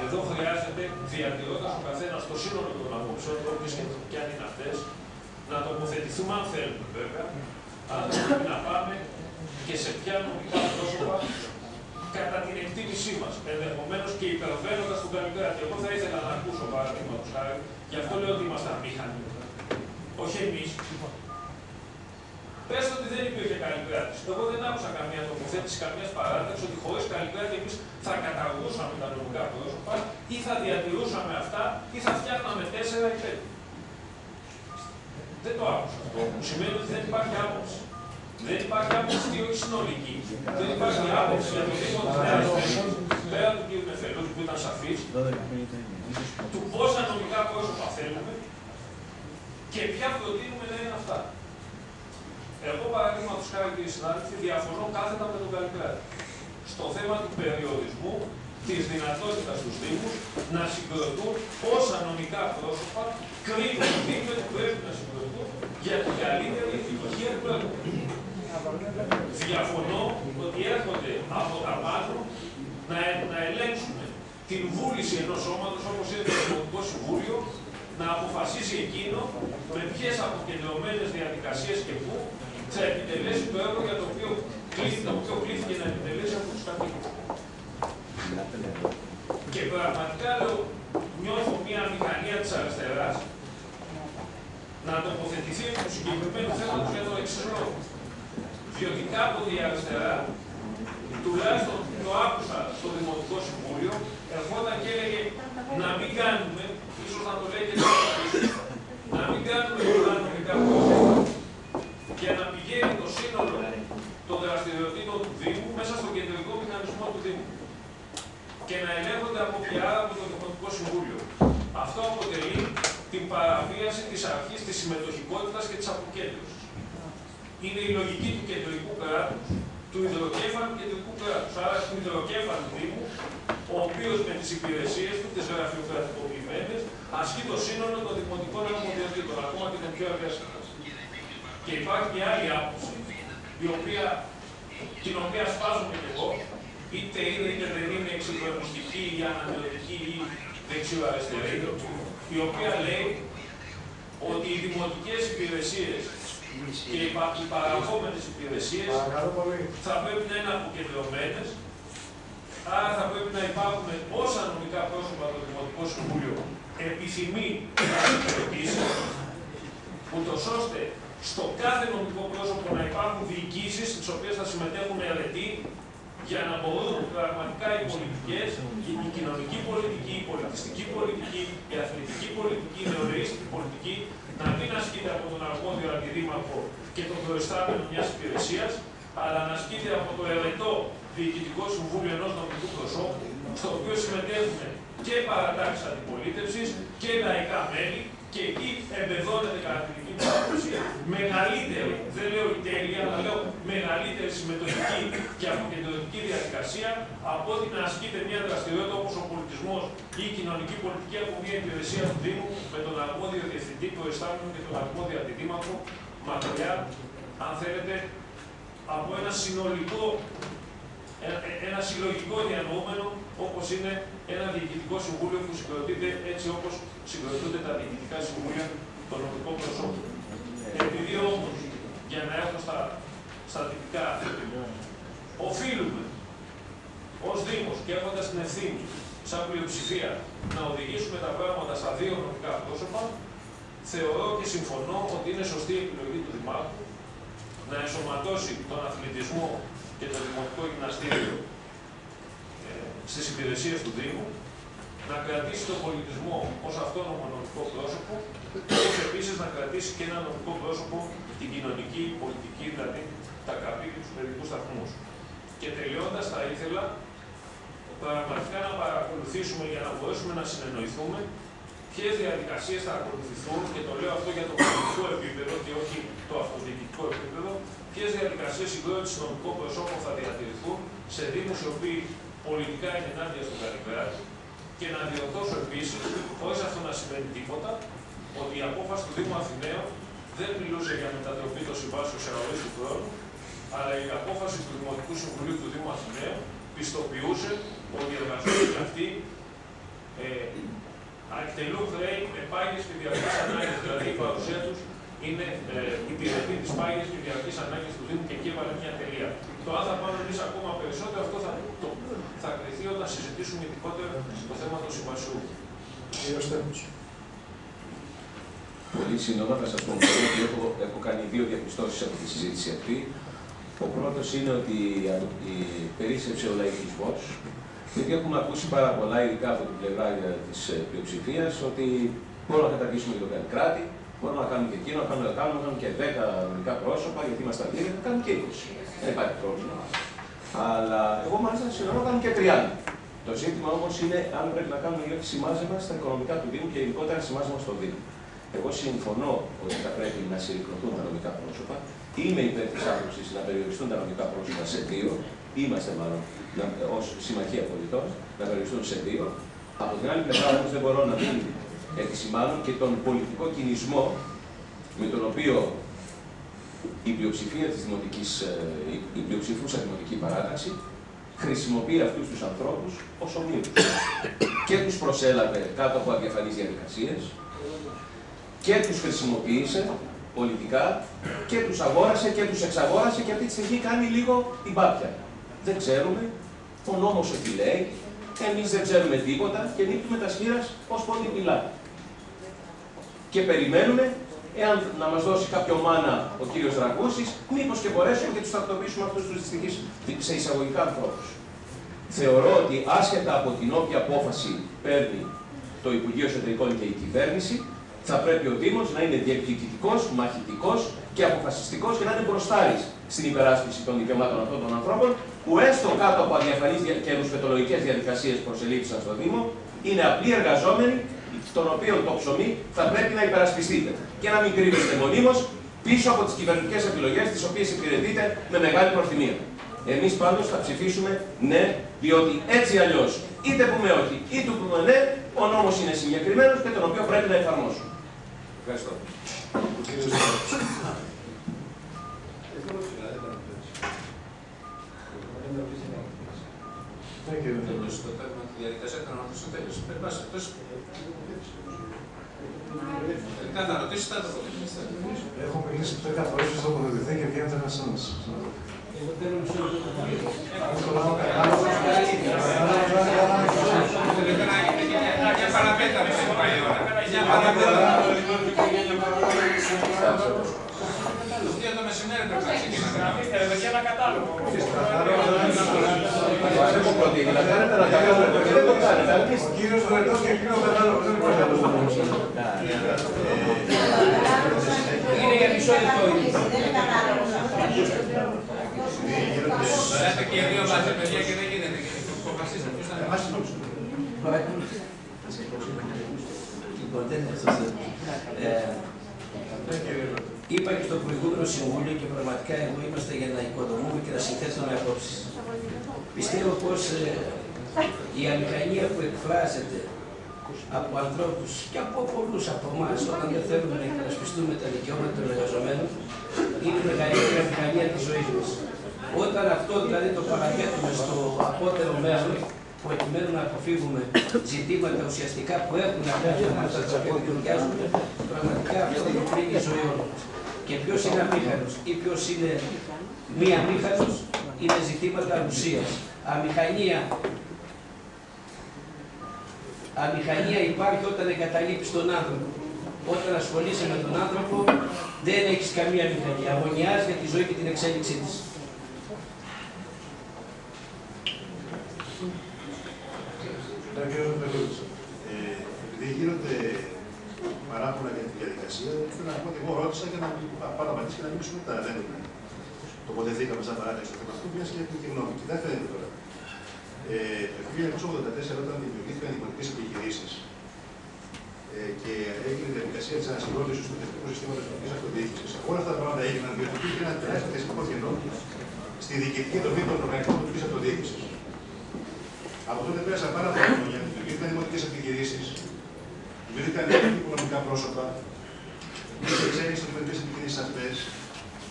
Εδώ χρειάζεται, διατηρώντας ο καθένας το σύνολο των απόψεων, όποιε και αν είναι αυτέ, να τοποθετηθούμε αν θέλουμε βέβαια, αλλά θα πρέπει να πάμε και σε ποια νομικά πρόσωπα κατά την εκτίμησή μας. Ενδεχομένως και υπερβαίνοντας τον καλλικράτη. Εγώ θα ήθελα να ακούσω παραδείγματος χάρη, γι' αυτό λέω ότι είμαστε αμήχανοι. Όχι εμείς, Πες ότι δεν υπήρχε καλλικράτη. Εγώ δεν άκουσα καμία τοποθέτηση, καμίας παράταξη ότι χωρίς καλλικράτη εμείς θα καταργούσαμε τα νομικά πρόσωπα ή θα διατηρούσαμε αυτά ή θα φτιάχναμε τέσσερα ή πέντε. Δεν το άκουσα αυτό. Που σημαίνει ότι δεν υπάρχει άποψη. Δεν υπάρχει άποψη και όχι συνολική. Δεν υπάρχει άποψη για το Δήμο τη Νέα πέρα του κ. Νεφελού που ήταν σαφής, του πόσα νομικά πρόσωπα θέλουμε και ποια προτείνουμε να είναι αυτά. Εγώ παραδείγματος χάρη κύριε συνάδελφοι, διαφωνώ κάθετα με τον Καλλικράτη. Στο θέμα του περιορισμού της δυνατότητας στους Δήμους να συγκροτούν όσα νομικά πρόσωπα κρίνουν οι Δήμοι ότι πρέπει να συγκροτούν για την καλύτερη επιτυχία του έργου. Διαφωνώ ότι έρχονται από τα πάνω να, να ελέγξουν την βούληση ενός σώματος όπως είναι το Δημοτικό Συμβούλιο να αποφασίσει εκείνο με ποιες αποκεντρωμένες διαδικασίες και πού θα επιτελέσει το έργο για το οποίο κλείθηκε, το οποίο κλείθηκε να επιτελέσει από του κατοίκου. Και πραγματικά λέω, νιώθω μια μηχανία της αριστεράς να τοποθετηθεί το συγκεκριμένο θέμα για το εξής λόγο. Διότι κάποτε η αριστερά, τουλάχιστον το άκουσα στο Δημοτικό Συμβούλιο, ερχόταν και έλεγε να μην κάνουμε, ίσως να το λέει και το να μην κάνουμε πολλά νομικά πρόσωπα και να πηγαίνει το σύνολο των δραστηριοτήτων του Δήμου μέσα στο κεντρικό μηχανισμό του Δήμου και να ελέγχονται από πια από το Δημοτικό Συμβούλιο. Αυτό αποτελεί την παραβίαση της αρχής της συμμετοχικότητας και της αποκέντρωσης. Είναι η λογική του κεντρικού κράτους, του υδροκέφαλου κεντρικού κράτους, άρα του υδροκέφαλου Δήμου, ο οποίος με τις υπηρεσίες του, τις γραφειοκρατικοποιημένες, ασκεί το σύνολο των δημοτικών αρμοδιοτήτων, ακόμα και των πιο εργασιακών. Και υπάρχει μια άλλη άποψη, η οποία, την οποία σπάζουμε και εγώ, είτε είναι είτε δεν είναι εξυγχρονιστική ή ανανεωτική ή δεξιοαριστερή, η οποία λέει ότι οι δημοτικές υπηρεσίες και οι, πα, οι παραγόμενες υπηρεσίες θα πρέπει να είναι αποκεντρωμένες, άρα θα πρέπει να υπάρχουν όσα νομικά πρόσωπα το Δημοτικό Συμβούλιο επιθυμεί να δημιουργήσει, ούτως ώστε στο κάθε νομικό πρόσωπο να υπάρχουν διοικήσεις στις οποίες θα συμμετέχουν αιρετοί για να μπορούν πραγματικά οι πολιτικές, η κοινωνική πολιτική, η πολιτιστική πολιτική, η αθλητική πολιτική, η νεολαίστικη πολιτική να μην ασκείται από τον αρμόδιο αντιδήμαρχο και τον προϊστάμενο μιας υπηρεσίας, αλλά να ασκείται από το ερετό διοικητικό συμβούλιο ενός νομικού προσώπου, στο οποίο συμμετέχουν και παρατάξεις αντιπολίτευσης και λαϊκά μέλη και εκεί εμπεδώνεται κατά τη δική μου άποψη μεγαλύτερη, δεν λέω η τέλεια, αλλά λέω μεγαλύτερη συμμετοχική και αποκεντρωτική διαδικασία από ότι να ασκείται μια δραστηριότητα όπως ο πολιτισμός ή η κοινωνική πολιτική από μια υπηρεσία του Δήμου με τον αρμόδιο διευθυντή, του εστάμενο και τον αρμόδιο αντιδήμαρχο μακριά, αν θέλετε, από ένα συνολικό ένα συλλογικό διανοούμενο όπως είναι ένα διοικητικό συμβούλιο που συγκροτείται έτσι όπως συγκροτούνται τα διοικητικά συμβούλια των νομικών προσώπων. Επειδή όμως, για να έρθω στα, στα τυπικά, οφείλουμε ως Δήμος και έχοντας την ευθύνη σαν πλειοψηφία να οδηγήσουμε τα πράγματα στα δύο νομικά πρόσωπα, θεωρώ και συμφωνώ ότι είναι σωστή η επιλογή του Δημάρχου να ενσωματώσει τον αθλητισμό και το Δημοτικό Γυμναστήριο ε, στις υπηρεσίες του Δήμου, να κρατήσει τον πολιτισμό ως αυτόνομο νομικό πρόσωπο, όπως επίσης να κρατήσει και ένα νομικό πρόσωπο την κοινωνική, πολιτική, δηλαδή τα καπή και τους παιδικούς σταθμούς. Και τελειώντας θα ήθελα πραγματικά να παρακολουθήσουμε για να μπορέσουμε να συνεννοηθούμε ποιες διαδικασίες θα ακολουθηθούν, και το λέω αυτό για το πολιτικό επίπεδο και όχι το αυτοδιοικητικό επίπεδο, ποιες διαδικασίες συγκρότησης νομικών προσώπων θα διατηρηθούν σε Δήμους οι οποίοι πολιτικά είναι ενάντια στον Καλλικράτη και να διορθώσω επίσης, χωρίς αυτό να σημαίνει τίποτα, ότι η απόφαση του Δήμου Αθηναίων δεν μιλούσε για μετατροπή των συμβάσεων σε αγωγή του χρόνου, αλλά η απόφαση του Δημοτικού Συμβουλίου του Δήμου Αθηναίων πιστοποιούσε ότι οι εργαζόμενοι αυτοί ε, εκτελούν χρέη με πάγιες και διαρκείς ανάγκες. Δηλαδή η παρουσία τους είναι ε, υπηρετή της πάγιε και διαρκής ανάγκε του Δήμου και εκεί έβαλε μια τελεία. Το αν θα πάμε εμείς ακόμα περισσότερο, αυτό θα, το, θα κρυθεί όταν συζητήσουμε ειδικότερα το θέμα του συμβασιού. Πολύ σύντομα θα σας πω ότι έχω, έχω κάνει δύο διαπιστώσεις από τη συζήτηση αυτή. Ο πρώτος είναι ότι η περίσσεψε ο λαϊκισμός, γιατί έχουμε ακούσει πάρα πολλά, ειδικά από την πλευρά της πλειοψηφίας, ότι μπορούμε να καταργήσουμε και το κράτη, μπορούμε να κάνουμε και εκείνο, να κάνουμε, να κάνουμε και 10 νομικά πρόσωπα, γιατί είμαστε λίγοι, να κάνουμε και 20. Δεν υπάρχει πρόβλημα. Αλλά εγώ μάλιστα συμφωνώ να κάνουμε και 30. Το ζήτημα όμως είναι αν πρέπει να κάνουμε λίγο σημάζεμα στα οικονομικά του Δήμου και ειδικότερα σημάζεμα στο Δήμο. Εγώ συμφωνώ ότι θα πρέπει να συρρυκνωθούν τα νομικά πρόσωπα. Είμαι υπέρ της άποψης να περιοριστούν τα νομικά πρόσωπα σε δύο. Είμαστε μάλλον ως συμμαχία πολιτών να περιοριστούν σε δύο. Από την άλλη πλευρά όμως δεν μπορώ να μην επισημάνω και τον πολιτικό κινησμό με τον οποίο η πλειοψηφία της δημοτικής, ε, η πλειοψηφούσα δημοτική παράταξη χρησιμοποιεί αυτούς τους ανθρώπους ως ομοίους. και τους προσέλαβε κάτω από αδιαφανείς διαδικασίες και τους χρησιμοποίησε πολιτικά και τους αγόρασε και τους εξαγόρασε και αυτή τη στιγμή κάνει λίγο την πάπια. Δεν ξέρουμε, ο νόμος ότι λέει, εμείς δεν ξέρουμε τίποτα και νύπτουμε τα σχήρας ως πόντι μιλάει. Και περιμένουμε, εάν να μας δώσει κάποιο μάνα ο κύριος Δραγκούσης, μήπως και μπορέσουμε και τους τακτοποιήσουμε αυτούς τους δυστυχείς σε εισαγωγικά ανθρώπους. Θεωρώ ότι άσχετα από την όποια απόφαση παίρνει το Υπουργείο Εσωτερικών και η κυβέρνηση, θα πρέπει ο Δήμος να είναι διεκδικητικός, μαχητικός και αποφασιστικός και να είναι μπροστάρης στην υπεράσπιση των δικαιωμάτων αυτών των ανθρώπων, που έστω κάτω από αδιαφανείς και ρουσπετολογικές διαδικασίες προσελήφθησαν στο Δήμο, είναι απλοί εργαζόμενοι, των οποίων το ψωμί θα πρέπει να υπερασπιστείτε. Και να μην κρύβεστε μονίμως πίσω από τις κυβερνητικές επιλογές τις οποίες υπηρετείτε με μεγάλη προθυμία. Εμείς πάντως θα ψηφίσουμε ναι, διότι έτσι αλλιώς είτε πούμε όχι, είτε πούμε ναι, ο νόμος είναι συγκεκριμένος και τον οποίο πρέπει να εφαρμόσουμε. Ευχαριστώ. Το τέρμα της διαδικασίας ήταν να ρωτήσω τέλος. Εν πάση περιπτώσει, Τελικά να ρωτήσεις, θα το Έχω μιλήσει πέντε φορές στο τοποθετηθεί και βγαίνετε ένα σας. Εγώ θέλω να σου Για παραπέτα με σε πάει η ώρα. Για παραπέτα. Για το μεσημέρι πρέπει να ξεκινάμε. Αφήστε ρε παιδιά ένα κατάλογο. Έχω προτείνει να κάνετε ένα κατάλογο και δεν το κάνετε. Ο κύριος Βερετός και εκείνο κατάλογο δεν υπάρχει άλλο Είναι για μισό λεπτό. Λέτε και οι δύο μαζί παιδιά και δεν γίνεται. Αποφασίστε ποιος θα είναι. Λοιπόν, δεν είναι αυτό. Ε, Είπα και στο προηγούμενο συμβούλιο και πραγματικά εγώ είμαστε για να οικοδομούμε και να συνθέτουμε απόψεις. Πιστεύω πως ε, η αμηχανία που εκφράζεται από ανθρώπους και από πολλούς από εμάς όταν δεν θέλουμε να υπερασπιστούμε τα δικαιώματα των εργαζομένων είναι η μεγαλύτερη αμηχανία της ζωής μας. Όταν αυτό δηλαδή το παραθέτουμε στο απότερο μέλλον, προκειμένου να αποφύγουμε ζητήματα ουσιαστικά που έχουν να κάνουν με αυτά τα οποία δημιουργιάζουν, πραγματικά αυτό το κρίνει η ζωή όλων μας. Και ποιος είναι αμήχανος ή ποιος είναι μη αμήχανος είναι ζητήματα ουσίας. Αμηχανία. Αμηχανία υπάρχει όταν εγκαταλείπεις τον άνθρωπο. Όταν ασχολείσαι με τον άνθρωπο, δεν έχεις καμία μηχανία. Αγωνιάζει για τη ζωή και την εξέλιξή της. Ε, επειδή γίνονται παράπονα για τη διαδικασία, θέλω να πω ότι εγώ ρώτησα για να πάρω απαντήσει και να μιλήσουμε τα δεν τοποθετήκαμε σαν παράδειγμα στο θέμα αυτό, μια και έχουμε τη γνώμη. Κοιτάξτε τώρα. Ε, το 1984, όταν δημιουργήθηκαν οι δημοτικέ επιχειρήσεις ε, και έγινε η διαδικασία της ανασυγκρότησης του τεχνικού συστήματος της αυτοδιοίκησης, όλα αυτά τα πράγματα έγιναν διότι υπήρχε ένα τεράστιο θεσμικό κενό στη διοικητική δομή των οργανισμών τη αυτοδιοίκησης. Από τότε πέρασαν πάρα πολλά χρόνια, δημιουργήθηκαν δημοτικέ επιχειρήσεις, δημιουργήθηκαν οικονομικά πρόσωπα, υπήρχε εξέλιξη των δημοτικέ επιχειρήσει αυτές,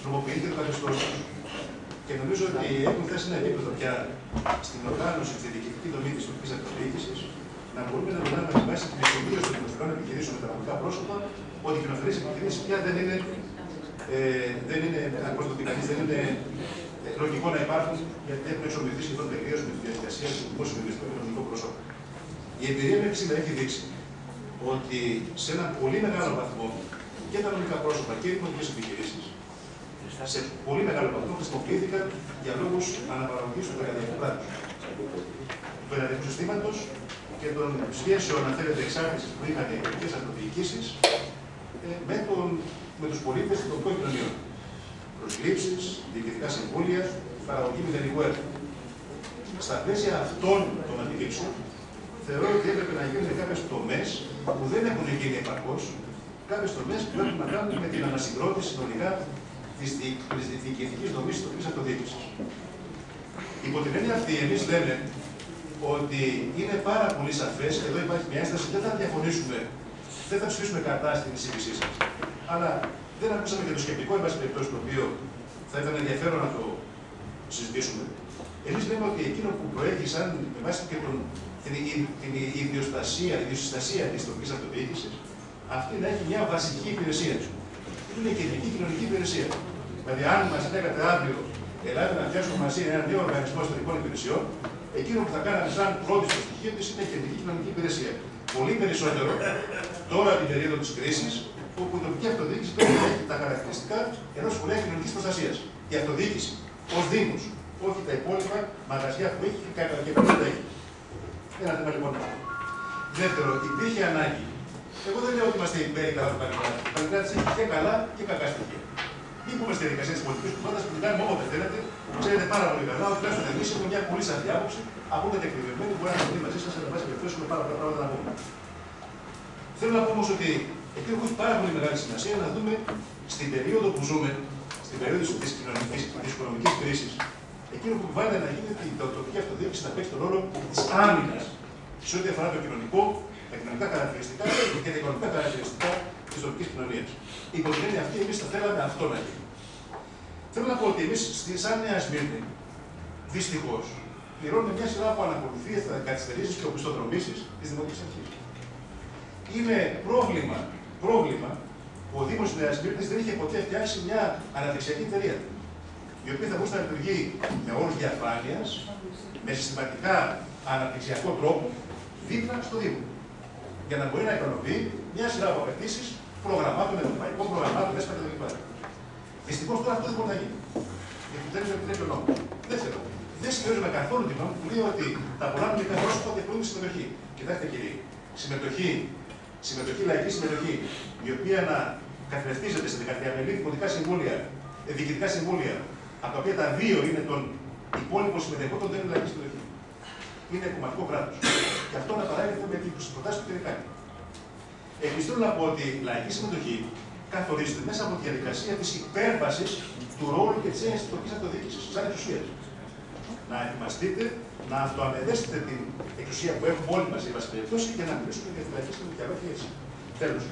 τροποποιήθηκε το καθεστώς τους και νομίζω ότι έχουν φτάσει ένα επίπεδο πια στην οργάνωση τη διοικητική δομή της τοπικής αυτοδιοίκησης να μπορούμε να μιλάμε με βάση την εξοδίωση των κοινοφιλών επιχειρήσεων με τα πραγματικά πρόσωπα ότι οι κοινοφιλεί επιχειρήσεις πια δεν είναι, ε, δεν είναι, πώς το πει κανείς, δεν είναι ε, λογικό να υπάρχουν γιατί έχουν εξομοιωθεί σχεδόν τελείως με τη διαδικασία του δημόσιου δημιουργικού και κοινωνικού προσώπου. Η εμπειρία μέχρι σήμερα έχει δείξει ότι σε ένα πολύ μεγάλο βαθμό και τα νομικά πρόσωπα και οι δημοτικές επιχειρήσεις σε πολύ μεγάλο βαθμό χρησιμοποιήθηκαν για λόγους αναπαραγωγής του εργαδιακού κράτους. Του εργαδιακού συστήματος και των σχέσεων, αν θέλετε, εξάρτησης που είχαν οι ελληνικές αυτοδιοικήσεις ε, με, τον, με τους πολίτες των τοπικών κοινωνιών. Προσλήψεις, διοικητικά συμβούλια, παραγωγή μηδενικού έργου. Στα πλαίσια αυτών των αντιλήψεων, θεωρώ ότι έπρεπε να γίνουν κάποιες τομές που δεν έχουν γίνει επαρκώς, κάποιε τομέ που έχουν να κάνουν με την ανασυγκρότηση συνολικά της διοικητικής δομής τη τοπική αυτοδιοίκηση. Υπό την έννοια αυτή, εμείς λέμε ότι είναι πάρα πολύ σαφές, εδώ υπάρχει μια ένσταση, δεν θα διαφωνήσουμε, δεν θα ψηφίσουμε κατά στην εισήγησή σας. Αλλά δεν ακούσαμε και το σκεπτικό, εν πάση περιπτώσει, το οποίο θα ήταν ενδιαφέρον να το συζητήσουμε. Εμείς λέμε ότι εκείνο που προέχει σαν με βάση και τον, την, την ιδιοστασία, ιδιοσυστασία της τοπικής αυτοδιοίκησης, αυτή να έχει μια βασική υπηρεσία. είναι κεντρική κοινωνική υπηρεσία. Δηλαδή, αν μας λέγατε αύριο, ελάτε να φτιάξουμε μαζί ένα νέο οργανισμό εσωτερικών υπηρεσιών, εκείνο που θα κάναμε σαν πρώτη στο στοιχείο της είναι κεντρική κοινωνική υπηρεσία. Πολύ περισσότερο τώρα την περίοδο της κρίσης, όπου η τοπική αυτοδιοίκηση πρέπει να έχει τα χαρακτηριστικά ενός φορέα κοινωνικής προστασίας. Η αυτοδιοίκηση ως Δήμος, όχι τα υπόλοιπα μαγαζιά που έχει και κατά και δεν έχει. Ένα θέμα λοιπόν. Δεύτερο, υπήρχε ανάγκη. Εγώ δεν λέω ότι είμαστε υπέρ ή κατά του Παλικράτη. Ο Παλικράτη έχει και καλά και κακά στοιχεία. Μην πούμε στη διαδικασία της πολιτικής κουβέντα που την κάνουμε όποτε θέλετε. Ξέρετε πάρα πολύ καλά ότι τουλάχιστον εμείς έχουμε μια πολύ σαφή άποψη από ούτε τεκμηριωμένη μπορεί να βρει μαζί σας, αλλά πάση περιπτώσει έχουμε πάρα πολλά πράγματα να πούμε. Θέλω να πω όμως ότι εκεί που έχει πάρα πολύ μεγάλη σημασία είναι να δούμε στην περίοδο που ζούμε, στην περίοδο της κοινωνικής και της οικονομικής κρίσης, εκείνο που βάλει να γίνει η τοπική αυτοδιοίκηση να παίξει τον ρόλο της άμυνας σε ό,τι αφορά το κοινωνικό, τα κοινωνικά χαρακτηριστικά και τα οικονομικά χαρακτηριστικά της τοπικής κοινωνίας. Υπό την έννοια αυτή, εμείς θα θέλαμε αυτό να γίνει. Θέλω να πω ότι εμείς, σαν Νέα Σμύρνη, δυστυχώς, πληρώνουμε μια σειρά από ανακολουθίες, καθυστερήσεις και οπισθοδρομήσεις της Δημοτική Αρχής. Είναι πρόβλημα, πρόβλημα που ο Δήμος της Νέας Σμύρνης δεν είχε ποτέ φτιάξει μια αναπτυξιακή εταιρεία, η οποία θα μπορούσε να λειτουργεί με όρους διαφάνειας, με συστηματικά αναπτυξιακό τρόπο, δίπλα στο Δήμο. Για να μπορεί να ικανοποιεί μια σειρά από απαιτήσεις προγραμμάτων, ευρωπαϊκών προγραμμάτων, έσπα κτλ. Δυστυχώς τώρα αυτό δεν μπορεί να γίνει. Γιατί δεν είναι επιτρέπει ο νόμος. Δεύτερο, δεν συμμερίζουμε καθόλου την νόμο που λέει ότι τα πολλά νομικά πρόσωπα διαφορούν συμμετοχή. Κοιτάξτε κύριε, συμμετοχή, συμμετοχή, λαϊκή συμμετοχή, η οποία να καθρεφτίζεται σε δεκατιαμελή δημοτικά συμβούλια, ε, διοικητικά συμβούλια, από τα οποία τα δύο είναι των υπόλοιπων συμμετεχόντων, δεν είναι λαϊκή συμμετοχή. Είναι κομματικό κράτος. Και αυτό να παράγεται με τις προτάσεις που δεν κάνει. Επίσης θέλω να πω ότι η λαϊκή συμμετοχή καθορίζεται μέσα από τη διαδικασία της υπέρβασης του ρόλου και της έννοιας της τοπικής αυτοδιοίκησης σαν εξουσία. Να ετοιμαστείτε να αυτοαμεδέσετε την εξουσία που έχουμε όλοι μα, σε βάση περιπτώσει, και να μιλήσουμε για τη λαϊκή συμμετοχή. έτσι. Τέλος.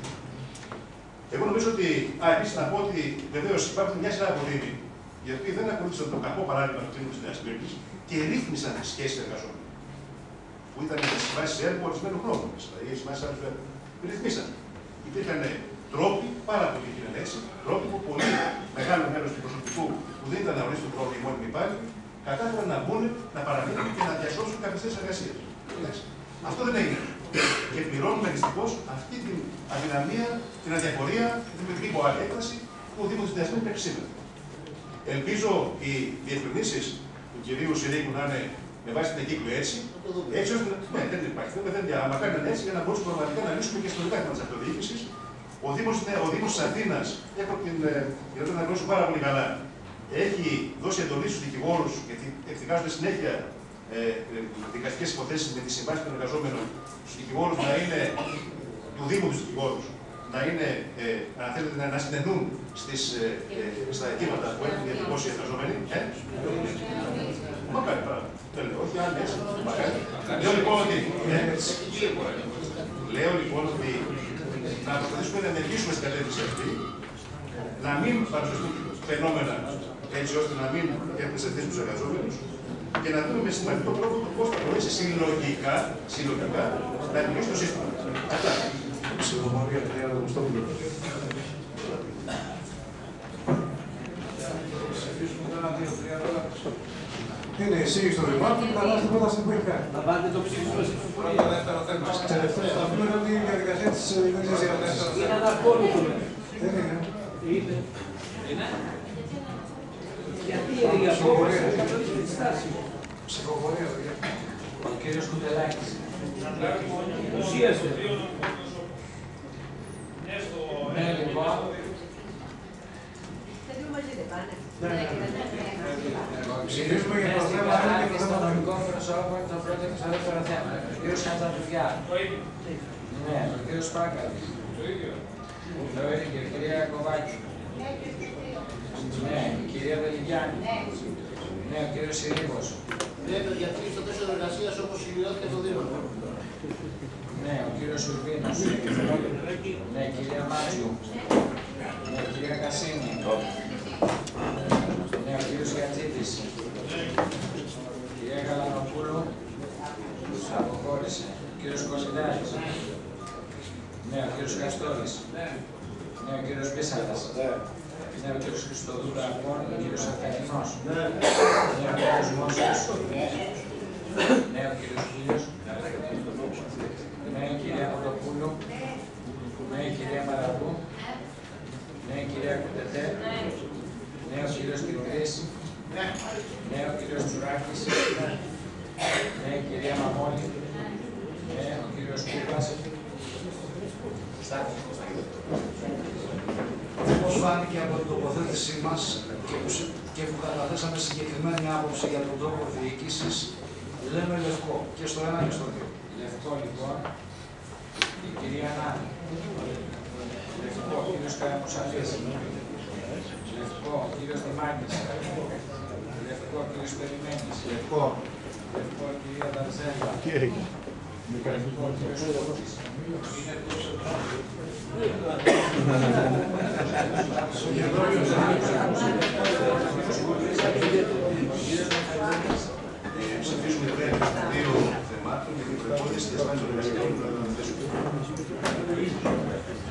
Εγώ νομίζω ότι. Α, επίσης να πω ότι βεβαίως υπάρχουν μια σειρά από δήμοι οι οποίοι δεν ακολούθησαν το κακό παράδειγμα του Δήμου της Νέας Υόρκης και ρύθμισαν τις σχέσεις εργαζόμενων. Που ήταν οι συμβάσεις έργου ορισμένου χρόνου. Δηλαδή, οι συμβάσεις έργου ρυθμίσαν. Υπήρχαν τρόποι, πάρα πολλοί κύριε έτσι, τρόποι που πολύ μεγάλο μέρος του προσωπικού που δεν ήταν να ορίσει το πρόβλημα μόνιμη πάλι, κατάφεραν να μπουν, να παραμείνουν και να διασώσουν κάποιες θέσεις εργασίας. Αυτό δεν έγινε. Και πληρώνουμε δυστυχώς αυτή την αδυναμία, την αδιαφορία, την δημιουργική άλλη έκφραση που ο Δήμος της Διασμένη πρέπει σήμερα. Ελπίζω οι διευκρινήσεις του κυρίου Συρίκου να είναι με βάση την εγκύκλιο έτσι, έτσι ώστε ναι, δεν υπάρχει θέμα, δεν διάβαμα. Κάνουν έτσι για να μπορούμε πραγματικά να λύσουμε και ιστορικά θέματα της αυτοδιοίκησης. Ο Δήμος ο Δήμος της Αθήνας, έχω την για να γνωρίσω πάρα πολύ καλά, έχει δώσει εντολή στους δικηγόρους, γιατί ευθυγάζονται συνέχεια ε, δικαστικές υποθέσεις με τι συμβάσει των εργαζόμενων, στους δικηγόρους να είναι του Δήμου τους δικηγόρους, να είναι, ε, αν θέλετε, να, να συνενούν στις, ε, ε, στα αιτήματα που έχουν διατυπώσει οι εργαζόμενοι. Ε; Μακάρι πράγμα. Όχι, αν έτσι. Μακάρι. Λέω λοιπόν ότι. Ε, λέω λοιπόν ότι να προσπαθήσουμε να ενεργήσουμε στην κατεύθυνση αυτή, να μην παρουσιαστούν φαινόμενα έτσι ώστε να μην έχουμε σε του εργαζόμενους και να δούμε με σημαντικό τρόπο το πώς θα μπορέσει συλλογικά, συλλογικά να δημιουργήσει το σύστημα. Αυτά. Ψηφοφορία, κυρία Δημοστόπουλο. Είναι η εισήγηση των ρημάτων, καλά στην πρόταση που έχει κάνει. Να βάλετε το ψήφισμα στην ψηφοφορία. δεύτερο θέμα. Τελευταίο. Αυτό είναι ότι η διαδικασία της διαδικασίας. Είναι αναπόλυτο. Δεν είναι. Είναι. Είναι; Γιατί είναι η απόφαση; Να καθορίσει τη στάση. Ψηφοφορία, Ο κύριος Κουτελάκης. Ουσίασε. Ναι, λοιπόν. Ψηφίζουμε για το θέμα αυτό και το θέμα το νομικό προσώπο το πρώτο και το δεύτερο θέμα. Ο κύριος Χατζαντουφιά. Ναι, ο κύριος Σπάκαλης. Το ίδιο. Το ίδιο, η κυρία Κοβάκη. Ναι, η κυρία Δελιγιάννη. Ναι, ο κύριος Συρίγος. Ναι, για τρεις στο τέσσερα εργασίας όπως σημειώθηκε το Δήμο. Ναι, ο κύριος Ουρβίνος. Ναι, η κυρία Μάτσιου. Ναι, η κυρία Κασίνη. Ναι, ο κύριος Γιατζήτης. Η κυρία Γαλανοπούλου. Αποχώρησε. Ο κύριος Κωσιδάρης. Ναι, ο κύριος Καστόρης. Ναι, ο κύριος Μπίσαλας. Ναι, ο κύριος Χριστοδούλου Αγμών, ο κύριος Ακαδημός. Ναι, ο κύριος Μόσος. Ναι, ο κύριος Φίλιος. Ναι, η κυρία Κοντοπούλου. Ναι, η κυρία Μαραβού. Ναι, η κυρία Κουτετέ. Ναι, ο κύριος Κρυκρής. Ναι, ο κύριος Τσουράκης. Ναι, η κυρία Μαμόλη. Ναι, ο κύριος Κούπας. Όπως φάνηκε από την τοποθέτησή μας και που, συ- και που καταθέσαμε συγκεκριμένη άποψη για τον τρόπο διοίκησης, λέμε λευκό και στο ένα και στο δύο; Λευκό λοιπόν, η κυρία Νάνη. Λευκό, ο κύριος Καραμουσαλής. Λευκό, ο κύριος Δημάκης. Λευκό, ο κύριος Περιμένης. Λευκό. Λευκό, η κυρία Ταρζέλα. Τι έγινε; Λευκό, ο κύριος Κούτης. Είναι τόσο Ε, Ψηφίζουμε υπέρ των δύο θεμάτων για την προϋπόθεση της ασφάλειας των εργασιακών θέσεων.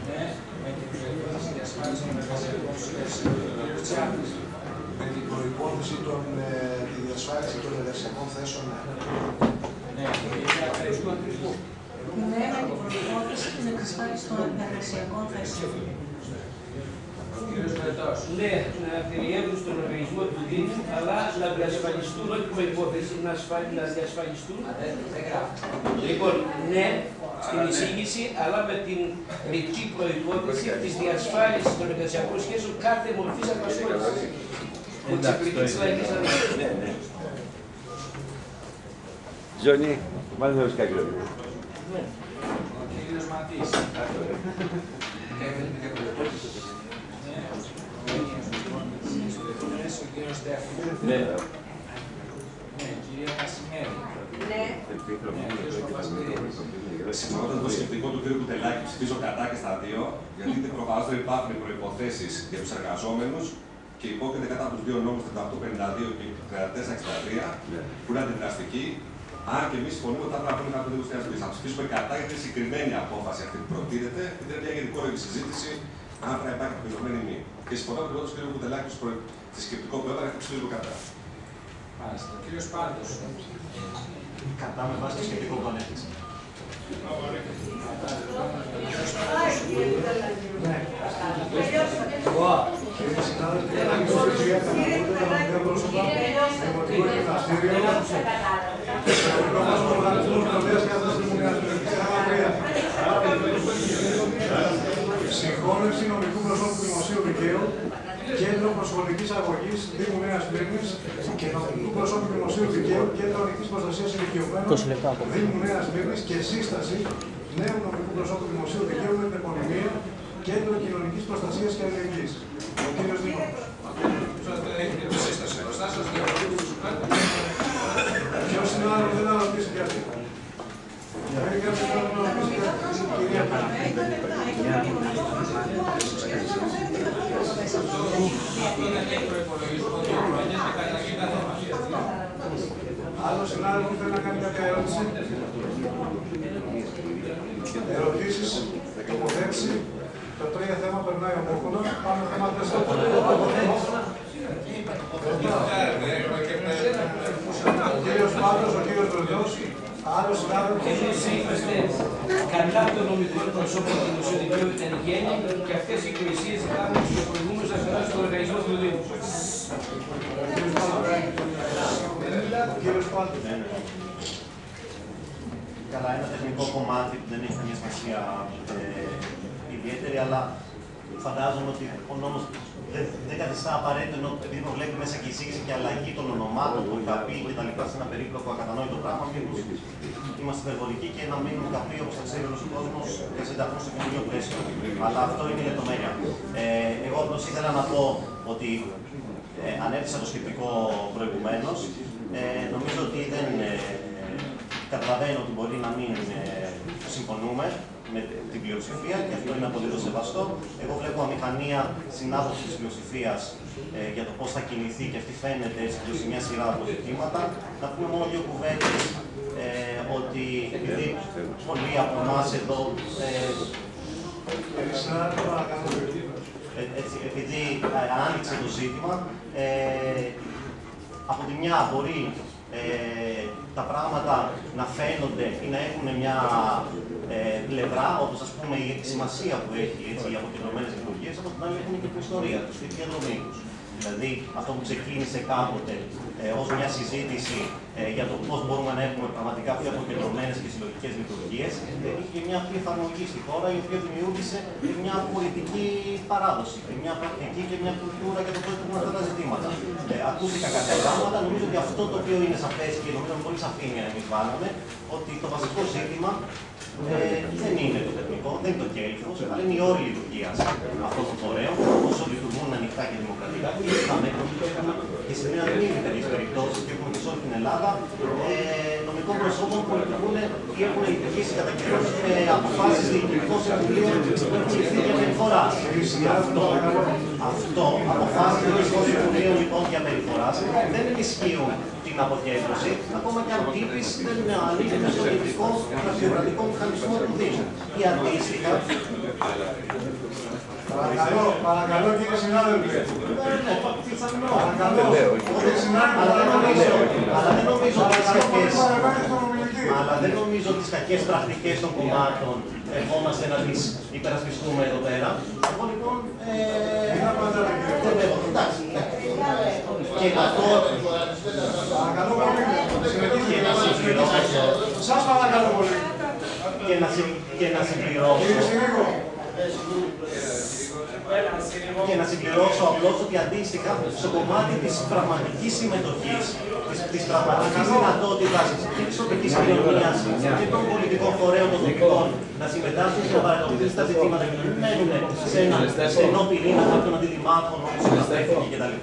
Ναι, με την προϋπόθεση διασφάλιση των εργασιακών σχέσεων. Ο κύριος Τσιάπης. Με την προϋπόθεση των, ε, τη διασφάλιση των εργασιακών θέσεων. Ναι, η κυρία Κρυσκού. Ναι, με την προϋπόθεση της εξασφάλισης των εργασιακών θέσεων. Ο κύριος Βρετός. Ναι, να περιέχουν στον οργανισμό του Δήμου, αλλά να διασφαλιστούν, όχι με υπόθεση να, ασφα- να διασφαλιστούν. Λοιπόν, ναι, στην εισήγηση, αλλά με την ρητή προπόθεση της διασφάλισης των εργασιακών σχέσεων κάθε μορφής απασχόλησης. Που τη Εντάξει, πληκτή το τη λαϊκής Ναι, ναι. Ζωνή, μάλλον δεν σκάκι Ο κύριος Ματής. Ναι, ο κύριος Στέφανος. Ναι. Ναι, η κυρία Κασιμέρη. Ναι. Ναι, ο κύριος Παπασπυρίδης. Συμφωνώντα το σκεπτικό του κ. Κουτελάκη, ψηφίζω κατά και στα δύο, γιατί προφανώ δεν υπάρχουν προποθέσει για τους εργαζόμενους και υπόκειται κατά τους δύο νόμους 3852 και 3463, που είναι αντιδραστικοί. Αν και εμείς συμφωνούμε ότι θα πρέπει να πούμε κάποιο είδου θεασμή. Θα ψηφίσουμε κατά για τη συγκεκριμένη απόφαση αυτή που προτείνεται, γιατί είναι μια γενικότερη συζήτηση, αν πρέπει να υπάρχει απειλωμένη μη. Και συμφωνώ με τον κ. Κουτελάκη στη σκεπτικό που έβαλε, θα ψηφίσουμε κατά. Μάλιστα. Ο κύριος Πάντος. Κατά με βάση το σκεπτικό που ανέφερε. Συγχώνευση νομικού προσώπου δημοσίου δικαίου, Κέντρο Προσχολική Αγωγή Δήμου Νέα Πύρνη και νομικού προσώπου δημοσίου δικαίου, Κέντρο Ανοιχτή Προστασία Ηλικιωμένων Δήμου Νέα Πύρνη και σύσταση νέου νομικού προσώπου δημοσίου δικαίου με την επωνυμία Κέντρο Κοινωνική Προστασία και Αλληλεγγύη. Ο κύριο Δήμαρχο. Ποιο συνάδελφο δεν θα ρωτήσει κάτι. Έχει κάποιο άλλο να ρωτήσει κάτι. Κυρία Άλλο συνάδελφο θέλει να κάνει κάποια ερώτηση. Ερωτήσεις, τοποθέτηση. Το τρία θέμα περνάει ομόφωνα. Πάμε στο θέμα τέσσερα. Ο κύριος Πάντος, ο κύριος Βρετός, άλλος συνάδελφος. Εμείς είμαστε κατά το νομικό προσώπο του Δημοσίου Δικαίου εν γέννη και αυτές οι υπηρεσίες κάνουν στους προηγούμενους να περάσουν στον οργανισμό του Δήμου. Ο κύριος Πάντος. Καλά, ένα τεχνικό κομμάτι που δεν έχει καμία σημασία ε, ιδιαίτερη, αλλά φαντάζομαι ότι ο νόμος δεν, δεν καθιστά απαραίτητο, ενώ επειδή προβλέπει μέσα και εισήγηση και αλλαγή των ονομάτων, των καπί και τα λοιπά σε ένα περίπλοκο ακατανόητο πράγμα, μήπως είμαστε υπερβολικοί και να μείνουμε καπί όπως θα ξέρει όλος ο κόσμος και συνταχθούν σε καινούριο πλαίσιο. Αλλά αυτό είναι η λεπτομέρεια. Ε, εγώ απλώς ήθελα να πω ότι ε, ανέφερα το σκεπτικό προηγουμένως. Ε, νομίζω ότι δεν ε, καταλαβαίνω ότι μπορεί να μην ε, συμφωνούμε με την πλειοψηφία και αυτό είναι απολύτω σεβαστό. Εγώ βλέπω αμηχανία συνάδελφου της πλειοψηφίας ε, για το πώς θα κινηθεί και αυτή φαίνεται έτσι σε μια σειρά από ζητήματα. Να πούμε μόνο δύο κουβέντες ε, ότι επειδή πολλοί από εμάς εδώ ε, Ε, έτσι, επειδή ε, άνοιξε το ζήτημα, ε, από τη μια μπορεί ε, τα πράγματα να φαίνονται ή να έχουν μια ε, πλευρά, όπως ας πούμε η σημασία που έχει έτσι, οι αποκεντρωμένες λειτουργίες, από την άλλη έχουν και την ιστορία τους, τη διαδρομή τους. Δηλαδή, αυτό που ξεκίνησε κάποτε ε, ως μια συζήτηση ε, για το πώς μπορούμε να έχουμε πραγματικά πιο αποκεντρωμένες και συλλογικές λειτουργίες, ε, είχε και μια απλή εφαρμογή στη χώρα, η οποία δημιούργησε και μια πολιτική παράδοση, και μια πρακτική και μια κουλτούρα για το πώς λειτουργούν αυτά τα ζητήματα. Ε, ακούστηκαν κάποια πράγματα, νομίζω ότι αυτό το οποίο είναι σαφές και νομίζω με πολύ σαφήνεια εμείς βάλαμε, ότι το βασικό ζήτημα ε, δεν είναι το τεχνικό, δεν είναι το κέλυφο, αλλά είναι η όλη λειτουργία αυτών των φορέων, όσο λειτουργούν ανοιχτά και δημοκρατικά. Και είχαμε και σε μια μήνυ τέτοιε περιπτώσει και έχουμε και σε όλη την Ελλάδα ε, νομικών προσώπων που λειτουργούν ή έχουν λειτουργήσει κατά καιρό με αποφάσεις διοικητικών συμβουλίων που έχουν ληφθεί για περιφορά. Αυτό, αυτό αποφάσεις διοικητικών συμβουλίων λοιπόν για περιφοράς δεν ενισχύουν την αποκέντρωση, ακόμα και αν τύπης δεν ανήκει στο λειτουργικό γραφειοκρατικό μηχανισμό του Δήμου. Ή αντίστοιχα, Παρακαλώ, παρακαλώ κύριε συνάδελφε. Παρακαλώ. Αλλά δεν νομίζω, αλλά δεν νομίζω ότι τις κακές, αλλά δεν νομίζω ότι τις κακές πρακτικές των κομμάτων ερχόμαστε να τις υπερασπιστούμε εδώ πέρα. Εγώ λοιπόν, ε, δεν βλέπω, εντάξει. Και αυτό, Παρακαλώ πολύ. και να συμπληρώσω, Σας παρακαλώ πολύ. και να, συ- και να συμπληρώσω, Κύριε Συρίγο. Και να συμπληρώσω απλώς ότι αντίστοιχα στο κομμάτι της πραγματικής συμμετοχής, της πραγματικής δυνατότητας και της τοπικής κοινωνίας και των πολιτικών φορέων των τοπικών να συμμετάσχουν στο παρακολουθήσει τα ζητήματα και να μην μένουν σε ένα στενό πυρήνα κάποιων αντιδημάτων όπως η Καστέφυγη κτλ.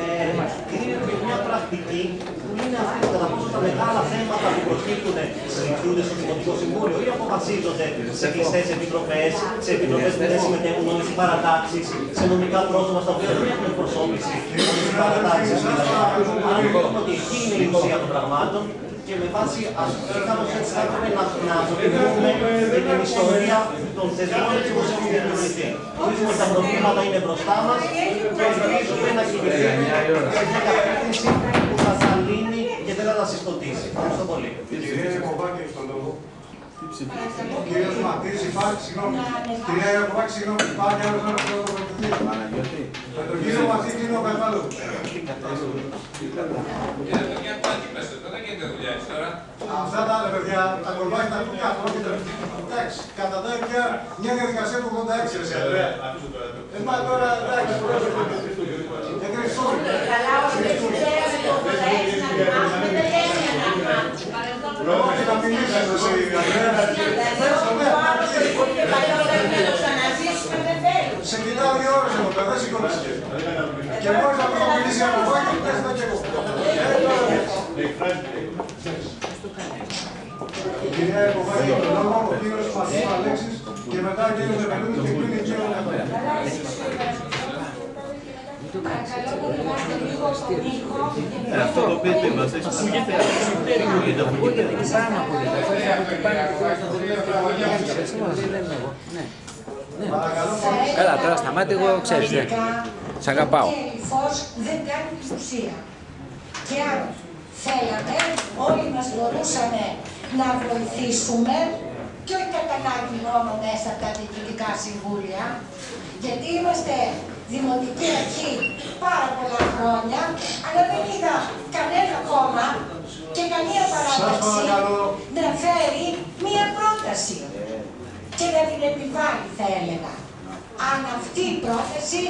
Ε, είναι και μια πρακτική που είναι αυτή κατά πόσο τα μεγάλα θέματα που προκύπτουν συζητούνται στο Δημοτικό Συμβούλιο ή αποφασίζονται σε κλειστές επιτροπές, σε επιτροπές που δεν συμμετέχουν όλες οι παρατάξεις, σε νομικά πρόσωπα στα οποία δεν έχουν εκπροσώπηση όλες οι παρατάξεις κτλ. Άρα λοιπόν ότι εκεί είναι η ουσία των πραγμάτων και με βάση αυτό κάπως έτσι θα έπρεπε να, να αποτελούμε και την ιστορία των θεσμών έτσι όπως έχουν δημιουργηθεί. Νομίζουμε ότι τα προβλήματα είναι μπροστά μας και ελπίζουμε να κινηθούμε σε μια κατεύθυνση και δεν θα τα συσκοτήσει. Ευχαριστώ πολύ. Κυρία Κοβάκη, έχεις τον λόγο. Ο κύριος Ματής, υπάρχει, συγγνώμη. Κυρία Ιακωβάκη, συγγνώμη, υπάρχει άλλος ένας που θα τοποθετηθεί. Με τον κύριο Ματή και είναι ο κατάλογος. Κύριε παιδιά, πάτε πέστε, δεν γίνεται δουλειά έτσι τώρα. Αυτά τα άλλα παιδιά, τα κολπάκια τα ακούω κάθε όχι Εντάξει, κατά τα πια μια διαδικασία του 86, ρε Σέντρε. Ε, μα τώρα, εντάξει, δεν κρυφτούν. Καλά, όσο δεν ξέραμε το 86 να μάθουμε, δεν έγινε να μάθουμε. Όχι να μιλήσεις, εσύ, Σε κοιτάω δύο ώρες εδώ πέρα, δεν σηκώνεσαι. Και μόλις να έχω μιλήσει από βάκι, πες τα και εγώ. Η κυρία Εκοβάκη, τον λόγο, ο κύριος Μαθής Αλέξης και μετά ο κύριος Δεπελούδης και κλείνει και ο Αυτό το πείτε μας, ακούγεται, ακούγεται, ακούγεται, πάνω ακούγεται. Καλά, τώρα σταμάτη, εγώ ξέρεις, ναι. Σ' αγαπάω. Και η φως δεν κάνει την ουσία. Και αν θέλαμε, όλοι μας μπορούσαμε να βοηθήσουμε και όχι κατά ανάγκη μόνο μέσα από τα διοικητικά συμβούλια, γιατί είμαστε δημοτική αρχή πάρα πολλά χρόνια, αλλά δεν είδα κανένα κόμμα και καμία παράταξη να φέρει μία πρόταση και να την επιβάλλει, θα έλεγα. Αν αυτή η πρόταση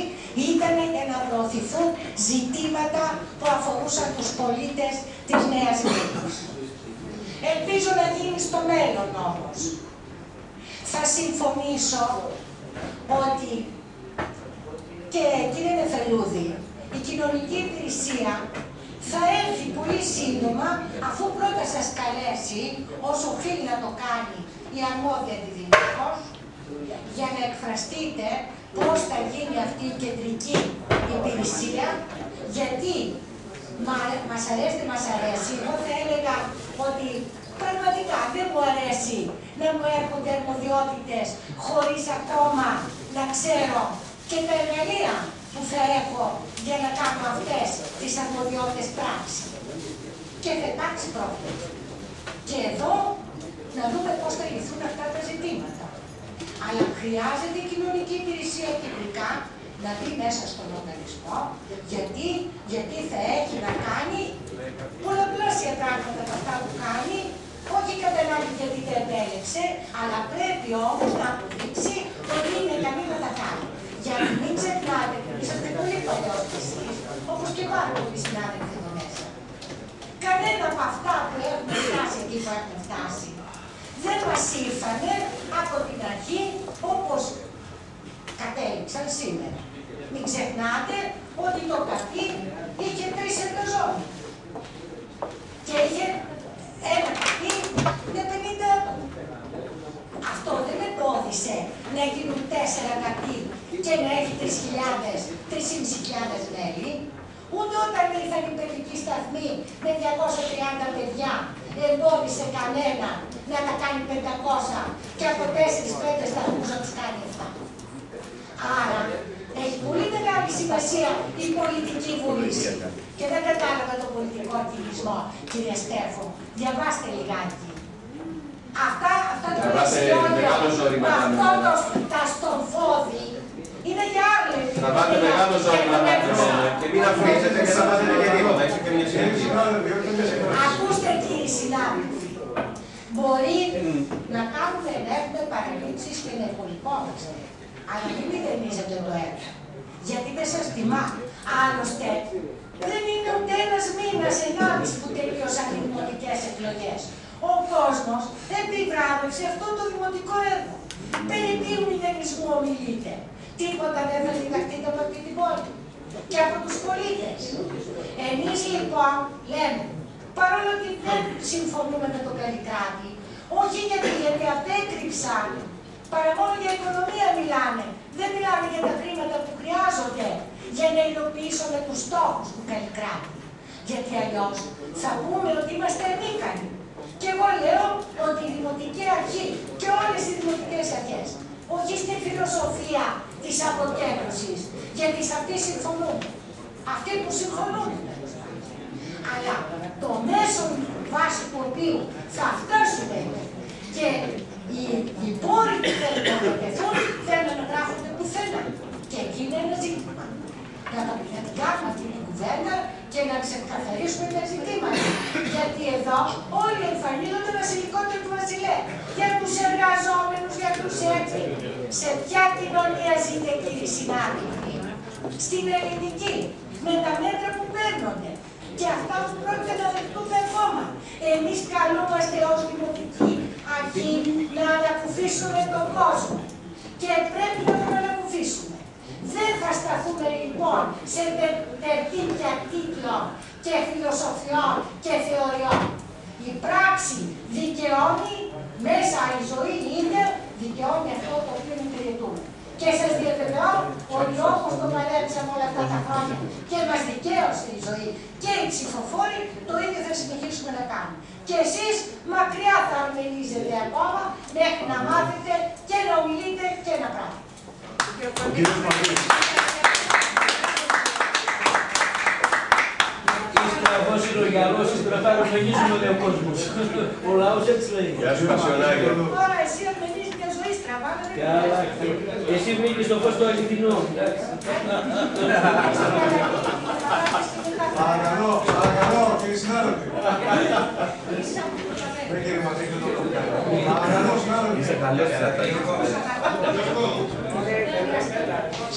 ήταν για να προωθηθούν ζητήματα που αφορούσαν τους πολίτες της Νέας Νίκης. Ελπίζω να γίνει στο μέλλον όμως. Θα συμφωνήσω ότι και κύριε Νεφελούδη, η κοινωνική υπηρεσία θα έρθει πολύ σύντομα αφού πρώτα σας καλέσει όσο οφείλει να το κάνει η αρμόδια αντιδημητικός για να εκφραστείτε πώς θα γίνει αυτή η κεντρική υπηρεσία. Γιατί μα, μας αρέσει, μας αρέσει, εγώ θα έλεγα ότι Πραγματικά δεν μου αρέσει να μου έρχονται αρμοδιότητες χωρίς ακόμα να ξέρω και τα εργαλεία που θα έχω για να κάνω αυτές τις αρμοδιότητες πράξη. Και θα υπάρξει πρόβλημα. Και εδώ να δούμε πώς θα λυθούν αυτά τα ζητήματα. Αλλά χρειάζεται η κοινωνική υπηρεσία κεντρικά να μπει μέσα στον οργανισμό, γιατί, γιατί θα έχει να κάνει πολλαπλάσια πράγματα από αυτά που κάνει, όχι κατά ανάγκη γιατί δεν επέλεξε, αλλά πρέπει όμως να αποδείξει ότι είναι ικανή να τα κάνει. Γιατί μην ξεχνάτε, είσαστε πολύ παλιός κι εσείς, όπως και πάρα πολλοί συνάδελφοι εδώ μέσα. Κανένα από αυτά που έχουμε φτάσει εκεί που έχουμε φτάσει δεν μας ήρθανε από την αρχή όπως κατέληξαν σήμερα. Μην ξεχνάτε ότι το καφί είχε τρεις εργαζόμενους και είχε ένα καφί με 50 άτομα. Αυτό δεν εμπόδισε να γίνουν τέσσερα καφί και να έχει 3.000, 3.500 μέλη. Ούτε όταν ήρθαν οι παιδικοί σταθμοί με 230 παιδιά εμπόδισε κανένα να τα κάνει 500 και από 4-5 σταθμούς να τους κάνει 7. Άρα έχει πολύ μεγάλη σημασία η πολιτική βούληση. Και δεν κατάλαβα τον πολιτικό ακtivisμό, κύριε Στέφο. Διαβάστε λιγάκι. Αυτά, αυτά τα πλαισιόνια, αυτό το τα στον φόδι, είναι για άλλη. Θα πάτε μεγάλο ζόρι και μην αφήσετε και θα πάτε και τίποτα. Έχετε και μια Ακούστε κύριοι συνάδελφοι, μπορεί να κάνουμε ελέγχουμε παραλήψεις και να υπολοιπόμαστε. Αλλά μην μηδενίζετε το έργο. Γιατί δεν σας τιμά. Άλλωστε, δεν είναι ούτε ένας μήνας ενάμιση που τελείωσαν οι δημοτικές εκλογές. Ο κόσμος επιβράβευσε αυτό το δημοτικό έργο. Περί τι μηδενισμού ομιλείτε. Τίποτα δεν θα διδαχτείτε από αυτή την πόλη και από τους πολίτες. Εμείς λοιπόν λέμε, παρόλο ότι δεν συμφωνούμε με τον Καλλικράτη, όχι γιατί, γιατί απέκρυψαν, παρά μόνο για οικονομία μιλάνε. Δεν μιλάνε για τα χρήματα που χρειάζονται για να υλοποιήσουμε τους στόχους του Καλλικράτη. Γιατί αλλιώς θα πούμε ότι είμαστε ανίκανοι. Και εγώ λέω ότι η Δημοτική Αρχή και όλες οι Δημοτικές Αρχές, όχι στη φιλοσοφία της αποκέντρωσης, γιατί σε αυτής συμφωνούν. Αυτοί που συμφωνούν. Αλλά το μέσο βάση του οποίου θα φτάσουμε και οι, οι πόροι που θέλουν να προτεθούν δεν αναγράφονται πουθενά. Και εκεί είναι ένα ζήτημα. Να τα κάνουμε αυτή την κουβέντα και να ξεκαθαρίσουμε τα ζητήματα. Γιατί εδώ όλοι εμφανίζονται βασιλικότερο του βασιλέ. Για τους εργαζόμενους, για τους έτσι. Σε ποια κοινωνία ζείτε κύριοι συνάδελφοι; Στην ελληνική. Με τα μέτρα που παίρνονται. Και αυτά που πρόκειται να δεχτούμε ακόμα. Εμείς καλούμαστε ως δημοτική αρχή να ανακουφίσουμε τον κόσμο. Και πρέπει να τον ανακουφίσουμε. Δεν θα σταθούμε λοιπόν σε τερτύπια τίτλων και φιλοσοφιών και θεωριών. Η πράξη δικαιώνει, μέσα η ζωή είναι, δικαιώνει αυτό το οποίο υπηρετούμε. Και σας διαβεβαιώ ότι όπως το παλέψαμε όλα αυτά τα χρόνια και μας δικαίωσε η ζωή και οι ψηφοφόροι, το ίδιο θα συνεχίσουμε να κάνουμε. Και εσείς μακριά θα μιλήσετε ακόμα μέχρι να μάθετε και να ομιλείτε και να πράτετε. Ύστερα είναι ο γυαλός, ύστερα θα ροφεγγίσουμε λέει ο κόσμος. Ο λαός έτσι λέει. Γεια σου Πασιονάκη. Τώρα εσύ απαιτείς μια ζωή στραβάμε. Καλά. Εσύ μείνεις στο φως το αληθινό. Παρακαλώ, παρακαλώ, κύριε συνάδελφοι. Δεν κύριε Ματρίκη, το Παρακαλώ, συνάδελφοι. Είσαι καλός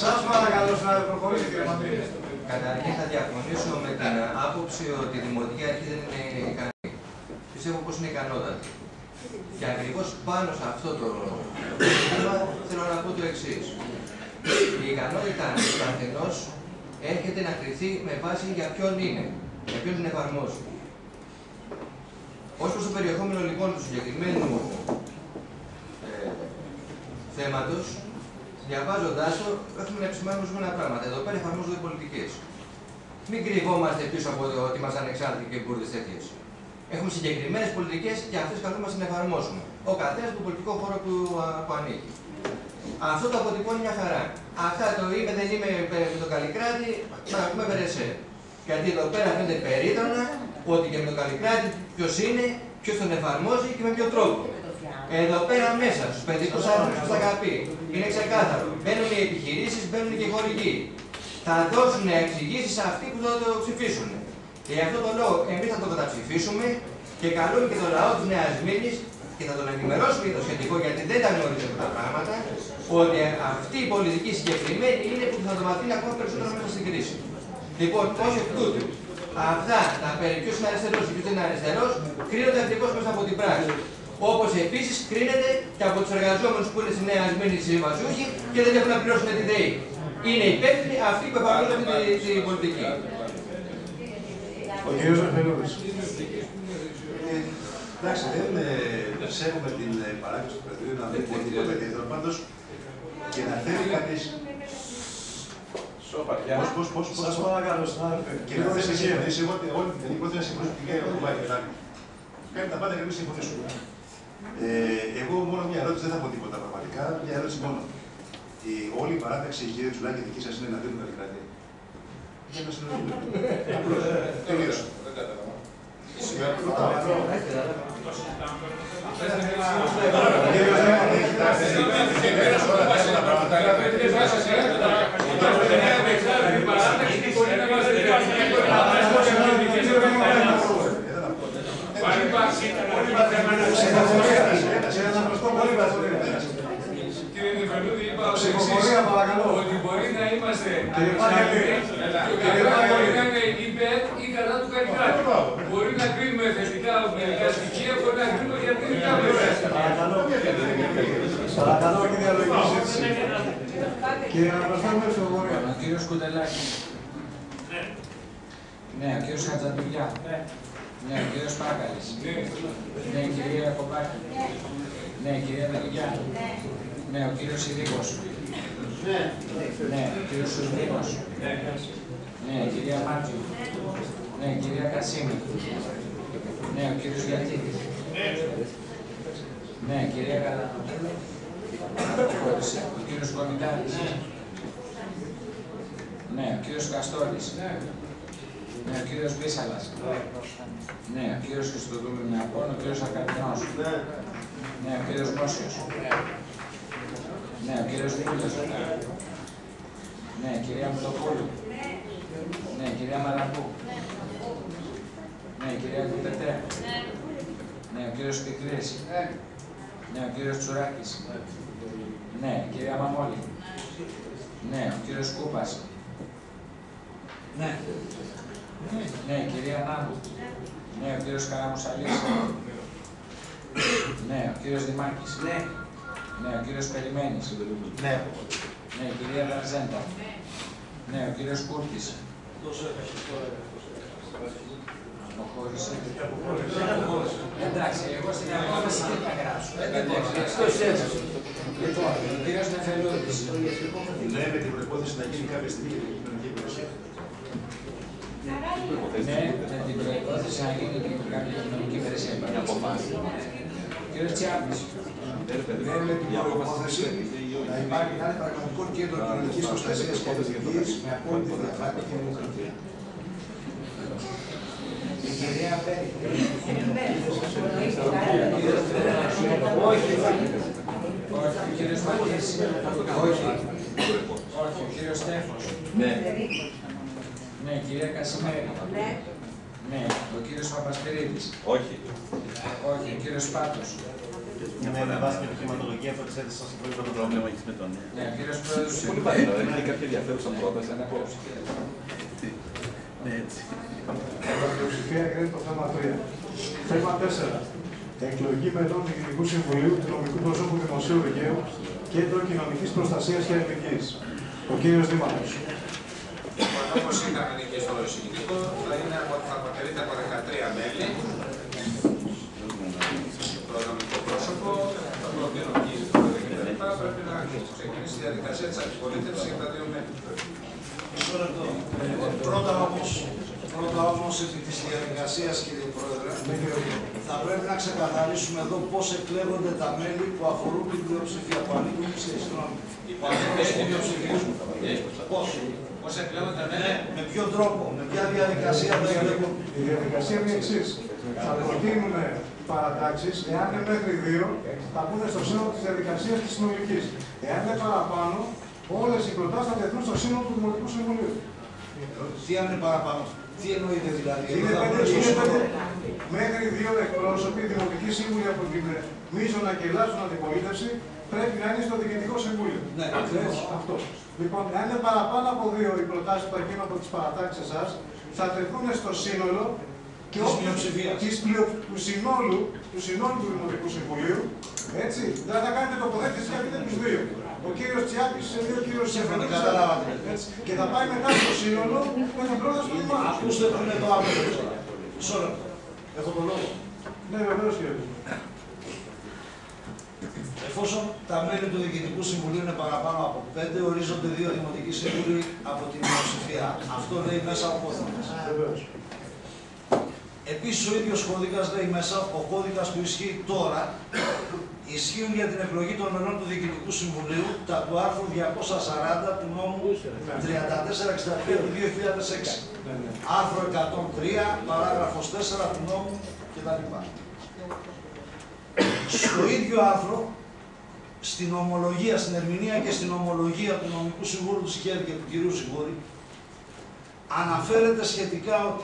Σας παρακαλώ, συνάδελφοι, προχωρήστε κύριε Ματρίκη. Καταρχήν θα διαφωνήσω με την άποψη ότι η Δημοτική Αρχή δεν είναι ικανή. Πιστεύω πως είναι ικανότατη. Και ακριβώς πάνω σε αυτό το θέμα θέλω να πω το εξής. Η ικανότητα του καθενό έρχεται να κριθεί με βάση για ποιον είναι, για ποιον την εφαρμόζει. Ω προς το περιεχόμενο λοιπόν του συγκεκριμένου ε, θέματος, διαβάζοντάς το, έχουμε να επισημάνουμε ορισμένα πράγματα. Εδώ πέρα εφαρμόζονται πολιτικές. Μην κρυβόμαστε πίσω από το ότι είμαστε ανεξάρτητοι και μπουρδες τέτοιες. Έχουν συγκεκριμένες πολιτικές και αυτές καλούμαστε να εφαρμόσουμε. Ο καθένας του πολιτικό χώρο που, α, που ανήκει. Αυτό το αποτυπώνει μια χαρά. Αυτά το είμαι, δεν είμαι με τον Καλλικράτη, να πούμε Βερεσέ. Γιατί εδώ πέρα φαίνεται περίτρανα ότι και με τον Καλλικράτη ποιος είναι, ποιος τον εφαρμόζει και με ποιο τρόπο. Εδώ πέρα μέσα, στους παιδικούς άνθρωπου που θα πει, είναι ξεκάθαρο. Μπαίνουν οι επιχειρήσεις, μπαίνουν και οι χορηγοί. Θα δώσουν εξηγήσεις σε αυτοί που θα το ψηφίσουν. Και γι' αυτό τον λόγο εμείς θα το καταψηφίσουμε και καλούμε και τον λαό της Νέας Μήνης και θα τον ενημερώσουμε για το σχετικό γιατί δεν τα γνωρίζει αυτά τα πράγματα, ότι αυτή η πολιτική συγκεκριμένη είναι που θα το μαθαίνει ακόμα περισσότερο μέσα στην κρίση. Λοιπόν, ω εκ τούτου, αυτά τα περί ποιος είναι αριστερός και ποιος δεν είναι αριστερός, κρίνονται ακριβώς μέσα από την πράξη. Όπως επίσης κρίνεται και από τους εργαζόμενους που είναι στη Νέα Σμήνη συμβασιούχοι και δεν έχουν να πληρώσουν τη ΔΕΗ. Είναι υπεύθυνοι αυτοί που εφαρμόζουν αυτή την πολιτική. Ο κύριος Βεφελούδης. Ε, Εντάξει, δεν ε, σέβομαι την ε, παράκληση του Προεδρείου να μην πω τίποτα ιδιαίτερο. Πάντως και να θέλει κανεί. Πώς, πώς, πώς, πώς, Σας παρακαλώ, συνάδελφε. Και να θέσει συμφωνήσει, εγώ όλη την τελική πρόθεση να συμφωνήσω την κυρία Κομπάκη. Κάνει τα πάντα και να μην συμφωνήσουμε. Ε, εγώ μόνο μια ερώτηση, δεν θα πω τίποτα πραγματικά, μια ερώτηση μόνο. Η, όλη η παράταξη, κύριε Τσουλάκη, δική σας είναι εναντίον του Καλλικράτη. Για να συνεργαστούμε. Απλώς. Τελείωσα. Κύριε Νεφελούδη, είπα ως Ψηφοφορία, εξής, παρακαλώ. ότι μπορεί να είμαστε Κύριε Πάγαλη. και ο καθένας μπορεί να είναι υπέρ ή κατά του Καλλικράτη. Μπορεί να κρίνουμε θετικά μερικά στοιχεία, μπορεί να κρίνουμε για την ίδια πλευρά. Παρακαλώ και διαλογική συζήτηση. Κύριε Αναπαστάμενο, ψηφοφορία. Ο κύριος Κουτελάκης. Ναι, ο κύριος Χατζαντουλιά. Ναι, ο κύριος Πάκαλης. Ναι, η κυρία Κομπάκη. Ναι, η κυρία Δελγιά. Ναι, ο κύριος Ιδίκος. Ναι, ο κύριος Σουσμίνος. Ναι, η κυρία Μάτιου. Ναι, η κυρία Κασίμη. Ναι, ο κύριος Γιατήτης. Ναι, η κυρία Καλανοπούλου. Αποχώρησε. Ο κύριος Κομιτάρης. Ναι, ο κύριος Καστόρης. Ναι, ο κύριος Μπίσαλας. Ναι, ο κύριος Χριστοδούλου Νεαπών, ο κύριος Ακαδημός. Ναι, ο κύριος Μόσιος. Ναι, ο κύριος Μούλιος. Ναι, η κυρία Μουτοπούλου. Ναι, η κυρία Μαλακού. Ναι, η κυρία Κουτετέ. Ναι, ο κύριος Πικρής. Ναι, ο κύριος Τσουράκης. Ναι, η κυρία Μαμόλη. Ναι, ο κύριος Κούπας. Ναι. Ναι, η κυρία Νάνου. Ναι, ο κύριος Καραμουσαλής. Ναι, ο κύριος Δημάκης. Ναι. Ναι, ο κύριος Περιμένης. Ναι. Ναι, η κυρία Δαρζέντα. Ναι, ο κύριος Κούρτης. Αποχώρησε. Εντάξει, εγώ στην απόφαση δεν θα γράψω. Εντάξει, Λοιπόν, ο κύριος Νεφελούδης. Ναι, με την προπόθεση να γίνει κάποια στιγμή και την κοινωνική υπηρεσία. Ναι, με την προϋπόθεση να γίνει και κάποια κοινωνική υπηρεσία. Κύριος Τσιάπης. Δεν με την προπόθεση να υπάρχει ένα πραγματικό κέντρο κοινωνική προστασία και αλληλεγγύη με απόλυτη διαφάνεια και δημοκρατία. Η κυρία Πέρι. Όχι. Όχι, ο κύριος Ματής. Όχι. Όχι, ο κύριος Στέφος. Ναι. Ναι, η κυρία Κασιμέρη. Ναι. Ναι, ο κύριος Παπασπυρίδης. Όχι. Όχι, ο κύριος Πάτος. Ναι, με βάση την επιχειρηματολογία που εξέθεσα στο πρώτο το πρόβλημα έχεις με τον Ναι, ο κύριος Πρόεδρος του Πολύ παλιά, δεν είναι κάποια ενδιαφέρουσα πρόταση. Ναι, έτσι. Η πλειοψηφία εγκρίνει το θέμα 3. Θέμα 4. Εκλογή μελών του Διοικητικού Συμβουλίου του Νομικού Προσώπου Δημοσίου Δικαίου Κέντρο Κοινωνικής Προστασίας και Αλληλεγγύη. Ο κύριος Δήμαρχος. Όπω είχαμε δει και στο εισηγητικό, θα, είναι, από- θα αποτελείται από 13 μέλη. Το νομικό πρόσωπο, το οποίο νομίζει το κτλ. Πρέπει να ξεκινήσει η διαδικασία τη αντιπολίτευση για τα δύο μέλη. Πρώτα όμως, πρώτα όμως επί της διαδικασίας κύριε Πρόεδρε. Θα πρέπει να ξεκαθαρίσουμε εδώ πώς εκλέγονται τα μέλη που αφορούν την πλειοψηφία, που ανήκουν στη συγγνώμη. Που ανήκουν στη πλειοψηφία. Πώς. Πώς εκλέγονται τα Ναι, μέλη. με ποιο τρόπο, με ποια διαδικασία θα εκλέγουν. Η διαδικασία είναι η εξής. Θα προτείνουμε παρατάξεις, εάν είναι μέχρι δύο, θα μπουν στο σύνολο της διαδικασίας της συνολικής. Εάν είναι παραπάνω, όλες οι προτάσεις θα τεθούν στο σύνολο του Δημοτικού Συμβουλίου. Τι αν είναι παραπάνω. Τι εννοείται δηλαδή. Είναι Εδώ θα πέντε- μπορέσουμε είναι να πέντε- μέχρι δύο εκπρόσωποι, δημοτικοί σύμβουλοι από την μείζωνα και ελάχιστον αντιπολίτευση, πρέπει να είναι στο Διοικητικό Συμβούλιο. Ναι, ακριβώς αυτό. Λοιπόν, αν είναι παραπάνω από δύο οι προτάσεις που θα γίνουν από τις παρατάξεις εσά, θα τεθούν στο σύνολο και Της όποιες- πλειοψηφίας. της πλειο- του, συνόλου, του συνόλου του Δημοτικού Συμβουλίου. Έτσι. Δηλαδή θα κάνετε τοποθέτηση για πείτε τους δύο. Ο κύριος Τσιάκης σε δύο κύριος Σύμφωνα, Σεφανίδης, καταλάβατε. έτσι. Και θα πάει μετά στο σύνολο με την πρόταση του Δημάρχου. Ακούστε που είναι το άμεσο. Μισό λεπτό. Έχω το λόγο. Ναι, βεβαίως κύριε. Εφόσον τα μέλη του Διοικητικού Συμβουλίου είναι παραπάνω από πέντε, ορίζονται δύο δημοτικοί σύμβουλοι από την μειοψηφία. Αυτό λέει μέσα ο κώδικας. Επίσης, ο ίδιος κώδικας λέει μέσα, ο κώδικας που ισχύει τώρα, ισχύουν για την εκλογή των μελών του Διοικητικού Συμβουλίου τα του άρθρου 240 του νόμου 3463 του 2006. Άρθρο 103, παράγραφος 4 του νόμου κτλ. Στο ίδιο άρθρο, στην ομολογία, στην ερμηνεία και στην ομολογία του νομικού συμβούλου του Σιχέρη και του κυρίου Σιγούρη, αναφέρεται σχετικά ότι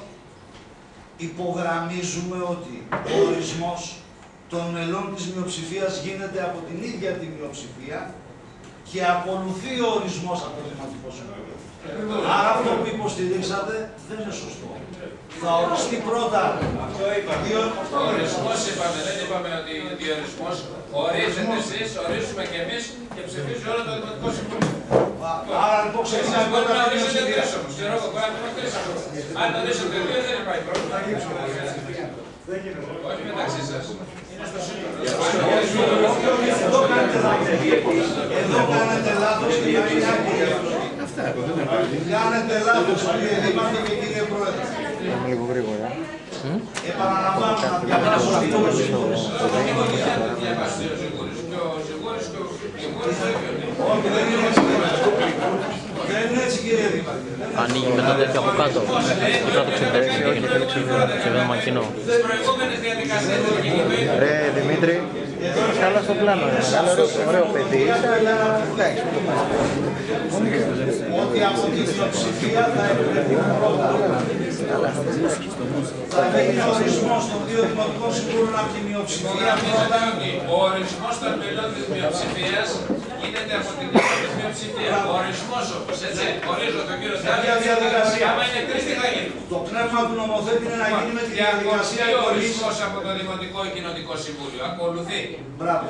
υπογραμμίζουμε ότι ο ορισμός των μελών της μειοψηφίας γίνεται από την ίδια τη μειοψηφία και ακολουθεί ο ορισμός από το Δημοτικό Συμβούλιο. Άρα αυτό που υποστηρίξατε δεν είναι σωστό. Θα οριστεί πρώτα Αυτό είπαμε. Ο ορισμός είπαμε, δεν είπαμε ότι είναι διορισμός. Ορίζετε εσείς, ορίζουμε και εμείς και ψηφίζει όλο το Δημοτικό Συμβούλιο. Άρα λοιπόν ξεκινάμε Μπορούμε πρώτα να από την ορίσετε μειοψηφία. τρεις όμως. Ξέρω εγώ, μπορεί να πούμε τρεις όμως. Αν ορίσετε δύο δεν υπάρχει πρόβλημα. Όχι μεταξύ σας. Είναι στο σύνολο. Εδώ κάνετε λάθος. Εδώ κάνετε λάθος και θα είναι άκυρη. Κάνετε λάθος κύριε Δήμαρχε και κύριε Πρόεδρε. Πάμε λίγο γρήγορα. Επαναλαμβάνω να διαβάσω την όραση. Όχι, δεν είναι έτσι κύριε. Δεν είναι έτσι κύριε Δήμαρχε. Ανοίγει μετά τέτοιο από κάτω. Από κάτω ξεπεράσει, όχι, θέλει ξεβέμα κοινό. Ρε Δημήτρη, είσαι καλά στο πλάνο. είναι Μεγάλο, ωραίο, ωραίο παιδί, είσαι, αλλά εντάξει, μην το πάρεις. Ότι από την πλειοψηφία θα εκλεγούν πρώτα. Θα γίνει ο ορισμός των δύο δημοτικών συμβούλων από τη μειοψηφία πρώτα. Ο ορισμός των μελών της μειοψηφίας γίνεται από την ίδια τη μειοψηφία. Ο ορισμό όμω, έτσι. Ορίζω τον κύριο Σε ποια διαδικασία. Άμα είναι τρεις, τι θα γίνει; Το πνεύμα του νομοθέτη είναι να γίνει με τη διαδικασία Ακολουθεί ο εκλογής. ορισμό από το Δημοτικό ή Κοινοτικό Συμβούλιο. Ακολουθεί. Μπράβο.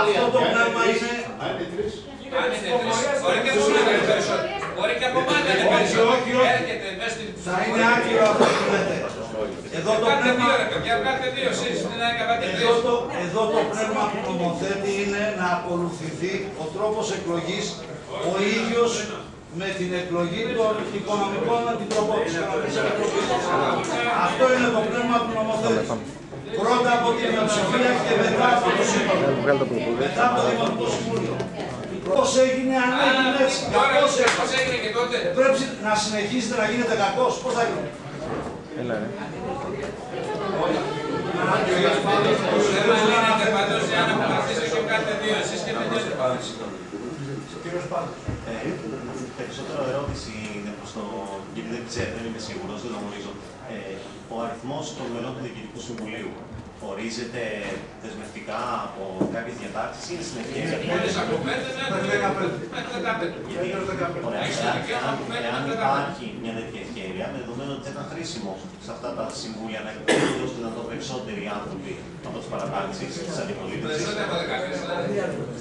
Αυτό το πνεύμα είναι. Αν είναι τρεις, μπορεί και από μάνα είναι περισσότερο. Μπορεί και από μάνα είναι Όχι, περισσότερο. όχι, όχι. Έρχεται μέσα στην. Θα είναι άκυρο αυτό που λέτε. Εδώ το Κάντε πνεύμα. δύο ρε παιδιά, κάντε δύο εσείς. Δεν είναι καμπάτε Εδώ τρεις. το, εδώ το πνεύμα του νομοθέτη είναι να ακολουθηθεί ο τρόπος εκλογής ο ίδιος με την εκλογή των οικονομικών αντιτροπών της Οικονομικής Επιτροπής. Αυτό είναι το πνεύμα του νομοθέτη. Πρώτα από την μειοψηφία και μετά από το σύνολο. Μετά από το Δημοτικό Συμβούλιο. Πώς έγινε αν έγινε έτσι. Τώρα Κακώς πώς πώς έγινε και τότε; Πρέπει να συνεχίσετε να γίνετε κακός. Πώς θα γίνει; Έλα ρε. Θέλω να είναι παντός εάν αποφασίσει και κάνετε δύο εσείς και τελειώνετε. Κύριος Πάντος. Ε, περισσότερο ερώτηση είναι προς το... γιατί δεν ξέρω, δεν είμαι σίγουρος, δεν το γνωρίζω. Ε, ο αριθμός των μελών του Διοικητικού Συμβουλίου ορίζεται δεσμευτικά από κάποιες διατάξεις ή είναι συνεχές. Μόλις από πέντε μέχρι δεκαπέντε. Γιατί, ωραία, εάν, εάν υπάρχει μια τέτοια ευκαιρία, με δεδομένο ότι θα ήταν χρήσιμο σε αυτά τα συμβούλια να εκπαιδευτούν ώστε να το περισσότεροι άνθρωποι από τι παρατάξεις της αντιπολίτευσης. Περισσότερο από δεκαπέντε, δηλαδή.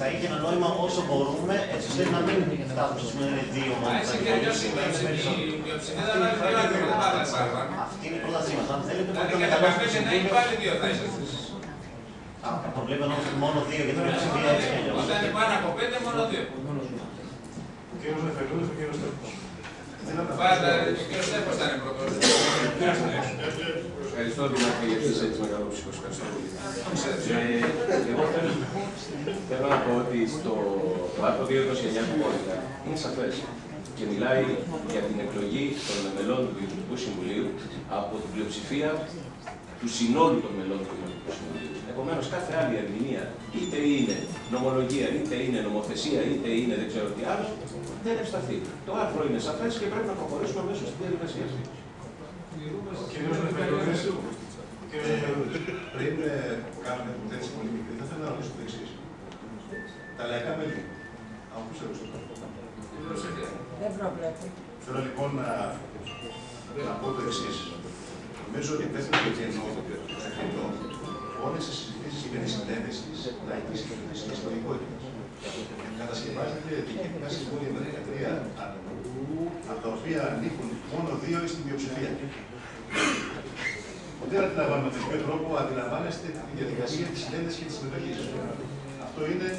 Θα είχε ένα νόημα όσο μπορούμε, έτσι ώστε να μην φτάσουμε στο σημείο να είναι δύο μόνο. Έτσι θα και αλλιώς η περισσότερος. μειοψηφία θα είναι δύο άτομα, δεν θα είναι παραπάνω. Αυτή είναι η πρότασή μα. Αν θέλετε, Δηλαδή μπορείτε και να καλέσετε δεκαπέντε το να είναι Συμβούλιο. πάλι δύο θα είσαστε. Α, Το βλέπω όμως μόνο δύο για την πλειοψηφία έτσι κι αλλιώς. Όταν είναι πάνω από πέντε, μόνο δύο. Ο κύριος Νεφελούδης, ο κύριος Στέφος. Πάντα, ο κ. Στέφος ήταν πρώτος. Ευχαριστώ Δημάρχη για τις έτσι μεγαλόψυχος. Ευχαριστώ πολύ. Ε, εγώ θέλω, θέλω να πω ότι στο το άρθρο 229 του κώδικα είναι σαφές και μιλάει για την εκλογή των μελών του Διοικητικού Συμβουλίου από την πλειοψηφία του συνόλου των μελών του Δημοτικού Συμβουλίου. Επομένως, κάθε άλλη ερμηνεία, είτε είναι νομολογία, είτε είναι νομοθεσία, είτε είναι δεν ξέρω τι άλλο, δεν ευσταθεί. Το άρθρο είναι σαφές και πρέπει να προχωρήσουμε μέσω στην διαδικασία αυτή. Κύριος Νεφελούδης, κύριος Νεφελούδης, πριν ε, κάνουμε την τέτοια πολύ μικρή, θα ήθελα να ρωτήσω το εξής. Τα λαϊκά μέλη, ακούσατε στο Δεν προβλέπει. Θέλω λοιπόν να, να πω το εξής. Νομίζω ότι πρέπει να γεννώ όλες τι συζητήσει περί συνένεση λαϊκή και εθνική συλλογικότητα. Κατασκευάζεται διοικητικά συμβούλια με 13 άτομα, από τα οποία ανήκουν μόνο δύο στην μειοψηφία. Δεν αντιλαμβάνομαι με ποιο τρόπο αντιλαμβάνεστε τη διαδικασία της συνένεση και της συμμετοχής. Αυτό είναι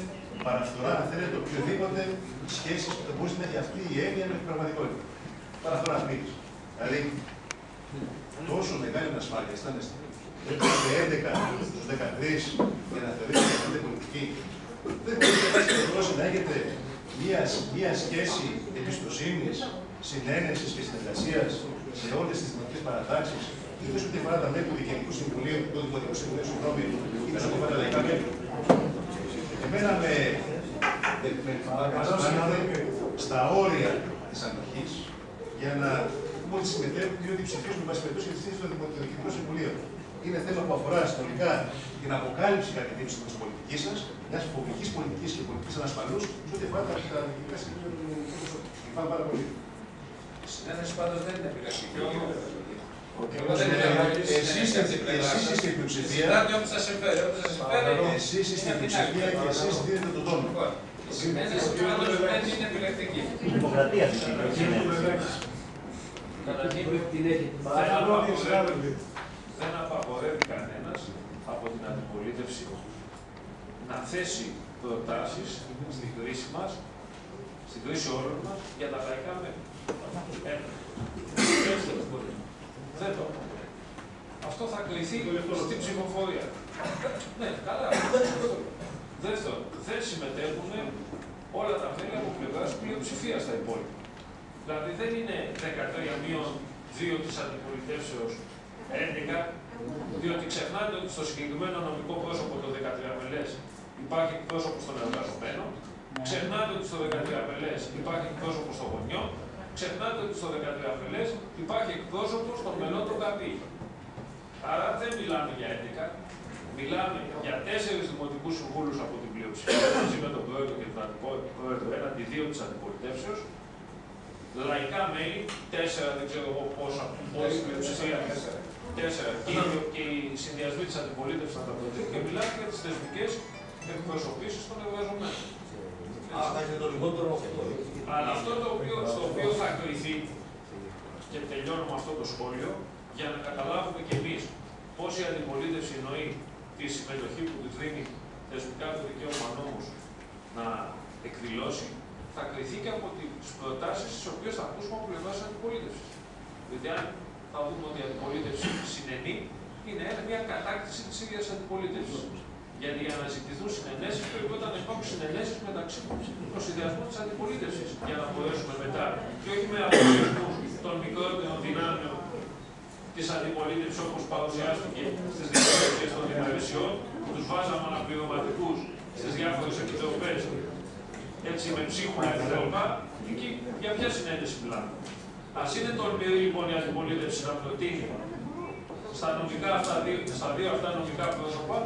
παραφθορά, αν θέλετε, οποιοδήποτε σχέση που μπορεί να έχει αυτή η έννοια με την πραγματικότητα. Παραφθορά μήνυ. Δηλαδή, τόσο μεγάλη ανασφάλεια αισθάνεστε. Έχετε 11 στου 13 για να θεωρήσετε ότι είναι πολιτική. Δεν μπορείτε να έχετε να έχετε μια, μια σχέση εμπιστοσύνη, συνένεση και συνεργασία σε όλε τι δημοτικέ παρατάξει, ιδίω ό,τι αφορά τα μέλη του Διοικητικού Συμβουλίου, του Δημοτικού Συμβουλίου, συγγνώμη, ή τα σώματα τα λαϊκά μέλη. Εμένα με, με παρακαλώσατε στα όρια τη ανοχή για να πούμε ότι συμμετέχουν και ότι ψηφίζουν με περιπτώσει για τη θέση των Διοικητικών Συμβουλίων. Είναι θέμα που αφορά συνολικά την αποκάλυψη κατά τη της πολιτικής σας, μιας φοβικής πολιτικής και πολιτικής ανασφαλούς, σε ό,τι αφορά τα διοικητικά συμβούλια. Λυπάμαι πάρα πολύ. Η συνένεση πάντως δεν είναι επιλεκτική. Εσείς είστε η πλειοψηφία. Συζητάτε ό,τι σας συμφέρει. Ό,τι σας συμφέρει. Εσείς είστε η πλειοψηφία και εσείς δίνετε τον τόνο. Η συνένεση πάντως δεν είναι επιλεκτική. Δημοκρατία αυτή είναι. Καταρχήν πρέπει την έχει. Δεν απαγορεύει κανένας από την αντιπολίτευση να θέσει προτάσεις στην κρίση μας, στην κρίση όλων μας για τα λαϊκά μέλη. Ένα. Δεν το Αυτό θα κληθεί στην ψηφοφορία. Ναι, καλά. Δεύτερον, δεν συμμετέχουν όλα τα μέλη από πλευράς πλειοψηφίας στα υπόλοιπα. Δηλαδή δεν είναι 13 μείον 2 της αντιπολιτεύσεως 11, διότι ξεχνάτε ότι στο συγκεκριμένο νομικό πρόσωπο το 13 μελέ υπάρχει εκπρόσωπος των εργαζομένων, ξεχνάτε ότι στο 13 μελέ υπάρχει εκπρόσωπος των γονιών, ξεχνάτε ότι στο 13 μελέ υπάρχει εκπρόσωπος των μελών των ΚΑΠΗ. Άρα δεν μιλάμε για 11, μιλάμε για τέσσερις δημοτικούς συμβούλους από την πλειοψηφία, μαζί με τον πρόεδρο και τον αντιπρόεδρο, έναντι δύο της αντιπολιτεύσεως, λαϊκά μέλη, τέσσερα δεν ξέρω εγώ πόσα, πόση πλειοψηφία, τέσσερα, και, και οι συνδυασμοί της αντιπολίτευσης να τα προτείνουν και μιλάμε για τις θεσμικές εκπροσωπήσεις των εργαζομένων. Άρα είναι το λιγότερο αυτό. Αλλά αυτό το οποίο, στο οποίο θα κρυθεί, και τελειώνω με αυτό το σχόλιο, για να καταλάβουμε κι εμείς πώς η αντιπολίτευση εννοεί τη συμμετοχή που του δίνει θεσμικά το δικαίωμα νόμου να εκδηλώσει, θα κρυθεί και από τις προτάσεις τις οποίες θα ακούσουμε από πλευράς τη αντιπολίτευσης. Γιατί αν θα δούμε ότι η αντιπολίτευση συνενεί, είναι μια κατάκτηση της ίδιας αντιπολίτευσης. Γιατί για να ζητηθούν συνενέσεις πρέπει όταν υπάρχουν συνενέσεις μεταξύ των συνδυασμών της αντιπολίτευσης για να μπορέσουμε μετά και όχι με αποκλεισμούς των μικρότερων δυνάμεων της αντιπολίτευσης όπως παρουσιάστηκε στις διαδικασίες των υπηρεσιών, που τους βάζαμε αναπληρωματικούς στις διάφορες επιτροπές έτσι με ψίχουλα κτλ. Εκεί για ποια συνέντευξη μιλάμε. Α είναι τολμηρή λοιπόν η αντιπολίτευση να προτείνει στα, νομικά αυτά, στα δύο αυτά νομικά πρόσωπα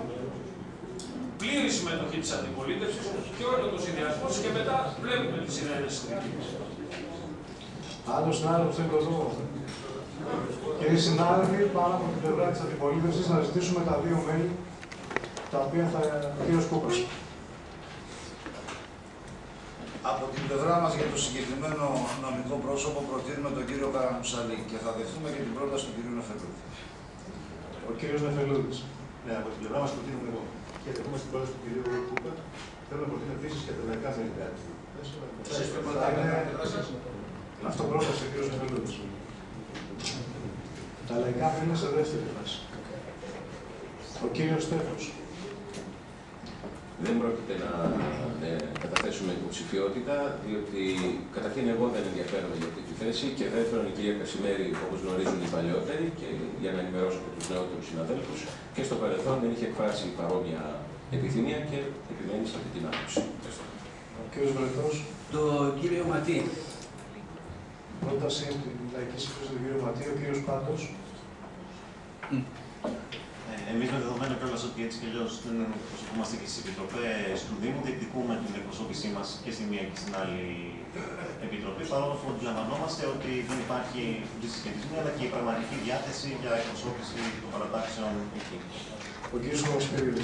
πλήρη συμμετοχή της αντιπολίτευσης και όλο το συνδυασμό και μετά βλέπουμε τη συνέντευξη δική μας. Άλλος συνάδελφος θέλει το λόγο. Κύριοι συνάδελφοι, πάνω από την πλευρά της αντιπολίτευσης να ζητήσουμε τα δύο μέλη τα οποία θα. Ο κύριος Κούπα. Από την πλευρά μας για το συγκεκριμένο νομικό πρόσωπο προτείνουμε τον κύριο Καραμουσαλή και θα δεχθούμε και την πρόταση του κυρίου Νεφελούδη. Ο κύριος Νεφελούδης. Ναι, από την πλευρά μας προτείνουμε εγώ. Και δεχούμε στην πρόταση του κυρίου Κούπα. Θέλω να προτείνω επίσης και τα λαϊκά μέλη. Αυτό πρόταση ο κ. Νεφελούδης. Τα λαϊκά είναι σε δεύτερη φάση. Ο κύριος Στέφος. Δεν πρόκειται να ναι, καταθέσουμε υποψηφιότητα, διότι καταρχήν εγώ δεν ενδιαφέρομαι για αυτή τη θέση και δεύτερον η κυρία Κασιμέρη, όπως γνωρίζουν οι παλαιότεροι, και για να ενημερώσω και τους νεότερους συναδέλφους, και στο παρελθόν δεν είχε εκφράσει παρόμοια επιθυμία και επιμένει σε αυτή την άποψη. Ο κύριος Βρετός. Το κύριο Ματή. Πρόταση από την Λαϊκή Σύμφωση του κύριο Ματή, ο κύριος Πάντος. Εμείς με δεδομένο κιόλας ότι έτσι κι αλλιώς δεν εκπροσωπούμαστε και στις επιτροπές του Δήμου, διεκδικούμε την εκπροσώπησή μας και στη μία και στην άλλη επιτροπή, παρόλο που αντιλαμβανόμαστε ότι δεν υπάρχει συσχετισμοί, αλλά και η πραγματική διάθεση για εκπροσώπηση των παρατάξεων εκεί. Ο κ. Χωμοσπυρίδη.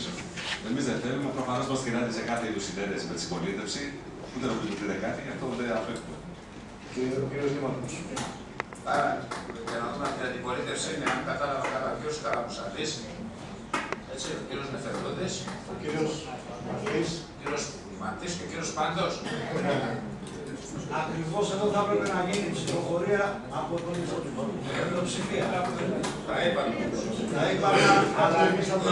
Εμείς δεν θέλουμε, προφανώς μας τυράννει σε κάθε είδους συνέντευξη με τη συμπολίτευση, ούτε να μην πείτε κάτι, αυτό δεν απέχουμε. Και ο κ. Δήμαρχος. Άρα, για να δούμε την αντιπολίτευση είναι, αν κατάλαβα καλά, ο κ. Καραμουσαλής, έτσι, ο κ. Νεφερλούδης, ο κ. Ματής, ο κ. Ματής και ο κ. Πάντος. Ακριβώς εδώ θα έπρεπε να γίνει ψηφοφορία από τον υποψηφία. Τα είπαμε. Τα είπαμε, αλλά εμείς θα το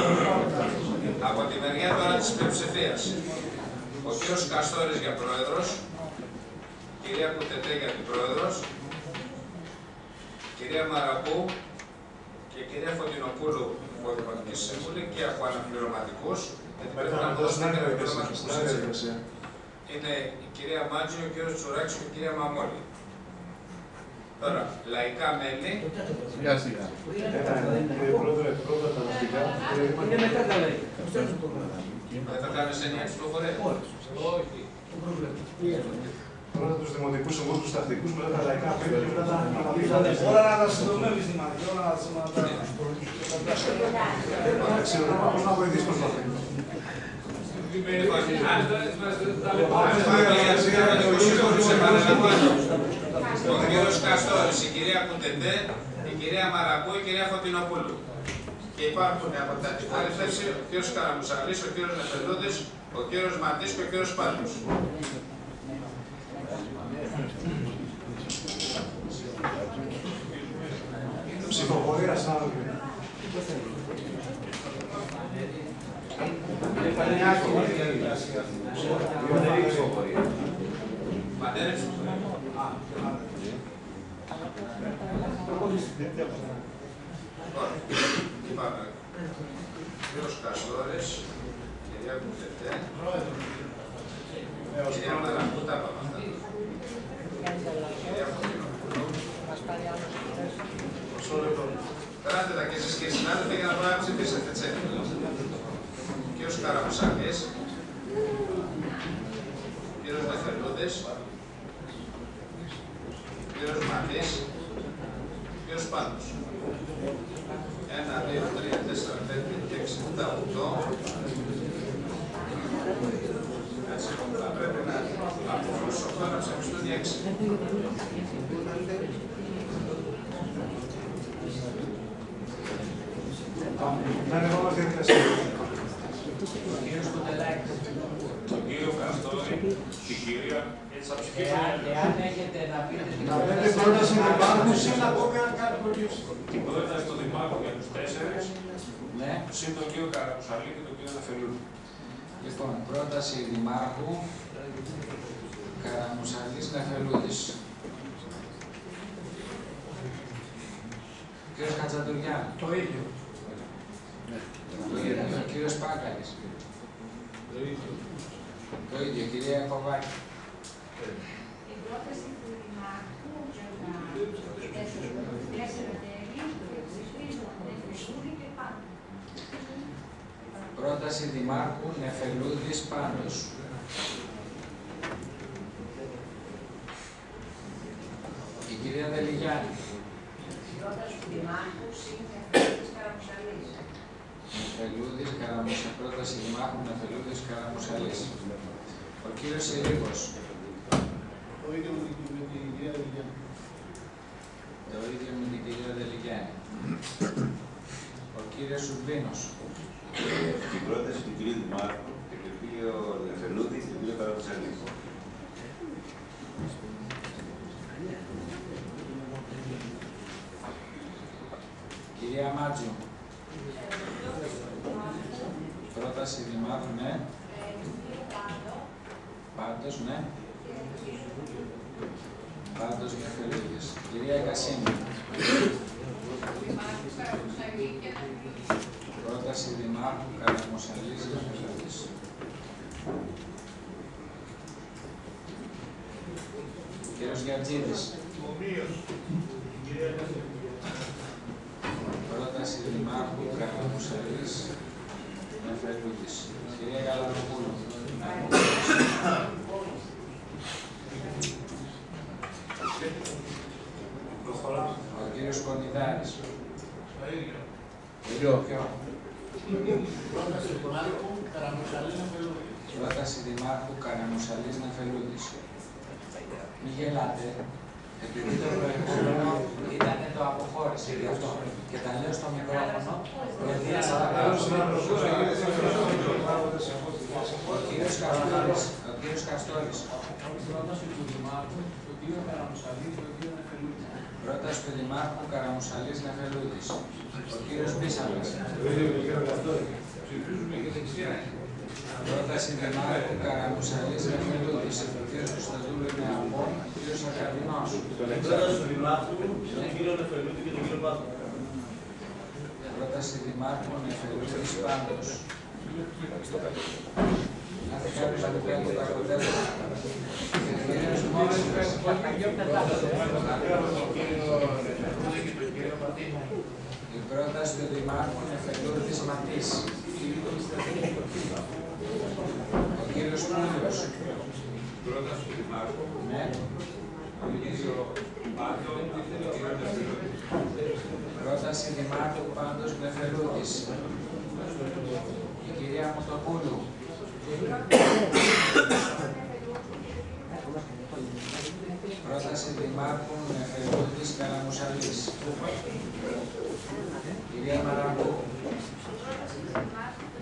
Από τη μεριά τώρα της πλειοψηφίας. Ο κ. Καστόρης για πρόεδρος, κυρία Κουτετέ για την πρόεδρος, κυρία Μαραπού και κυρία Φωτεινοπούλου από Δημοτική Σύμβουλη και από αναπληρωματικούς. Γιατί πρέπει να δώσουμε και αναπληρωματικούς έτσι. Είναι η κυρία Μάτζη, ο κύριος Τσουράκης και η κυρία Μαμόλη. Τώρα, λαϊκά μέλη. Σιγά σιγά. Κύριε Πρόεδρε, πρώτα τα λαϊκά. Και μετά τα λαϊκά. Δεν θα κάνεις εννιά ψηφοφορία. Όχι. Πρώτα τους δημοτικούς συμβούλους τους τακτικούς, μετά τα λαϊκά μέλη και μετά τα αναλύσματα. Όλα να τα συντομεύεις τη μάχη, όλα να τα συντομεύεις. Πώς να βοηθήσεις τον Παπή. Ο κύριος Καστόρης, η κυρία Κουτεντέ, η κυρία Μαρακού, η κυρία Φωτεινοπούλου. Και υπάρχουν από την αντιπολίτευση ο κύριος Καραμουσαλής, ο κύριος Νεφελούδης, ο κύριος Ματής και ο κύριος Πάντους. Ψηφοφορία, συνάδελφοι. Είπαμε, κύριος Καστόρης, κυρία Κουτετέ, κυρία Μαρακού, τα Περάτε τα και εσείς και συνάδελφοι για να πάμε να ψηφίσετε, έτσι. Κύριος Καραμουσάκης, κύριος Μαχαιρνούδης, κύριος κύριος θα πρέπει να αποφασίσουν αυτό να έξι. Να Τον κύριο Καστόρη, την κυρία Εάν έχετε να πείτε την πρόταση σύν να πω κάτι Την πρόταση του Δημάρχου για τους τέσσερις, σύν τον κύριο Καρακουσαλή και τον κύριο Ναφελούλη. Λοιπόν, πρόταση Δημάρχου Καραμουσαλής Νεφελούδης. Κύριος Κατσαντουριάν. Το ίδιο. Το ίδιο. Κύριος Πάγκαλης. Το ίδιο. Το ίδιο. Κυρία Κοβάκη. Η πρόταση του Δημάρχου για τα τέσσερα τέλη ψηφίζουν Νεφεσούλη και πάνω. Πρόταση Δημάρχου Νεφελούδης Πάντος. Η κυρία Δελιγιάννη. Πρόταση του Δημάρχου συνεχίζεται Καραμουσαλής. Νεφελούδης Καραμουσα. Πρόταση Δημάρχου Νεφελούδης Καραμουσαλής. Ο κύριος Ερήγος. Το ίδιο με την κυρία Δελιγιάννη. Το ίδιο με την κυρία Δελιγιάννη. Ο κύριος Σουρβίνος. Ε, την πρόταση του κ. Δημάρχου και του κ. Διαφελούδη και του κ. Παραδοσέλη. Κυρία Μάτζου. Πρόταση Δημάρχου, ναι. Πάντως, ναι. Πάντως, Διαφελούδης. Κυρία Κασίνη. Πρόταση Δημάρχου Καραμοσαλής Νεφελούδης. Κύριος Γιατζίδης. Πρόταση Δημάρχου Καραμοσαλής Νεφελούδης. Κυρία Γαλανοπούλου. Ο κύριος Κονιδάρης. Ποιο. Πρόταση Δημάρχου Καραμουσαλής Νεφελούδης. Μη γελάτε. Επειδή το προηγούμενο ήταν το αποχώρησε γι' αυτό. Και τα λέω στο μικρόφωνο, γιατί να Ο κύριος Καστόρης, ο κύριος Καστόρης. Πρόταση του Δημάρχου, του κύριος Καραμουσαλή και του κύριου Νεφελούδη. Πρόταση του Δημάρχου Καραμουσαλής Νεφελούδης. Ο κύριος Πίσαλας. Πρόταση Δημάρχου Καραμουσαλής Νεφελούδης. Ο κύριος Κωνσταντούλου είναι από. Ο κύριος Ακαδημός. Πρόταση του Δημάρχου, τον κύριο Νεφελούδη και τον κύριο Πάτο. Πρόταση Δημάρχου Νεφελούδης Πάντος. Να δεν κάποιος να του κάνει τα αποτέλεσμα. Κύριος Μόσης. Η πρόταση του Δημάρχου Νεφελούδης Ματής. Ο κύριος Πούλιος. Πρόταση του Δημάρχου. Ναι. Ο κύριο Πάτο και τον κύριο Νεφελούδη. Πρόταση Δημάρχου Πάντος Νεφελούδης. Η κυρία Μοτοπούλου. Πρόταση Δημάρχου Νεφελούδης Καραμουσαλής. Κυρία Μαραγκού. Πρόταση Δημάρχου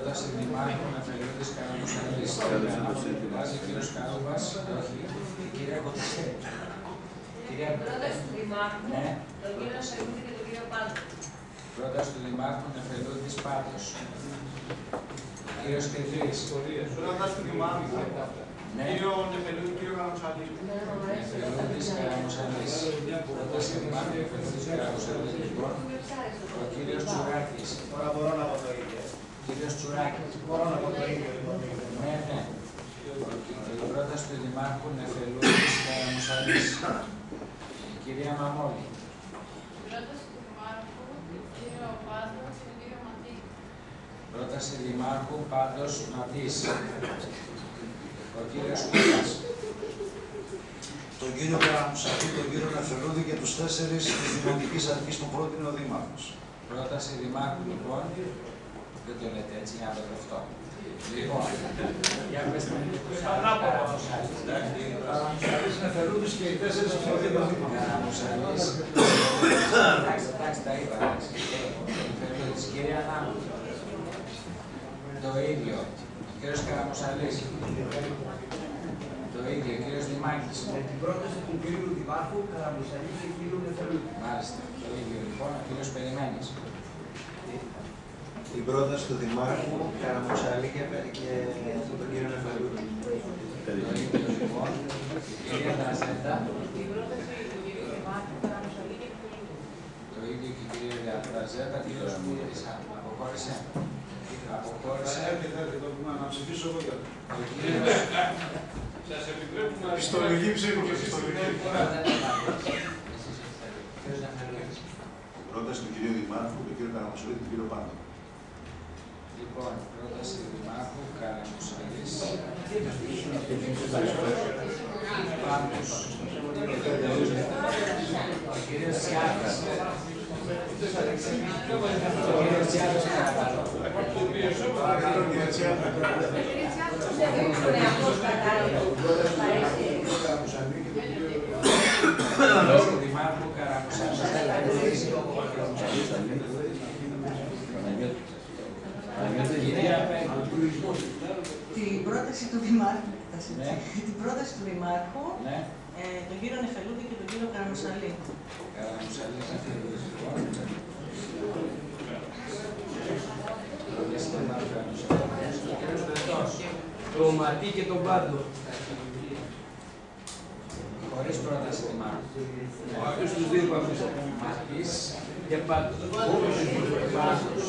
Νεφελούδης Καραμουσαλής. Βάζει ο κύριος Καρούμπας. Όχι. Η κυρία Κοτισέ. Κυρία Πρόταση του Δημάρχου, Ναι. τον κύριο Σελούδη και τον κύριο Πάντο. Πρόταση του Δημάρχου Νεφελούδης Πάντος. Κύριος Κρυφής. Πρόταση του Δημάρχου, Ναι. κύριο Νεφελούδη, κύριο Καραμουσαλή. Νεφελούδης Καραμουσαλής. Πρόταση του Δημάρχου Νεφελούδης Καραμουσαλής. Λοιπόν, ο κύριος Τσουράκης. Τώρα μπορώ να πω το ίδιο. Κύριος Τσουράκης. Μπορώ να πω το ίδιο. λοιπόν. Ναι, ναι. Η πρόταση του Δημάρχου Νεφελούδης Καραμουσαλής. Η κυρία Μαμόλη. Πρόταση του Δημάρχου, τον κύριος Πάντο και τον κύριος Ματής. Πρόταση Δημάρχου Πάντος Ματής. Ο κύριος Κούκας. Τον κύριο Καραμουσαλή, τον κύριο Νεφελούδη και τους τέσσερις της Δημοτικής Αρχής που πρότεινε ο Δήμαρχος. Πρόταση Δημάρχου λοιπόν. Δεν το λέτε έτσι, για να το γραφτώ. Λοιπόν, για πες με τους Καραμουσαλής. Καραμουσαλής, Νεφελούδης και οι τέσσερις που πρότεινε ο Δήμαρχος. Καραμουσαλής. Εντάξει, εντάξει, τα είπα. εντάξει. Νεφελούδης. Κυρία Νάμου. Το ίδιο. Κύριος Καραμουσαλής. Το ίδιο. Κύριος Δημάκης. Με την πρόταση του κύριου Δημάρχου Καραμουσαλής και του κύριου Νεφελούδη. Μάλιστα. Το ίδιο λοιπόν. Ο κύριος Περιμένης. Η πρόταση του Δημάρχου Καραμουσαλή και, και τον κύριο Νεφελούδη. Το ίδιο λοιπόν. Κυρία Δραζέντα. Την πρόταση του κύριου Δημάρχου, Καραμουσαλή και του κύριου Το ίδιο και η κυρία Δραζέντα. Κύριος Μούρης. Αποχώρησε. Αποχώρησε. Να ψηφίσω εγώ για Ο κύριος Σας επιτρέπουμε να Πιστολική ψήφο, πιστολική. Κύριος Νεφελούδης. Πρόταση του κυρίου Δημάρχου, του κύριου Καραμοσολή και του κύριου Πάντο. Λοιπόν, πρόταση του Δημάρχου Καραμουσαλής. Πάντως. Ο κύριος Τσιάδης. Ο κύριος Τσιάδης, παρακαλώ. Παρακαλώ, κύριε Τσιάδα. Πρόταση του Δημάρχου Καραμουσαλής. Κυρία Πέγκο. Την πρόταση του Δημάρχου. Ναι. Την πρόταση του Δημάρχου Ναι. ε, τον κύριο Νεφελούδη και τον κύριο Καραμουσαλή. Καραμουσαλή, καθηγητής, λοιπόν. Το ματί και τον πάντο. Χωρίς πρόταση τιμάτων. Αυτούς τους δύο που ακούσατε. Ματής Και πάντο. Πάντος.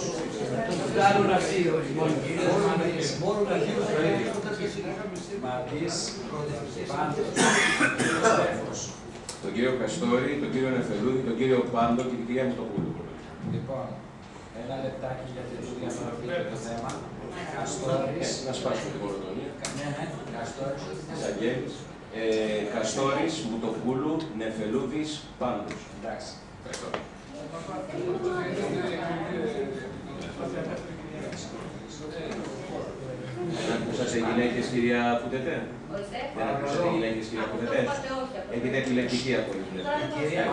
Κάνουν αυτοί όλοι. Μόνος Ματής. Μόνος να γίνουν το ίδιο. Ματής, Πάντος, Στέφος. Τον κύριο Καστόρη, τον κύριο Νεφελούδη, τον κύριο Πάντο και την κυρία Μητοπούλου. Λοιπόν, ένα λεπτάκι για τη διαφοροποιείτε το θέμα. Καστόρης. Να σπάσουμε την κοροτονία. Ναι, ναι. Καστόρης. Ζαγγέλης. Ε, Καστόρης, Μουτοπούλου, Νεφελούδης, Πάντος. Εντάξει. Ευχαριστώ. Δεν ακούσατε γυναίκες, κυρία Πουτετέ. Δεν ακούσατε γυναίκες, κυρία Πουτετέ. Έχετε επιλεκτική απολύτω. Κυρία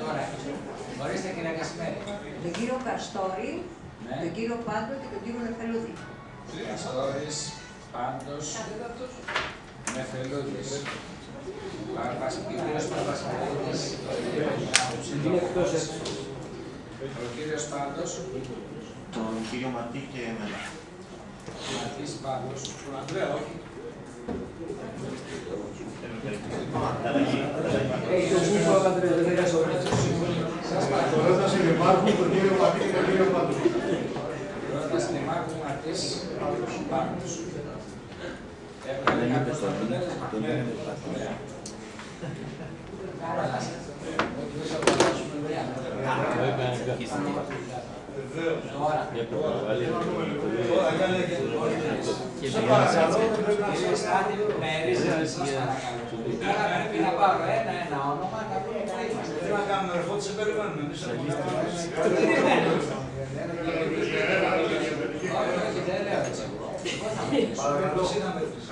Τώρα, ορίστε κυρία Κασιμέρη. Τον κύριο Καστόρη, Ναι. τον κύριο Πάντο και τον κύριο Νεφελούδη. Καστόρης, Πάντος, Νεφελούδης. Παρπας- Ο κύριος Παπασχαλίδης, Είναι εκτός ο κύριος Πάντος, Τον κύριο Ματή και εμένα. Ματής Πάντος, τον Ανδρέα όχι. Έχει τον κούμπο Παντρέα, δεν θα σωρίσει. Σας Το παρακαλώ. πρόταση δημάρχου, τον κύριο Ματή και τον κύριο Πάντο. Πρόταση Δημάρχου Ματής Πάντος. Έβγαλε κάποιο το αποτέλεσμα. Ωραία. Καλά σας. Όχι, δεν θα αποφασίσουμε δουλειά. Τώρα. Σε παρακαλώ, δεν πρέπει να Κύριε Στάτη, με ρίζες, σας παρακαλώ. Τώρα πρέπει να πάρω ένα-ένα όνομα να πούμε που είμαστε. Τι να κάνουμε, ρε φώτισε, περιμένουμε. Εμείς έχουμε να κάνουμε. Όχι, όχι, δεν λέω έτσι. Εγώ θα μιλήσω. Παρακαλώ, εσύ να με πεις.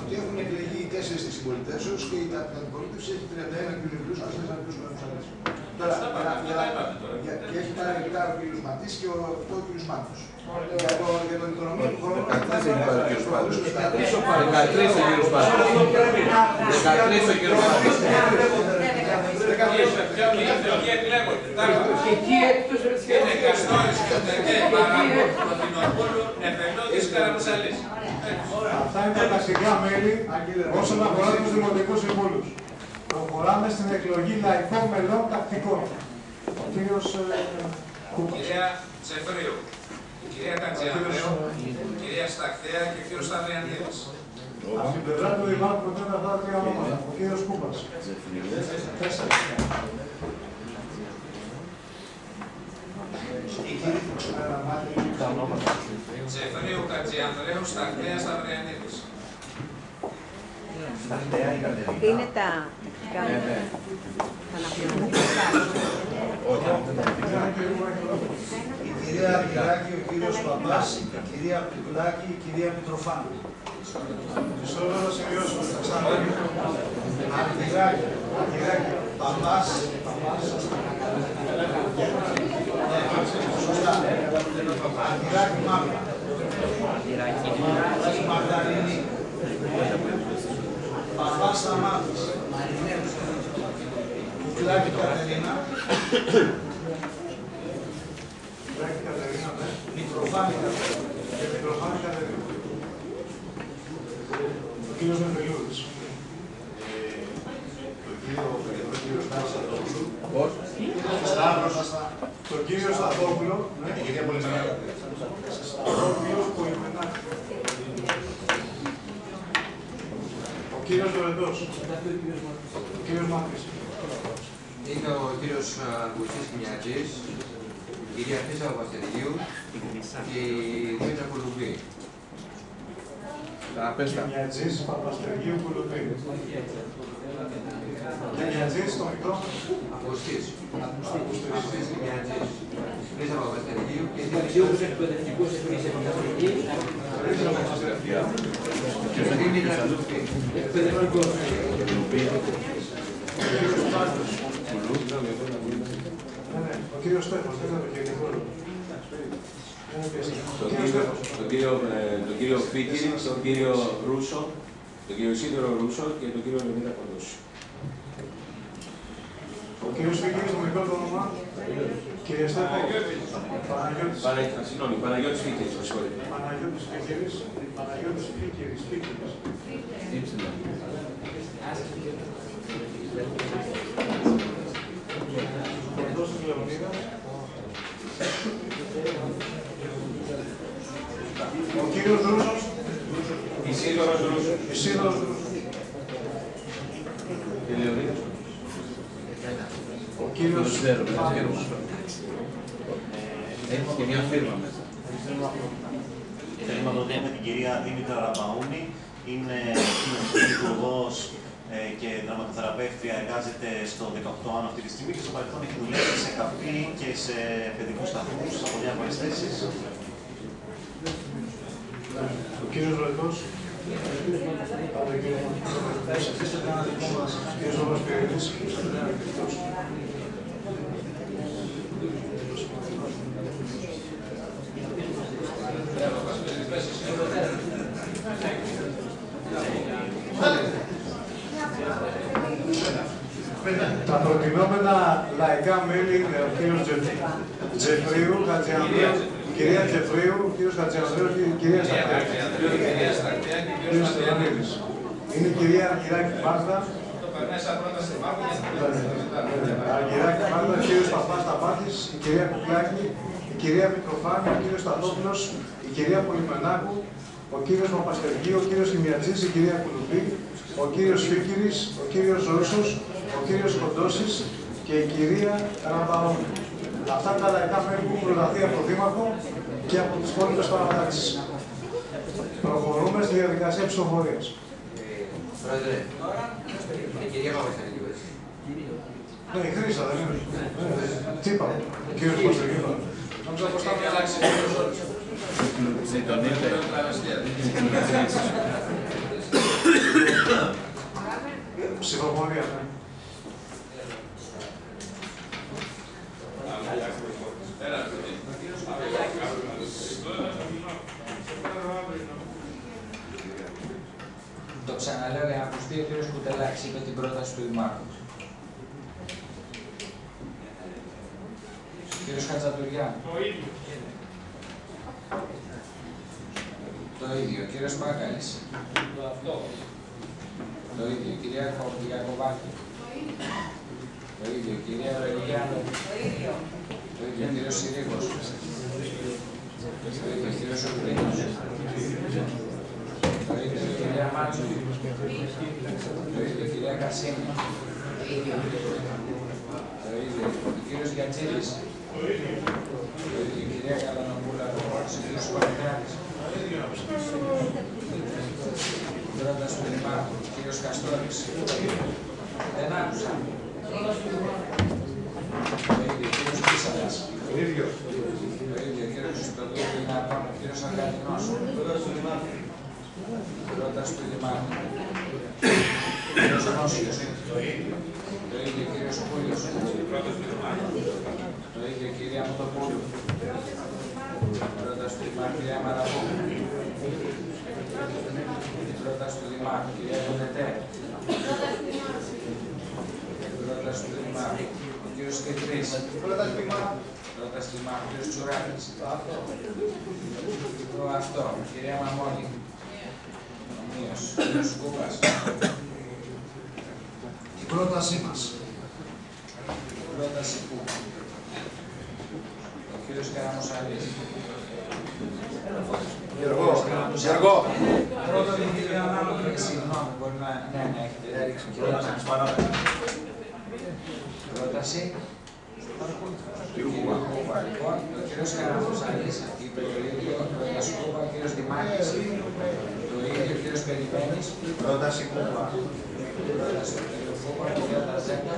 Ότι έχουν εκλεγεί οι τέσσερι τη συμπολιτέσεω και η αντιπολίτευση έχει 31 κυβερνητικού και 4 αντιπολίτευου κανονιστέ. Τώρα, για- για- για- και έχει πάρει λεπτά ο κ. Ματή και ο, ο κ. Μάνθο. Για, το, για τον οικονομικό του χρόνου. 13 έχει πάρει ο κύριος Πάντος. 13 ο Πάντος. 13 ο κύριος Πάντος. 13 ο κύριος Πάντος. Ποιοι εκλέγονται. Και εκεί έκτος Είναι Καστόρης, Κοντεκέ, Παράκο, Κοντινοπούλου, Νεφελούδης, Καραμουσαλής. Αυτά είναι τα τακτικά μέλη όσον αφορά του δημοτικού συμβούλου. Προχωράμε στην εκλογή λαϊκών μελών τακτικών. Ο κύριος ε, Κούπας. Κυρία Τσεφρίου, η κυρία Κατζιανδρέου, η κυρία Σταχθέα και ο κύριος Σταυριανίδης. Από την πλευρά του Δημάρχου προτείνω αυτά τα τρία ονόματα. Ο κύριος Κούπας. Τέσσερα. Τσεφρίου, Κατζιανδρέου, Σταχθέα, Σταυριανίδης. Είναι τα τα αναπληρωματικά. Η κυρία Αργυράκη, ο κύριος Παπάς, η κυρία Πουλάκη, η κυρία Μητροφάνου. Μισό λεπτό να σημειώσω. Αργυράκη, Αργυράκη, Παπάς, Παπάς. Ναι, σωστά. Αργυράκη Μάγδα. Παπάς Μαγδαληνή. Παπάς Σταμάτης. Κουκλάκη Κατερίνα. Βράχη Κατερίνα, ναι. Μητροφάνη Κατερίνα. Και Μητροφάνη Κατερίνα. Ο κύριος Νεφελούδης. Τον κύριο Περιδρό, κύριο Σταύρος Αντώνης. Σταύρος. Τον κύριο Σταθόπουλο. ναι. Την κυρία Πολυμενάκη. Σταθόπουλος Πολυμενάκη. Ο κύριος Λορεντός. Ο κύριος Μάκρης. Είναι ο κύριος Αγκουστής Κιμιατζής, η κυρία Χρύσα Παπαστεργίου και η Δήμητρα Κουλουμπή. Τα πες τα. Κιμιατζής, Παπαστεργίου, Κουλουπή. Κιμιατζής, το μικρό. Αγκουστής. Αγκουστής Κιμιατζής. Χρύσα Παπαστεργίου και η Αξιόπους εκπαιδευτικούς επίσης επαγγελματική. Δήμητρα Κουλουμπή. Εκπαιδευτικός. Ο κύριος Στέφος, δεν είναι το γενικό. Τον κύριο, τον κύριο, ε, τον κύριο Φίκη, τον κύριο Ρούσο, τον κύριο Σίδωρο Ρούσο και τον κύριο Λεωνίδα Κοντόση. Ο κύριος Φίγγης, το μικρό του όνομα. Κύριε Στέφο. Παναγιώτης. Παναγιώτης, συγγνώμη, Παναγιώτης Φίκης, με συγχωρείτε. Παναγιώτης Φίγγης. Παναγιώτης Φίγγης. Φίγγης. Κοντός της Λεωνίδας. Ο κύριος Ρούσος. Ισίδωρος Ρούσος. Ισίδωρος Ρούσος. Και Λεωνίδας. Ο κύριος Φάγος. Έχεις και μια φίρμα μέσα. Χρηματοδοτούμε την κυρία Δήμητρα Ραμπαούνη. Είναι κοινωνική υπουργό και δραματοθεραπεύτρια, εργάζεται στο 18 άνω αυτή τη στιγμή και στο παρελθόν έχει δουλέψει σε καφή και σε παιδικούς σταθμούς από διάφορες θέσεις. Ο κύριος Λοετός. Πάμε κύριε Μάκη. Κύριος Ζώβας Πυρηνής. Τα προτινόμενα λαϊκά μέλη είναι ο κύριος Τζε- Τζεφρίου, Χατζιανδρέου, η κυρία Τζεφρίου, ο κύριος Χατζιανδρέου και η κυρία Σακράκη. Κύριος Στυλιανίδης. Είναι η κυρία Αργυράκη Μάρτα, Αργυράκη Μάρτα, ο κύριος Παπάς Ταπάτης, η κυρία Κουκλάκη, η κυρία Μητροφάνη, ο κύριος Σταθόπουλος, η κυρία Πολυμενάκου, ο κύριος Παπαστεργίου, ο κύριος Χιμιατζής, η κυρία Κουλουμπή, ο κύριος Φίκυρης, ο κύριος Ρούσος, ο κύριος Κοντώσης και η κυρία Ραμπαόνη. Αυτά τα λαϊκά μέλη που έχουν προταθεί από τον Δήμαρχο και από τις υπόλοιπες παρατάξεις. Προχωρούμε στη διαδικασία ψηφοφορίας. Πρόεδρε, η κυρία Παπαστεργίου, έτσι. Ναι, η Χρύσα δεν είναι. Τι είπαμε, ο κύριος Παπαστεργίου. είπαμε. Νόμιζα πως θα με αλλάξει όλους. Συντονίστε. Ψηφοφορία, ναι. Το ξαναλέω για να ακουστεί ο κ. Κουτελάκης είπε την πρόταση του Δημάρχου. Ο κ. Χατζατουριάν. Το ίδιο. Το ίδιο. Ο κ. Πάκαλης. Το αυτό. Το ίδιο. Η κυρία Ιακωβάκη. Το ίδιο. Η κυρία Ρελιγιάννη. Το ίδιο. Ο κ. Συρίγος. Το ίδιο. Ο κ. Σουρπίνος. Το ίδιο. Η κυρία Μάτσου. Το ίδιο. Η κυρία Κασίνη. Το ίδιο. Ο κύριος Γιατζήλης. Το ίδιο. Η κυρία Καλανοπούλα. Ο κύριος Κορυδάκης. Πρόταση του Δημάρχου. Ο κύριος Καστόρης. Δεν άκουσα. Το ίδιο. Ο κύριος Πίσαλας. Το ίδιο. Το ίδιο. Ο κύριος Χριστοδούλου είναι απάνω. Ο κύριος Αργατινός. Πρόταση του Δημάρχου. Ο κύριος Πρόταση του Δημάρχου. Ο κύριος Κετρής. Πρόταση του Δημάρχου. Πρόταση του Δημάρχου. Ο κύριος Τσουράκης. Το αυτό. Κυρία Μαμώνη. Ομοίως. Ο κύριος Κούκας. Η πρότασή μας. Πρόταση που; Ο κύριος Καραμουσαλής. Γιώργο, Γιώργο. πρώτα την κυρία Ανάλογη. Συγγνώμη, μπορεί να. Ναι, ναι, έχετε ρίξει. Κυρία Ανάλογη. Πρόταση. Κούπα, λοιπόν, ο κύριος Καραμποζάλης, είπε το ίδιο, πρόταση Κούπα, ο κύριος Δημάκης, το ίδιο, ο κύριος Περιμένης, Πρόταση Κούπα. πρόταση του κύριου Κούπα, ο κύριος Ταζέκα,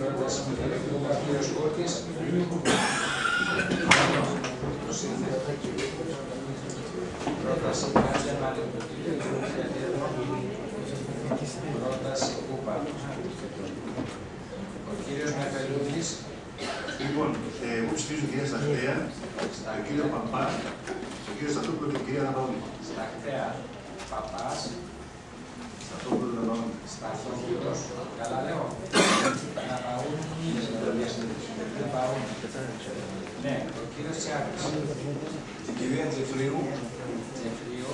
πρόταση του κύριου Κούπα, ο κύριος Κούρτης, πρόταση Κάτια Μάλη, ο κύριος πρόταση Κούπα, ο κύριος Μεφελούδης, Λοιπόν, ε, εγώ ψηφίζω την κυρία Σταχτέα, τον κύριο Παπά, τον κύριο Σταθόπουλο και την κυρία Ναπαούλη. Στακτέα, Παπάς, Σταθόπουλο Ναπαούλη. Σταθόπουλος, καλά λέω. Ναπαούνι, Ναπαούνι. Ναι, ο κύριος Τσιάκης. Την κυρία Τζεφρίου. Τζεφρίου,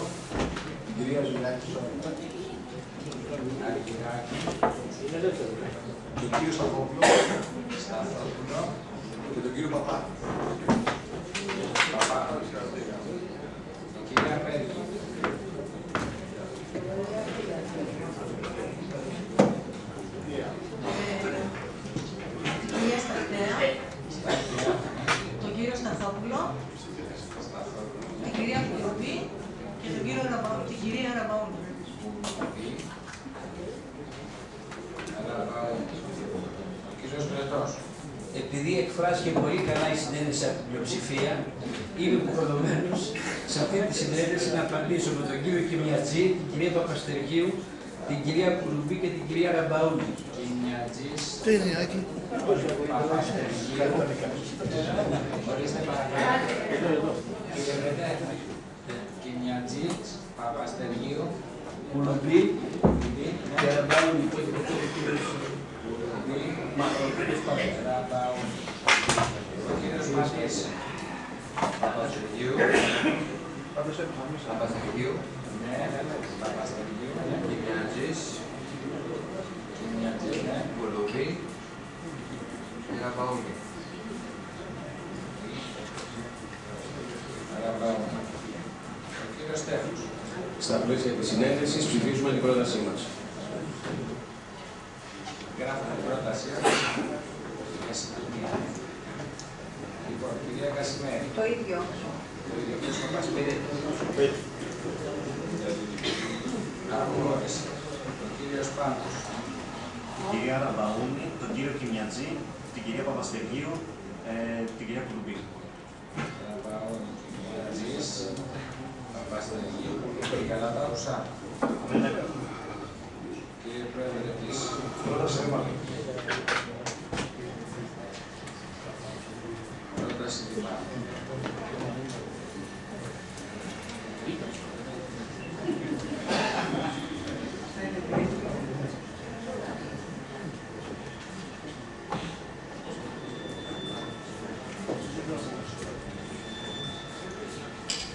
Την κυρία Ζουλάκη. Αργυράκη, Τον κύριο Σταθόπουλο. Σταθόπουλο, Και τον κύριο Παπά. Παπά. Η κυρία Πέργη. Η κυρία Σταθέα, Στακτέα, τον κύριο Σταθόπουλο, την κυρία Κουρουμπή και τον κύριο Ραμπαού, την κυρία Ραμπαούλη. Ο κύριος Βρετός. επειδή εκφράστηκε πολύ καλά η συνένεση από την πλειοψηφία, είμαι υποχρεωμένος σε αυτή τη συνένεση να απαντήσω με τον κύριο Κιμιατζή, την κυρία Παπαστεργίου, την κυρία Κουρουμπή και την κυρία Ραμπαούλη. Κινιατζής. Τι είναι, Άκη; Παπαστεργίου. Ορίστε παρακαλώ. Κύριε Βρετέ. Κινιατζής, Παπαστεργίου. Κουρουμπή Κουρουμπή, ναι. και Ραμπαούλη που έχει προτείνει ο κύριος Ραμπαούλη. Ο κύριος Ματής. Παπαστεργίου. Παπαστεργίου. Ναι, Παπαστεργίου, ναι. Κιμιάτζης. Κινιατζής, ναι. Κουλουμπή. Και Ραμπαούλη. Ραμπαούλη. Ο κύριος Στέφος. Στα πλαίσια της συνένεσης ψηφίζουμε την πρότασή μας. Γράφω την πρότασή για συνταγή. Λοιπόν, κυρία Κασιμέρη. Το ίδιο. Το ίδιο κύριος Παπασπύρη. Αγνώρισε. Ο κύριος Πάντος. Την κυρία Ραμπαούνη, τον κύριο Κιμιατζή, την κυρία Παπαστεργίου, ε, την κυρία Κουλουμπή. Ραμπαούλη. Κινιατζής. Παπαστεργίου. Καλά τα άκουσα. Κύριε Πρόεδρε της Πρόταση Δημάρχου. πρόταση Δημάρχου.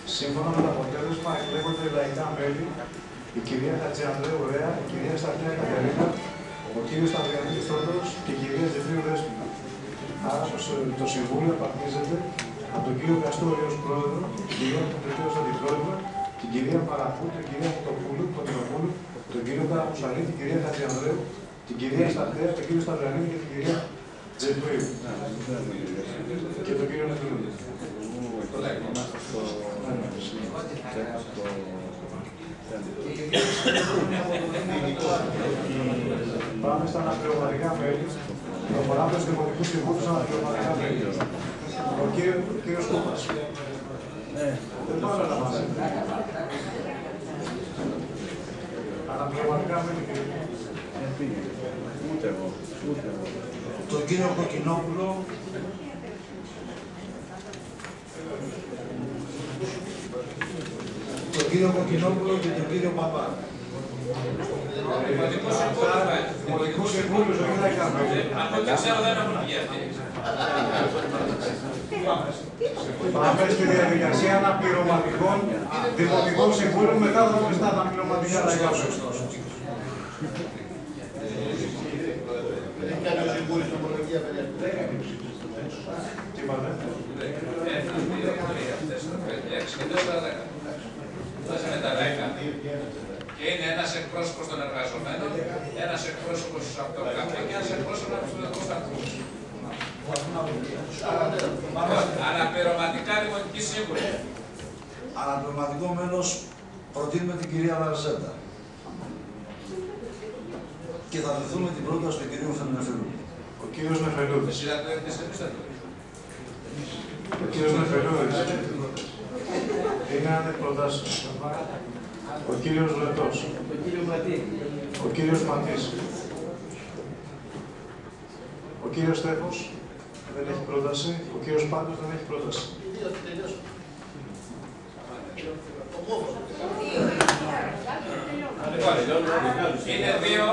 Σύμφωνα με το αποτέλεσμα, εκλέγονται λαϊκά μέλη η κυρία Χατζιανδρέου Ωραία, η κυρία Σταθέα Κατερίνα, ο κύριος Σταυριανής Τόντος και η κυρία Ζεφρίου Δέσποινα. Άρα το, συ- το Συμβούλιο απαρτίζεται από τον κύριο Καστόρη ως πρόεδρος, την κυρία Κοντρετή ως αντιπρόεδρο, την κυρία Παραφού, την κυρία Μουτοπούλου, Κοντροπούλου, τον κύριο Καραμουσαλή, την κυρία Χατζιανδρέου, την κυρία Σταθέα, τον κύριο Σταυριανίδη και την κυρία Τζεφρίου. Και τον κύριο Νεκρούλη. Πάμε στα αναπληρωματικά μέλη. Προχωράμε στους δημοτικούς συμβούλους αναπληρωματικά μέλη. Ο κύριο- ο κύριος Κούπας. Δεν πάω να μας. Αναπληρωματικά μέλη. κύριε. Ούτε εγώ. Ούτε εγώ. Τον κύριο Κοκκινόπουλο. Τον κύριο Κοκκινόπουλο και τον κύριο Παπά. Δημοτικούς συμβούλους, όχι λαϊκά μέλη. Από ό,τι ξέρω δεν έχουν βγει αυτοί. Πάμε στη διαδικασία αναπληρωματικών δημοτικών συμβούλων μετά θα δούμε στα αναπληρωματικά λαϊκά μέλη. Τι είπατε; Ένα, δύο, τρία, τέσσερα, πέντε, έξι και τέσσερα, δέκα. Δώσαμε τα λαϊκά. Και είναι ένας εκπρόσωπος των εργαζομένων, ένας εκπρόσωπος από το ΚΑΠ και ένας εκπρόσωπος από του Εθνικού Σταθμού. Αναπληρωματικά δημοτική σύμβουλη. Αναπληρωματικό μέλος προτείνουμε την κυρία Λαρζέτα. Και θα δεχθούμε την πρόταση του κυρίου Φερμινεφελού. Ο κύριος Νεφελούδης. Εσύ θα το έχετε σε εμείς Ο κύριος Νεφελούδης. Είναι ανεκπροτάσεις. Ο κύριος Λετός. τον κύριο Ματή. Ο κύριος Ματής. Ο κύριος Στέφος δεν έχει πρόταση. Ο κύριος Πάντος δεν έχει πρόταση. Λοιπόν, είναι δύο.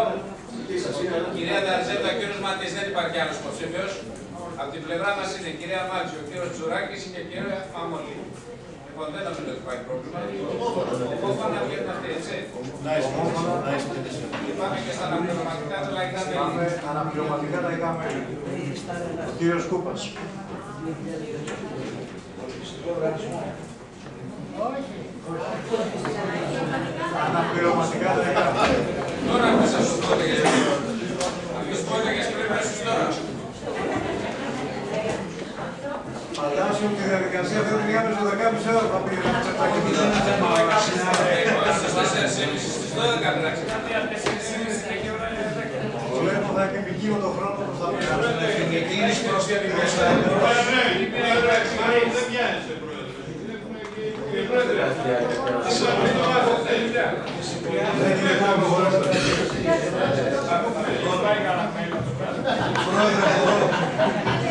Κυρία Νταρζέτα, ο κύριος Ματής, δεν υπάρχει άλλος υποψήφιος. Από την πλευρά μας είναι η κυρία Μάτζη, ο κύριος Τζουράκης και η κυρία Φαμολή. Λοιπόν, δεν νομίζω ότι υπάρχει πρόβλημα. Ομόφωνα βγαίνουν αυτοί, έτσι. Πάμε και στα αναπληρωματικά του λαϊκά Πάμε μέλη. αναπληρωματικά λαϊκά μέλη. Ο κύριος Κούπας. Αναπληρωματικά λαϊκά μέλη. Τώρα που σας το έλεγες. Αυτούς που έλεγες πριν μέσα τώρα. Φαντάζομαι ότι η διαδικασία δεν είναι άμεσα 12.30 ώρα θα πήγε να τσεφτάκι. Στις 4.30 στις 12 εντάξει. Βλέπω θα έχει επικείμενο το χρόνο που θα περάσει. Κίνηση προς τη Δεν είναι πάνω Ο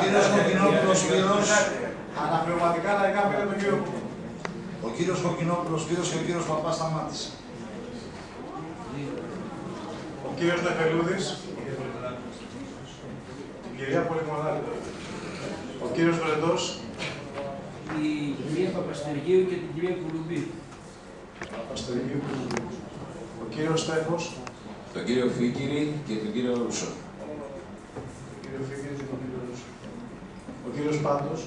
κύριος Κοκκινόπουλος Σπύρος. Αναπληρωματικά λαϊκά μέλη τον κύριο Κούπα. Ο κύριος Κοκκινόπουλος Σπύρος και ο κύριος Παπάς σταμάτησε. Ο κύριος Νεφελούδης. Η κυρία Πολυμονάδη. Ο κύριος Βρετός. Η κυρία Παπαστεργίου και την κυρία Κουλουμπή. Παπαστεργίου. Ο κύριος Στέφος. Τον κύριο Φίκυρη και τον κύριο Ρούσο. Ο κύριος Φίγκερ και τον κύριο Ρούσο. Ο κύριος Πάντος.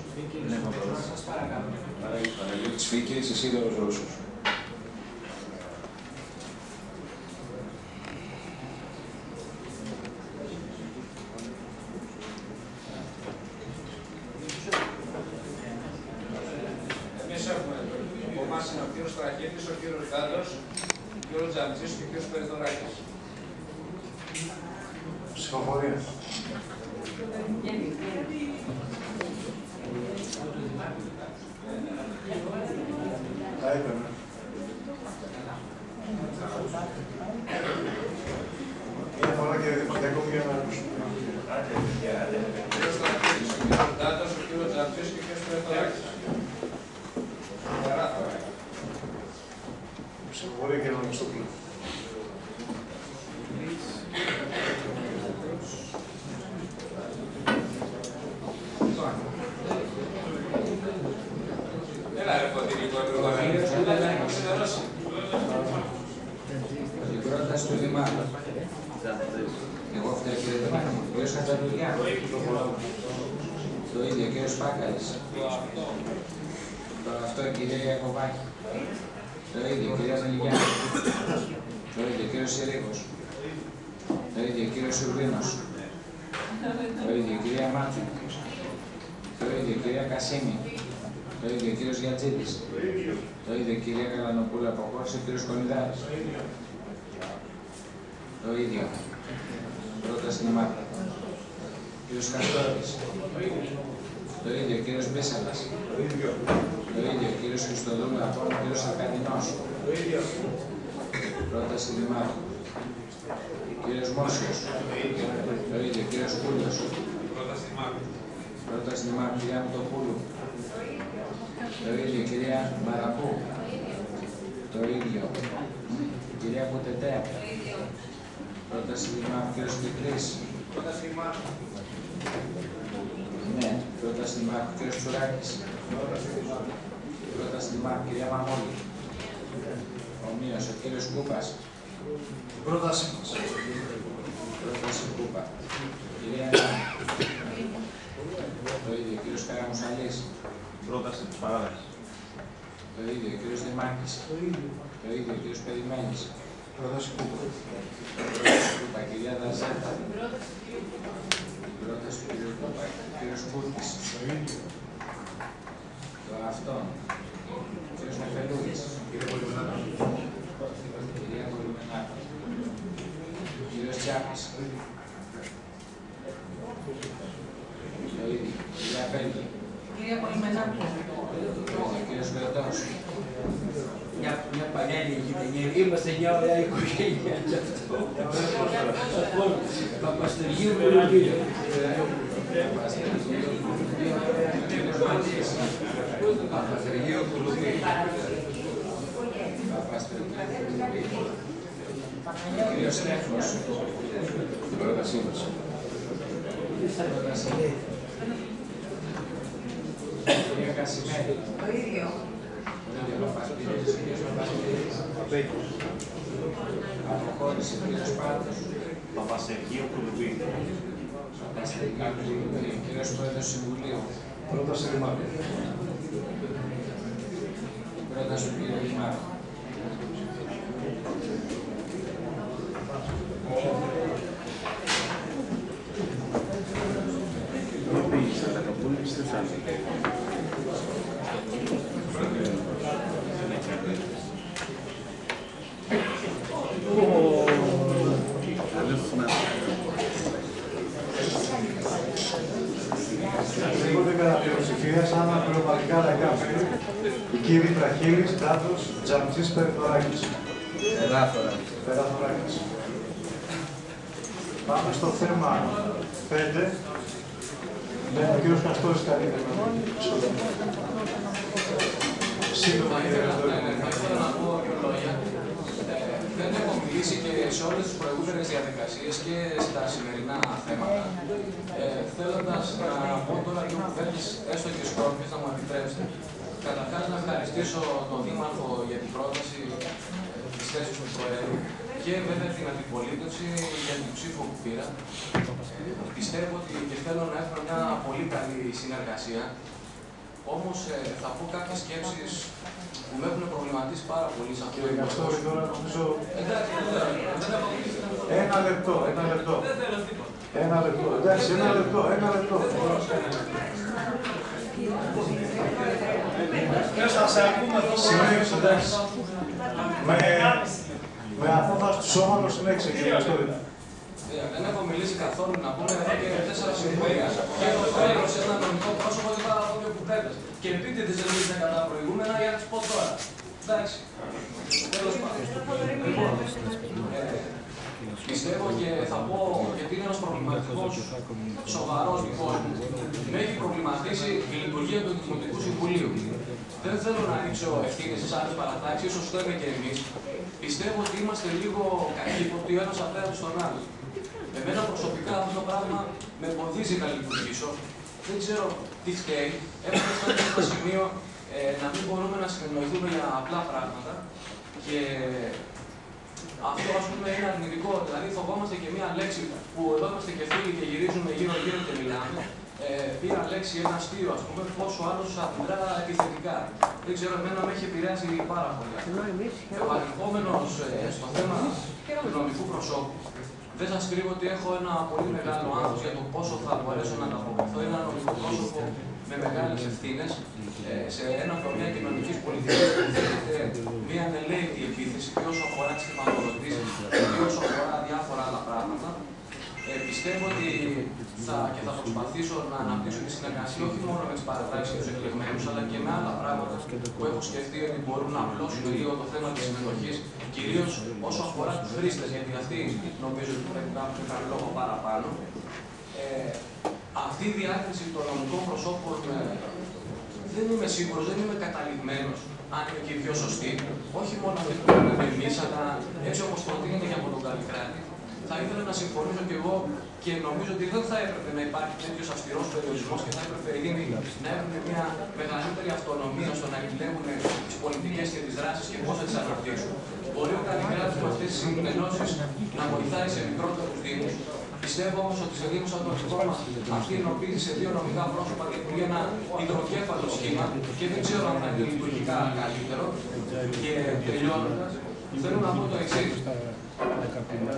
Σας παρακαλώ. Παναγιώτης Φίκυρης, Ισίδωρος Ρούσος. Τζαμτσής, Περιτοράκης. Περάφορα. Περαθωράκης. Πάμε στο θέμα 5. Ναι, ο κύριος Καστόρης καλύτερα. Σύντομα, κύριε Καστόρη. Ναι, Θα ήθελα να πω δύο λόγια. Ε, Δεν έχω μιλήσει και σε όλες τις προηγούμενες διαδικασίες και στα σημερινά θέματα. Ε, θέλοντας να πω τώρα δύο κουβέντες, έστω και σκόρπιες, να μου επιτρέψετε. Καταρχάς να ευχαριστήσω τον Δήμαρχο για την πρόταση ε, της θέσης του Προέδρου και βέβαια την αντιπολίτευση για την ψήφο που πήρα. Πιστεύω ότι και θέλω να έχουμε μια πολύ καλή συνεργασία. Όμως ε, θα πω κάποιες σκέψεις που με έχουν προβληματίσει πάρα πολύ σε αυτό Κύριε Καστόρη, τώρα νομίζω... Εντάξει, δεν θέλω. Δεν έχω μιλήσει να μην Ένα λεπτό, ένα λεπτό. Δεν θέλω τίποτα. Ένα λεπτό, εντάξει, ένα λεπτό, ένα λεπτό. Συνέχισε, εντάξει. Με, με απόφαση του σώματος συνέχισε, κύριε Καστόρη. Ε, Δεν έχω μιλήσει καθόλου να πούμε εδώ και τέσσερα συμβούλια. Και το θέλω σε ένα νομικό πρόσωπο και πάρα δύο κουτέπες. Και επίτηδες δεν μιλήσατε κατά προηγούμενα για να τις πω τώρα. Εντάξει. Τέλος πάντων. Λοιπόν, ε, Πιστεύω και θα πω γιατί είναι ένας προβληματικός σοβαρός λοιπόν. Με έχει προβληματίσει η λειτουργία του Δημοτικού Συμβουλίου. Δεν θέλω να ρίξω ευθύνες σε άλλες παρατάξεις, ίσως φταίμε και εμείς. Πιστεύω ότι είμαστε λίγο καχύποπτοι ο ένας απέναντι στον άλλο. Εμένα προσωπικά αυτό το πράγμα με εμποδίζει να λειτουργήσω. Δεν ξέρω τι φταίει. Έχουμε φτάσει σε ένα σημείο ε, να μην μπορούμε να συνεννοηθούμε για απλά πράγματα. Και αυτό ας πούμε είναι αρνητικό. Δηλαδή φοβόμαστε και μία λέξη που εδώ είμαστε και φίλοι και γυρίζουμε γύρω-γύρω και μιλάμε. Ε, πήρα λέξη ένα αστείο, ας πούμε, πόσο άλλος αντιδρά επιθετικά. Δεν ξέρω, εμένα με έχει επηρεάσει πάρα πολύ. Επανερχόμενο ε, στο θέμα του νομικού προσώπου, δεν σας κρύβω ότι έχω ένα πολύ μεγάλο άγχος για το πόσο θα μπορέσω να ανταποκριθώ. Είναι ένα νομικό πρόσωπο με μεγάλες ευθύνες ε, σε ένα τομέα κοινωνική πολιτική που δέχεται μια ανελαίτη επίθεση και όσο αφορά τις χρηματοδοτήσεις και όσο αφορά διάφορα άλλα πράγματα. Ε, πιστεύω ότι θα, και θα προσπαθήσω να αναπτύξω τη συνεργασία όχι μόνο με τις παρατάξεις και τους εκλεγμένους, αλλά και με άλλα πράγματα που έχω σκεφτεί ότι μπορούν να απλώσουν λίγο το θέμα της συμμετοχής, κυρίως όσο αφορά τους χρήστες, γιατί αυτοί νομίζω ότι πρέπει να έχουν κάνει λόγο παραπάνω. Ε, αυτή η διάκριση των νομικών προσώπων ε, δεν είμαι σίγουρος, δεν είμαι καταληγμένος αν είναι και η πιο σωστή. Όχι μόνο αυτή που κάνουμε εμείς, αλλά έτσι όπως προτείνεται και από τον Καλλικράτη. Θα ήθελα να συμφωνήσω κι εγώ και νομίζω ότι δεν θα έπρεπε να υπάρχει τέτοιος αυστηρός περιορισμός και θα έπρεπε ήδη να έχουν μια μεγαλύτερη αυτονομία στο να επιλέγουν τις πολιτικές και τις δράσεις και πώς θα τις αναπτύξουν. Μπορεί ο Καλλικράτη με αυτές τις συνενώσει να βοηθάει σε μικρότερους Δήμους. Πιστεύω όμως ότι σε Δήμο σαν το δικό μας αυτή η ενοποίηση σε δύο νομικά πρόσωπα δημιουργεί ένα υδροκέφαλο σχήμα και δεν ξέρω αν θα είναι λειτουργικά καλύτερο. Και τελειώνοντας, θέλω να πω το εξής.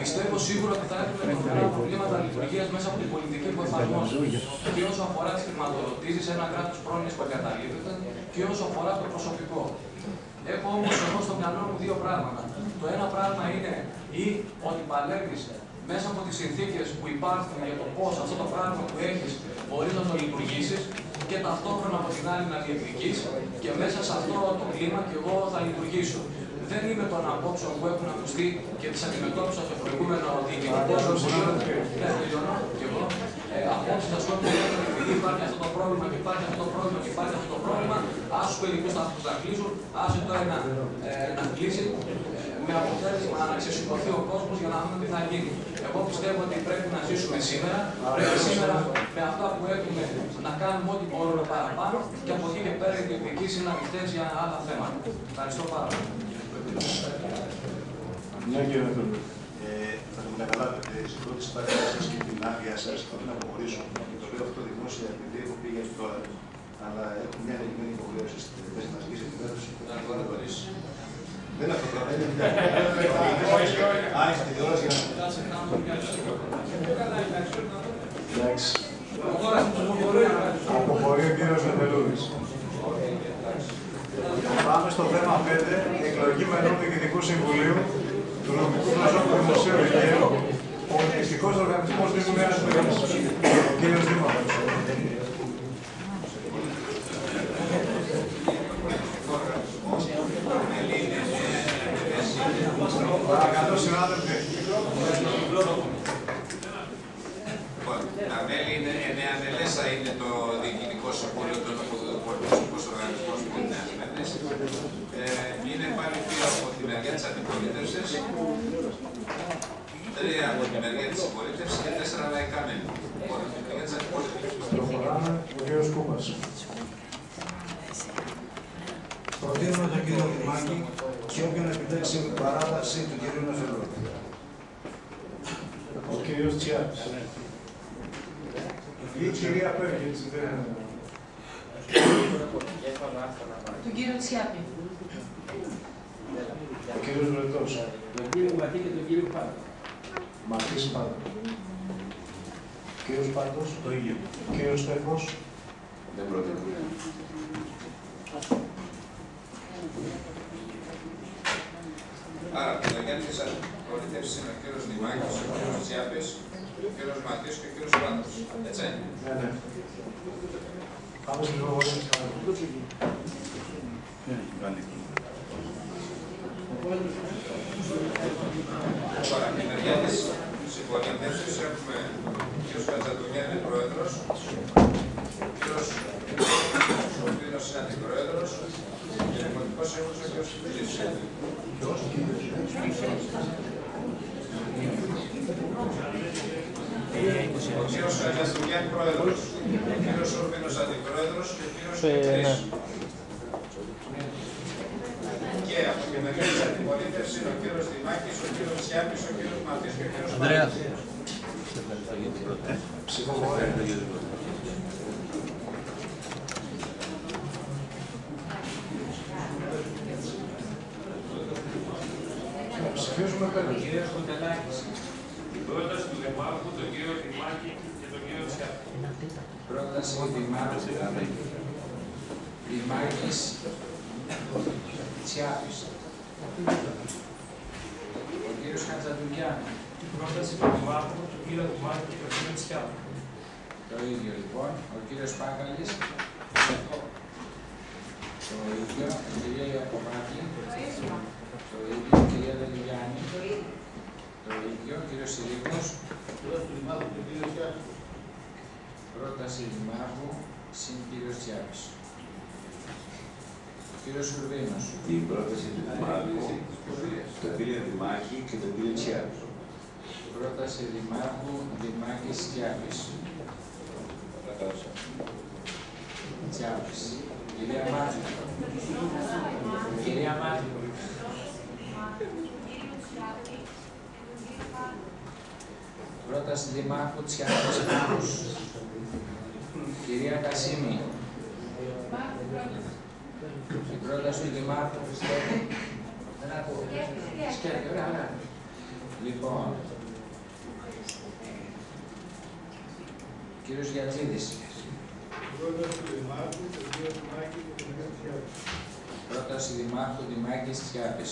Πιστεύω σίγουρα ότι θα έχουμε προφανή προβλήματα λειτουργίας μέσα από την πολιτική που εφαρμόζουμε. Και όσο αφορά τις χρηματοδοτήσεις, ένα κράτος πρόνοιας που εγκαταλείπεται και όσο αφορά το προσωπικό. Έχω όμως εγώ στο μυαλό μου δύο πράγματα. Το ένα πράγμα είναι ή ότι παλεύεις μέσα από τις συνθήκες που υπάρχουν για το πώς αυτό το πράγμα που έχεις μπορεί να το λειτουργήσεις και ταυτόχρονα από την άλλη να διεκδικείς και μέσα σε αυτό το κλίμα και εγώ θα λειτουργήσω. Δεν είμαι των απόψεων που έχουν ακουστεί και τις αντιμετώπισα στο προηγούμενο διοικητικό συμβούλιο. Ναι, τελειώνω και εγώ. Ε, απόψει α πούμε που λένε ότι επειδή υπάρχει αυτό το πρόβλημα και υπάρχει αυτό το πρόβλημα και υπάρχει αυτό το πρόβλημα, άσου παιδικού σταθμού να κλείσουν, άσε το ένα ε, να κλείσει ε, με αποτέλεσμα να ξεσηκωθεί ο κόσμος για να δούμε τι θα γίνει. Εγώ πιστεύω ότι πρέπει να ζήσουμε σήμερα, πρέπει σήμερα με αυτά που έχουμε να κάνουμε ό,τι μπορούμε παραπάνω και από εκεί και πέρα οι διεκδικήσει είναι ανοιχτέ για άλλα θέματα. Ευχαριστώ πάρα πολύ. Ναι, κύριε Νατούλη. Ε, θα το καταλάβετε, στην πρώτη συμπάθεια σας και την άδεια σας θέλω να αποχωρήσω. Και το λέω αυτό δημόσια επειδή έχω πει για τώρα. Αλλά έχω μια ανεγγυμένη υποχρέωση στην θέση μαζική ενημέρωση. Να χωρίσει. Δεν είναι αυτό το δεν είναι. Α, είστε τηλεόραση για Εντάξει. Αποχωρεί ο κύριος Νετελούδης. Πάμε στο θέμα 5, εκλογή μελών του Διοικητικού Συμβουλίου του νομικού προσώπου Δημοσίου Δικαίου, ο πολιτιστικός οργανισμός Δήμου Νέας Βουλής, ο κύριος Δήμαρχος. Παρακαλώ, συνάδελφοι. Λοιπόν, τα μέλη είναι εννέα μελέσα είναι το Διοικητικό Συμβούλιο των Πολιτιστικών Οργανισμών του Νέας Μέρνης. Ε, είναι πάλι δύο από τη μεριά της αντιπολίτευσης, τρία από τη μεριά της συμπολίτευσης και τέσσερα λαϊκά μέλη. Λοιπόν, από τη μεριά της αντιπολίτευσης. Προχωράμε, ο κύριος Κούπας. Προτείνουμε τον κύριο Δημάκη και όποιον επιτρέψει παράταση του κυρίου Νεφελώτη. Ο κύριος Τσιάπης. Η κυρία Πέργη, έτσι δεν είναι. Τον κύριο Τσιάπη. Ο κύριος Βρετός. Τον κύριο Ματή και τον κύριο Πάντα. Μαρτής Πάντα. Ο κύριος Πάντος. Το ίδιο. Ο κύριος Στέφος. Δεν πρόκειται. Άρα, από τη μεριά της αντιπολίτευσης είναι ο κύριος Δημάκης, ο κύριος Τσιάπης, ο κύριος Ματής και ο κύριος Πάντος. Έτσι. Ναι, ναι. Πάμε στην πληροφορία. Τώρα, από τη μεριά της συμπολίτευσης έχουμε ο κύριος Κατζατουνιάνη, πρόεδρος, ο κύριος Σοφίνος είναι αντιπρόεδρος και ο δημοτικός σύμβουλος ο κύριος Φιλής. Ο κύριος Κατζατουνιάνη, πρόεδρος, ο κύριος Σοφίνος αντιπρόεδρος και ο κύριος Φιλής. Και από τη μεριά της αντιπολίτευσης είναι ο κύριος Δημάκης, ο κύριος Τσιάπης, ο κύριος Ματής και ο κύριος Ανδρέα. Ψηφοφορία. Ψηφίζουμε πέρα. Κύριε Σκοτελάκης. Η πρόταση του Δημάρχου, τον κύριο Δημάκη και τον κύριο Τσιάπη. Πρόταση Δημάρχου Δημάκης Τσιάπης. Ο κύριος Χατζαντουλιάνου. Πρόταση του Δημάρχου, τον κύριο Δημάκη και τον κύριο Τσιάπη. Το ίδιο λοιπόν. Ο κύριος Πάγκαλης. Το ίδιο. Η κυρία Ιακωβάκη. Το ίδιο. Η κυρία Δελιγιάννη. Το ίδιο. Ο κύριος Συρίγος. Πρόταση Δημάρχου συν κύριος Τσιάπης. Ο κύριος Σουρβίνος. Την πρόταση του Δημάρχου, τον κύριο Δημάκη και τον κύριο Τσιάπη. Πρόταση Δημάρχου Δημάκης Τσιάπης. Τσιάπης. Κυρία Μάτια. Κυρία Μάτια. Πρόταση Δημάρχου Τσιάδας Πάνους. Κυρία Κασίμη. Η πρόταση του Δημάρχου πιστεύει. Δεν ακούω. Σκέφτε, ωραία, ωραία. Λοιπόν, κύριος Γιατζίδης. Πρόταση του Δημάρχου, τον κύριο Δημάκη και τον κύριο Τσιάδη. Πρόταση Δημάρχου Δημάκης Τσιάπης.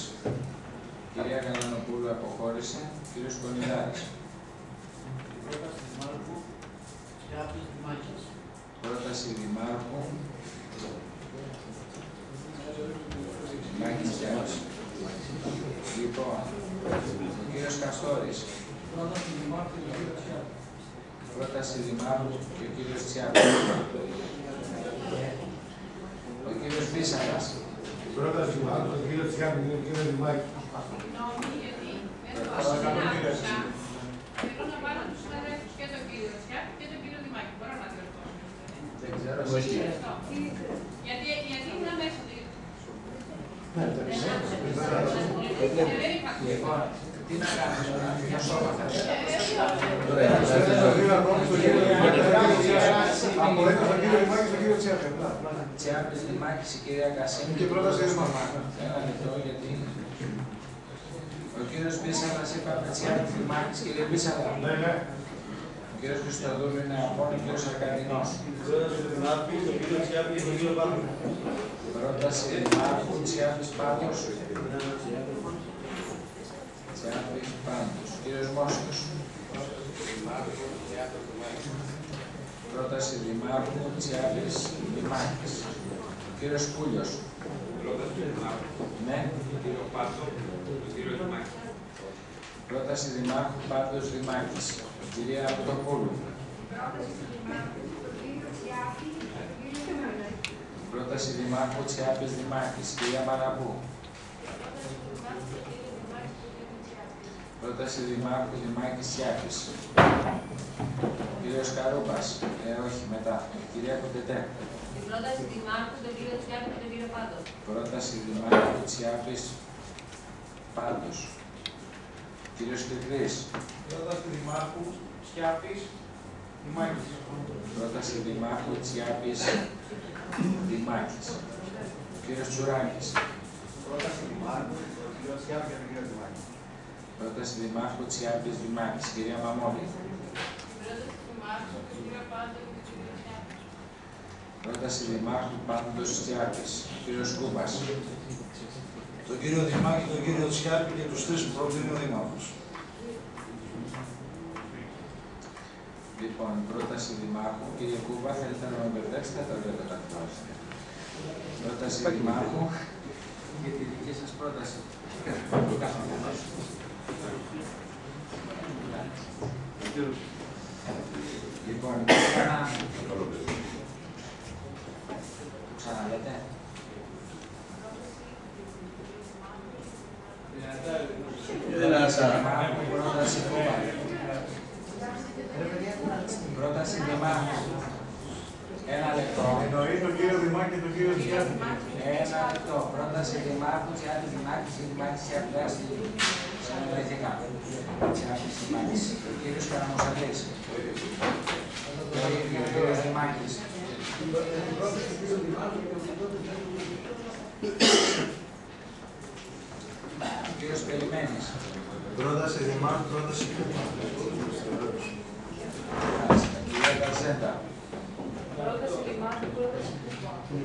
Κυρία Καλανοπούλου αποχώρησε. Κύριος Κονιδάρης. Πρόταση Δημάρχου, Τσιάπης Δημάκης. Πρόταση Δημάρχου Δημάκης Τσιάπης. Λοιπόν, ο κύριος Καστόρης. Πρόταση Δημάρχου του κ. Τσιάπη. Πρόταση Δημάρχου και ο κύριος Τσιάπης. Ο κύριος Πίσαρας. Πρόταση του Μάρκου, τον κύριος Τσιάπη και τον κύριο Δημάκη. Συγγνώμη, γιατί δεν το συνάδελφα. Θέλω να βάλω τους συναδέλφους και τον κύριο Τσιάπη και τον κύριο Δημάκη. Μπορώ να διορθώσω. Δεν ξέρω. Ευχαριστώ. Γιατί, γιατί είναι αμέσως δύο. Λοιπόν, τι να κάνουμε τώρα, μια σώμα θα Τσιάπης Δημάκης, η κυρία Κασίνη. Και πρόταση της μαμάς. Ένα λεπτό, γιατί ο κύριος Μπίσαρας είπαμε Τσιάπης Δημάκης, κυρία Μπίσαρα. Ναι, ναι. Ο κύριος Χριστοδούλου είναι από, ο κύριος Αρκαδινός. Πρόταση του Δημάρχου, τον κύριο Τσιάπη και τον κύριος Πάνου. Πρόταση Δημάρχου, Τσιάπης Πάντος. Τσιάπης Πάντος. Κύριος Μόσχος. Πρόταση Δημάρχου, Τσιάπης Δημάκης. Κύριος Κούλιος. Πρόταση του Δημάρχου. Ναι. Τον κύριο Πάτο, τον κύριο Δημάκη. Πρόταση Δημάρχου Πάντος Δημάκης. Κυρία Απουτοπούλου. Πρόταση Δημάρχου Τσιάπης Δημάκης. Κυρία Μαραβού. Πρόταση Δημάρχου Δημάκης Τσιάπης. Κύριος Καρούπας. Ε, όχι, μετά. Κυρία Κοντετέ. Την πρόταση Δημάρχου, τον κύριο Τσιάπη και τον κύριο Πάντος. Πρόταση Δημάρχου Τσιάπης Πάντος. Κύριος Κυρκρής. Πρόταση του Δημάρχου, Τσιάπης Δημάκης. Πρόταση Δημάρχου Τσιάπης Δημάκης. Κύριος Τσουράκης. Πρόταση Δημάρχου, τον κύριο Τσιάπη και τον κύριο Δημάκη. Πρόταση Δημάρχου Τσιάπης Δημάκης. Κυρία Μαμόλη. Πρόταση Δημάρχου, τον κύριο Πάντο και τον κύριο Τσιάπη. Πρόταση Δημάρχου Πάντος Τσιάπης. Κύριος Κούμπας. Τον κύριο Δημάκη, τον κύριο Τσιάπη και τους τρεις που προτείνει ο Δήμαρχος. Λοιπόν, πρόταση Δημάρχου. Κύριε Κούμπα, θέλετε να με μπερδέψετε, θα το κατεβάσετε. Πρόταση Δημάρχου για τη δική σας πρόταση. Λοιπόν, ξανά... Το ξαναλέτε. Πρόταση Δημάρχου, πρόταση Κούμπα. Πρόταση Δημάρχου. Ένα λεπτό. Εννοεί τον κύριο Δημάκη και τον κύριο Τσιάπη. Ένα λεπτό. Πρόταση Δημάρχου, Τσιάπη Δημάκης ή Δημάκης Τσιάπη Δράση. Συνεργατικά. Τσιάπη Δημάκης. Ο κύριος Καραμοσαλής. Το ίδιο, ο κύριος Δημάκης. Ο κύριος Περιμένης. Πρόταση Δημάρχου, πρόταση Μάλιστα. Κυρία Καρσέντα. Πρόταση Δημάρχου, πρόταση Δημάρχου.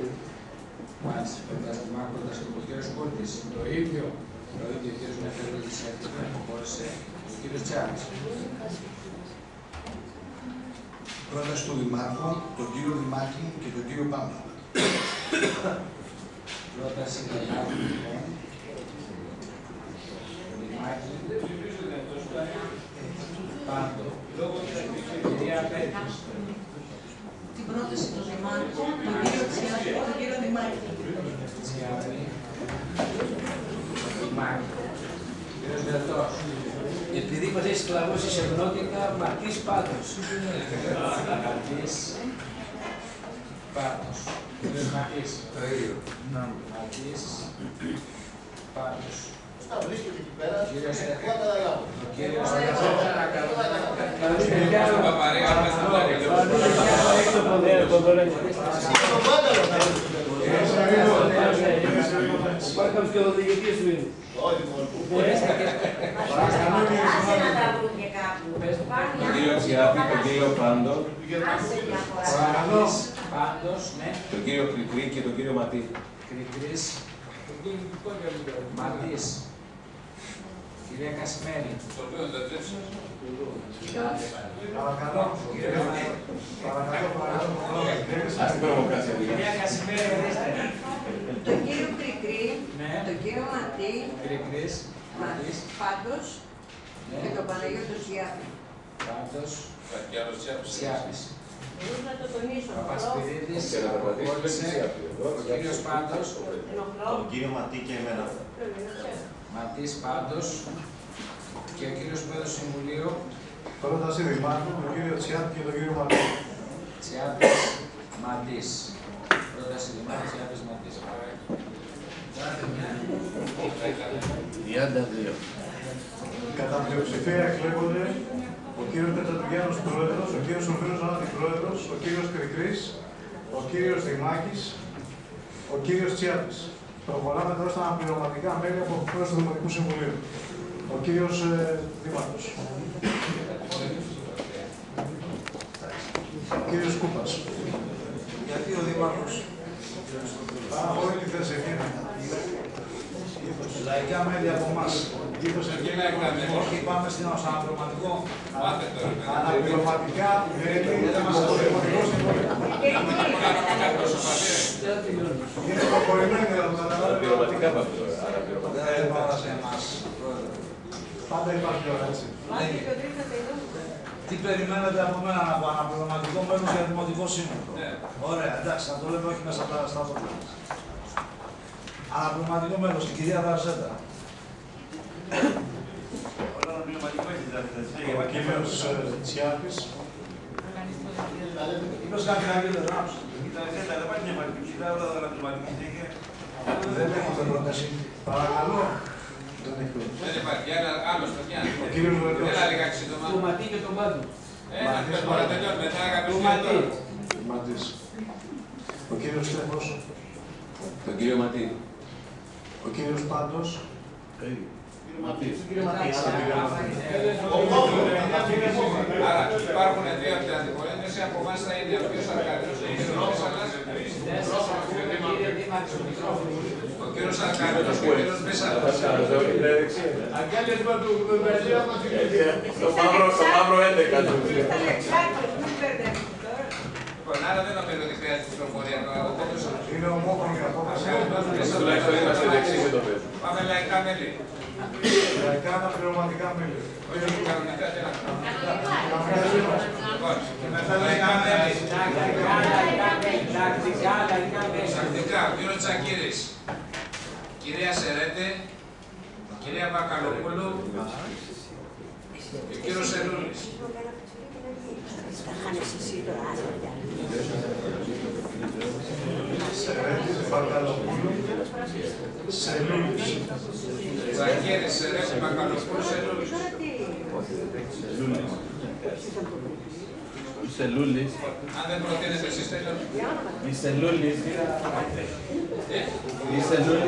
Μάλιστα. Πρόταση Δημάρχου, πρόταση του κύριος Κούρτης. Το ίδιο. Το ίδιο ο κύριος Μεφερίδης έφυγε, αποχώρησε. Ο κύριος Τσιάπης. Πρόταση του Δημάρχου, τον κύριο Δημάκη και τον κύριο Πάνο. Πρόταση Δημάρχου, λοιπόν. Δημάκη. Πάντο. Κυρία Πέτρη. Την πρόταση του Δημάρχου, τον κύριο Τσιάπη και τον κύριο Δημάκη. Τσιάπη. Δημάκη. Κύριος Βερτός. Επειδή μας έχει σκλαβώσει σε γνώτικα, Μαρτής Πάντος. Μαρτής. Πάντος. Κύριος Μαρτής. Το ίδιο. Μαρτής. Πάντος. Αυτά βρίσκεται εκεί πέρα. Κύριος Εγώ καταλάβω. Ο κύριος παρακαλώ. Υπάρχουν και οδηγητές του είναι. Όχι μόνο. Άσε να τα βρουν και κάπου. Τον κύριο Τσιάπη, τον κύριο Πάντο, Άσε μια φορά. Παρακαλώ. Πάντως, ναι. τον κύριο Κρικρή και τον κύριο Ματή. Κρικρής. Ματής. Κυρία Κασιμένη. Παρακαλώ, κύριε Ματή. Παρακαλώ, παρακαλώ. Ας την προβοκάσια Κυρία Κασιμένη, ορίστε. Τον κύριο Κρικρή, Ναι. τον κύριο Ματή, Κρικρής. Ματής. πάντως Ναι. και τον Παναγιώτο Σιάπη. Πάντως. Τσιάπης. Μπορείς να το τονίσω. Παπασπυρίδης. Και να περπατήσει Απόλυσε. εδώ. Ο κύριος Πάντως. Τον κύριο Ματή και εμένα. Ματής Πάντως. Και ο κύριος Πρόεδρος Συμβουλίου. Πρόταση Δημάρχου, τον κύριο Τσιάπη και τον κύριο Ματή. Τσιάπης Ματής. Πρόταση Δημάρχου Τσιάπης Ματής. 32. Κατά πλειοψηφία εκλέγονται ο κύριος Τετρατουγιάννος Πρόεδρος, ο κύριος Σοφύρος Αντιπρόεδρος, ο κύριος Κρικρής, ο κύριος Δημάκης, ο κύριος Τσιάπης. Προχωράμε τώρα στα αναπληρωματικά μέλη από εκπρόσωπο του Δημοτικού Συμβουλίου. Ο κύριος ε, Δήμαρχος. Ο κύριος Κούπας. Γιατί ο Δήμαρχος; Παραχωρεί τη θέση εκείνη. Λαϊκά μέλη από εμάς. Όχι, πάμε στην αναπληρωματικό. Αναπληρωματικά μέλη από το Δημοτικό Συμβούλιο. Είναι προχωρημένοι εδώ, καταλάβετε. Αναπληρωματικά πάμε τώρα. Αναπληρωματικά. Δεν πάρα σε εμάς. Πάντα υπάρχει ώρα, έτσι. Τι περιμένετε από μένα να πω, αναπληρωματικό μέλος για δημοτικό σύμβουλο. Ωραία, εντάξει, θα το λέμε όχι μέσα στα στα λόγια μας. Αναπληρωματικό μέλος, η κυρία Δαρζέτα. Ο κύριος ε, Τσιάπης. Είπες κάτι να κύριε Ράψο. Δεν έχουμε πρόταση. Παρακαλώ. Δεν υπάρχει. Ένα άλλο στο Γιάννη. Ο κύριος Βελός. Έλα λιγάκι σύντομα. Το ματί και το μάτο. Ένα, πες τώρα, τελειώνει. Μετά Το κάποιος ματί. τώρα. Ματής. Ο κύριος Στέφος. Τον κύριο Ματή. Ο κύριος Πάντος. Άρα υπάρχουν δύο από την αντιπολίτευση. Από εμάς θα είναι ο κύριος Αρκαδίος, ο κύριος Μίσαλας. Ο κύριος Αρκαδίος και ο κύριος Μίσαλας. Το μαύρο, το μαύρο 11 του. Λοιπόν, άρα δεν νομίζω ότι χρειάζεται πληροφορία τώρα. Εγώ τέλειωσα. Είναι ομόφωνη η απόφαση. Τουλάχιστον είμαστε δεξί με το παιδί. Πάμε λαϊκά μέλη. Λαϊκά αναπληρωματικά μέλη. Όχι, κανονικά τι να κάνουμε. Λοιπόν, μετά λαϊκά μέλη. Πρακτικά, ο κύριος Τσακύρης, κυρία Σερέτε, κυρία Μπακαλοπούλου και ο κύριος Σελούλης. Σερέτης, Μπακαλοπούλου, Σελούλης. Τσακύρης, Σερέτε, Μπακαλοπούλου, Σελούλης. Σελούλης. Αν δεν προτείνετε εσείς τελειώνουμε. Η Σελούλης. Ε, Η Σελούλης.